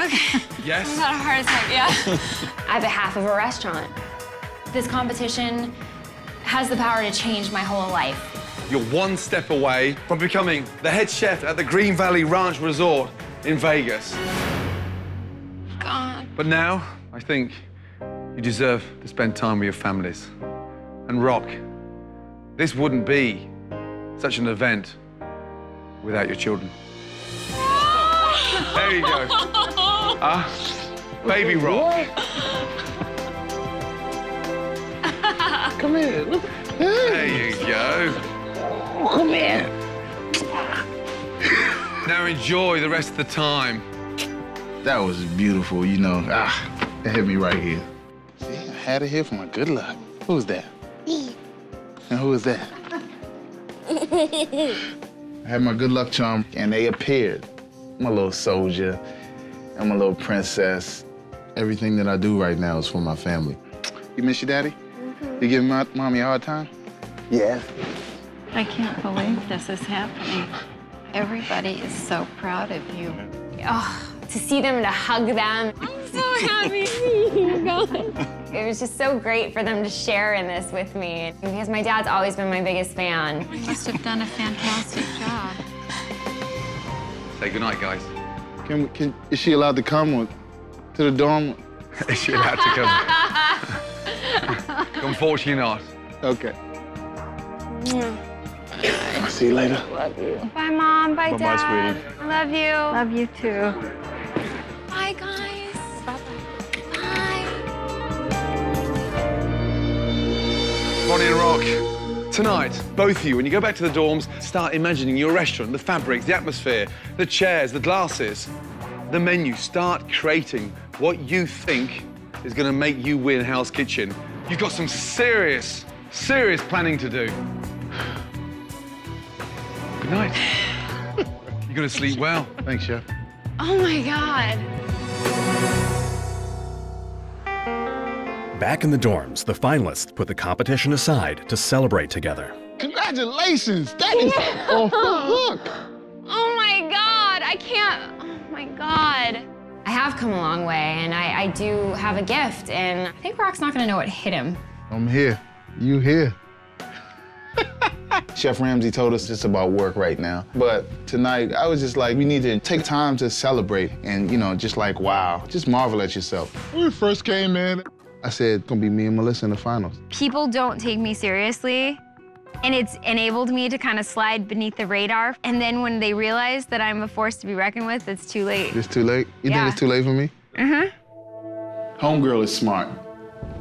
Okay. Yes? I've had a heart attack, yeah. I have a half of a restaurant. This competition has the power to change my whole life. You're one step away from becoming the head chef at the Green Valley Ranch Resort in Vegas. God. But now, I think you deserve to spend time with your families. And Rock, this wouldn't be such an event without your children. There you go. Ah, baby Rock. Come here. There you go. Come here. Now enjoy the rest of the time. That was beautiful, you know. Ah, it hit me right here. See, I had it here for my good luck. Who's that? Me. And who is that? I had my good luck charm, and they appeared. My little soldier and my little princess. Everything that I do right now is for my family. You miss your daddy? Mm -hmm. You giving my mommy a hard time? Yeah. I can't believe this is happening. Everybody is so proud of you. Oh, to see them, to hug them. I'm so happy seeing you guys. It was just so great for them to share in this with me because my dad's always been my biggest fan. You must have done a fantastic job. Say goodnight, guys. Can, can, is she allowed to come or, to the dorm? is she allowed to come? Unfortunately not. Okay. I'll see you later. Love you. Bye, Mom. Bye, Bye-bye, Dad. sweetie. I love you. Love you too. Bye, guys. Bye bye. Bye. Bonnie and Rock, tonight, both of you, when you go back to the dorms, start imagining your restaurant, the fabrics, the atmosphere, the chairs, the glasses, the menu. Start creating what you think is going to make you win Hell's Kitchen. You've got some serious, serious planning to do. Good night. You're going to sleep well. Thanks, Chef. Oh, my God. Back in the dorms, the finalists put the competition aside to celebrate together. Congratulations! That is off the hook. Oh, my God. I can't. Oh, my God. I have come a long way, and I, I do have a gift, and I think Rock's not going to know what hit him. I'm here. You here. Chef Ramsay told us it's about work right now. But tonight, I was just like, we need to take time to celebrate and, you know, just like, wow, just marvel at yourself. When we first came in, I said, it's gonna be me and Melissa in the finals. People don't take me seriously, and it's enabled me to kind of slide beneath the radar. And then when they realize that I'm a force to be reckoned with, it's too late. It's too late? You Yeah. think it's too late for me? Mm-hmm. Homegirl is smart.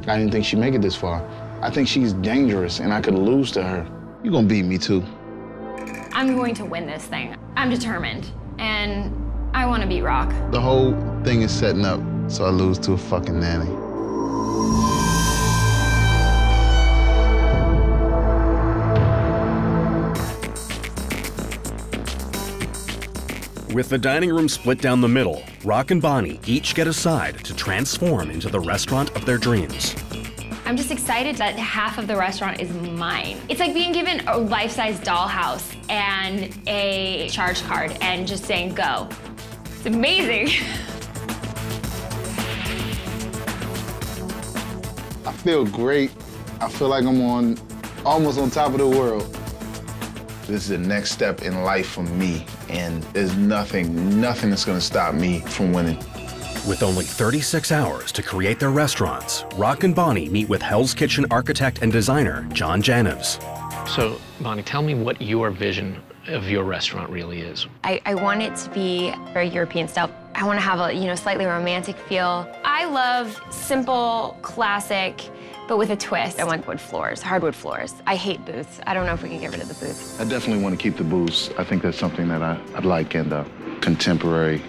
I didn't think she'd make it this far. I think she's dangerous and I could lose to her. You're gonna beat me too. I'm going to win this thing. I'm determined, and I want to beat Rock. The whole thing is setting up so I lose to a fucking nanny. With the dining room split down the middle, Rock and Bonnie each get a side to transform into the restaurant of their dreams. I'm just excited that half of the restaurant is mine. It's like being given a life-size dollhouse and a charge card and just saying go. It's amazing. I feel great. I feel like I'm on, almost on top of the world. This is the next step in life for me, and there's nothing, nothing that's gonna stop me from winning. With only 36 hours to create their restaurants, Rock and Bonnie meet with Hell's Kitchen architect and designer John Janives. So, Bonnie, tell me what your vision of your restaurant really is. I, I want it to be very European style. I want to have a, you know, slightly romantic feel. I love simple, classic, but with a twist. I want wood floors, hardwood floors. I hate booths. I don't know if we can get rid of the booths. I definitely want to keep the booths. I think that's something that I, I'd like and uh, contemporary,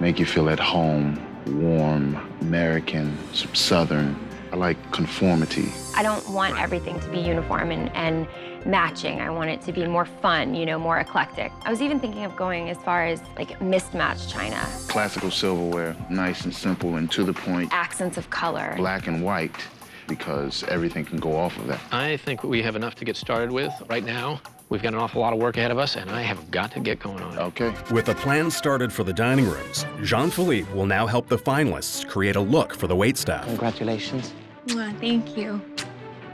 make you feel at home, warm, American, Southern. I like conformity. I don't want everything to be uniform and, and matching. I want it to be more fun, you know, more eclectic. I was even thinking of going as far as like mismatched china, Classical silverware, nice and simple and to the point, accents of color. black and white, because everything can go off of that. I think we have enough to get started with right now. We've got an awful lot of work ahead of us, and I have got to get going on it. Okay. With the plan started for the dining rooms, Jean-Philippe will now help the finalists create a look for the waitstaff. Congratulations. thank you.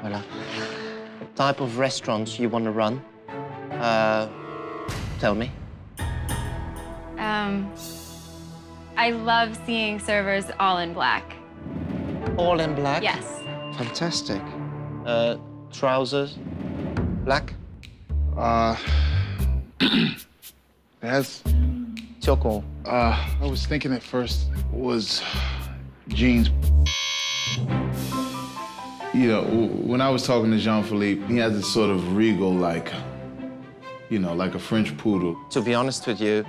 Voilà. Type of restaurants you want to run? Uh, tell me. Um, I love seeing servers all in black. All in black? Yes. Fantastic. Uh, trousers? Black? Uh, that's. Choco. Uh, I was thinking at first was jeans. You know, when I was talking to Jean Philippe, he has this sort of regal, like, you know, like a French poodle. To be honest with you,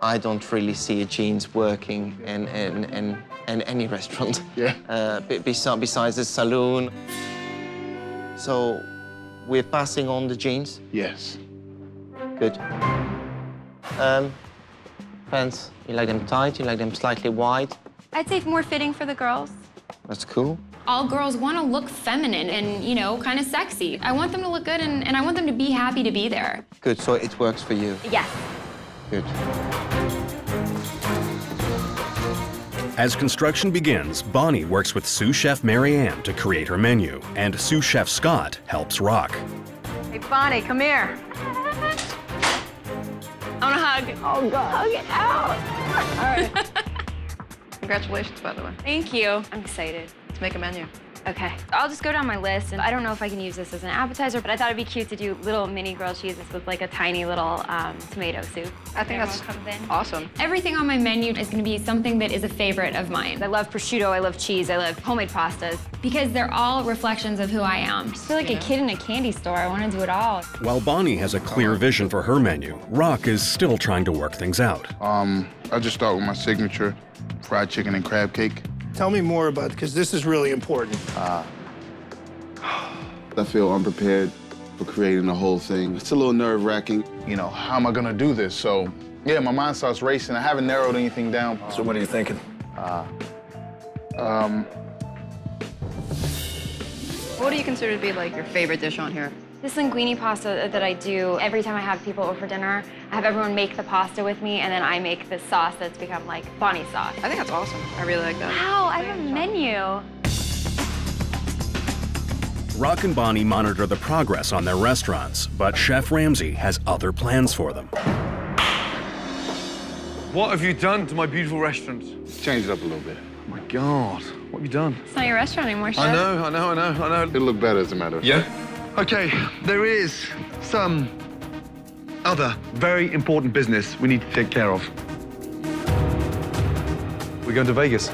I don't really see jeans working in, in, in, in any restaurant. Yeah. Uh, besides the saloon. So we're passing on the jeans? Yes. Good. Um, pants, you like them tight? You like them slightly wide? I'd say more fitting for the girls. That's cool. All girls want to look feminine and, you know, kind of sexy. I want them to look good and, and I want them to be happy to be there. Good, so it works for you. Yes. Good. As construction begins, Bonnie works with sous chef Mary-Ann to create her menu, and sous chef Scott helps Rock. Hey, Bonnie, come here. I want a hug. Oh, God. Hug it out. All right. Congratulations, by the way. Thank you. I'm excited. Let's make a menu. Okay, I'll just go down my list, and I don't know if I can use this as an appetizer, but I thought it'd be cute to do little mini grilled cheeses with like a tiny little um, tomato soup. I think that's comes in. awesome. Everything on my menu is going to be something that is a favorite of mine. I love prosciutto, I love cheese, I love homemade pastas because they're all reflections of who I am. I just feel like a kid in a candy store. I want to do it all. While Bonnie has a clear vision for her menu, Rock is still trying to work things out. Um, I just start with my signature fried chicken and crab cake. Tell me more about because this is really important. Uh, I feel unprepared for creating the whole thing. It's a little nerve wracking. You know, how am I gonna do this? So, yeah, my mind starts racing. I haven't narrowed anything down. So what are you thinking? Uh, um, What do you consider to be like your favorite dish on here? This linguine pasta that I do every time I have people over for dinner, I have everyone make the pasta with me, and then I make the sauce that's become like Bonnie sauce. I think that's awesome. I really like that. Wow, I have a menu. Rock and Bonnie monitor the progress on their restaurants, but Chef Ramsay has other plans for them. What have you done to my beautiful restaurant? Change it up a little bit. Oh my God, what have you done? It's not your restaurant anymore, Chef. I know, I know, I know, I know. It'll look better as a matter of fact. Yeah? Okay, there is some other very important business we need to take care of. We're going to Vegas.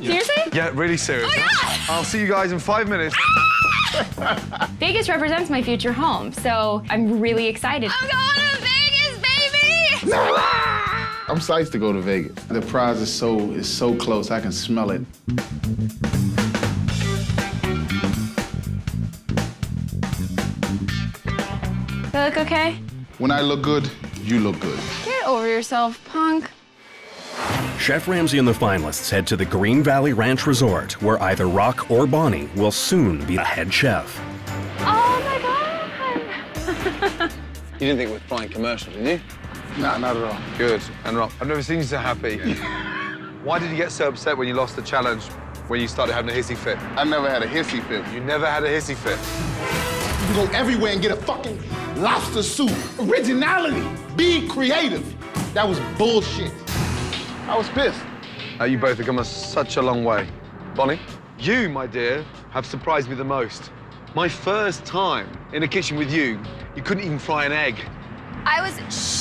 Seriously? Yeah, really serious. Oh, I'll see you guys in five minutes. Vegas represents my future home, so I'm really excited. I'm going to Vegas, baby! I'm psyched to go to Vegas. The prize is so is so close. I can smell it. You look okay? When I look good, you look good. Get over yourself, punk. Chef Ramsay and the finalists head to the Green Valley Ranch Resort, where either Rock or Bonnie will soon be the head chef. Oh my god! You didn't think it was flying commercial, did you? Nah, not at all. Good. And Rob, I've never seen you so happy. Why did you get so upset when you lost the challenge, when you started having a hissy fit? I never had a hissy fit. You never had a hissy fit. You can go everywhere and get a fucking lobster soup. Originality. Be creative. That was bullshit. I was pissed. Uh, you both have come a, such a long way. Bonnie, you, my dear, have surprised me the most. My first time in a kitchen with you, you couldn't even fry an egg. I was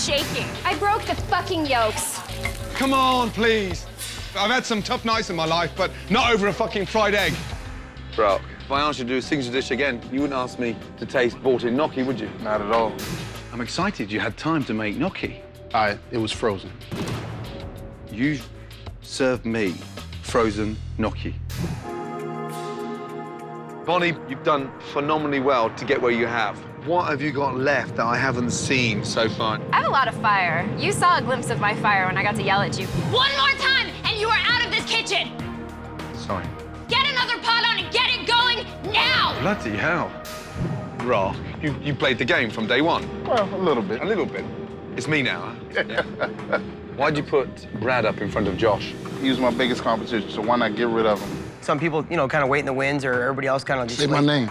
shaking. I broke the fucking yolks. Come on, please. I've had some tough nights in my life, but not over a fucking fried egg. Brock, if I asked you to do a signature dish again, you wouldn't ask me to taste bought-in gnocchi, would you? Not at all. I'm excited you had time to make gnocchi. I, it was frozen. You served me frozen gnocchi. Bonnie, you've done phenomenally well to get where you have. What have you got left that I haven't seen so far? I have a lot of fire. You saw a glimpse of my fire when I got to yell at you. One more time, and you are out of this kitchen. Sorry. Get another pot on and get it going now. Bloody hell. Rock, you, you played the game from day one? Well, a little bit. A little bit. It's me now, huh? Yeah. Why'd you put Brad up in front of Josh? He was my biggest competition, so why not get rid of him? Some people, you know, kind of wait in the wings, or everybody else kind of just Say my name.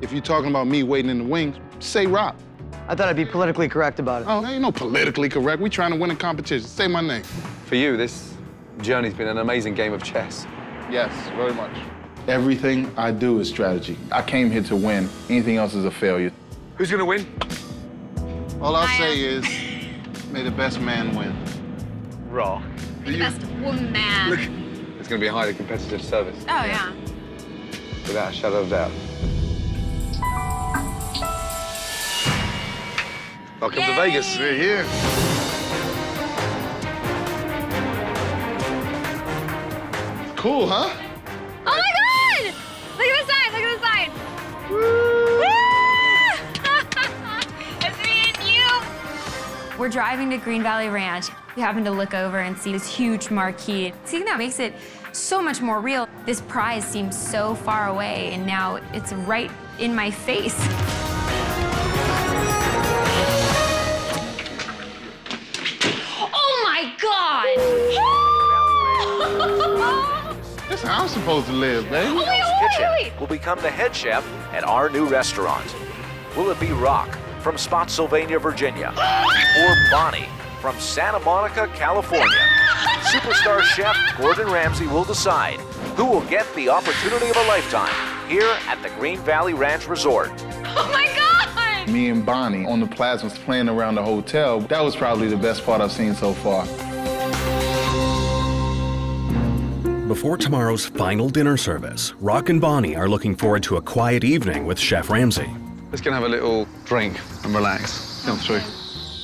If you're talking about me waiting in the wings, say Rock. I thought I'd be politically correct about it. Oh, there ain't no politically correct. We trying to win a competition. Say my name. For you, this journey's been an amazing game of chess. Yes, very much. Everything I do is strategy. I came here to win. Anything else is a failure. Who's gonna win? All I'll say is, may the best man win. Raw. The best woman. Look, it's gonna be a highly competitive service, Oh, yeah. without a shadow of doubt. Welcome to Vegas. We're here. Cool, huh? We're driving to Green Valley Ranch. We happen to look over and see this huge marquee. Seeing that makes it so much more real. This prize seems so far away, and now it's right in my face. Oh my god! That's how I'm supposed to live, baby. Oh, wait, wait, Kitchen wait, wait. will become the head chef at our new restaurant. Will it be Rock from Spotsylvania, Virginia? Or Bonnie from Santa Monica, California? Superstar chef Gordon Ramsay will decide who will get the opportunity of a lifetime here at the Green Valley Ranch Resort. Oh my god! Me and Bonnie on the plasmas playing around the hotel, that was probably the best part I've seen so far. Before tomorrow's final dinner service, Rock and Bonnie are looking forward to a quiet evening with Chef Ramsay. Let's go have a little drink and relax. Come through.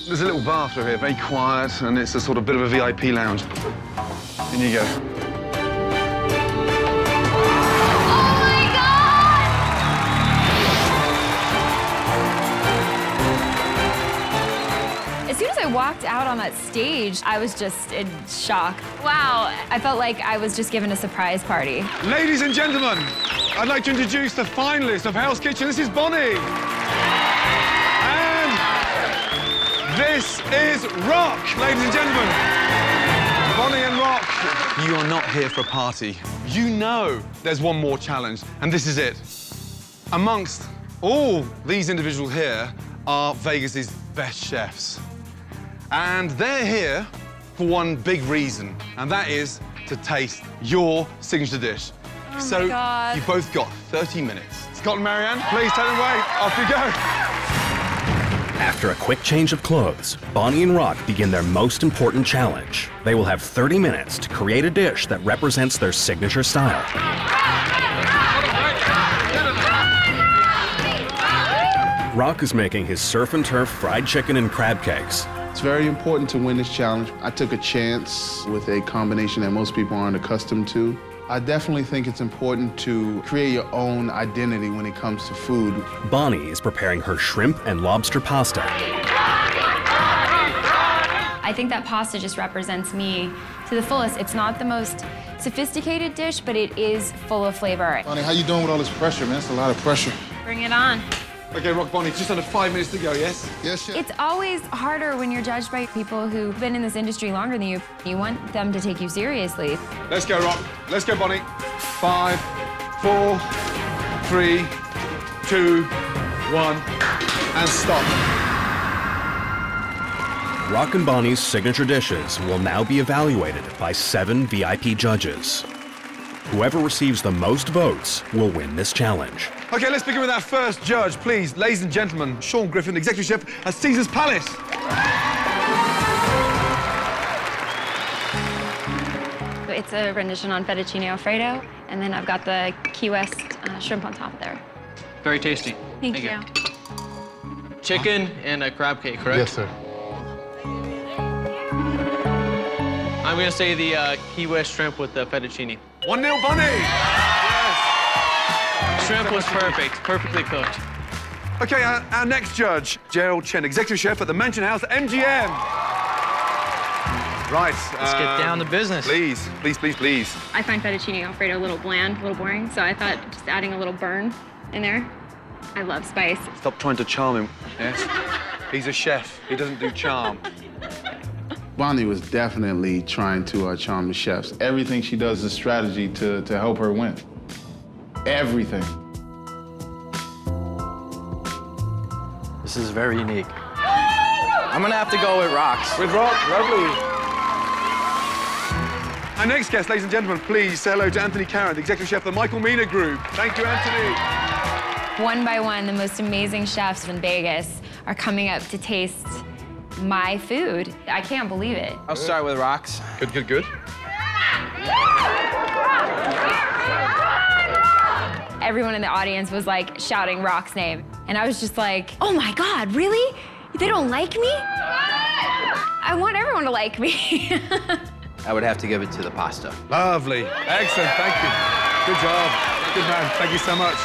There's a little bar through here, very quiet, and it's a sort of bit of a VIP lounge. In you go. I walked out on that stage, I was just in shock. Wow, I felt like I was just given a surprise party. Ladies and gentlemen, I'd like to introduce the finalist of Hell's Kitchen. This is Bonnie. And this is Rock, ladies and gentlemen. Bonnie and Rock, you are not here for a party. You know there's one more challenge, and this is it. Amongst all these individuals here are Vegas's best chefs. And they're here for one big reason, and that is to taste your signature dish. Oh so my God. you've both got 30 minutes. Scott and Mary-Ann, please take them away. Off you go. After a quick change of clothes, Bonnie and Rock begin their most important challenge. They will have 30 minutes to create a dish that represents their signature style. Rock is making his surf and turf fried chicken and crab cakes. It's very important to win this challenge. I took a chance with a combination that most people aren't accustomed to. I definitely think it's important to create your own identity when it comes to food. Bonnie is preparing her shrimp and lobster pasta. I think that pasta just represents me to the fullest. It's not the most sophisticated dish, but it is full of flavor. Bonnie, how you doing with all this pressure, man? It's a lot of pressure. Bring it on. Okay, Rock Bonnie, just under five minutes to go, yes? Yes, chef. It's always harder when you're judged by people who've been in this industry longer than you. You want them to take you seriously. Let's go, Rock. Let's go, Bonnie. Five, four, three, two, one, and stop. Rock and Bonnie's signature dishes will now be evaluated by seven VIP judges. Whoever receives the most votes will win this challenge. Okay, let's begin with our first judge, please. Ladies and gentlemen, Sean Griffin, Executive Chef at Caesar's Palace. It's a rendition on fettuccine alfredo, and then I've got the Key West uh, shrimp on top there. Very tasty. Thank, you. Chicken and a crab cake, correct? Yes, sir. I'm gonna say the uh, Key West shrimp with the fettuccine. One nil, Bunny. Shrimp was perfect, perfectly cooked. Okay, our, our next judge, Gerald Chen, Executive Chef at the Mansion House MGM. Right. Let's get down to business. Please, please, please, please. I find fettuccine alfredo a little bland, a little boring, so I thought just adding a little burn in there. I love spice. Stop trying to charm him. Yes. He's a chef. He doesn't do charm. Bonnie was definitely trying to uh, charm the chefs. Everything she does is strategy to, to help her win. Everything. This is very unique. I'm gonna have to go with rocks. With rock, lovely. Our next guest, ladies and gentlemen, please say hello to Anthony Karen, the Executive Chef of the Michael Mina Group. Thank you, Anthony. One by one, the most amazing chefs in Vegas are coming up to taste my food. I can't believe it. I'll start with rocks. Good, good, good. Everyone in the audience was like shouting Rock's name. And I was just like, oh my God, really? They don't like me? I want everyone to like me. I would have to give it to the pasta. Lovely. Excellent. Thank you. Good job. Good man. Thank you so much.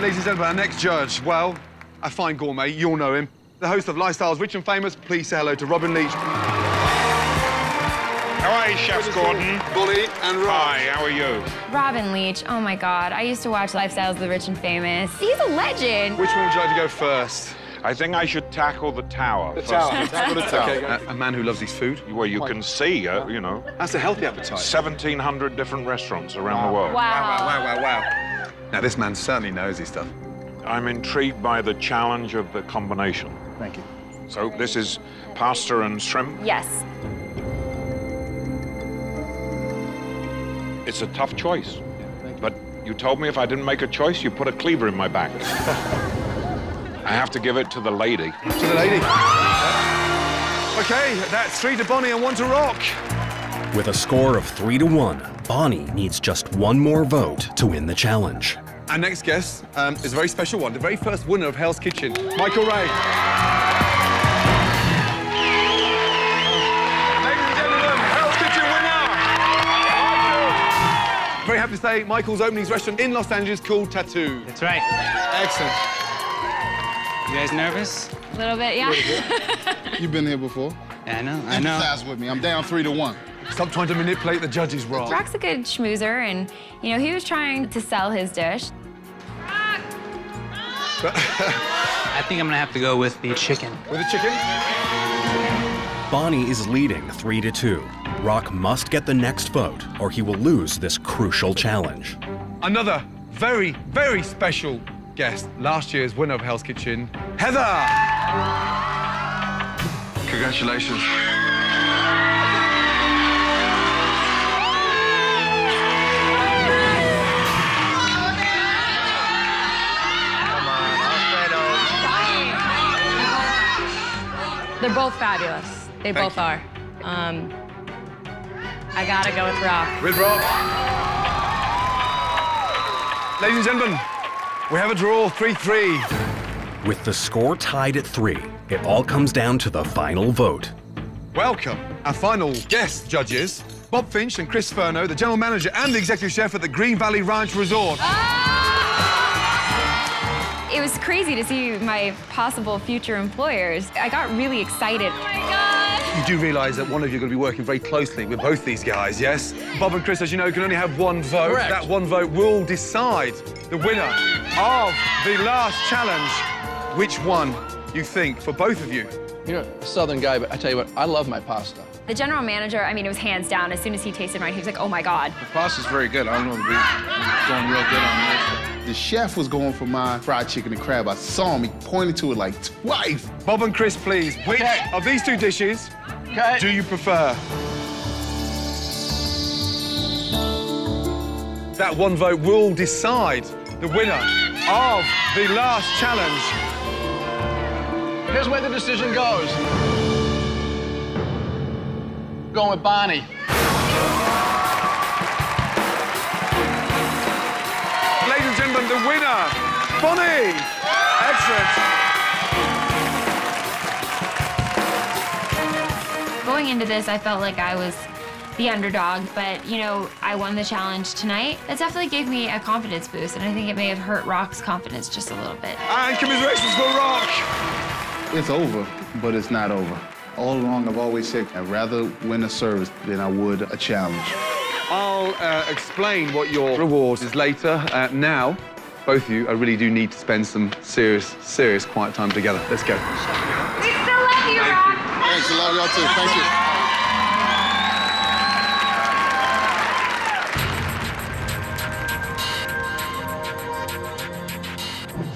Ladies and gentlemen, our next judge, well, a fine gourmet. You'll know him. The host of Lifestyles Rich and Famous. Please say hello to Robin Leach. How are you, Chef Gordon? Bully and Rob. Hi, how are you? Robin Leach, oh my God. I used to watch Lifestyles of the Rich and Famous. He's a legend. Which one would you like to go first? I think I should tackle the tower. The first. tower. Tackle the tower. Okay, a, a man who loves his food. Well, you can see, uh, you know. That's a healthy appetite. 1,700 different restaurants around the world. Wow, wow, wow, wow, wow. Now, this man certainly knows his stuff. I'm intrigued by the challenge of the combination. Thank you. So this is pasta and shrimp. Yes. It's a tough choice. But you told me if I didn't make a choice, you put a cleaver in my back. I have to give it to the lady. To the lady. Okay, that's three to Bonnie and one to Rock. With a score of three to one, Bonnie needs just one more vote to win the challenge. Our next guest um, is a very special one, the very first winner of Hell's Kitchen, Michael Wray. Happy to say Michael's opening his restaurant in Los Angeles called Tatu. That's right. Excellent. You guys nervous? A little bit, yeah. You've been here before. Yeah, I know. I know. Empathize with me. I'm down three to one. Stop trying to manipulate the judges, Rock. Rock's a good schmoozer, and, you know, he was trying to sell his dish. I think I'm gonna have to go with the chicken. With the chicken? Bonnie is leading three to two. Rock must get the next vote, or he will lose this crucial challenge. Another very, very special guest, last year's winner of Hell's Kitchen, Heather. Congratulations. They're both fabulous. They both are. Um, I gotta go with Rock. With Rock. Ladies and gentlemen, we have a draw, 3-3. With the score tied at three, it all comes down to the final vote. Welcome, our final guest judges, Bob Finch and Chris Furno, the general manager and the executive chef at the Green Valley Ranch Resort. Ah! It was crazy to see my possible future employers. I got really excited. Oh my God! You do realize that one of you are going to be working very closely with both these guys, yes? Bob and Chris, as you know, can only have one vote. Correct. That one vote will decide the winner of the last challenge. Which one you think for both of you? You're a southern guy, but I tell you what, I love my pasta. The general manager, I mean, it was hands down. As soon as he tasted mine, he was like, oh my God. The pasta's very good. I don't know if we're going real good on this. The chef was going for my fried chicken and crab. I saw him. He pointed to it like twice. Bob and Chris, please. Which of these two dishes do you prefer? That one vote will decide the winner of the last challenge. Here's where the decision goes. Going with Barney. Ladies and gentlemen, the winner, Bonnie. Excellent. Going into this, I felt like I was the underdog, but you know, I won the challenge tonight. That definitely gave me a confidence boost, and I think it may have hurt Rock's confidence just a little bit. And commiserations for Rock. It's over, but it's not over. All along, I've always said I'd rather win a service than I would a challenge. I'll uh, explain what your reward is later. Uh, now, both of you, I really do need to spend some serious, serious quiet time together. Let's go. We still love you, Rock. Thanks, I love y'all too. Thank you.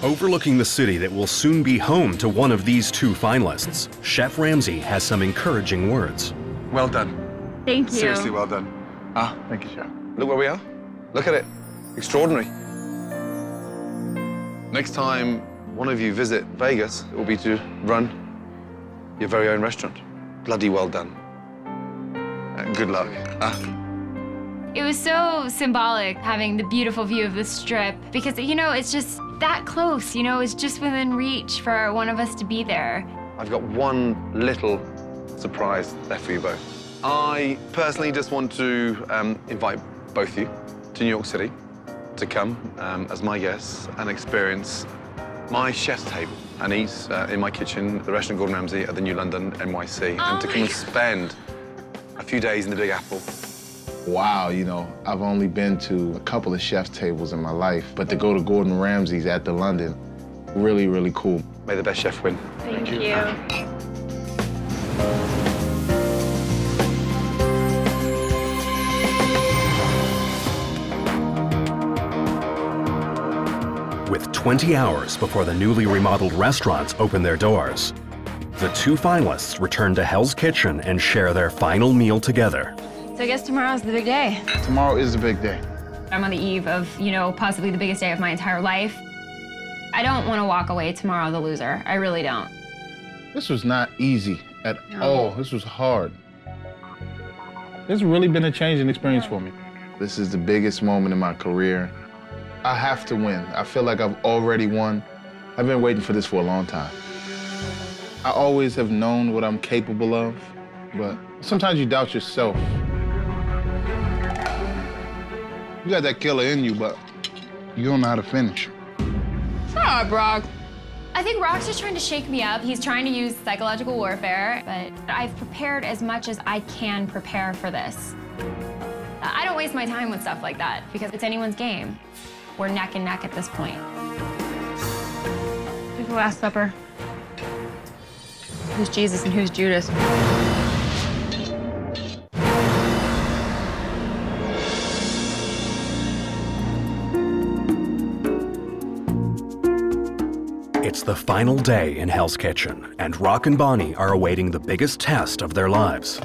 Overlooking the city that will soon be home to one of these two finalists, Chef Ramsay has some encouraging words. Well done. Thank you. Seriously, well done. Ah, thank you, Chef. Look where we are. Look at it. Extraordinary. Next time one of you visit Vegas, it will be to run your very own restaurant. Bloody well done. Uh, good luck. Ah. It was so symbolic having the beautiful view of the strip because, you know, it's just that close, you know, it's just within reach for one of us to be there. I've got one little surprise left for you both. I personally just want to um, invite both of you to New York City to come um, as my guests and experience my chef's table and eat uh, in my kitchen at the restaurant Gordon Ramsay at the New London NYC and to come and spend a few days in the Big Apple. Wow, you know, I've only been to a couple of chef's tables in my life, but to go to Gordon Ramsay's at the London, really, really cool. May the best chef win. Thank, you. With 20 hours before the newly remodeled restaurants open their doors, the two finalists return to Hell's Kitchen and share their final meal together. So I guess tomorrow's the big day. Tomorrow is the big day. I'm on the eve of, you know, possibly the biggest day of my entire life. I don't want to walk away tomorrow the loser. I really don't. This was not easy at No. all. This was hard. This has really been a changing experience for me. This is the biggest moment in my career. I have to win. I feel like I've already won. I've been waiting for this for a long time. I always have known what I'm capable of, but sometimes you doubt yourself. You got that killer in you, but you don't know how to finish. Stop, Brock. I think Rock's just trying to shake me up. He's trying to use psychological warfare, but I've prepared as much as I can prepare for this. I don't waste my time with stuff like that because it's anyone's game. We're neck and neck at this point. Who's the Last Supper? Who's Jesus and who's Judas? It's the final day in Hell's Kitchen, and Rock and Bonnie are awaiting the biggest test of their lives.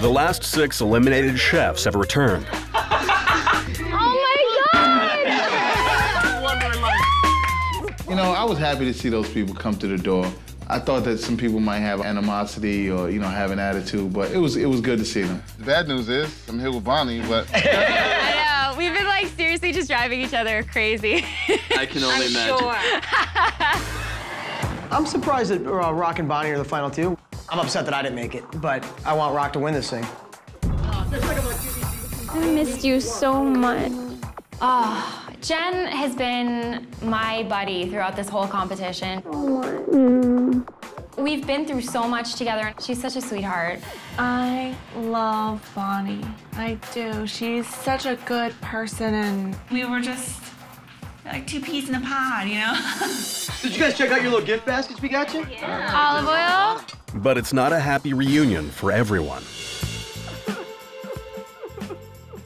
The last six eliminated chefs have returned. Oh my God! You know, I was happy to see those people come to the door. I thought that some people might have animosity or, you know, have an attitude, but it was it was good to see them. The bad news is I'm here with Bonnie, but I know. We've been like seriously just driving each other crazy. I can only imagine. I'm surprised that uh, Rock and Bonnie are the final two. I'm upset that I didn't make it, but I want Rock to win this thing. I missed you so much. Ah, Jen has been my buddy throughout this whole competition. We've been through so much together. And she's such a sweetheart. I love Bonnie. I do. She's such a good person, and we were just like two peas in a pod, you know? Did you guys check out your little gift baskets we got you? Yeah. Olive oil? But it's not a happy reunion for everyone.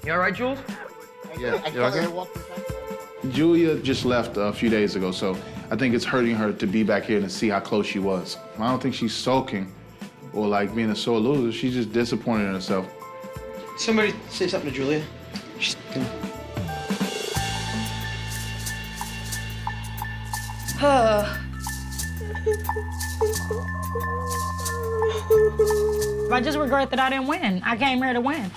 You all right, Jules? Yeah, you okay? Julia just left a few days ago, so I think it's hurting her to be back here and see how close she was. I don't think she's sulking or like being a sore loser. She's just disappointed in herself. Somebody say something to Julia. She's... I just regret that I didn't win. I came here to win.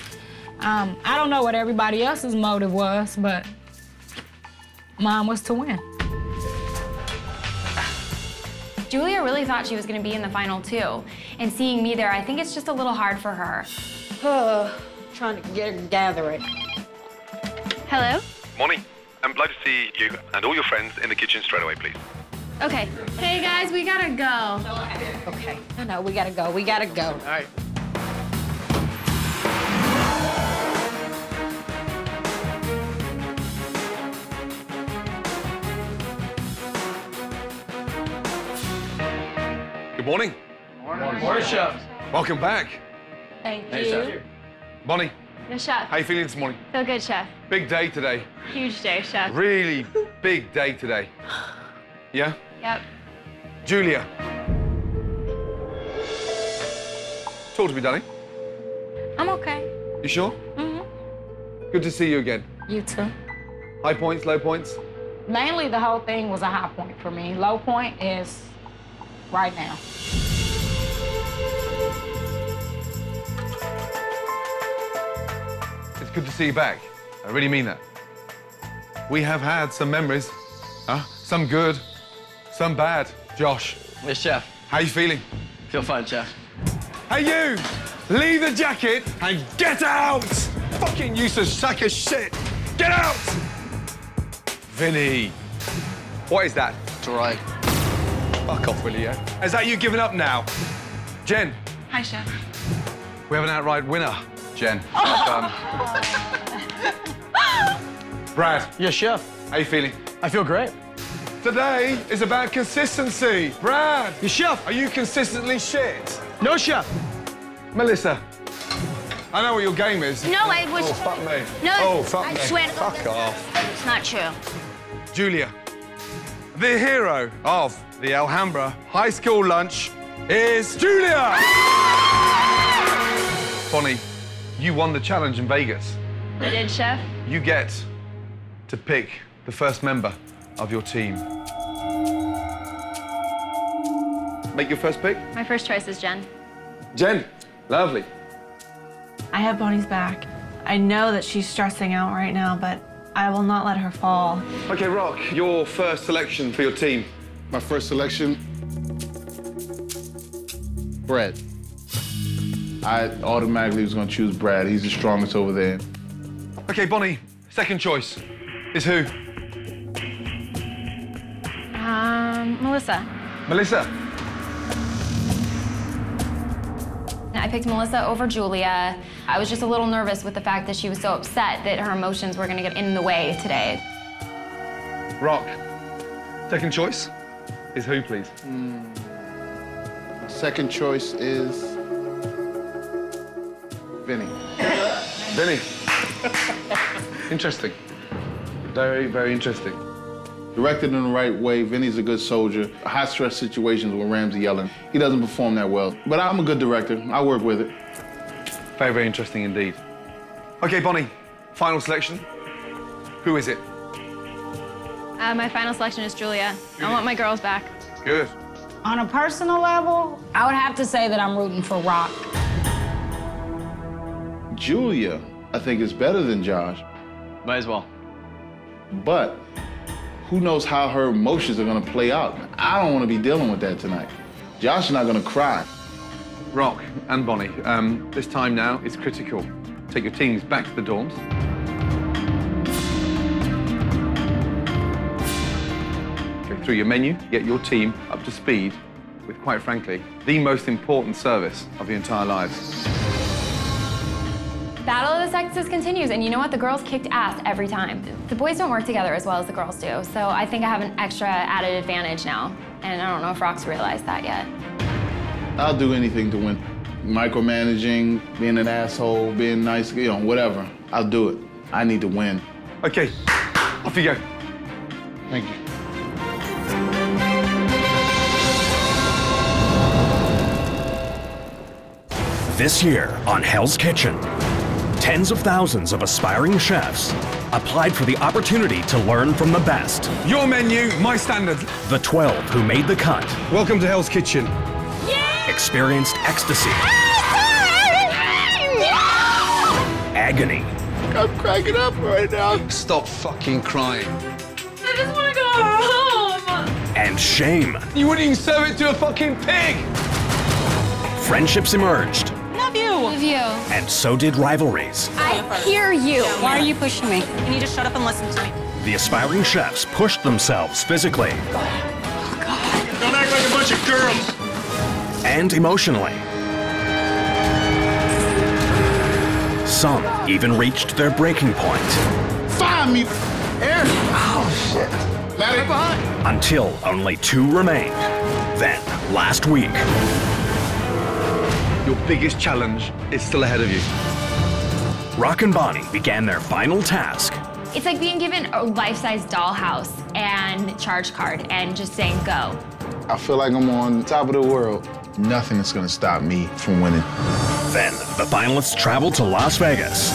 Um, I don't know what everybody else's motive was, but mine was to win. Julia really thought she was going to be in the final two. And seeing me there, I think it's just a little hard for her. Trying to get her to gather it. Hello? Morning. I'm glad to see you and all your friends in the kitchen straight away, please. Okay. Hey, guys, we gotta go. Okay. No, know, we gotta go. We gotta go. All right. Good morning. Morning. Morning, Chef. Welcome back. Thank Hey, Chef. Bonnie, Yes, chef. how you feeling this morning? Feel good, chef. Big day today. Huge day, chef. Really big day today. Yeah? Yep. Julia. Talk to me, darling. I'm okay. You sure? Mm-hmm. Good to see you again. You too. High points, low points? Mainly, the whole thing was a high point for me. Low point is right now. It's good to see you back. I really mean that. We have had some memories. Huh? Some good, some bad. Josh. Yes, chef. How you feeling? Feel fine, chef. Hey, you! Leave the jacket and get out! Fucking useless sack of shit! Get out! Vinny. What is that? It's all right. Fuck off, will you, yeah? Is that you giving up now? Jen, Hi, Chef. we have an outright winner. Jen. Oh. well done. Brad. Yes, chef. How you feeling? I feel great. Today is about consistency. Brad. Yes, chef. Are you consistently shit? No, chef. Melissa. I know what your game is. No, I was. Oh, fuck me. No, Oh, fuck I me. swear to God, Fuck off. It's not true. Julia. The hero of the Alhambra High School lunch is Julia! Bonnie, you won the challenge in Vegas. I did, chef. You get to pick the first member of your team. Make your first pick. My first choice is Jen. Jen. Lovely. I have Bonnie's back. I know that she's stressing out right now, but I will not let her fall. Okay, Rock, your first selection for your team. My first selection, Brad. I automatically was gonna choose Brad. He's the strongest over there. Okay, Bonnie, second choice is who? Um, Melissa. Melissa. I picked Melissa over Julia. I was just a little nervous with the fact that she was so upset that her emotions were going to get in the way today. Rock. Second choice is who, please? Second choice is Vinny. Vinny. interesting. Very, very interesting. Directed in the right way, Vinny's a good soldier. High stress situations with Ramsay yelling. He doesn't perform that well. But I'm a good director. I work with it. Very, very interesting indeed. Okay, Bonnie, final selection. Who is it? Uh, my final selection is Julia. I want my girls back. Good. On a personal level, I would have to say that I'm rooting for Rock. Julia, I think, is better than Josh. Might as well. But who knows how her emotions are gonna play out? I don't wanna be dealing with that tonight. Josh is not gonna cry. Rock and Bonnie, um, this time now is critical. Take your teams back to the dorms. Go through your menu, get your team up to speed with, quite frankly, the most important service of your entire lives. Battle of the Sexes continues, and you know what? The girls kicked ass every time. The boys don't work together as well as the girls do, so I think I have an extra added advantage now. And I don't know if Rock's realized that yet. I'll do anything to win. Micromanaging, being an asshole, being nice, you know, whatever. I'll do it. I need to win. Okay, off you go. Thank you. This year on Hell's Kitchen, tens of thousands of aspiring chefs applied for the opportunity to learn from the best. Your menu, my standard. The 12 who made the cut Welcome to Hell's Kitchen. experienced ecstasy, agony, I'm cracking up right now. Stop fucking crying. I just want to go home. and shame. You wouldn't even serve it to a fucking pig. Friendships emerged, Love you. Love you. and so did rivalries. I hear you. Why are you pushing me? You need to shut up and listen to me. The aspiring chefs pushed themselves physically Oh, God. Don't act like a bunch of girls. and emotionally. Some even reached their breaking point Fire me! Air! Oh, shit. Maddie, behind. until only two remained. Then, last week, Your biggest challenge is still ahead of you. Rock and Bonnie began their final task It's like being given a life-size dollhouse and charge card and just saying go. I feel like I'm on top of the world. Nothing is gonna stop me from winning. Then, the finalists traveled to Las Vegas,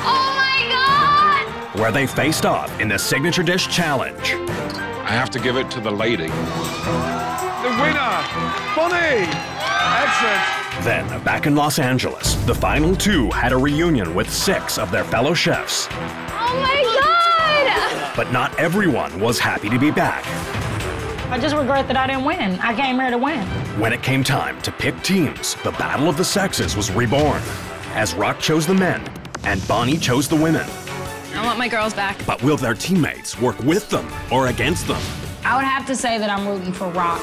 Oh my god! where they faced off in the Signature Dish Challenge. I have to give it to the lady. The winner, Bonnie. Excellent. Then, back in Los Angeles, the final two had a reunion with six of their fellow chefs. Oh my god! But not everyone was happy to be back. I just regret that I didn't win. I came here to win. When it came time to pick teams, the battle of the sexes was reborn, as Rock chose the men and Bonnie chose the women. I want my girls back. But will their teammates work with them or against them? I would have to say that I'm rooting for Rock.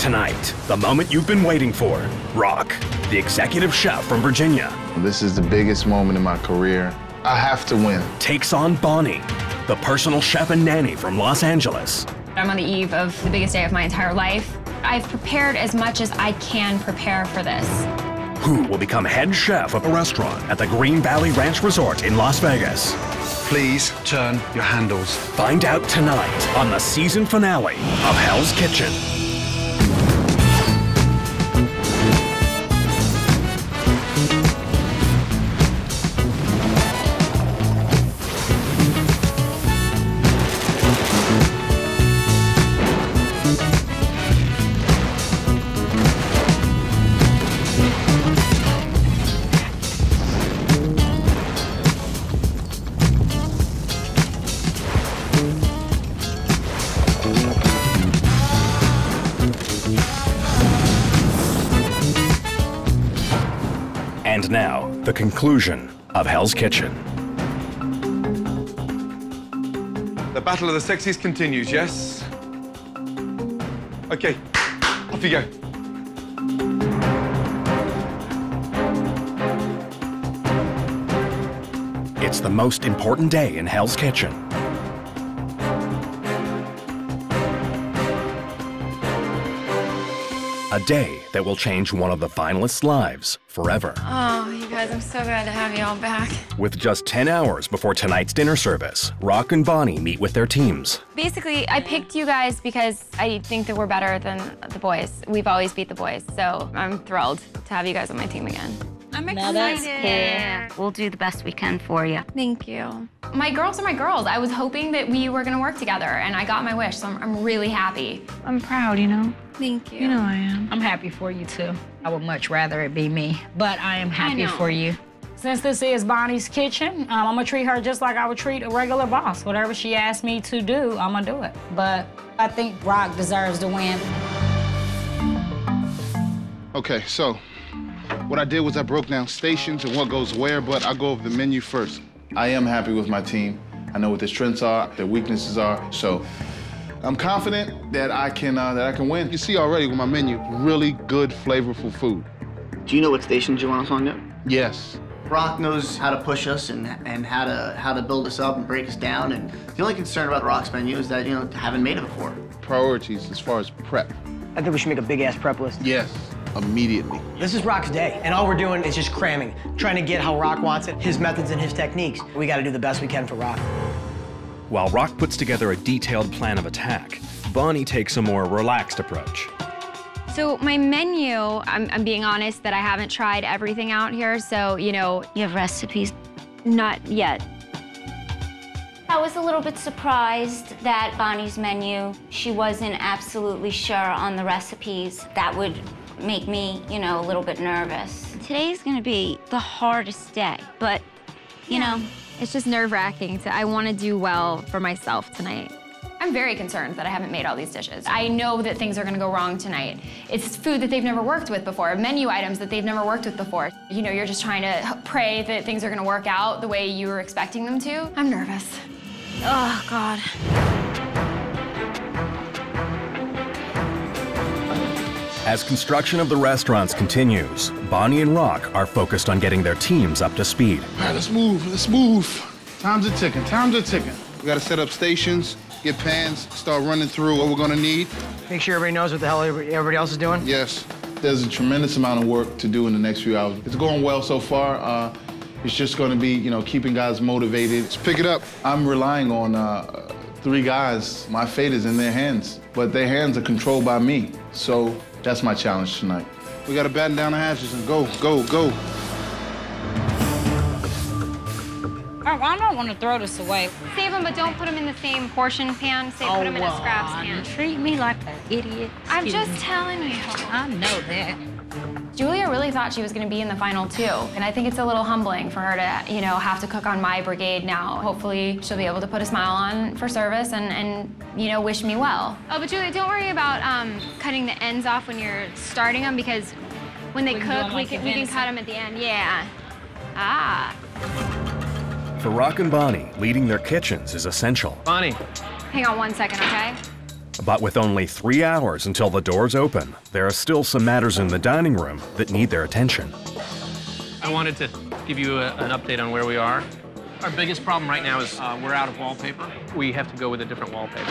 Tonight, the moment you've been waiting for. Rock, the executive chef from Virginia, This is the biggest moment in my career. I have to win. takes on Bonnie, the personal chef and nanny from Los Angeles. I'm on the eve of the biggest day of my entire life. I've prepared as much as I can prepare for this. Who will become head chef of a restaurant at the Green Valley Ranch Resort in Las Vegas? Please turn your handles. Find out tonight on the season finale of Hell's Kitchen. Conclusion of Hell's Kitchen. The battle of the sexes continues, yes? Okay, off you go. It's the most important day in Hell's Kitchen. A day that will change one of the finalists' lives forever. Oh, you guys, I'm so glad to have you all back. With just 10 hours before tonight's dinner service, Rock and Bonnie meet with their teams. Basically, I picked you guys because I think that we're better than the boys. We've always beat the boys, so I'm thrilled to have you guys on my team again. I'm Now that's excited. We'll do the best we can for you. Thank you. My girls are my girls. I was hoping that we were gonna work together, and I got my wish, so I'm, I'm really happy. I'm proud, you know? Thank you. You know I am. I'm happy for you too. I would much rather it be me, but I am happy know. for you. Since this is Bonnie's kitchen, um, I'm gonna treat her just like I would treat a regular boss. Whatever she asks me to do, I'm gonna do it. But I think Rock deserves to win. Okay, so what I did was I broke down stations and what goes where, but I'll go over the menu first. I am happy with my team. I know what their strengths are, their weaknesses are, so I'm confident that I can uh, that I can win. You see already with my menu, really good, flavorful food. Do you know what stations you want us on yet? Yes. Rock knows how to push us and, and how to how to build us up and break us down. And the only concern about Rock's menu is that you know haven't made it before. Priorities as far as prep. I think we should make a big ass prep list. Yes. Immediately. This is Rock's day, and all we're doing is just cramming, trying to get how Rock wants it, his methods and his techniques. We got to do the best we can for Rock. While Rock puts together a detailed plan of attack, Bonnie takes a more relaxed approach. So my menu, I'm, I'm being honest that I haven't tried everything out here. So, you know, You have recipes? not yet. I was a little bit surprised that Bonnie's menu, she wasn't absolutely sure on the recipes. That would make me, you know, a little bit nervous. Today's gonna be the hardest day, but, you know. It's just nerve wracking. To I want to do well for myself tonight. I'm very concerned that I haven't made all these dishes. I know that things are gonna go wrong tonight. It's food that they've never worked with before, menu items that they've never worked with before. You know, you're just trying to pray that things are gonna work out the way you were expecting them to. I'm nervous. Oh, God. As construction of the restaurants continues, Bonnie and Rock are focused on getting their teams up to speed. All right, let's move, let's move. Time's a ticking, time's a ticking. We gotta set up stations, get pans, start running through what we're gonna need. Make sure everybody knows what the hell everybody everybody else is doing. Yes, there's a tremendous amount of work to do in the next few hours. It's going well so far. Uh, it's just gonna be, you know, keeping guys motivated. Let's pick it up. I'm relying on uh, three guys. My fate is in their hands, but their hands are controlled by me. So that's my challenge tonight. We gotta batten down the hatches and go, go, go. Oh, I don't want to throw this away. Save them, but don't put them in the same portion pan. Say, put them in a scraps oh, pan. Treat me like an idiot. I'm Excuse just me. telling you. I know that. Julia really thought she was going to be in the final two, and I think it's a little humbling for her to, you know, have to cook on my brigade now. Hopefully, she'll be able to put a smile on for service and, and you know, wish me well. Oh, but Julia, don't worry about um, cutting the ends off when you're starting them because when they When cook, we like, can, we can cut them at the end. Yeah. Ah. For Rock and Bonnie, leading their kitchens is essential. Bonnie. Hang on one second, okay? But with only three hours until the doors open, there are still some matters in the dining room that need their attention. I wanted to give you a, an update on where we are. Our biggest problem right now is uh, we're out of wallpaper. We have to go with a different wallpaper.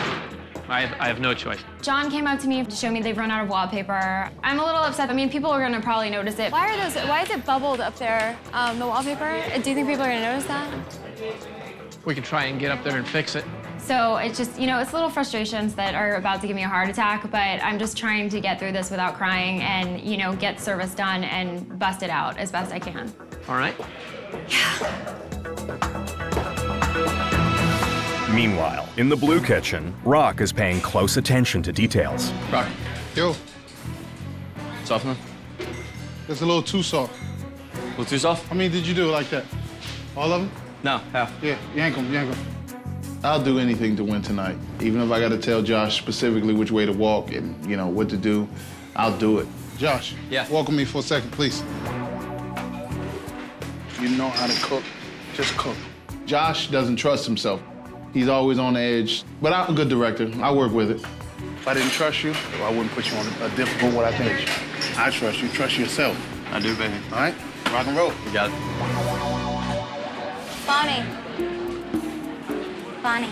I have, I have no choice. John came up to me to show me they've run out of wallpaper. I'm a little upset. I mean, people are gonna probably notice it. Why are those? Why is it bubbled up there? Um, the wallpaper. Do you think people are gonna notice that? We can try and get up there and fix it. So it's just, you know, it's little frustrations that are about to give me a heart attack, but I'm just trying to get through this without crying and, you know, get service done and bust it out as best I can. All right? Yeah. Meanwhile, in the blue kitchen, Rock is paying close attention to details. Rock. Yo, Soften that's a little too soft. A little too soft? How many did you do it like that? All of them? No, half. Yeah, yank them, yank them. I'll do anything to win tonight. Even if I gotta tell Josh specifically which way to walk and, you know, what to do, I'll do it. Josh, Yeah. walk with me for a second, please. You know how to cook, just cook. Josh doesn't trust himself. He's always on the edge, but I'm a good director. I work with it. If I didn't trust you, I wouldn't put you on a difficult what I think. I trust you. Trust yourself. I do, baby. All right? Rock and roll. You got it. Bonnie. Bonnie.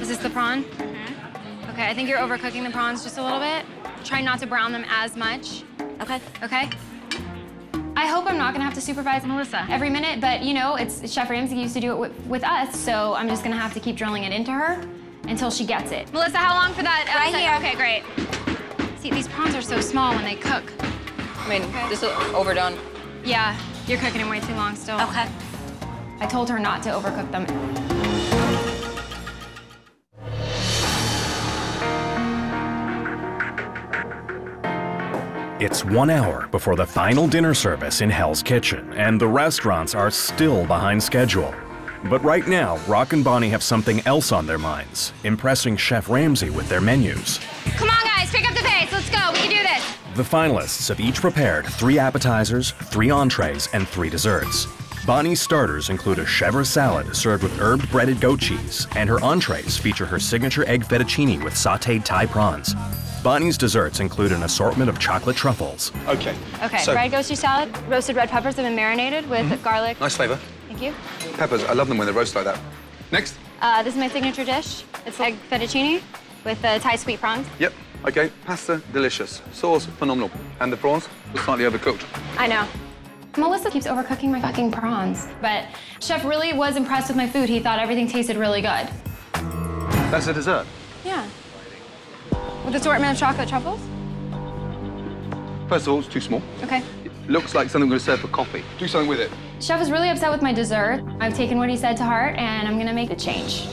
Is this the prawn? Mm-hmm. Okay, I think you're overcooking the prawns just a little bit. Try not to brown them as much. Okay. Okay? I hope I'm not gonna have to supervise Melissa every minute, but you know, it's Chef Ramsay used to do it with, with us, so I'm just gonna have to keep drilling it into her until she gets it. Melissa, how long for that? Right sec- here. Okay, great. See, these prawns are so small when they cook. I mean, this is overdone. Yeah, you're cooking them way too long still. Okay. I told her not to overcook them. It's one hour before the final dinner service in Hell's Kitchen, and the restaurants are still behind schedule. But right now, Rock and Bonnie have something else on their minds, impressing Chef Ramsay with their menus. Come on, guys, pick up the pace. Let's go. We can do this. The finalists have each prepared three appetizers, three entrees, and three desserts. Bonnie's starters include a chèvre salad served with herb breaded goat cheese, and her entrees feature her signature egg fettuccine with sauteed Thai prawns. Bonnie's desserts include an assortment of chocolate truffles. Okay. Okay, So- fried goat cheese salad. Roasted red peppers have been marinated with garlic. Nice flavour. Thank you. Peppers, I love them when they're roasted like that. Next. Uh, this is my signature dish. It's egg fettuccine with the Thai sweet prawns. Yep. Okay, pasta, delicious. Sauce, phenomenal. And the prawns were slightly overcooked. I know. Melissa keeps overcooking my fucking prawns. But Chef really was impressed with my food. He thought everything tasted really good. That's a dessert. Yeah. With assortment of chocolate truffles? First of all, it's too small. Okay. Looks like something we're going to serve for coffee. Do something with it. Chef is really upset with my dessert. I've taken what he said to heart, and I'm gonna make a change.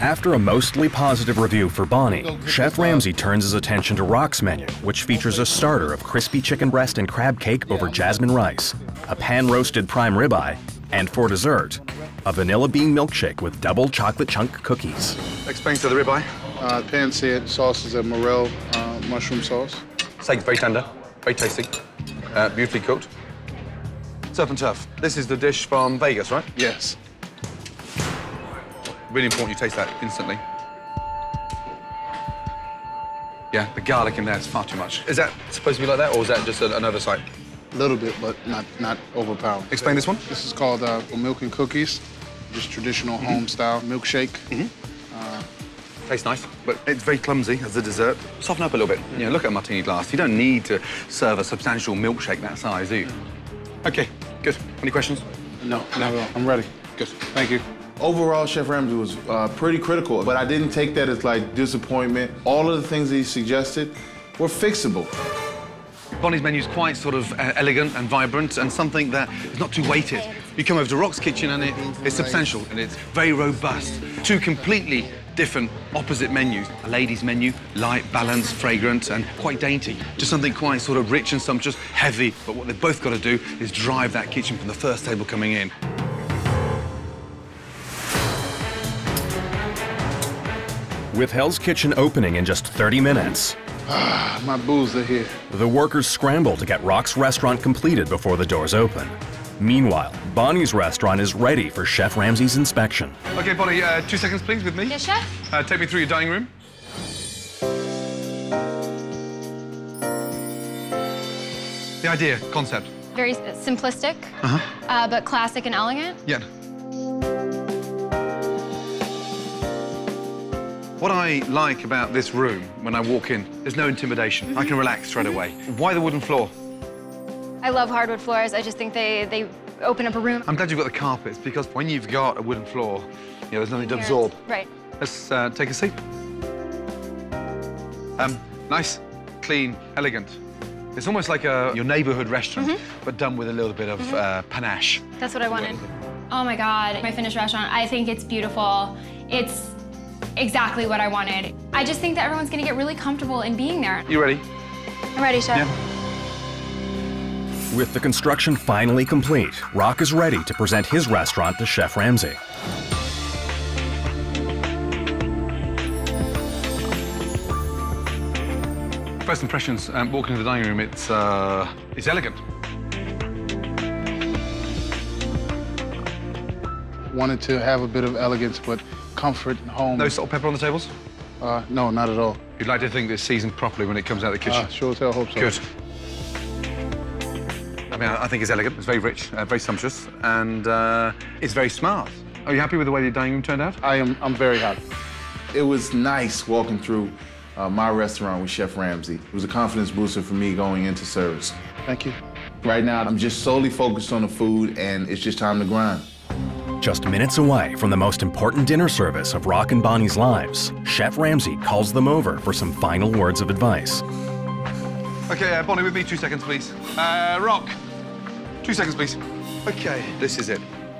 After a mostly positive review for Bonnie, Chef Ramsay turns his attention to Rock's menu, which features a starter of crispy chicken breast and crab cake over jasmine rice, a pan-roasted prime ribeye, and for dessert, a vanilla bean milkshake with double chocolate chunk cookies. Explain to the ribeye. Uh, pan-seared sauce is a morel uh, mushroom sauce. Steak very tender, very tasty, uh, beautifully cooked. Surf and turf. This is the dish from Vegas, right? Yes. Really important you taste that instantly. Yeah, the garlic in there is far too much. Is that supposed to be like that, or is that just a, an oversight? A little bit, but not not overpowering. Explain this one. This is called uh, milk and cookies, just traditional Mm-hmm. home-style milkshake. Uh, Tastes nice, but it's very clumsy as a dessert. Soften up a little bit. You know, look at a martini glass. You don't need to serve a substantial milkshake that size, do you? Okay, good. Any questions? No, no, I'm ready. Good. Thank you. Overall, Chef Ramsay was uh, pretty critical, but I didn't take that as like disappointment. All of the things that he suggested were fixable. Bonnie's menu is quite sort of uh, elegant and vibrant and something that is not too weighted. You come over to Rock's Kitchen and it, it's substantial and it's very robust. Two completely different opposite menus. A lady's menu, light, balanced, fragrant and quite dainty. Just something quite sort of rich and sumptuous, heavy. But what they've both got to do is drive that kitchen from the first table coming in. With Hell's Kitchen opening in just 30 minutes, Ah, my booze are here. the workers scramble to get Rock's restaurant completed before the doors open. Meanwhile, Bonnie's restaurant is ready for Chef Ramsay's inspection. Okay, Bonnie, uh, two seconds, please, with me. Yes, chef? Uh, take me through your dining room. The idea, concept. Very simplistic, Uh-huh. uh, but classic and elegant. Yeah. What I like about this room when I walk in, there's no intimidation. I can relax straight away. Why the wooden floor? I love hardwood floors. I just think they, they open up a room. I'm glad you've got the carpets because when you've got a wooden floor, you know, there's nothing to absorb. Right. Let's uh, take a seat. Um, nice, clean, elegant. It's almost like a, your neighborhood restaurant, but done with a little bit of uh, panache. That's what I wanted. Oh my God, my finished restaurant. I think it's beautiful. It's exactly what I wanted. I just think that everyone's gonna get really comfortable in being there. You ready? I'm ready, chef. Yeah. With the construction finally complete, Rock is ready to present his restaurant to Chef Ramsay. First impressions, um, walking into the dining room, it's, uh, it's elegant. Wanted to have a bit of elegance, but comfort and home. No salt, pepper on the tables? Uh, no, not at all. You'd like to think this seasoned properly when it comes out of the kitchen? Uh, sure as hell hope so. Good. I mean, I I think it's elegant, it's very rich, uh, very sumptuous, and uh, it's very smart. Are you happy with the way the dining room turned out? I am. I'm very happy. It was nice walking through uh, my restaurant with Chef Ramsay. It was a confidence booster for me going into service. Thank you. Right now, I'm just solely focused on the food, and it's just time to grind. Just minutes away from the most important dinner service of Rock and Bonnie's lives, Chef Ramsay calls them over for some final words of advice. Okay, uh, Bonnie, with me, two seconds, please. Uh, Rock, two seconds, please. Okay, this is it.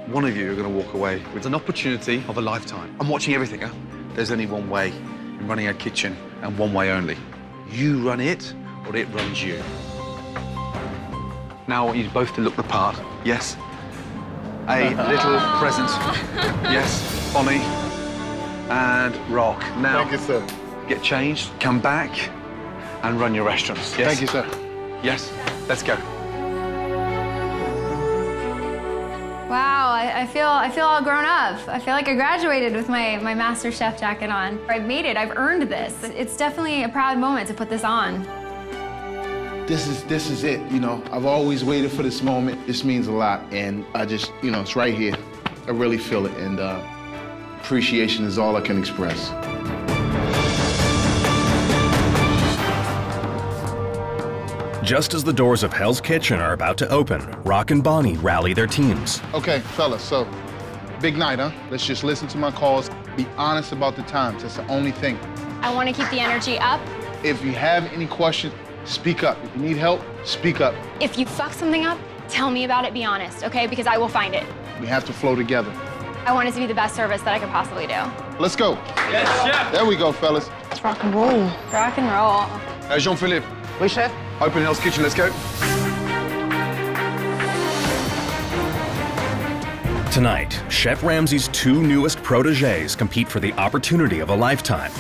One of you are going to walk away with an opportunity of a lifetime. I'm watching everything, huh? There's only one way in running a kitchen, and one way only. You run it, or it runs you. Now I want you both to look the part. Yes? A little present. Yes, Bonnie and Rock. Now, Thank you, sir. get changed, come back, and run your restaurants. Yes? Thank you, sir. Yes, let's go. Wow, I, I feel I feel all grown up. I feel like I graduated with my, my Master Chef jacket on. I've made it, I've earned this. It's definitely a proud moment to put this on this is this is it, you know. I've always waited for this moment. This means a lot, and I just, you know, it's right here. I really feel it, and uh, appreciation is all I can express. Just as the doors of Hell's Kitchen are about to open, Rock and Bonnie rally their teams. Okay, fellas, so big night, huh? Let's just listen to my calls. Be honest about the times. That's the only thing. I want to keep the energy up. If you have any questions, speak up. If you need help, speak up. If you fuck something up, tell me about it, be honest, okay? Because I will find it. We have to flow together. I want it to be the best service that I could possibly do. Let's go. Yes, chef. There we go, fellas. Let's rock and roll. Rock and roll. Uh, Jean-Philippe. Oui, chef. Open Hell's Kitchen, let's go. Tonight, Chef Ramsay's two newest proteges compete for the opportunity of a lifetime.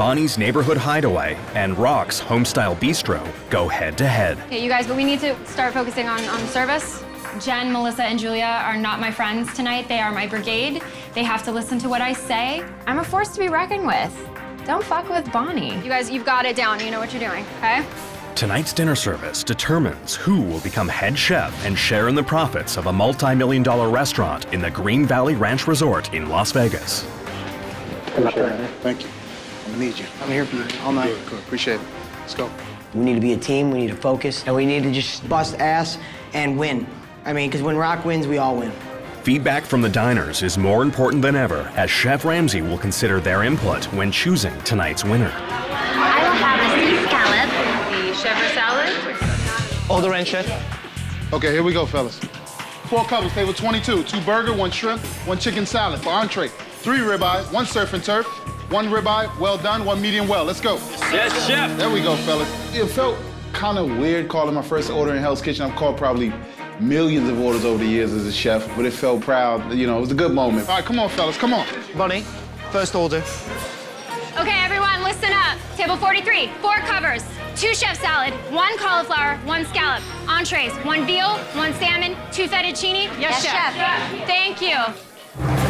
Bonnie's Neighborhood Hideaway and Rock's Homestyle Bistro go head to head. Okay, you guys, but we need to start focusing on, on service. Jen, Melissa, and Julia are not my friends tonight. They are my brigade. They have to listen to what I say. I'm a force to be reckoned with. Don't fuck with Bonnie. You guys, you've got it down. You know what you're doing, okay? Tonight's dinner service determines who will become head chef and share in the profits of a multi-million dollar restaurant in the Green Valley Ranch Resort in Las Vegas. Thank you. I'm gonna need you. I'm here for you all night. Good, good. Appreciate it. Let's go. We need to be a team, we need to focus, and we need to just bust ass and win. I mean, because when Rock wins, we all win. Feedback from the diners is more important than ever as Chef Ramsay will consider their input when choosing tonight's winner. I will have a sea scallop. The chèvre salad. All the ranch, chef. Okay, here we go, fellas. Four couples, table 22. Two burger, one shrimp, one chicken salad for entree. Three ribeye, one surf and turf, one ribeye, well done, one medium well. Let's go. Yes, chef. There we go, fellas. It felt kind of weird calling my first order in Hell's Kitchen. I've called probably millions of orders over the years as a chef, but it felt proud. You know, it was a good moment. All right, come on, fellas, come on. Bonnie, first order. Okay, everyone, listen up. Table 43, four covers, two chef salad, one cauliflower, one scallop, entrees, one veal, one salmon, two fettuccine. Yes, chef. Thank you.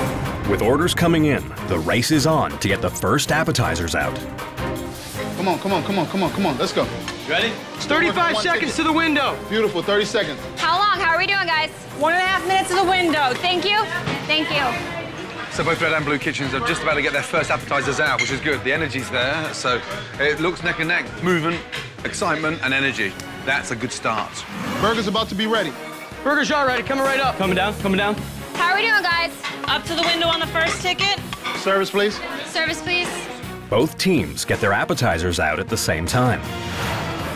With orders coming in, the race is on to get the first appetizers out. Come on, come on, come on, come on, come on. Let's go. Ready? It's 35 seconds to the window. Beautiful, 30 seconds. How long? How are we doing, guys? One and a half minutes to the window. Thank you. Thank you. So both Red and Blue Kitchens are just about to get their first appetizers out, which is good. The energy's there, so it looks neck and neck. Movement, excitement, and energy. That's a good start. Burger's about to be ready. Burger's all ready. Coming right up. Coming down. Coming down. How are we doing, guys? Up to the window on the first ticket. Service, please. Service, please. Both teams get their appetizers out at the same time.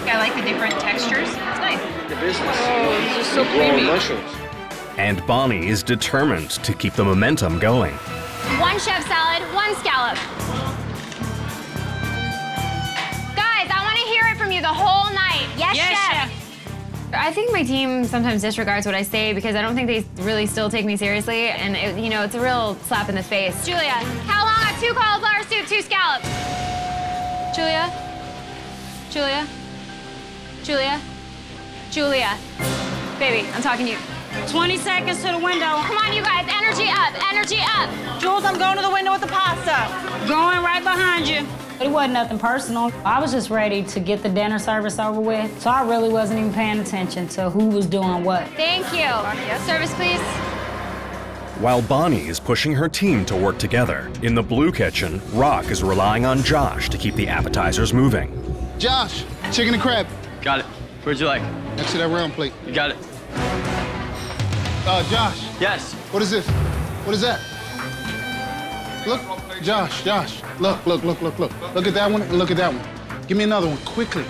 I like the different textures. It's nice. The business. Oh, these are so creamy. And Bonnie is determined to keep the momentum going. One chef salad, one scallop. Guys, I want to hear it from you the whole night. Yes, Yes, chef. I think my team sometimes disregards what I say because I don't think they really still take me seriously, and it, you know, it's a real slap in the face. Julia, how long two cauliflower soup, two scallops? Julia, Julia, Julia, Julia, baby, I'm talking to you. 20 seconds to the window. Come on, you guys, energy up, energy up. Jules, I'm going to the window with the pasta. Going right behind you. It wasn't nothing personal. I was just ready to get the dinner service over with, so I really wasn't even paying attention to who was doing what. Thank you. Service, please. While Bonnie is pushing her team to work together, in the Blue Kitchen, Rock is relying on Josh to keep the appetizers moving. Josh, chicken and crab. Got it. Where'd you like? Next to that round plate. You got it. Uh, Josh. Yes. What is this? What is that? Look, Josh, Josh. Look, look, look, look, look. Look at that one and look at that one. Give me another one, quickly.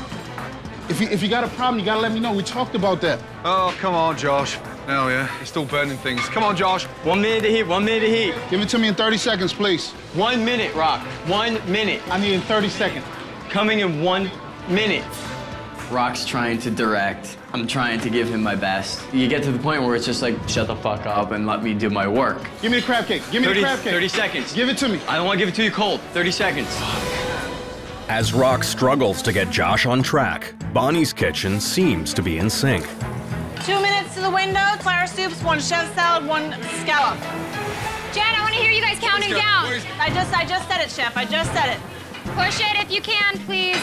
If you, if you got a problem, you gotta let me know. We talked about that. Oh, come on, Josh. Oh, yeah, he's still burning things. Come on, Josh. One minute to heat. One minute to heat. Give it to me in 30 seconds, please. One minute, Rock. One minute. I need in 30 seconds. Coming in one minute. Rock's trying to direct. I'm trying to give him my best. You get to the point where it's just like, shut the fuck up and let me do my work. Give me the crab cake. Give me 30, the crab cake. 30 seconds. Give it to me. I don't want to give it to you cold. 30 seconds. As Rock struggles to get Josh on track, Bonnie's kitchen seems to be in sync. Two minutes to the window. Clara soups, one chef salad, one scallop. Jen, I want to hear you guys counting down. I just, I just said it, chef. I just said it. Push it if you can, please.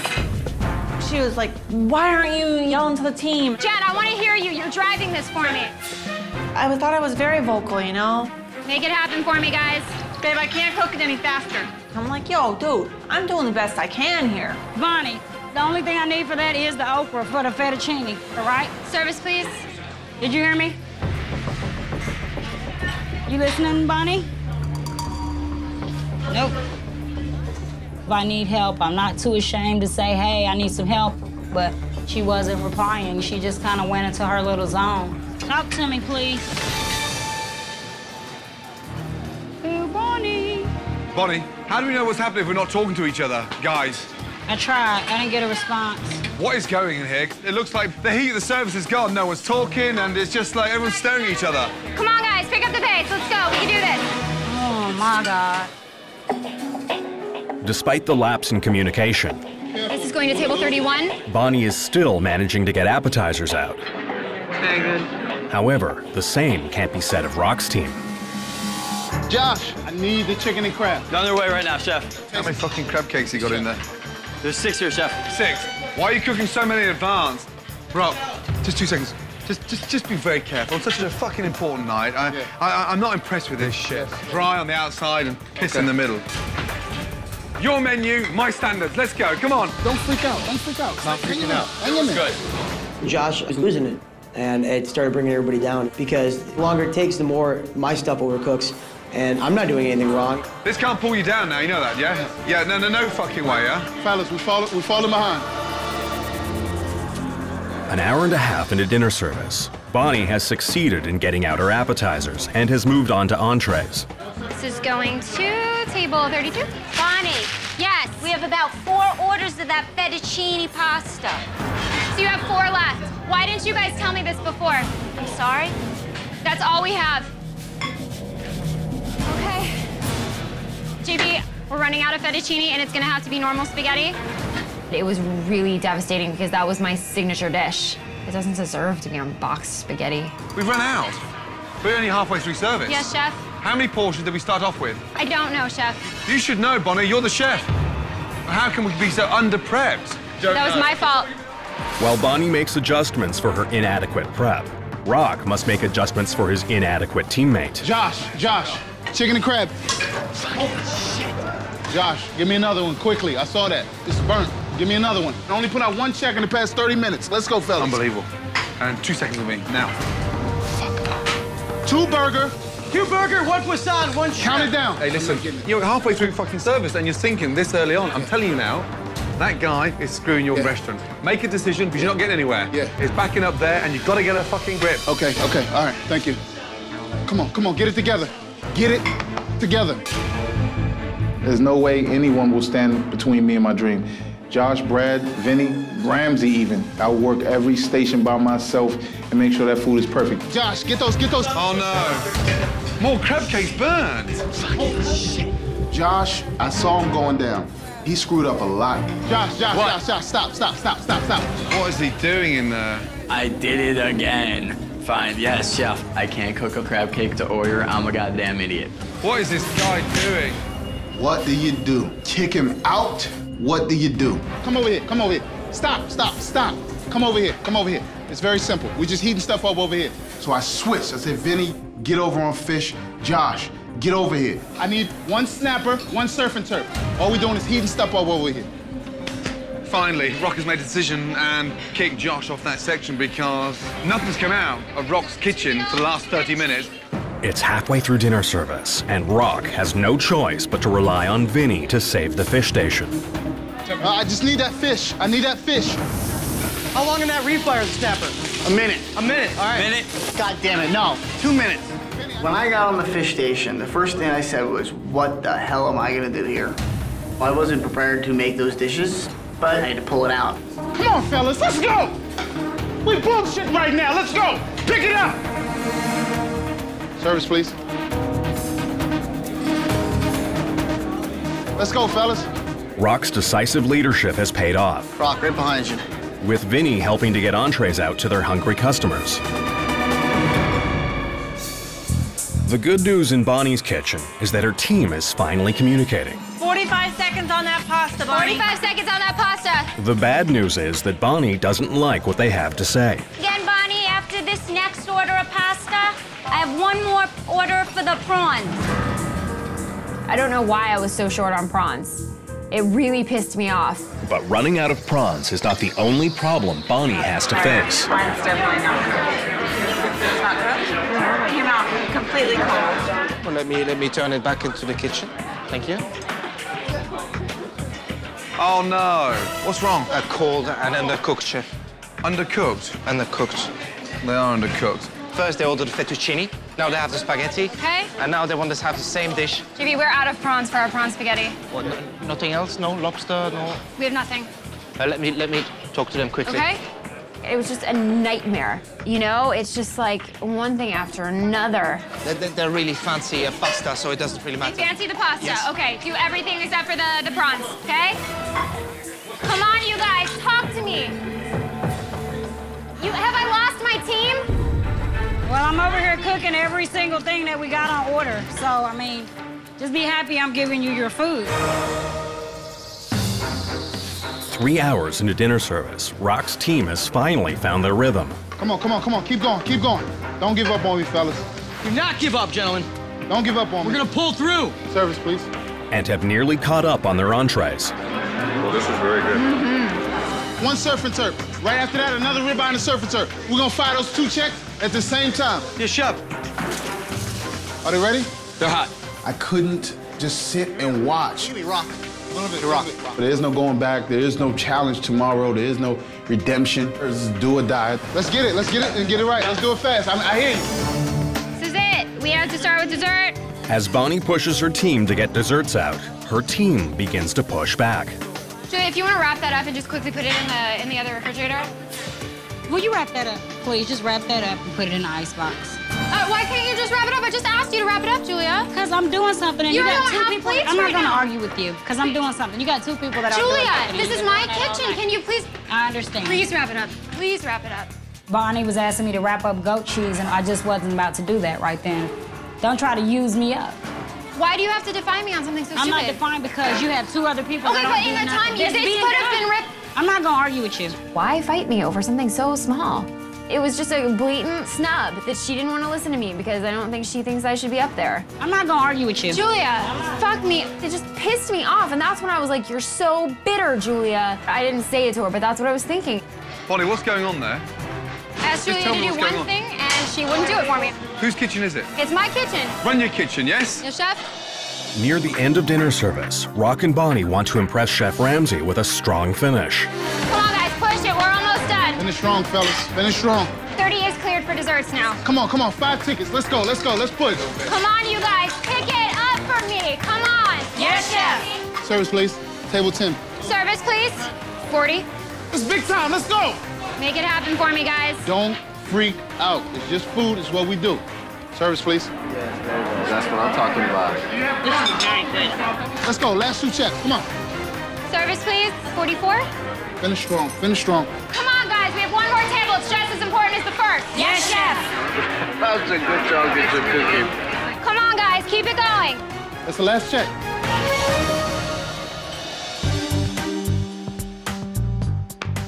She was like, why aren't you yelling to the team? Jen, I want to hear you. You're driving this for me. I thought I was very vocal, you know? Make it happen for me, guys. Babe, I can't cook it any faster. I'm like, yo, dude, I'm doing the best I can here. Bonnie, The only thing I need for that is the okra for the fettuccine, all right? Service, please. Did you hear me? You listening, Bonnie? Nope. If I need help, I'm not too ashamed to say, hey, I need some help. But she wasn't replying. She just kind of went into her little zone. Talk to me, please. Ooh, Bonnie. Bonnie, how do we know what's happening if we're not talking to each other, guys? I tried. I didn't get a response. What is going in here? It looks like the heat of the service is gone. No one's talking, and it's just like everyone's staring at each other. Come on, guys, pick up the pace. Let's go. We can do this. Oh, my God. Despite the lapse in communication, This is going to table 31. Bonnie is still managing to get appetizers out. Very good. However, the same can't be said of Rock's team. Josh, I need the chicken and crab. On their way right now, chef. How many fucking crab cakes you got in there? There's six here, chef. Six. Why are you cooking so many in advance? Bro, just two seconds. Just, just, just be very careful. On such a fucking important night. I, I, I'm not impressed with this shit. Dry on the outside and piss in the middle. Your menu, my standards. Let's go. Come on. Don't freak out. Don't freak out. Not freaking out. Hang in there. Good. Josh was losing it, and it started bringing everybody down because the longer it takes, the more my stuff overcooks, and I'm not doing anything wrong. This can't pull you down now. You know that, yeah? Yeah. No, no, no fucking way, yeah. Fellas, we fall, we falling behind. An hour and a half into dinner service, Bonnie has succeeded in getting out her appetizers and has moved on to entrees. This is going to table 32. Bonnie, Yes. we have about four orders of that fettuccine pasta. So you have four left. Why didn't you guys tell me this before? I'm sorry? That's all we have. Okay. JP, we're running out of fettuccine and it's gonna have to be normal spaghetti. It was really devastating because that was my signature dish. It doesn't deserve to be on boxed spaghetti. We've run out. We're only halfway through service. Yes, chef? How many portions did we start off with? I don't know, chef. You should know, Bonnie. You're the chef. How can we be so under-prepped? Don't That was know. my fault. While Bonnie makes adjustments for her inadequate prep, Rock must make adjustments for his inadequate teammate. Josh, Josh, chicken and crab. Oh shit. Josh, give me another one quickly. I saw that. It's burnt. Give me another one. I only put out one check in the past 30 minutes. Let's go, fellas. Unbelievable. And two seconds with me, now. Two burger. Two burger, one croissant, one Count it down. Hey, listen, you're halfway through fucking service and you're thinking this early on. I'm telling you now, that guy is screwing your restaurant. Make a decision because you're not getting anywhere. Yeah. It's backing up there and you've got to get a fucking grip. Okay, okay, all right, thank you. Come on, come on, get it together. Get it together. There's no way anyone will stand between me and my dream. Josh, Brad, Vinny, Ramsay even. I will work every station by myself and make sure that food is perfect. Josh, get those, get those. Oh no. More crab cakes burned. Fucking shit. Josh, I saw him going down. He screwed up a lot. Josh, Josh, What? Josh, Josh, stop, stop, stop, stop, stop. What is he doing in there? I did it again. Fine, yes, chef. I can't cook a crab cake to order. I'm a goddamn idiot. What is this guy doing? What do you do? Kick him out? What do you do? Come over here, come over here. Stop, stop, stop. Come over here, come over here. It's very simple. We're just heating stuff up over here. So I switched. I said, Vinny, get over on fish. Josh, get over here. I need one snapper, one surf and turf. All we're doing is heating stuff up over here. Finally, Rock has made a decision and kicked Josh off that section because nothing's come out of Rock's kitchen for the last 30 minutes. It's halfway through dinner service, and Rock has no choice but to rely on Vinny to save the fish station. Uh, I just need that fish. I need that fish. How long in that refire snapper? A minute. A minute. All right. Minute? God damn it, no. Two minutes. When I got on the fish station, the first thing I said was, what the hell am I gonna do here? I wasn't prepared to make those dishes, but I had to pull it out. Come on, fellas, let's go. We bullshit right now. Let's go. Pick it up. Service, please. Let's go, fellas. Rock's decisive leadership has paid off, Rock, right behind you. with Vinny helping to get entrees out to their hungry customers. The good news in Bonnie's kitchen is that her team is finally communicating. 45 seconds on that pasta, Bonnie. 45 seconds on that pasta. The bad news is that Bonnie doesn't like what they have to say. Again, Bonnie, have one more order for the prawns. I don't know why I was so short on prawns. It really pissed me off. But running out of prawns is not the only problem Bonnie has to face. Mine's definitely not cooked. It's not cooked? It came out completely cold. Well, let me let me turn it back into the kitchen. Thank you. Oh no! What's wrong? A cold and undercooked, chef. Undercooked? Undercooked. They are undercooked. First they ordered the fettuccine, now they have the spaghetti. Okay. And now they want us to have the same dish. JP, we're out of prawns for our prawn spaghetti. What, nothing else? No lobster? No. We have nothing. Uh, let me let me talk to them quickly. Okay? It was just a nightmare. You know, it's just like one thing after another. They're, they're- really fancy uh, pasta, so it doesn't really matter. Fancy the pasta. Yes. Okay, do everything except for the, the prawns, okay? Come on, you guys, talk to me. You have I lost my team? Well, I'm over here cooking every single thing that we got on order. So, I mean, just be happy I'm giving you your food. Three hours into dinner service, Rock's team has finally found their rhythm. Come on, come on, come on. Keep going, keep going. Don't give up on me, fellas. Do not give up, gentlemen. Don't give up on me. We're gonna pull through. Service, please. and have nearly caught up on their entrees. Well, this is very good. Mm-hmm. One surf and turf. Right after that, another ribeye and a surf and turf. We're gonna fire those two checks at the same time. Yes, chef. Are they ready? They're hot. I couldn't just sit and watch. Give me rock. A little bit, rock. There is no going back. There is no challenge tomorrow. There is no redemption. There's do or die. Let's get it. Let's get it and get it right. Let's do it fast. I, I hear you. This is it. We have to start with dessert. As Bonnie pushes her team to get desserts out, her team begins to push back. Julia, if you want to wrap that up and just quickly put it in the in the other refrigerator. Will you wrap that up? Please, just wrap that up and put it in the icebox. Uh, why can't you just wrap it up? I just asked you to wrap it up, Julia. Because I'm doing something and You you, got two people. I'm not right going to argue with you because I'm doing something. You got two people that are doing Julia, this is my doing that all kitchen. Can you please? I understand. Please wrap it up. Please wrap it up. Bonnie was asking me to wrap up goat cheese, and I just wasn't about to do that right then. Don't try to use me up. Why do you have to define me on something so small? I'm stupid? not defined because you have two other people Okay, that but in doing the time you this being could have been ripped. I'm not gonna argue with you. Why fight me over something so small? It was just a blatant snub that she didn't want to listen to me because I don't think she thinks I should be up there. I'm not gonna argue with you. Julia, fuck me. It just pissed me off, and that's when I was like, "You're so bitter, Julia." I didn't say it to her, but that's what I was thinking. Bonnie, what's going on there? I asked Julia tell to do what's going one on. thing, and she wouldn't do it for me. Whose kitchen is it? It's my kitchen. Run your kitchen, yes? Yes, chef. Near the end of dinner service, Rock and Bonnie want to impress Chef Ramsay with a strong finish. Come on, guys, push it. We're almost done. Finish strong, fellas. Finish strong. 30 is cleared for desserts now. Come on, come on. Five tickets. Let's go. Let's go. Let's push. Come on, you guys. Pick it up for me. Come on. Yes, chef. Service, please. Table 10. Service, please. 40. It's big time. Let's go. Make it happen for me, guys. Don't freak out. It's just food. It's what we do. Service, please. That's what I'm talking about. This is very good. Let's go. Last two checks. Come on. Service, please. 44. Finish strong. Finish strong. Come on, guys. We have one more table. It's just as important as the first. Yes, chef. That's a good job, get your cookie. Come on, guys. Keep it going. That's the last check.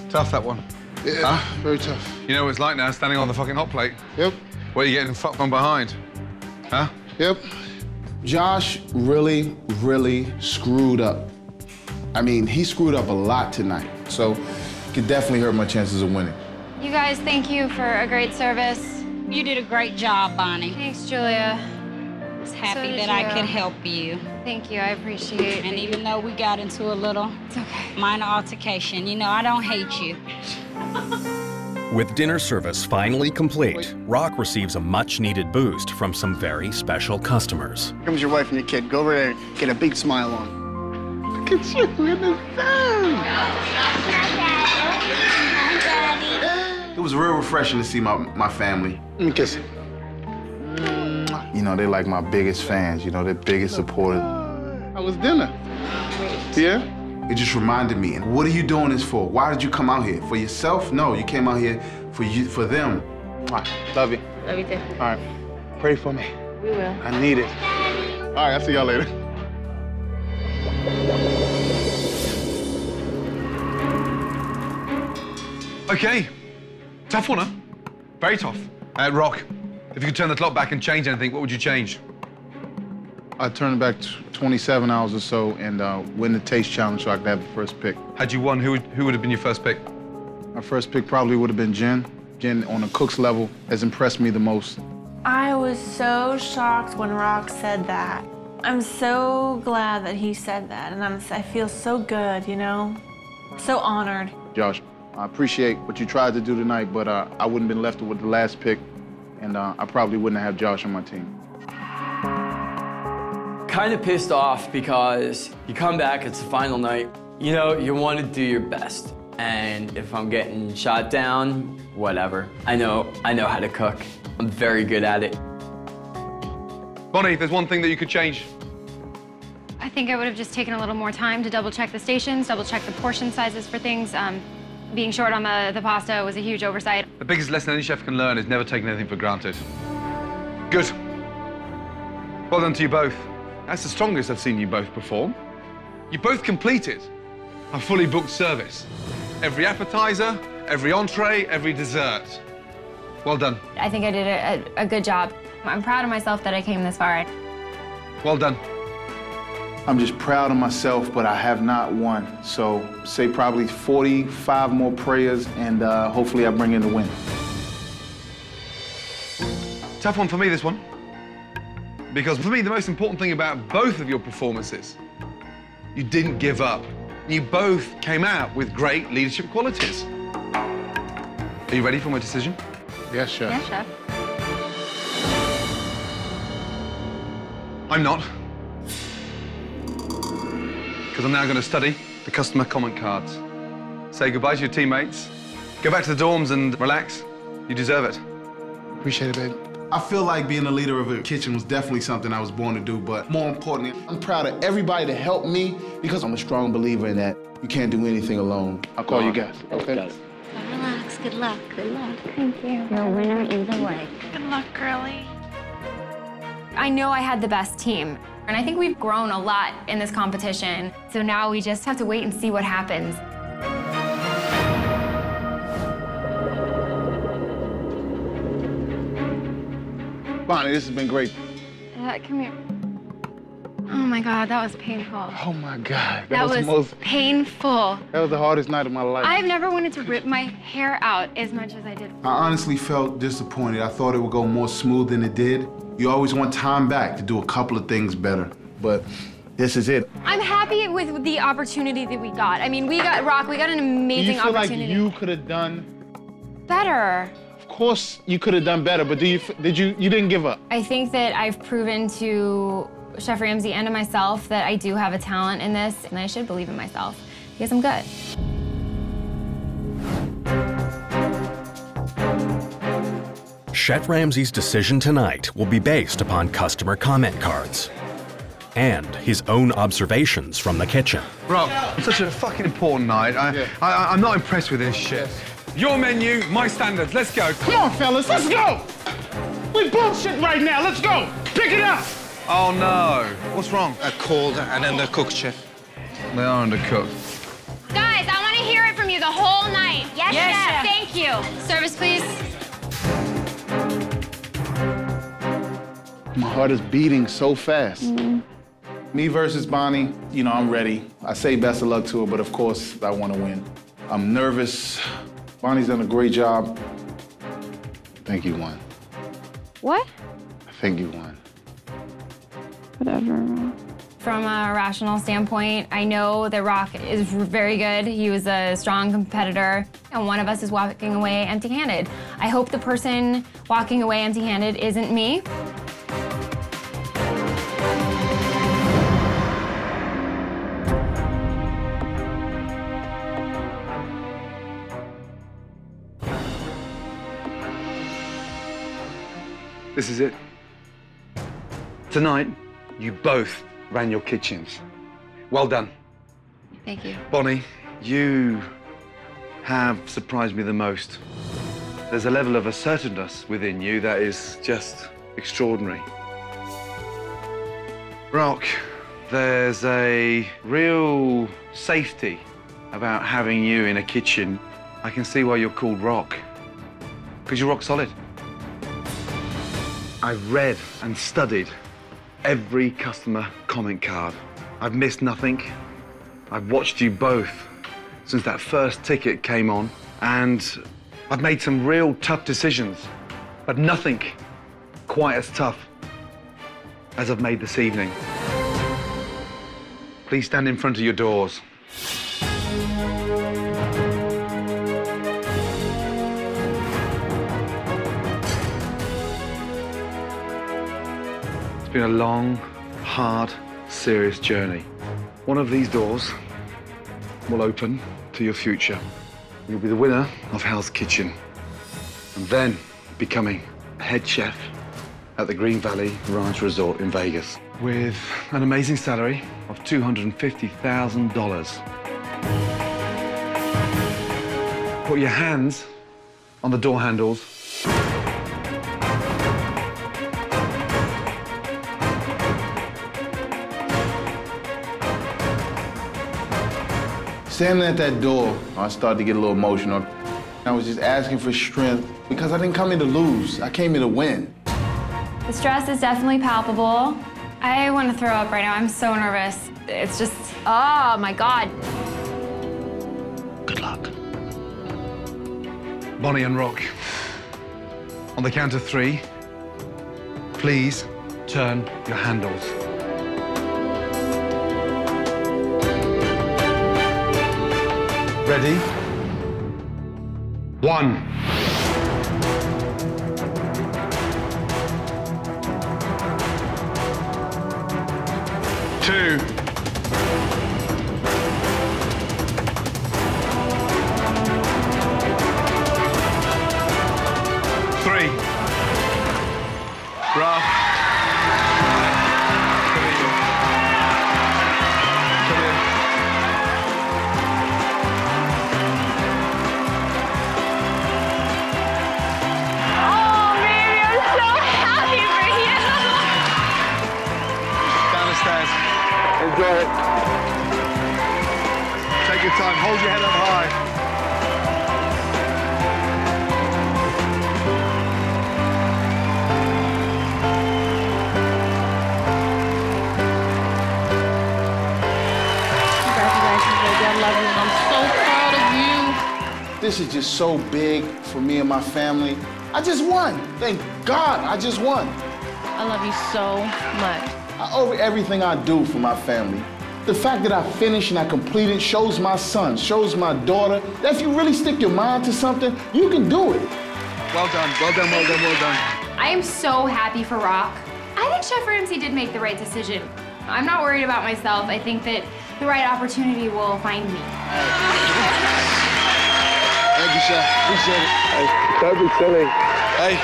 Tough, that one. Yeah, very tough. You know what it's like now, standing on the fucking hot plate? Yep. Where you getting fucked from behind? Huh? Yep. Josh really, really screwed up. I mean, he screwed up a lot tonight, so it could definitely hurt my chances of winning. You guys, thank you for a great service. You did a great job, Bonnie. Thanks, Julia. I was happy did that I could help you. Thank you. I appreciate it. And even though we got into a little okay. minor altercation, you know, I don't hate you. With dinner service finally complete, Rock receives a much needed boost from some very special customers. Here comes your wife and your kid. Go over there and get a big smile on. Look at you in the It was real refreshing to see my, my family. Let me kiss you. You know, they're like my biggest fans, you know, their biggest supporters. How was dinner? Yeah? It just reminded me, and what are you doing this for? Why did you come out here? For yourself? No, you came out here for you for them. Mwah. Love you. Love you too. All right. Pray for me. We will. I need it. All right, I'll see y'all later. Okay. Tough one, huh? Very tough. Uh, Rock, if you could turn the clock back and change anything, what would you change? I turned back 27 hours or so and uh, win the taste challenge so I could have the first pick. Had you won, who would, who would have been your first pick? My first pick probably would have been Jen. Jen, on a cook's level, has impressed me the most. I was so shocked when Rock said that. I'm so glad that he said that, and I'm, I feel so good, you know? So honored. Josh, I appreciate what you tried to do tonight, but uh, I wouldn't have been left with the last pick, and uh, I probably wouldn't have Josh on my team. Kind of pissed off because you come back, it's the final night. You know, you want to do your best. And if I'm getting shot down, whatever. I know, I know how to cook. I'm very good at it. Bonnie, there's one thing that you could change. I think I would have just taken a little more time to double check the stations, double check the portion sizes for things. Um, being short on the, the pasta was a huge oversight. The biggest lesson any chef can learn is never taking anything for granted. Good. Well done to you both. That's the strongest I've seen you both perform. You both completed a fully booked service. Every appetizer, every entree, every dessert. Well done. I think I did a, a, a good job. I'm proud of myself that I came this far. Well done. I'm just proud of myself, but I have not won. So say probably 45 more prayers, and uh, hopefully I bring in the win. Tough one for me, this one. Because for me, the most important thing about both of your performances, you didn't give up. You both came out with great leadership qualities. Are you ready for my decision? Yes, Chef. Yeah, chef. I'm not. Because I'm now going to study the customer comment cards. Say goodbye to your teammates. Go back to the dorms and relax. You deserve it. Appreciate it, babe. I feel like being a leader of a kitchen was definitely something I was born to do, but more importantly, I'm proud of everybody that helped me because I'm a strong believer in that you can't do anything alone. I'll call you guys, okay? Relax. Good luck. Good luck. Thank you. You're a winner either way. Good luck, girlie. I know I had the best team. And I think we've grown a lot in this competition. So now we just have to wait and see what happens. Bonnie, this has been great. Uh, come here. Oh my God, that was painful. Oh my God, that, That, was, was, the most, painful. that was the hardest night of my life. I've never wanted to rip my hair out as much as I did. I honestly felt disappointed. I thought it would go more smooth than it did. You always want time back to do a couple of things better, but this is it. I'm happy with the opportunity that we got. I mean, we got Rock, we got an Do amazing you feel like opportunity. you could have done? Better. Of course, you could have done better, but do you? Did you? You didn't give up. I think that I've proven to Chef Ramsay and to myself that I do have a talent in this, and I should believe in myself because I'm good. Chef Ramsay's decision tonight will be based upon customer comment cards and his own observations from the kitchen. Bro, it's such a fucking important night. I, I, I'm not impressed with this shit. Your menu, my standards. Let's go. Come on, fellas, let's go. We bullshit right now. Let's go. Pick it up. Oh no. What's wrong? A cold and undercooked, chef. They are undercooked. Guys, I want to hear it from you the whole night. Yes, Yes, chef. chef. Thank you. Service, please. My heart is beating so fast. Mm-hmm. Me versus Bonnie, you know, I'm ready. I say best of luck to her, but of course, I want to win. I'm nervous. Bonnie's done a great job. I think you won. What? I think you won. Whatever. From a rational standpoint, I know that Rock is very good. He was a strong competitor, and one of us is walking away empty handed. I hope the person walking away empty handed isn't me. This is it. Tonight, you both ran your kitchens. Well done. Thank you. Bonnie, you have surprised me the most. There's a level of assertiveness within you that is just extraordinary. Rock, there's a real safety about having you in a kitchen. I can see why you're called Rock, because you're rock solid. I've read and studied every customer comment card. I've missed nothing. I've watched you both since that first ticket came on, and I've made some real tough decisions, but nothing quite as tough as I've made this evening. Please stand in front of your doors. Been a long, hard, serious journey. One of these doors will open to your future. You'll be the winner of Hell's Kitchen, and then becoming head chef at the Green Valley Ranch Resort in Vegas with an amazing salary of $250,000. Put your hands on the door handles. Standing at that door, I started to get a little emotional. I was just asking for strength because I didn't come here to lose. I came here to win. The stress is definitely palpable. I want to throw up right now. I'm so nervous. It's just, oh my God. Good luck. Bonnie and Rock, on the count of three, please turn your handles. Ready? One. This is just so big for me and my family. I just won. Thank God I just won. I love you so much. I owe everything I do for my family. The fact that I finished and I completed shows my son, shows my daughter that if you really stick your mind to something, you can do it. Well done, well done, well done, well done. I am so happy for Rock. I think Chef Ramsay did make the right decision. I'm not worried about myself. I think that the right opportunity will find me. Thank you, Chef. Appreciate it. Hey, don't be silly. Hey.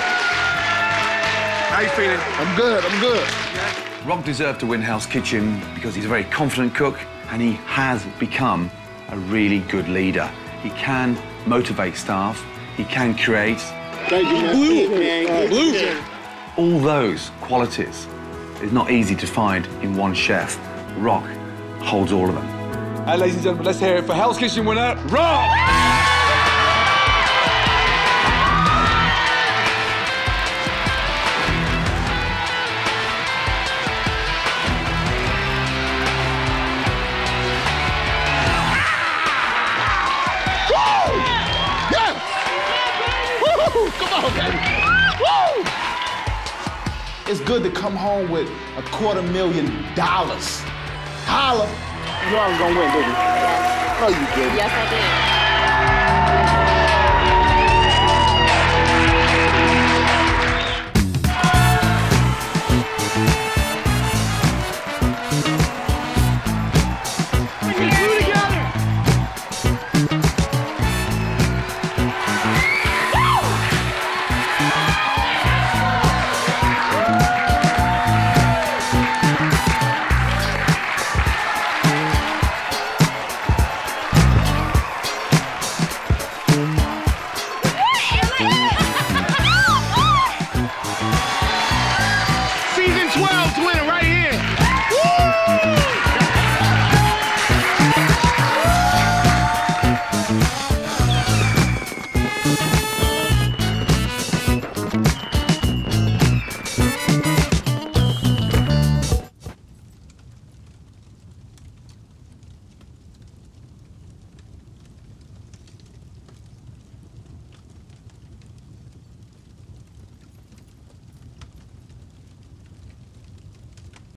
How you feeling? I'm good, I'm good. Rock deserved to win Hell's Kitchen because he's a very confident cook and he has become a really good leader. He can motivate staff, he can create. Thank you, man. Blue. All those qualities is not easy to find in one chef. Rock holds all of them. Hey, ladies and gentlemen, let's hear it for Hell's Kitchen winner, Rock! On, baby. Woo! It's good to come home with a quarter million dollars. Holla. You know I was gonna win, baby. No, you didn't. Yes, I did.